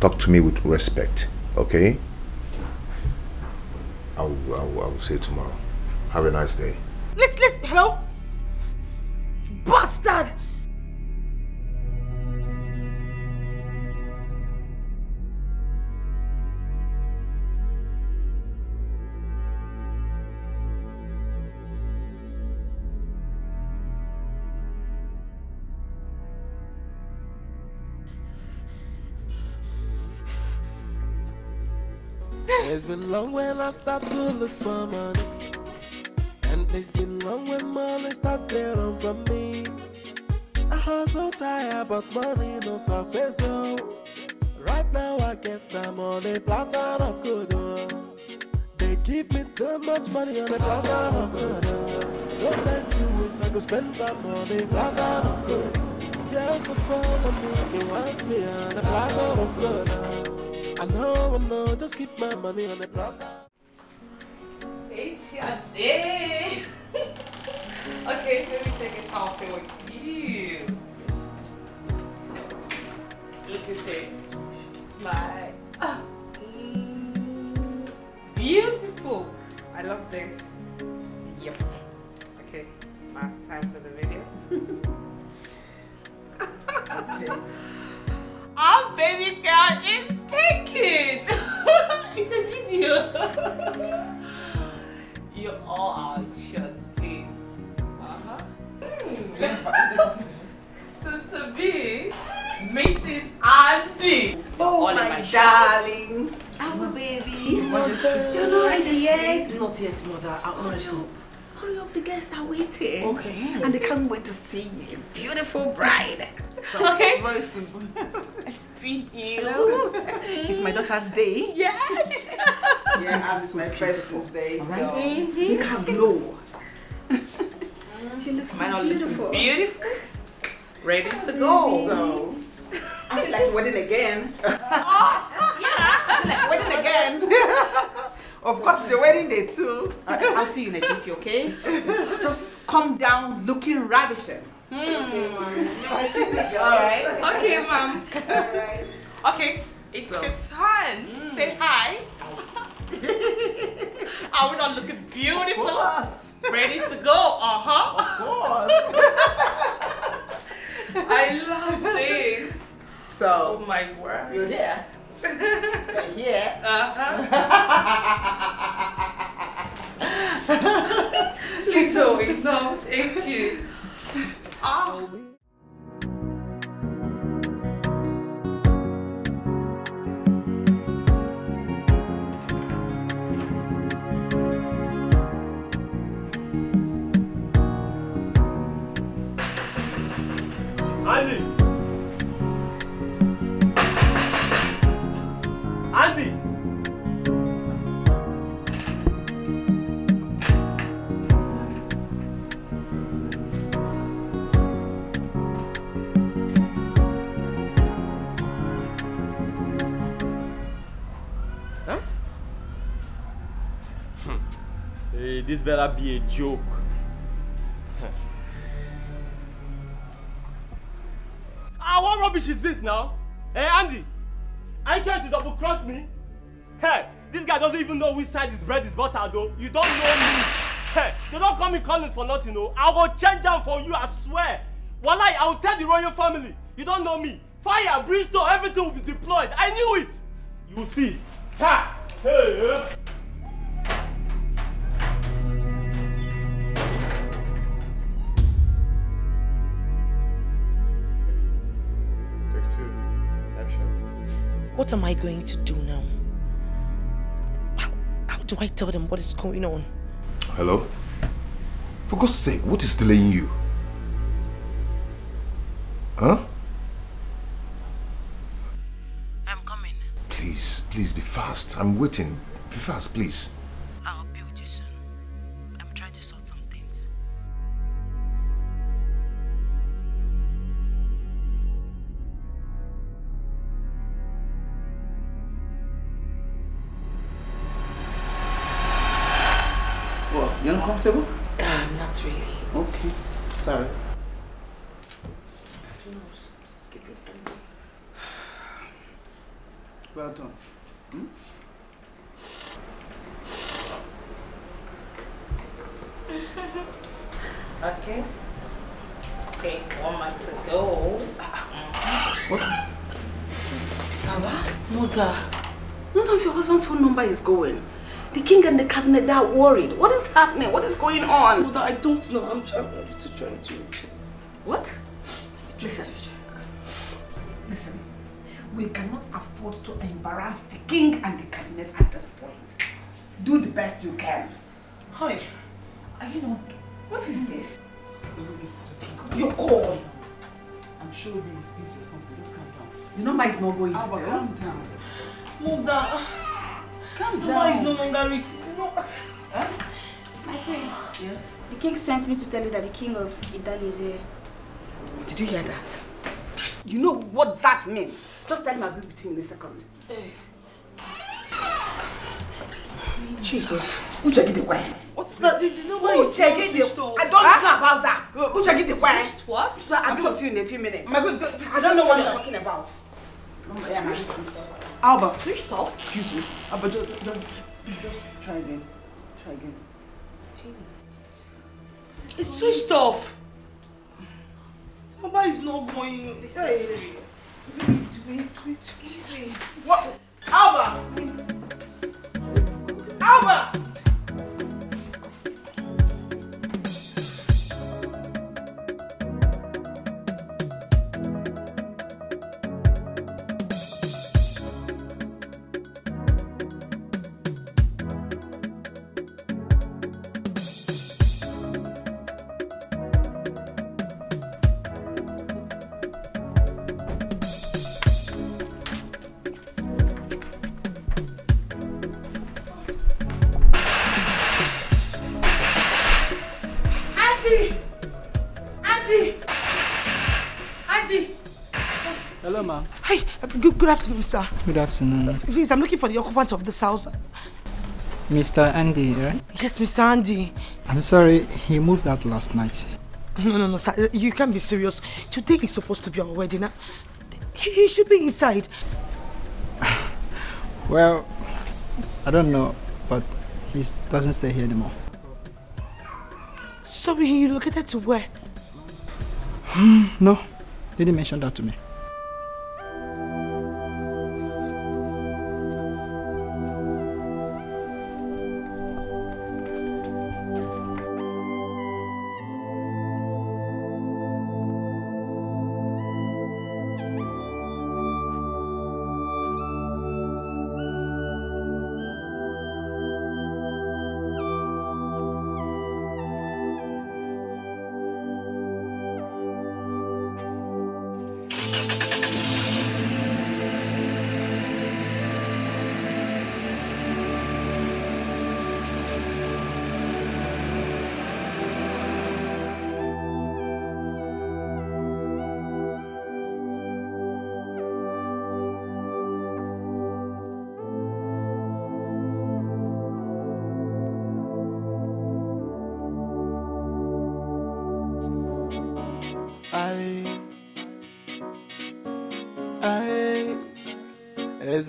Speaker 5: Talk to me with respect, okay? I will, I will, I will see you tomorrow. Have a nice day.
Speaker 2: Listen, listen, hello? Bastard!
Speaker 20: It's been long when I start to look for money. And it's been long when money start to run from me. I hustle tired, but money no surface, oh. Right now I get time on a platter of good, oh. They give me too much money on a platter of good, oh. No time to waste, I go spend that money, platter of good. Girls that follow me, they want me on a platter of good. Oh. I know, I know, just keep my money on the platter.
Speaker 8: It's your day. [laughs] okay, let me take a selfie with you. Look at it. Smile. Ah, mm, Beautiful. I love this. Yep. Okay, now time for the video. [laughs] okay. Our baby girl is taken. [laughs] it's a video. [laughs] you all are shut, please. Uh-huh. [laughs] Soon to be Mrs. Andy.
Speaker 1: Oh,
Speaker 8: All in
Speaker 1: my darling. Our baby. You're not ready yet.
Speaker 2: Not yet, mother. I'll not stop.
Speaker 1: Hurry up, the guests are waiting.
Speaker 2: Okay.
Speaker 1: And they can't wait to see you, a beautiful bride. [laughs]
Speaker 8: Okay.
Speaker 1: Very simple.
Speaker 8: Speak you.
Speaker 1: Hello. It's my daughter's day.
Speaker 8: Yes. [laughs]
Speaker 1: Yeah, and my first day.
Speaker 2: All right.
Speaker 1: So
Speaker 8: Mhm.
Speaker 1: make her glow. she looks
Speaker 8: I
Speaker 1: so
Speaker 8: not looking
Speaker 1: beautiful.
Speaker 8: beautiful? Ready to go.
Speaker 1: So, I feel like wedding again. [laughs]
Speaker 8: yeah.
Speaker 1: I feel like wedding again. of course, it's your wedding day too. I- I'll see you in a jiffy, okay? Just come down looking ravishing. Excuse me.
Speaker 8: Alright. Okay, mom. [laughs]
Speaker 1: Alright.
Speaker 8: Okay, it's
Speaker 1: So-
Speaker 8: your turn. Say hi. [laughs] Are we not looking beautiful?
Speaker 1: Of course.
Speaker 8: Ready to go? Uh huh.
Speaker 1: Of course. [laughs]
Speaker 8: I love this.
Speaker 1: So,
Speaker 8: Oh my word.
Speaker 1: you're there. You're here.
Speaker 8: Uh huh. Little no, thank you.
Speaker 9: Andy! Andy! This better be a joke. Ah, what rubbish is this now? Hey, Andy, are you trying to double cross me? Hey, this guy doesn't even know which side his bread is buttered, though. You don't know me. Hey, they don't call me Collins for nothing, no. I will change out for you, I swear. Wallahi, I will tell the royal family. You don't know me. Fire, brimstone, everything will be deployed. I knew it. You will see. Ha! Hey, yeah.
Speaker 2: What am I going to do now? How, how do I tell them what is going on?
Speaker 5: Hello? For God's sake, what is delaying you? Huh?
Speaker 2: I'm coming.
Speaker 5: Please, please be fast. I'm waiting. Be fast, please.
Speaker 15: What? You uncomfortable?
Speaker 2: Ah, not really.
Speaker 15: Okay. Sorry. Well done. Hmm? [laughs]
Speaker 2: Okay. Okay, one month to go.
Speaker 15: What's
Speaker 16: Baba, mother, none of your husband's phone number is going. The king and the cabinet, they are worried. What is happening? What is going on?
Speaker 2: Mother, I don't know. I'm, trying, I'm still trying to.
Speaker 16: What? Listen. Listen. We cannot afford to embarrass the king and the cabinet at this point. Do the best you can. Hi. Are you not... What is this? Your call.
Speaker 15: I'm sure he's busy or something. Just calm down.
Speaker 16: The number is not going
Speaker 15: Abba,
Speaker 16: still.
Speaker 15: calm down.
Speaker 2: Mother,
Speaker 15: Calm
Speaker 2: the
Speaker 15: down.
Speaker 2: number is no longer reaching.
Speaker 12: My queen,
Speaker 15: Yes?
Speaker 12: the king sent me to tell you that the king of Italy is here.
Speaker 16: Did you hear that? You know what that means? Just tell him I'll be with him in a second. Jesus. Uche get the way.
Speaker 2: What's that? The, the number
Speaker 16: Uche
Speaker 2: is
Speaker 16: get
Speaker 2: switched
Speaker 16: the
Speaker 2: off.
Speaker 16: I don't know about that. Uche get the way.
Speaker 2: What?
Speaker 16: I'll be with you in a few minutes.
Speaker 2: My good-
Speaker 16: I don't know what you're talking about. Yeah, my
Speaker 15: Alba.
Speaker 2: Switched off?
Speaker 15: Excuse me. Alba, just, just, just try again. Try again.
Speaker 2: It's switched off. Number is not going.
Speaker 15: This is
Speaker 2: Hey.
Speaker 15: Wait, wait, wait, wait.
Speaker 2: What? Alba! Alba! Good, afternoon, sir.
Speaker 27: Good afternoon.
Speaker 2: Please, I'm looking for the occupant of this house.
Speaker 27: Mr. Andy, right?
Speaker 2: Yes, Mr. Andy.
Speaker 27: I'm sorry, he moved out last night.
Speaker 2: No, no, no, sir. You can't be serious. Today is supposed to be our wedding. He, he should be inside. [sighs]
Speaker 27: Well, I don't know, but he doesn't stay here anymore.
Speaker 2: Sorry, he relocated to where?
Speaker 27: Hmm, no, didn't mention that to me.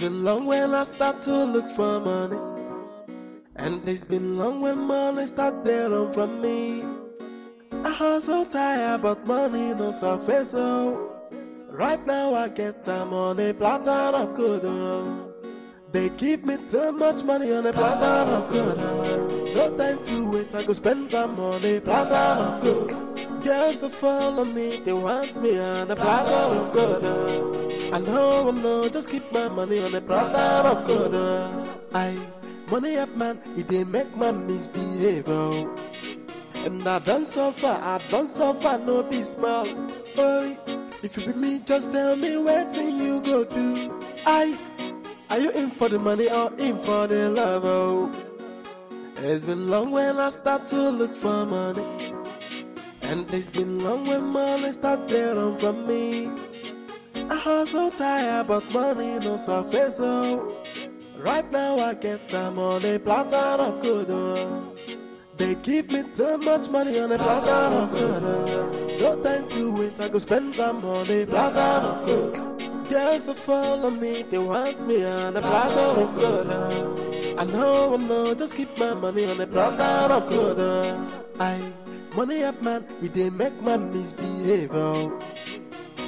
Speaker 20: Been long when I start to look for money, and it's been long when money start run from me. I hustle tired, but money no surface. So right now I get time on a platter of good. They give me too much money on a platter of good. No time to waste, I go spend them on a platter of good. Girls that follow me, they want me on a platter of good. I know, I know, just keep my money on the platter of gold. uh. I money up man, it dey make my misbehave. And I done suffer, I done suffer, no be small. Boy, if you be me, just tell me what you go do. I, are you in for the money or in for the love? Oh. It's been long when I start to look for money. And it's been long when money start to run from me. I hustle tired, but money no surface. Oh. Right now I get time on a platter of good. Oh. They give me too much money on a platter of good. Oh. No time to waste, I go spend them on a platter of good. Girls that follow me, they want me on a platter of good. Oh. I know, I know, just keep my money on a platter of good. Oh. I money up man, it dey make man misbehave. Oh.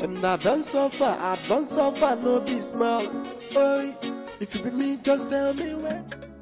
Speaker 20: And I don't suffer, I don't suffer, no be small. Boy, if you be me, just tell me when.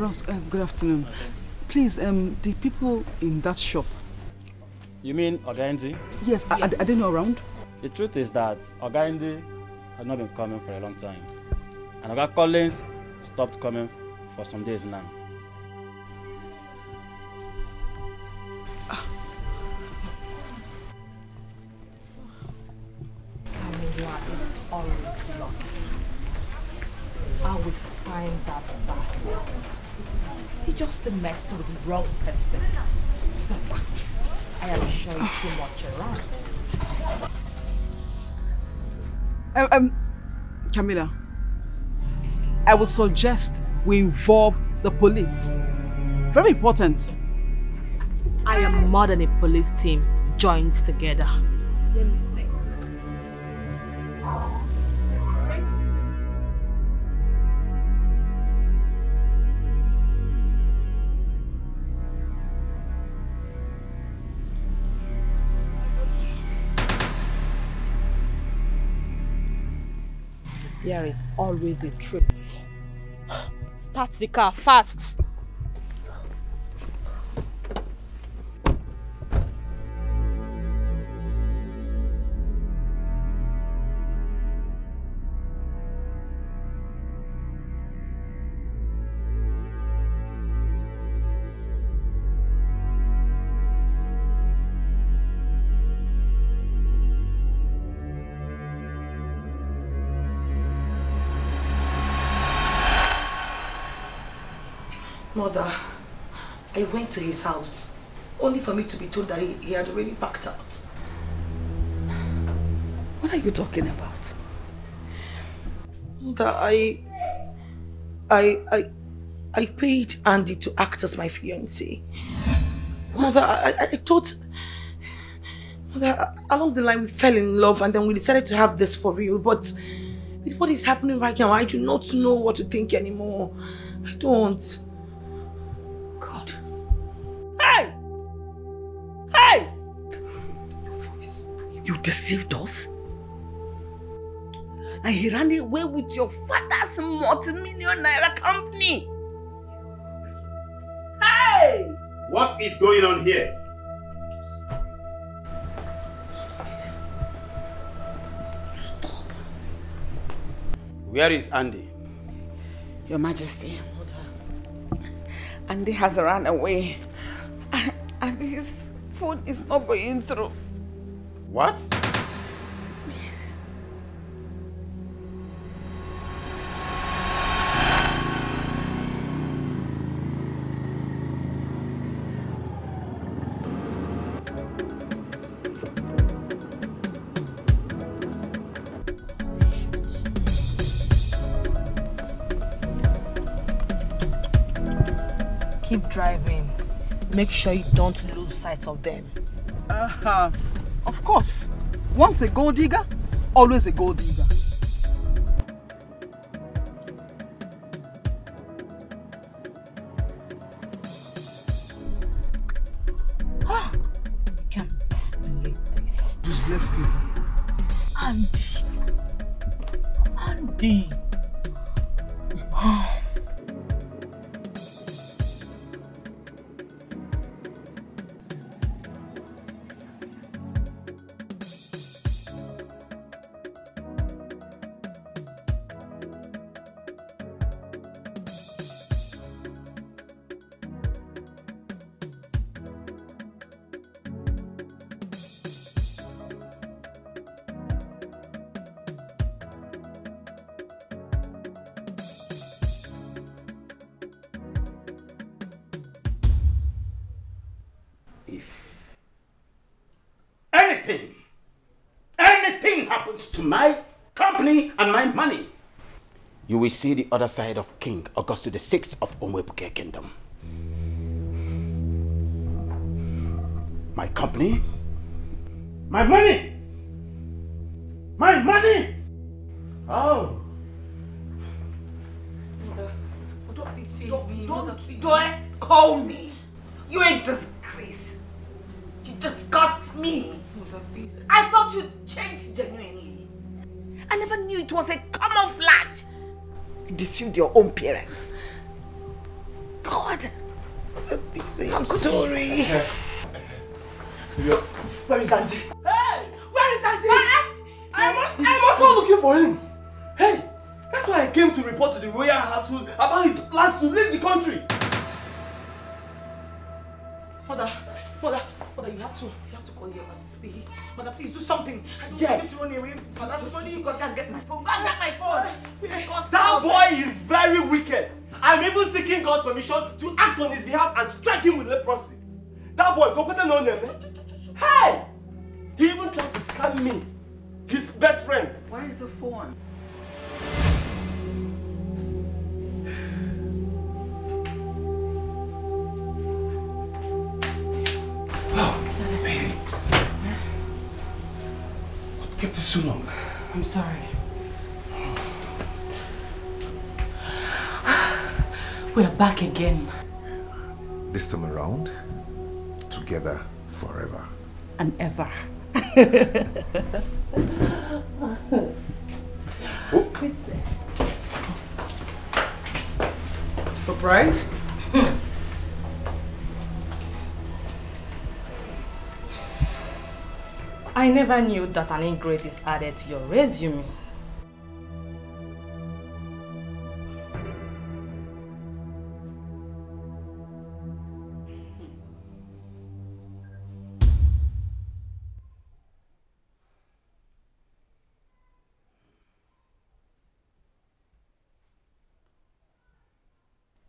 Speaker 15: Um, Bros, uh, good afternoon. Please, um, the people in that shop.
Speaker 26: You mean Ogaindi?
Speaker 15: Yes, Are, are they not around?
Speaker 26: The truth is that Ogaindi has not been coming for a long time. And Oga Collins stopped coming for some days now.
Speaker 2: Camilla, I
Speaker 3: would suggest we involve the police. Very important.
Speaker 10: I am more than a police team joined together. There is always a trace. Start the car fast.
Speaker 2: Went to his house only for me to be told that he, he had already packed out.
Speaker 9: What are you talking about?
Speaker 2: Mother, I, I, I, I paid Andy to act as my fiancé. Mother, I, I, I thought, Mother, along the line we fell in love and then we decided to have this for real. But with what is happening right now, I do not know what to think anymore. I don't.
Speaker 9: Deceived us? And he ran away with your father's multi-million naira company. Hey!
Speaker 1: What is going on here? Where is Andy?
Speaker 9: Your Majesty, Andy has run away. And his phone is not going through.
Speaker 1: What?
Speaker 9: Yes.
Speaker 10: Keep driving. Make sure you don't lose sight of them.
Speaker 3: Uh-huh. Of course. Once a gold digger, always a gold digger.
Speaker 1: Will see the other side of King Augustus the Sixth of Umwebuke Kingdom. My company, my money,
Speaker 9: own parents.
Speaker 10: Never knew that an ingrate is added to your resume.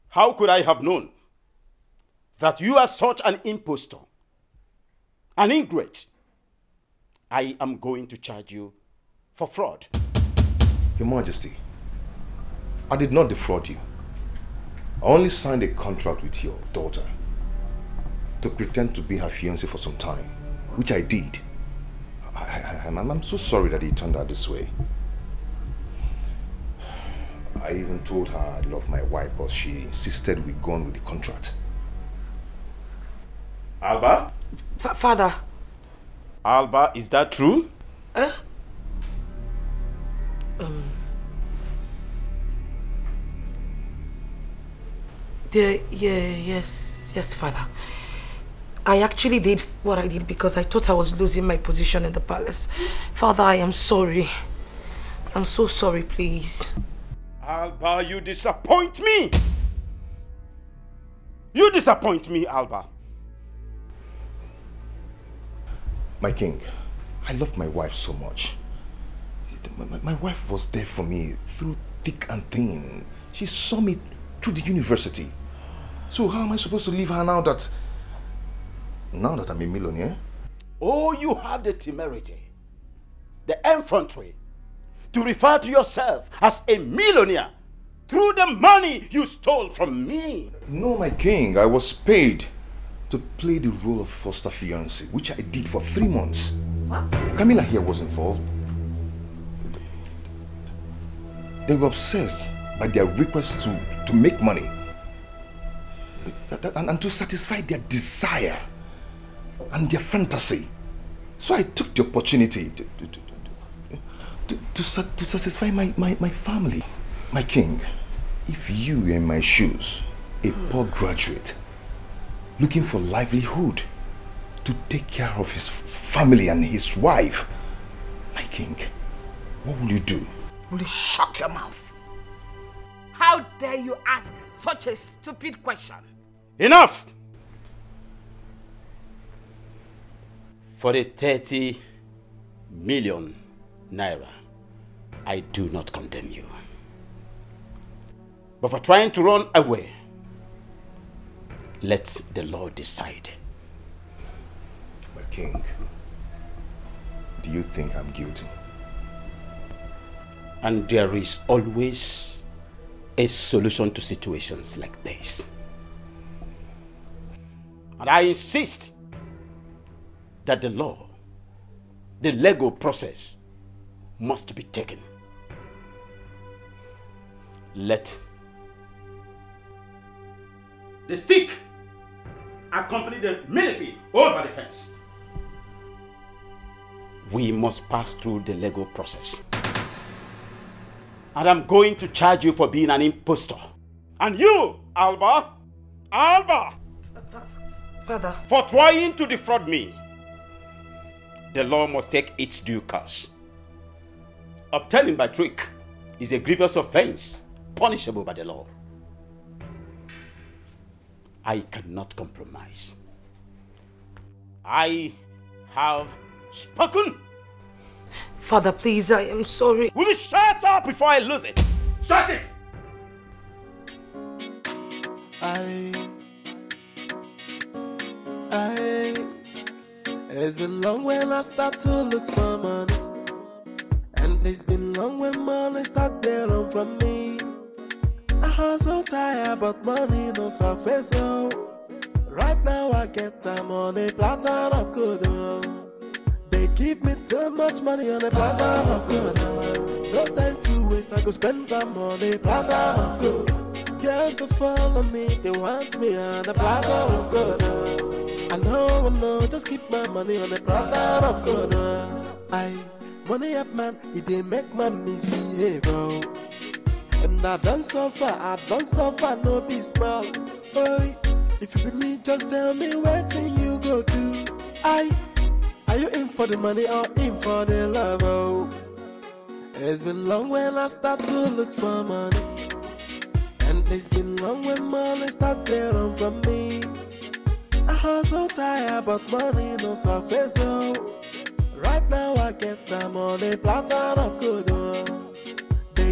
Speaker 3: How could I have known that you are such an impostor, an ingrate? I am going to charge you for fraud.
Speaker 5: Your Majesty, I did not defraud you. I only signed a contract with your daughter to pretend to be her fiancé for some time, which I did. I, I, I'm, I'm so sorry that it turned out this way. I even told her I love my wife, but she insisted we go on with the contract.
Speaker 3: Alba?
Speaker 2: Fa father.
Speaker 3: Alba, is that true?
Speaker 2: Uh, um, the, yeah, yes, yes, father. I actually did what I did because I thought I was losing my position in the palace. Father, I am sorry. I'm so sorry, please.
Speaker 3: Alba, you disappoint me! You disappoint me, Alba.
Speaker 5: My king, I love my wife so much. My, my- wife was there for me through thick and thin. She saw me through the university. So how am I supposed to leave her now that... Now that I'm a millionaire?
Speaker 3: Oh, you have the temerity, the infantry, to refer to yourself as a millionaire through the money you stole from me.
Speaker 5: No, my king, I was paid to play the role of foster fiancé, which I did for three months. Camilla here was involved. They were obsessed by their request to, to make money and, and to satisfy their desire and their fantasy. So I took the opportunity to, to, to, to, to satisfy my, my, my family. My king, if you were in my shoes, a poor graduate, looking for livelihood to take care of his family and his wife, my king, what will you do?
Speaker 17: Will you shut your mouth? How dare you ask such a stupid question?
Speaker 3: Enough! For the 30 million naira, I do not condemn you. But for trying to run away, let the law decide.
Speaker 5: My king, do you think I'm guilty?
Speaker 3: And there is always a solution to situations like this. And I insist that the law, the legal process, must be taken. Let the stick accompany the millipede over the fence. We must pass through the legal process. And I'm going to charge you for being an impostor. And you, Alba, Alba,
Speaker 2: Father.
Speaker 3: for trying to defraud me, the law must take its due course. Obtaining by trick is a grievous offense, punishable by the law. I cannot compromise. I have spoken.
Speaker 2: Father, please, I am sorry.
Speaker 3: Will you shut up before I lose it? Shut it!
Speaker 20: I, I, it's been long when I start to look for money, and And it's been long when money start to run from me. Hustle tired, but money no surface, yo. Right now I get time on a platter of good. They give me too much money on a platter of good. No time to waste, I go spend time on a platter of good. Girls that follow me, they want me on a platter of good. I know, I know, just keep my money on a platter of good. I money up, man, it dey make my misbehave. And I don't suffer, I don't suffer, no be small. Boy, if you be me, just tell me where can you go to? I, are you in for the money or in for the love? Oh, it's been long when I start to look for money, and it's been long when money start to run from me. I hustle tired, but money no surface. Oh, right now I get time on a platter of good. Oh.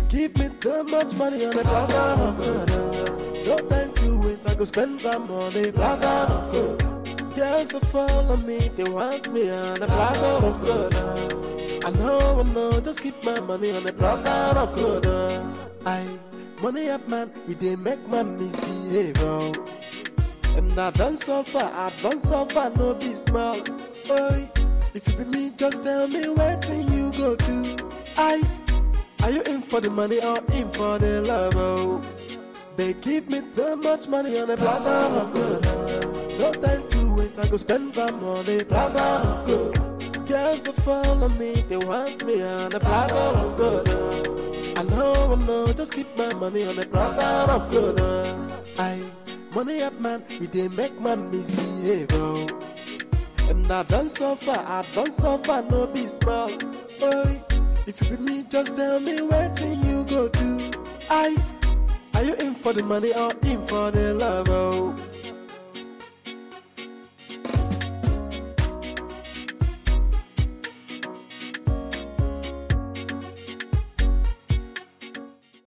Speaker 20: They give me too much money on a platter of good. No time to waste, I go spend them on a platter of good. Girls that follow me, they want me on a platter of good. I know, I know, just keep my money on a platter of good. I money up, man, it dey make man misbehave. And I done suffer, I done suffer, no be small. Oi, if you be me, just tell me where can you go to? I are you in for the money or in for the love? Oh? They give me too much money on a platter of good. No time to waste, I go spend them on a platter of good. Girls that follow me, they want me on a platter of good. I know, I know, just keep my money on a platter of good. I money up, man, it dey make man misbehave. And I don't suffer, I don't suffer, no be small. Oi. If you be me, just tell me where can you go to? I, are you in for the money or in for the love? Oh?